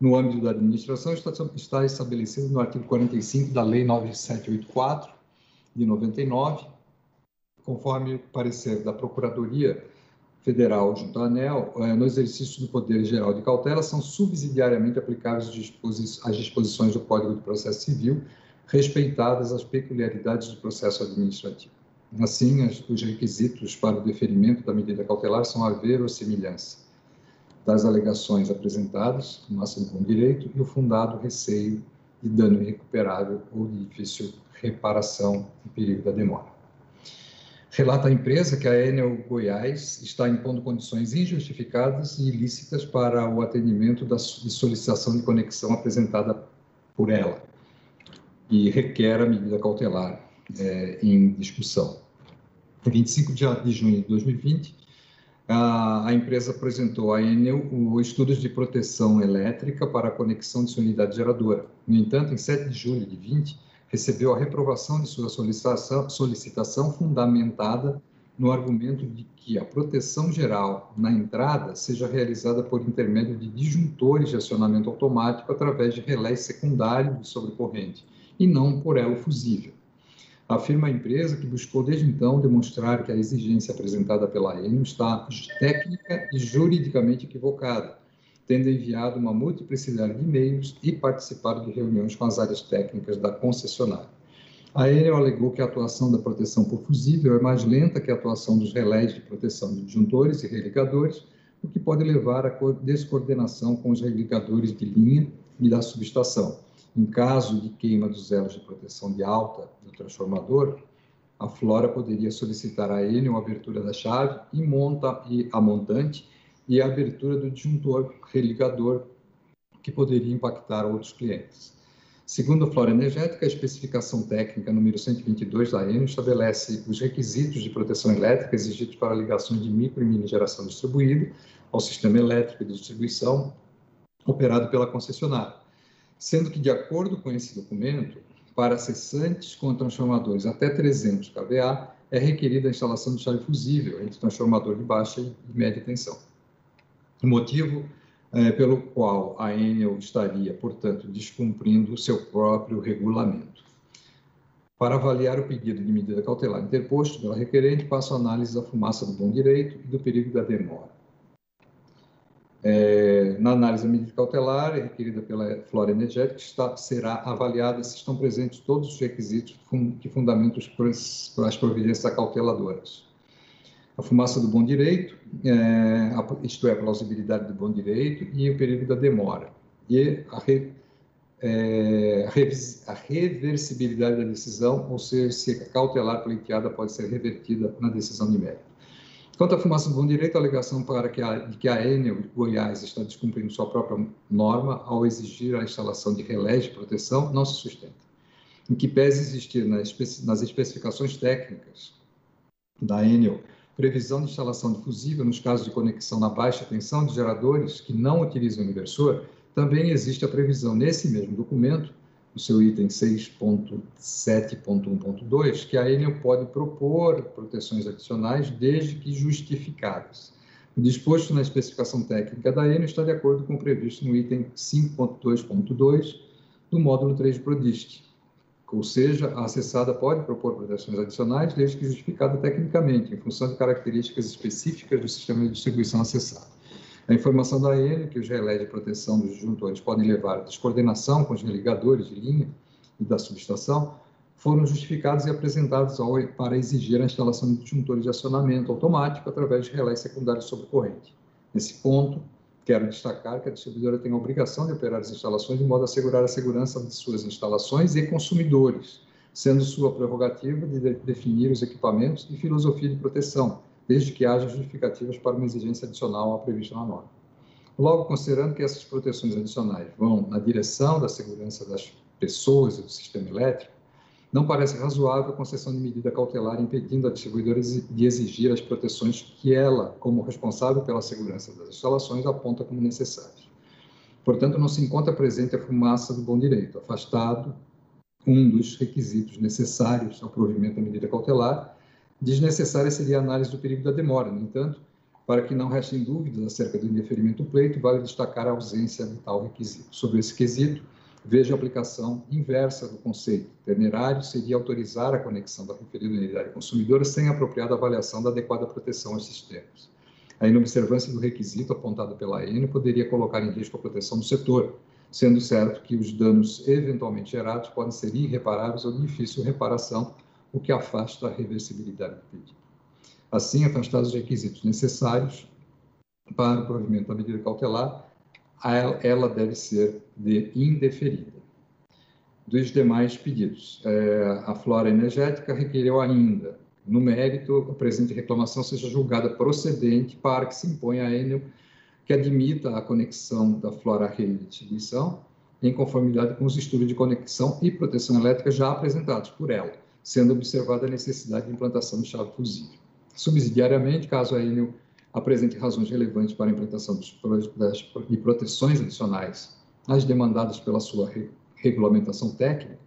no âmbito da administração está, está estabelecida no artigo 45 da Lei 9784, de 99, conforme o parecer da Procuradoria Federal junto à ANEL, eh, no exercício do poder geral de cautela, são subsidiariamente aplicáveis as disposições do Código de Processo Civil, respeitadas as peculiaridades do processo administrativo. Assim, os requisitos para o deferimento da medida cautelar são a verossimilhança das alegações apresentadas, no máximo com direito, e o fundado receio de dano irrecuperável ou de difícil reparação em perigo da demora. Relata a empresa que a Enel Goiás está impondo condições injustificadas e ilícitas para o atendimento da solicitação de conexão apresentada por ela e requer a medida cautelar é, em discussão. Em 25 de junho de 2020, a, a empresa apresentou à Enel os estudos de proteção elétrica para a conexão de sua unidade geradora. No entanto, em 7 de julho de 20, recebeu a reprovação de sua solicitação, solicitação fundamentada no argumento de que a proteção geral na entrada seja realizada por intermédio de disjuntores de acionamento automático através de relés secundários de sobrecorrente, e não por elo fusível. Afirma a empresa que buscou desde então demonstrar que a exigência apresentada pela Enel está técnica e juridicamente equivocada, tendo enviado uma multiplicidade de e-mails e participado de reuniões com as áreas técnicas da concessionária. A Enel alegou que a atuação da proteção por fusível é mais lenta que a atuação dos relés de proteção de disjuntores e religadores, o que pode levar à descoordenação com os religadores de linha e da subestação. Em caso de queima dos elos de proteção de alta do transformador, a Flora poderia solicitar a Enel a abertura da chave e, monta, e a montante e a abertura do disjuntor religador, que poderia impactar outros clientes. Segundo a Flora Energética, a especificação técnica número 122 da ANU estabelece os requisitos de proteção elétrica exigidos para ligações de micro e mini geração distribuída ao sistema elétrico de distribuição operado pela concessionária, sendo que, de acordo com esse documento, para acessantes com transformadores até 300 kVA, é requerida a instalação de chave fusível entre transformador de baixa e média tensão. O motivo é, pelo qual a Enel estaria, portanto, descumprindo o seu próprio regulamento. Para avaliar o pedido de medida cautelar interposto pela requerente, passo a análise da fumaça do bom direito e do perigo da demora. É, na análise da medida cautelar requerida pela Flora Energética, está, será avaliada se estão presentes todos os requisitos que fundamentam as providências cauteladoras a fumaça do bom direito, é, isto é, a plausibilidade do bom direito e o período da demora. E a, re, é, a reversibilidade da decisão, ou seja, se a cautelar pleiteada pode ser revertida na decisão de mérito. Quanto à fumaça do bom direito, a alegação para que a, de que a Enel Goiás está descumprindo sua própria norma ao exigir a instalação de relés de proteção não se sustenta. Em que pese existir nas, nas especificações técnicas da Enel previsão de instalação de fusível nos casos de conexão na baixa tensão de geradores que não utilizam inversor, também existe a previsão nesse mesmo documento, no seu item 6.7.1.2, que a Enel pode propor proteções adicionais desde que justificadas. O disposto na especificação técnica da Enel está de acordo com o previsto no item 5.2.2 do módulo 3 de PRODIST, ou seja, a acessada pode propor proteções adicionais, desde que justificada tecnicamente, em função de características específicas do sistema de distribuição acessado. A informação da AN que os relés de proteção dos disjuntores podem levar a descoordenação com os religadores de linha e da subestação foram justificados e apresentados ao, para exigir a instalação de disjuntores de acionamento automático através de relés secundários sobre corrente. Nesse ponto, Quero destacar que a distribuidora tem a obrigação de operar as instalações de modo a assegurar a segurança de suas instalações e consumidores, sendo sua prerrogativa de definir os equipamentos e filosofia de proteção, desde que haja justificativas para uma exigência adicional à prevista na norma. Logo, considerando que essas proteções adicionais vão na direção da segurança das pessoas e do sistema elétrico, não parece razoável a concessão de medida cautelar impedindo a distribuidora de exigir as proteções que ela, como responsável pela segurança das instalações, aponta como necessárias. Portanto, não se encontra presente a fumaça do bom direito, afastado um dos requisitos necessários ao provimento da medida cautelar. Desnecessária seria a análise do perigo da demora. No entanto, para que não restem dúvidas acerca do indeferimento do pleito, vale destacar a ausência de tal requisito. Sobre esse quesito, Veja a aplicação inversa do conceito. Temerário seria autorizar a conexão da referida unidade consumidora sem apropriada avaliação da adequada proteção aos sistemas. A inobservância do requisito apontado pela AN poderia colocar em risco a proteção do setor, sendo certo que os danos eventualmente gerados podem ser irreparáveis ou difícil reparação, o que afasta a reversibilidade do pedido. Assim, afastados os requisitos necessários para o provimento da medida cautelar, ela deve ser de indeferida. Dos demais pedidos, é, a flora energética requereu ainda, no mérito, a presente reclamação seja julgada procedente para que se imponha a Enel que admita a conexão da flora à rede de distribuição em conformidade com os estudos de conexão e proteção elétrica já apresentados por ela, sendo observada a necessidade de implantação de chave fusível. Subsidiariamente, caso a Enel apresente razões relevantes para a implantação de proteções adicionais às demandadas pela sua regulamentação técnica,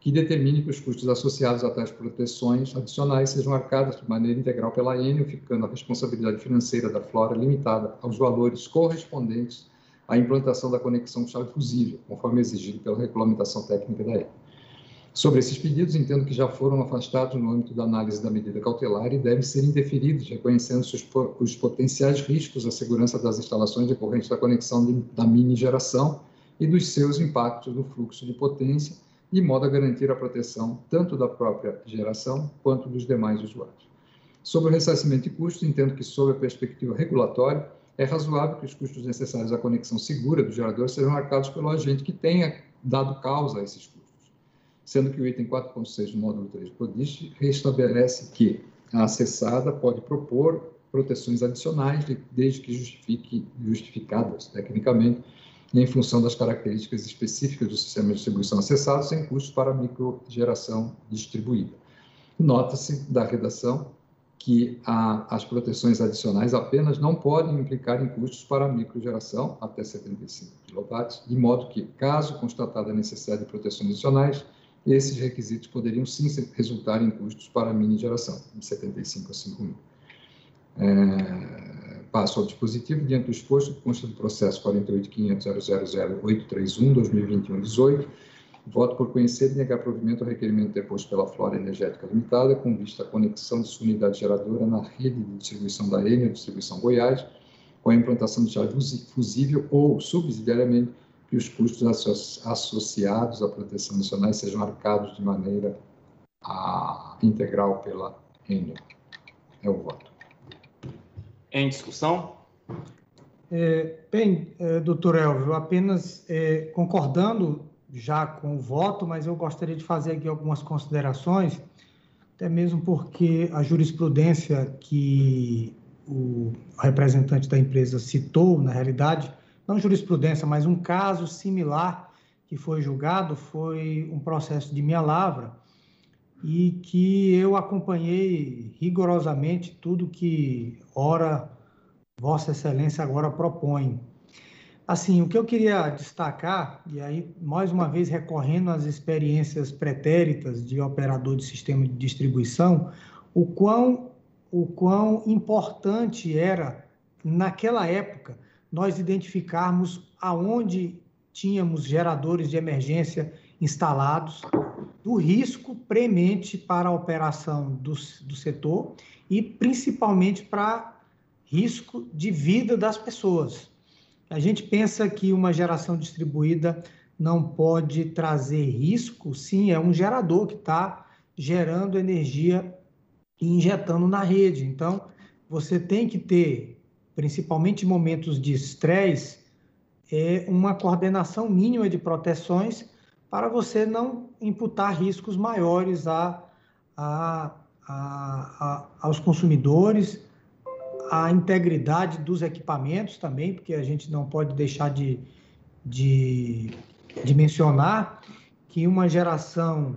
que determine que os custos associados a tais proteções adicionais sejam arcados de maneira integral pela Enel, ficando a responsabilidade financeira da Flora limitada aos valores correspondentes à implantação da conexão chave fusível, conforme exigido pela regulamentação técnica da Enel. Sobre esses pedidos, entendo que já foram afastados no âmbito da análise da medida cautelar e devem ser indeferidos, reconhecendo os, os potenciais riscos à segurança das instalações decorrentes da conexão de, da mini geração e dos seus impactos no fluxo de potência, de modo a garantir a proteção tanto da própria geração quanto dos demais usuários. Sobre o ressarcimento de custos, entendo que, sob a perspectiva regulatória, é razoável que os custos necessários à conexão segura do gerador sejam marcados pelo agente que tenha dado causa a esses custos, sendo que o item 4.6 do módulo 3 do CODIS restabelece que a acessada pode propor proteções adicionais, desde que justifique, justificadas tecnicamente em função das características específicas do sistema de distribuição acessado, sem custos para microgeração distribuída. Nota-se da redação que a, as proteções adicionais apenas não podem implicar em custos para microgeração até 75 kW, de modo que, caso constatada a necessidade de proteções adicionais, esses requisitos poderiam sim resultar em custos para a mini geração, de 75 a 5 mil. É, passo ao dispositivo diante do exposto consta do processo 48.500.000.831-2021-18, voto por conhecer e negar provimento ao requerimento deposto pela Flora Energética Limitada com vista à conexão de sua unidade geradora na rede de distribuição da Enel Distribuição Goiás, com a implantação de chave fusível ou, subsidiariamente, que os custos associados à proteção nacional sejam arcados de maneira a, integral pela Enel. É o voto. Em discussão? É, bem, é, doutor Elvio, apenas é, concordando já com o voto, mas eu gostaria de fazer aqui algumas considerações, até mesmo porque a jurisprudência que o representante da empresa citou, na realidade, não jurisprudência, mas um caso similar que foi julgado, foi um processo de minha lavra, e que eu acompanhei rigorosamente tudo que ora Vossa Excelência agora propõe. Assim, o que eu queria destacar, e aí mais uma vez recorrendo às experiências pretéritas de operador de sistema de distribuição, o quão, o quão importante era, naquela época, nós identificarmos aonde tínhamos geradores de emergência instalados, do risco premente para a operação do, do setor e principalmente para risco de vida das pessoas. A gente pensa que uma geração distribuída não pode trazer risco, sim, é um gerador que está gerando energia e injetando na rede. Então, você tem que ter, principalmente em momentos de estresse, é uma coordenação mínima de proteções para você não imputar riscos maiores a, a, a, aos consumidores, a integridade dos equipamentos também, porque a gente não pode deixar de, de, de mencionar que uma geração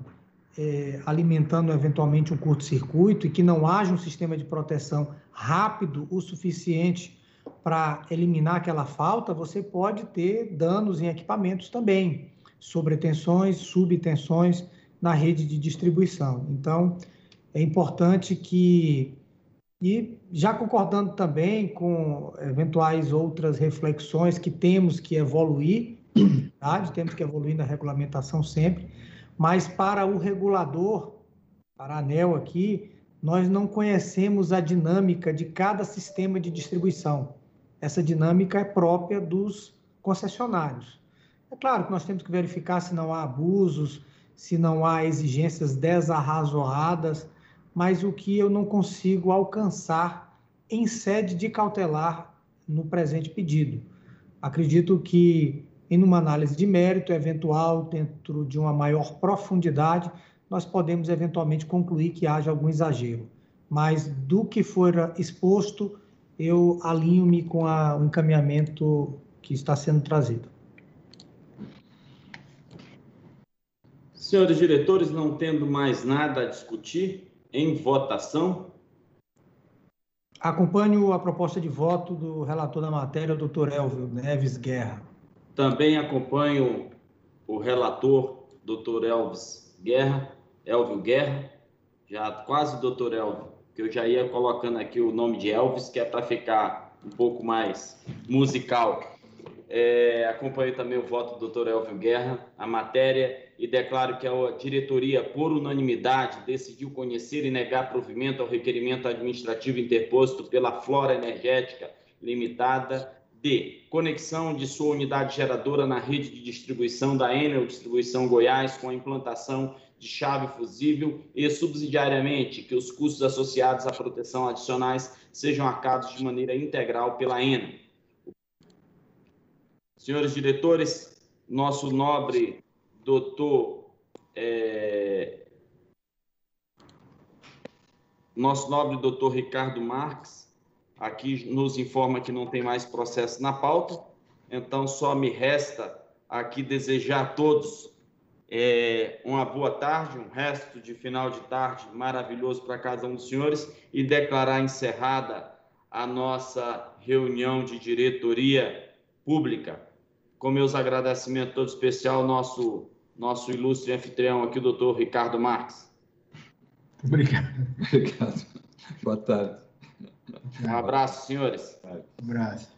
é, alimentando eventualmente um curto-circuito e que não haja um sistema de proteção rápido o suficiente para eliminar aquela falta, você pode ter danos em equipamentos também sobretensões, subtensões na rede de distribuição. Então, é importante que, e já concordando também com eventuais outras reflexões que temos que evoluir, *clears throat* tá? temos que evoluir na regulamentação sempre, mas para o regulador, para a ANEL aqui, nós não conhecemos a dinâmica de cada sistema de distribuição. Essa dinâmica é própria dos concessionários. É claro que nós temos que verificar se não há abusos, se não há exigências desarrazoadas, mas o que eu não consigo alcançar em sede de cautelar no presente pedido. Acredito que, em uma análise de mérito eventual, dentro de uma maior profundidade, nós podemos eventualmente concluir que haja algum exagero. Mas do que for exposto, eu alinho-me com a, o encaminhamento que está sendo trazido. Senhores diretores, não tendo mais nada a discutir, em votação. Acompanho a proposta de voto do relator da matéria, doutor Elvio Neves Guerra. Também acompanho o relator, doutor Elvis Guerra, Elvio Guerra, já quase doutor Elvio, que eu já ia colocando aqui o nome de Elvis, que é para ficar um pouco mais musical. É, acompanhei também o voto do doutor Elvio Guerra, a matéria, e declaro que a diretoria, por unanimidade, decidiu conhecer e negar provimento ao requerimento administrativo interposto pela Flora Energética Limitada de conexão de sua unidade geradora na rede de distribuição da Enel Distribuição Goiás com a implantação de chave fusível e, subsidiariamente, que os custos associados à proteção adicionais sejam arcados de maneira integral pela Enel. Senhores diretores, nosso nobre doutor é, nosso nobre doutor Ricardo Marques aqui nos informa que não tem mais processo na pauta, então só me resta aqui desejar a todos é, uma boa tarde, um resto de final de tarde maravilhoso para cada um dos senhores e declarar encerrada a nossa reunião de diretoria pública. Com meus agradecimentos todo especial ao nosso nosso ilustre anfitrião aqui, o doutor Ricardo Marques. Obrigado. *laughs* Obrigado. Boa tarde. Um abraço, senhores. Um abraço.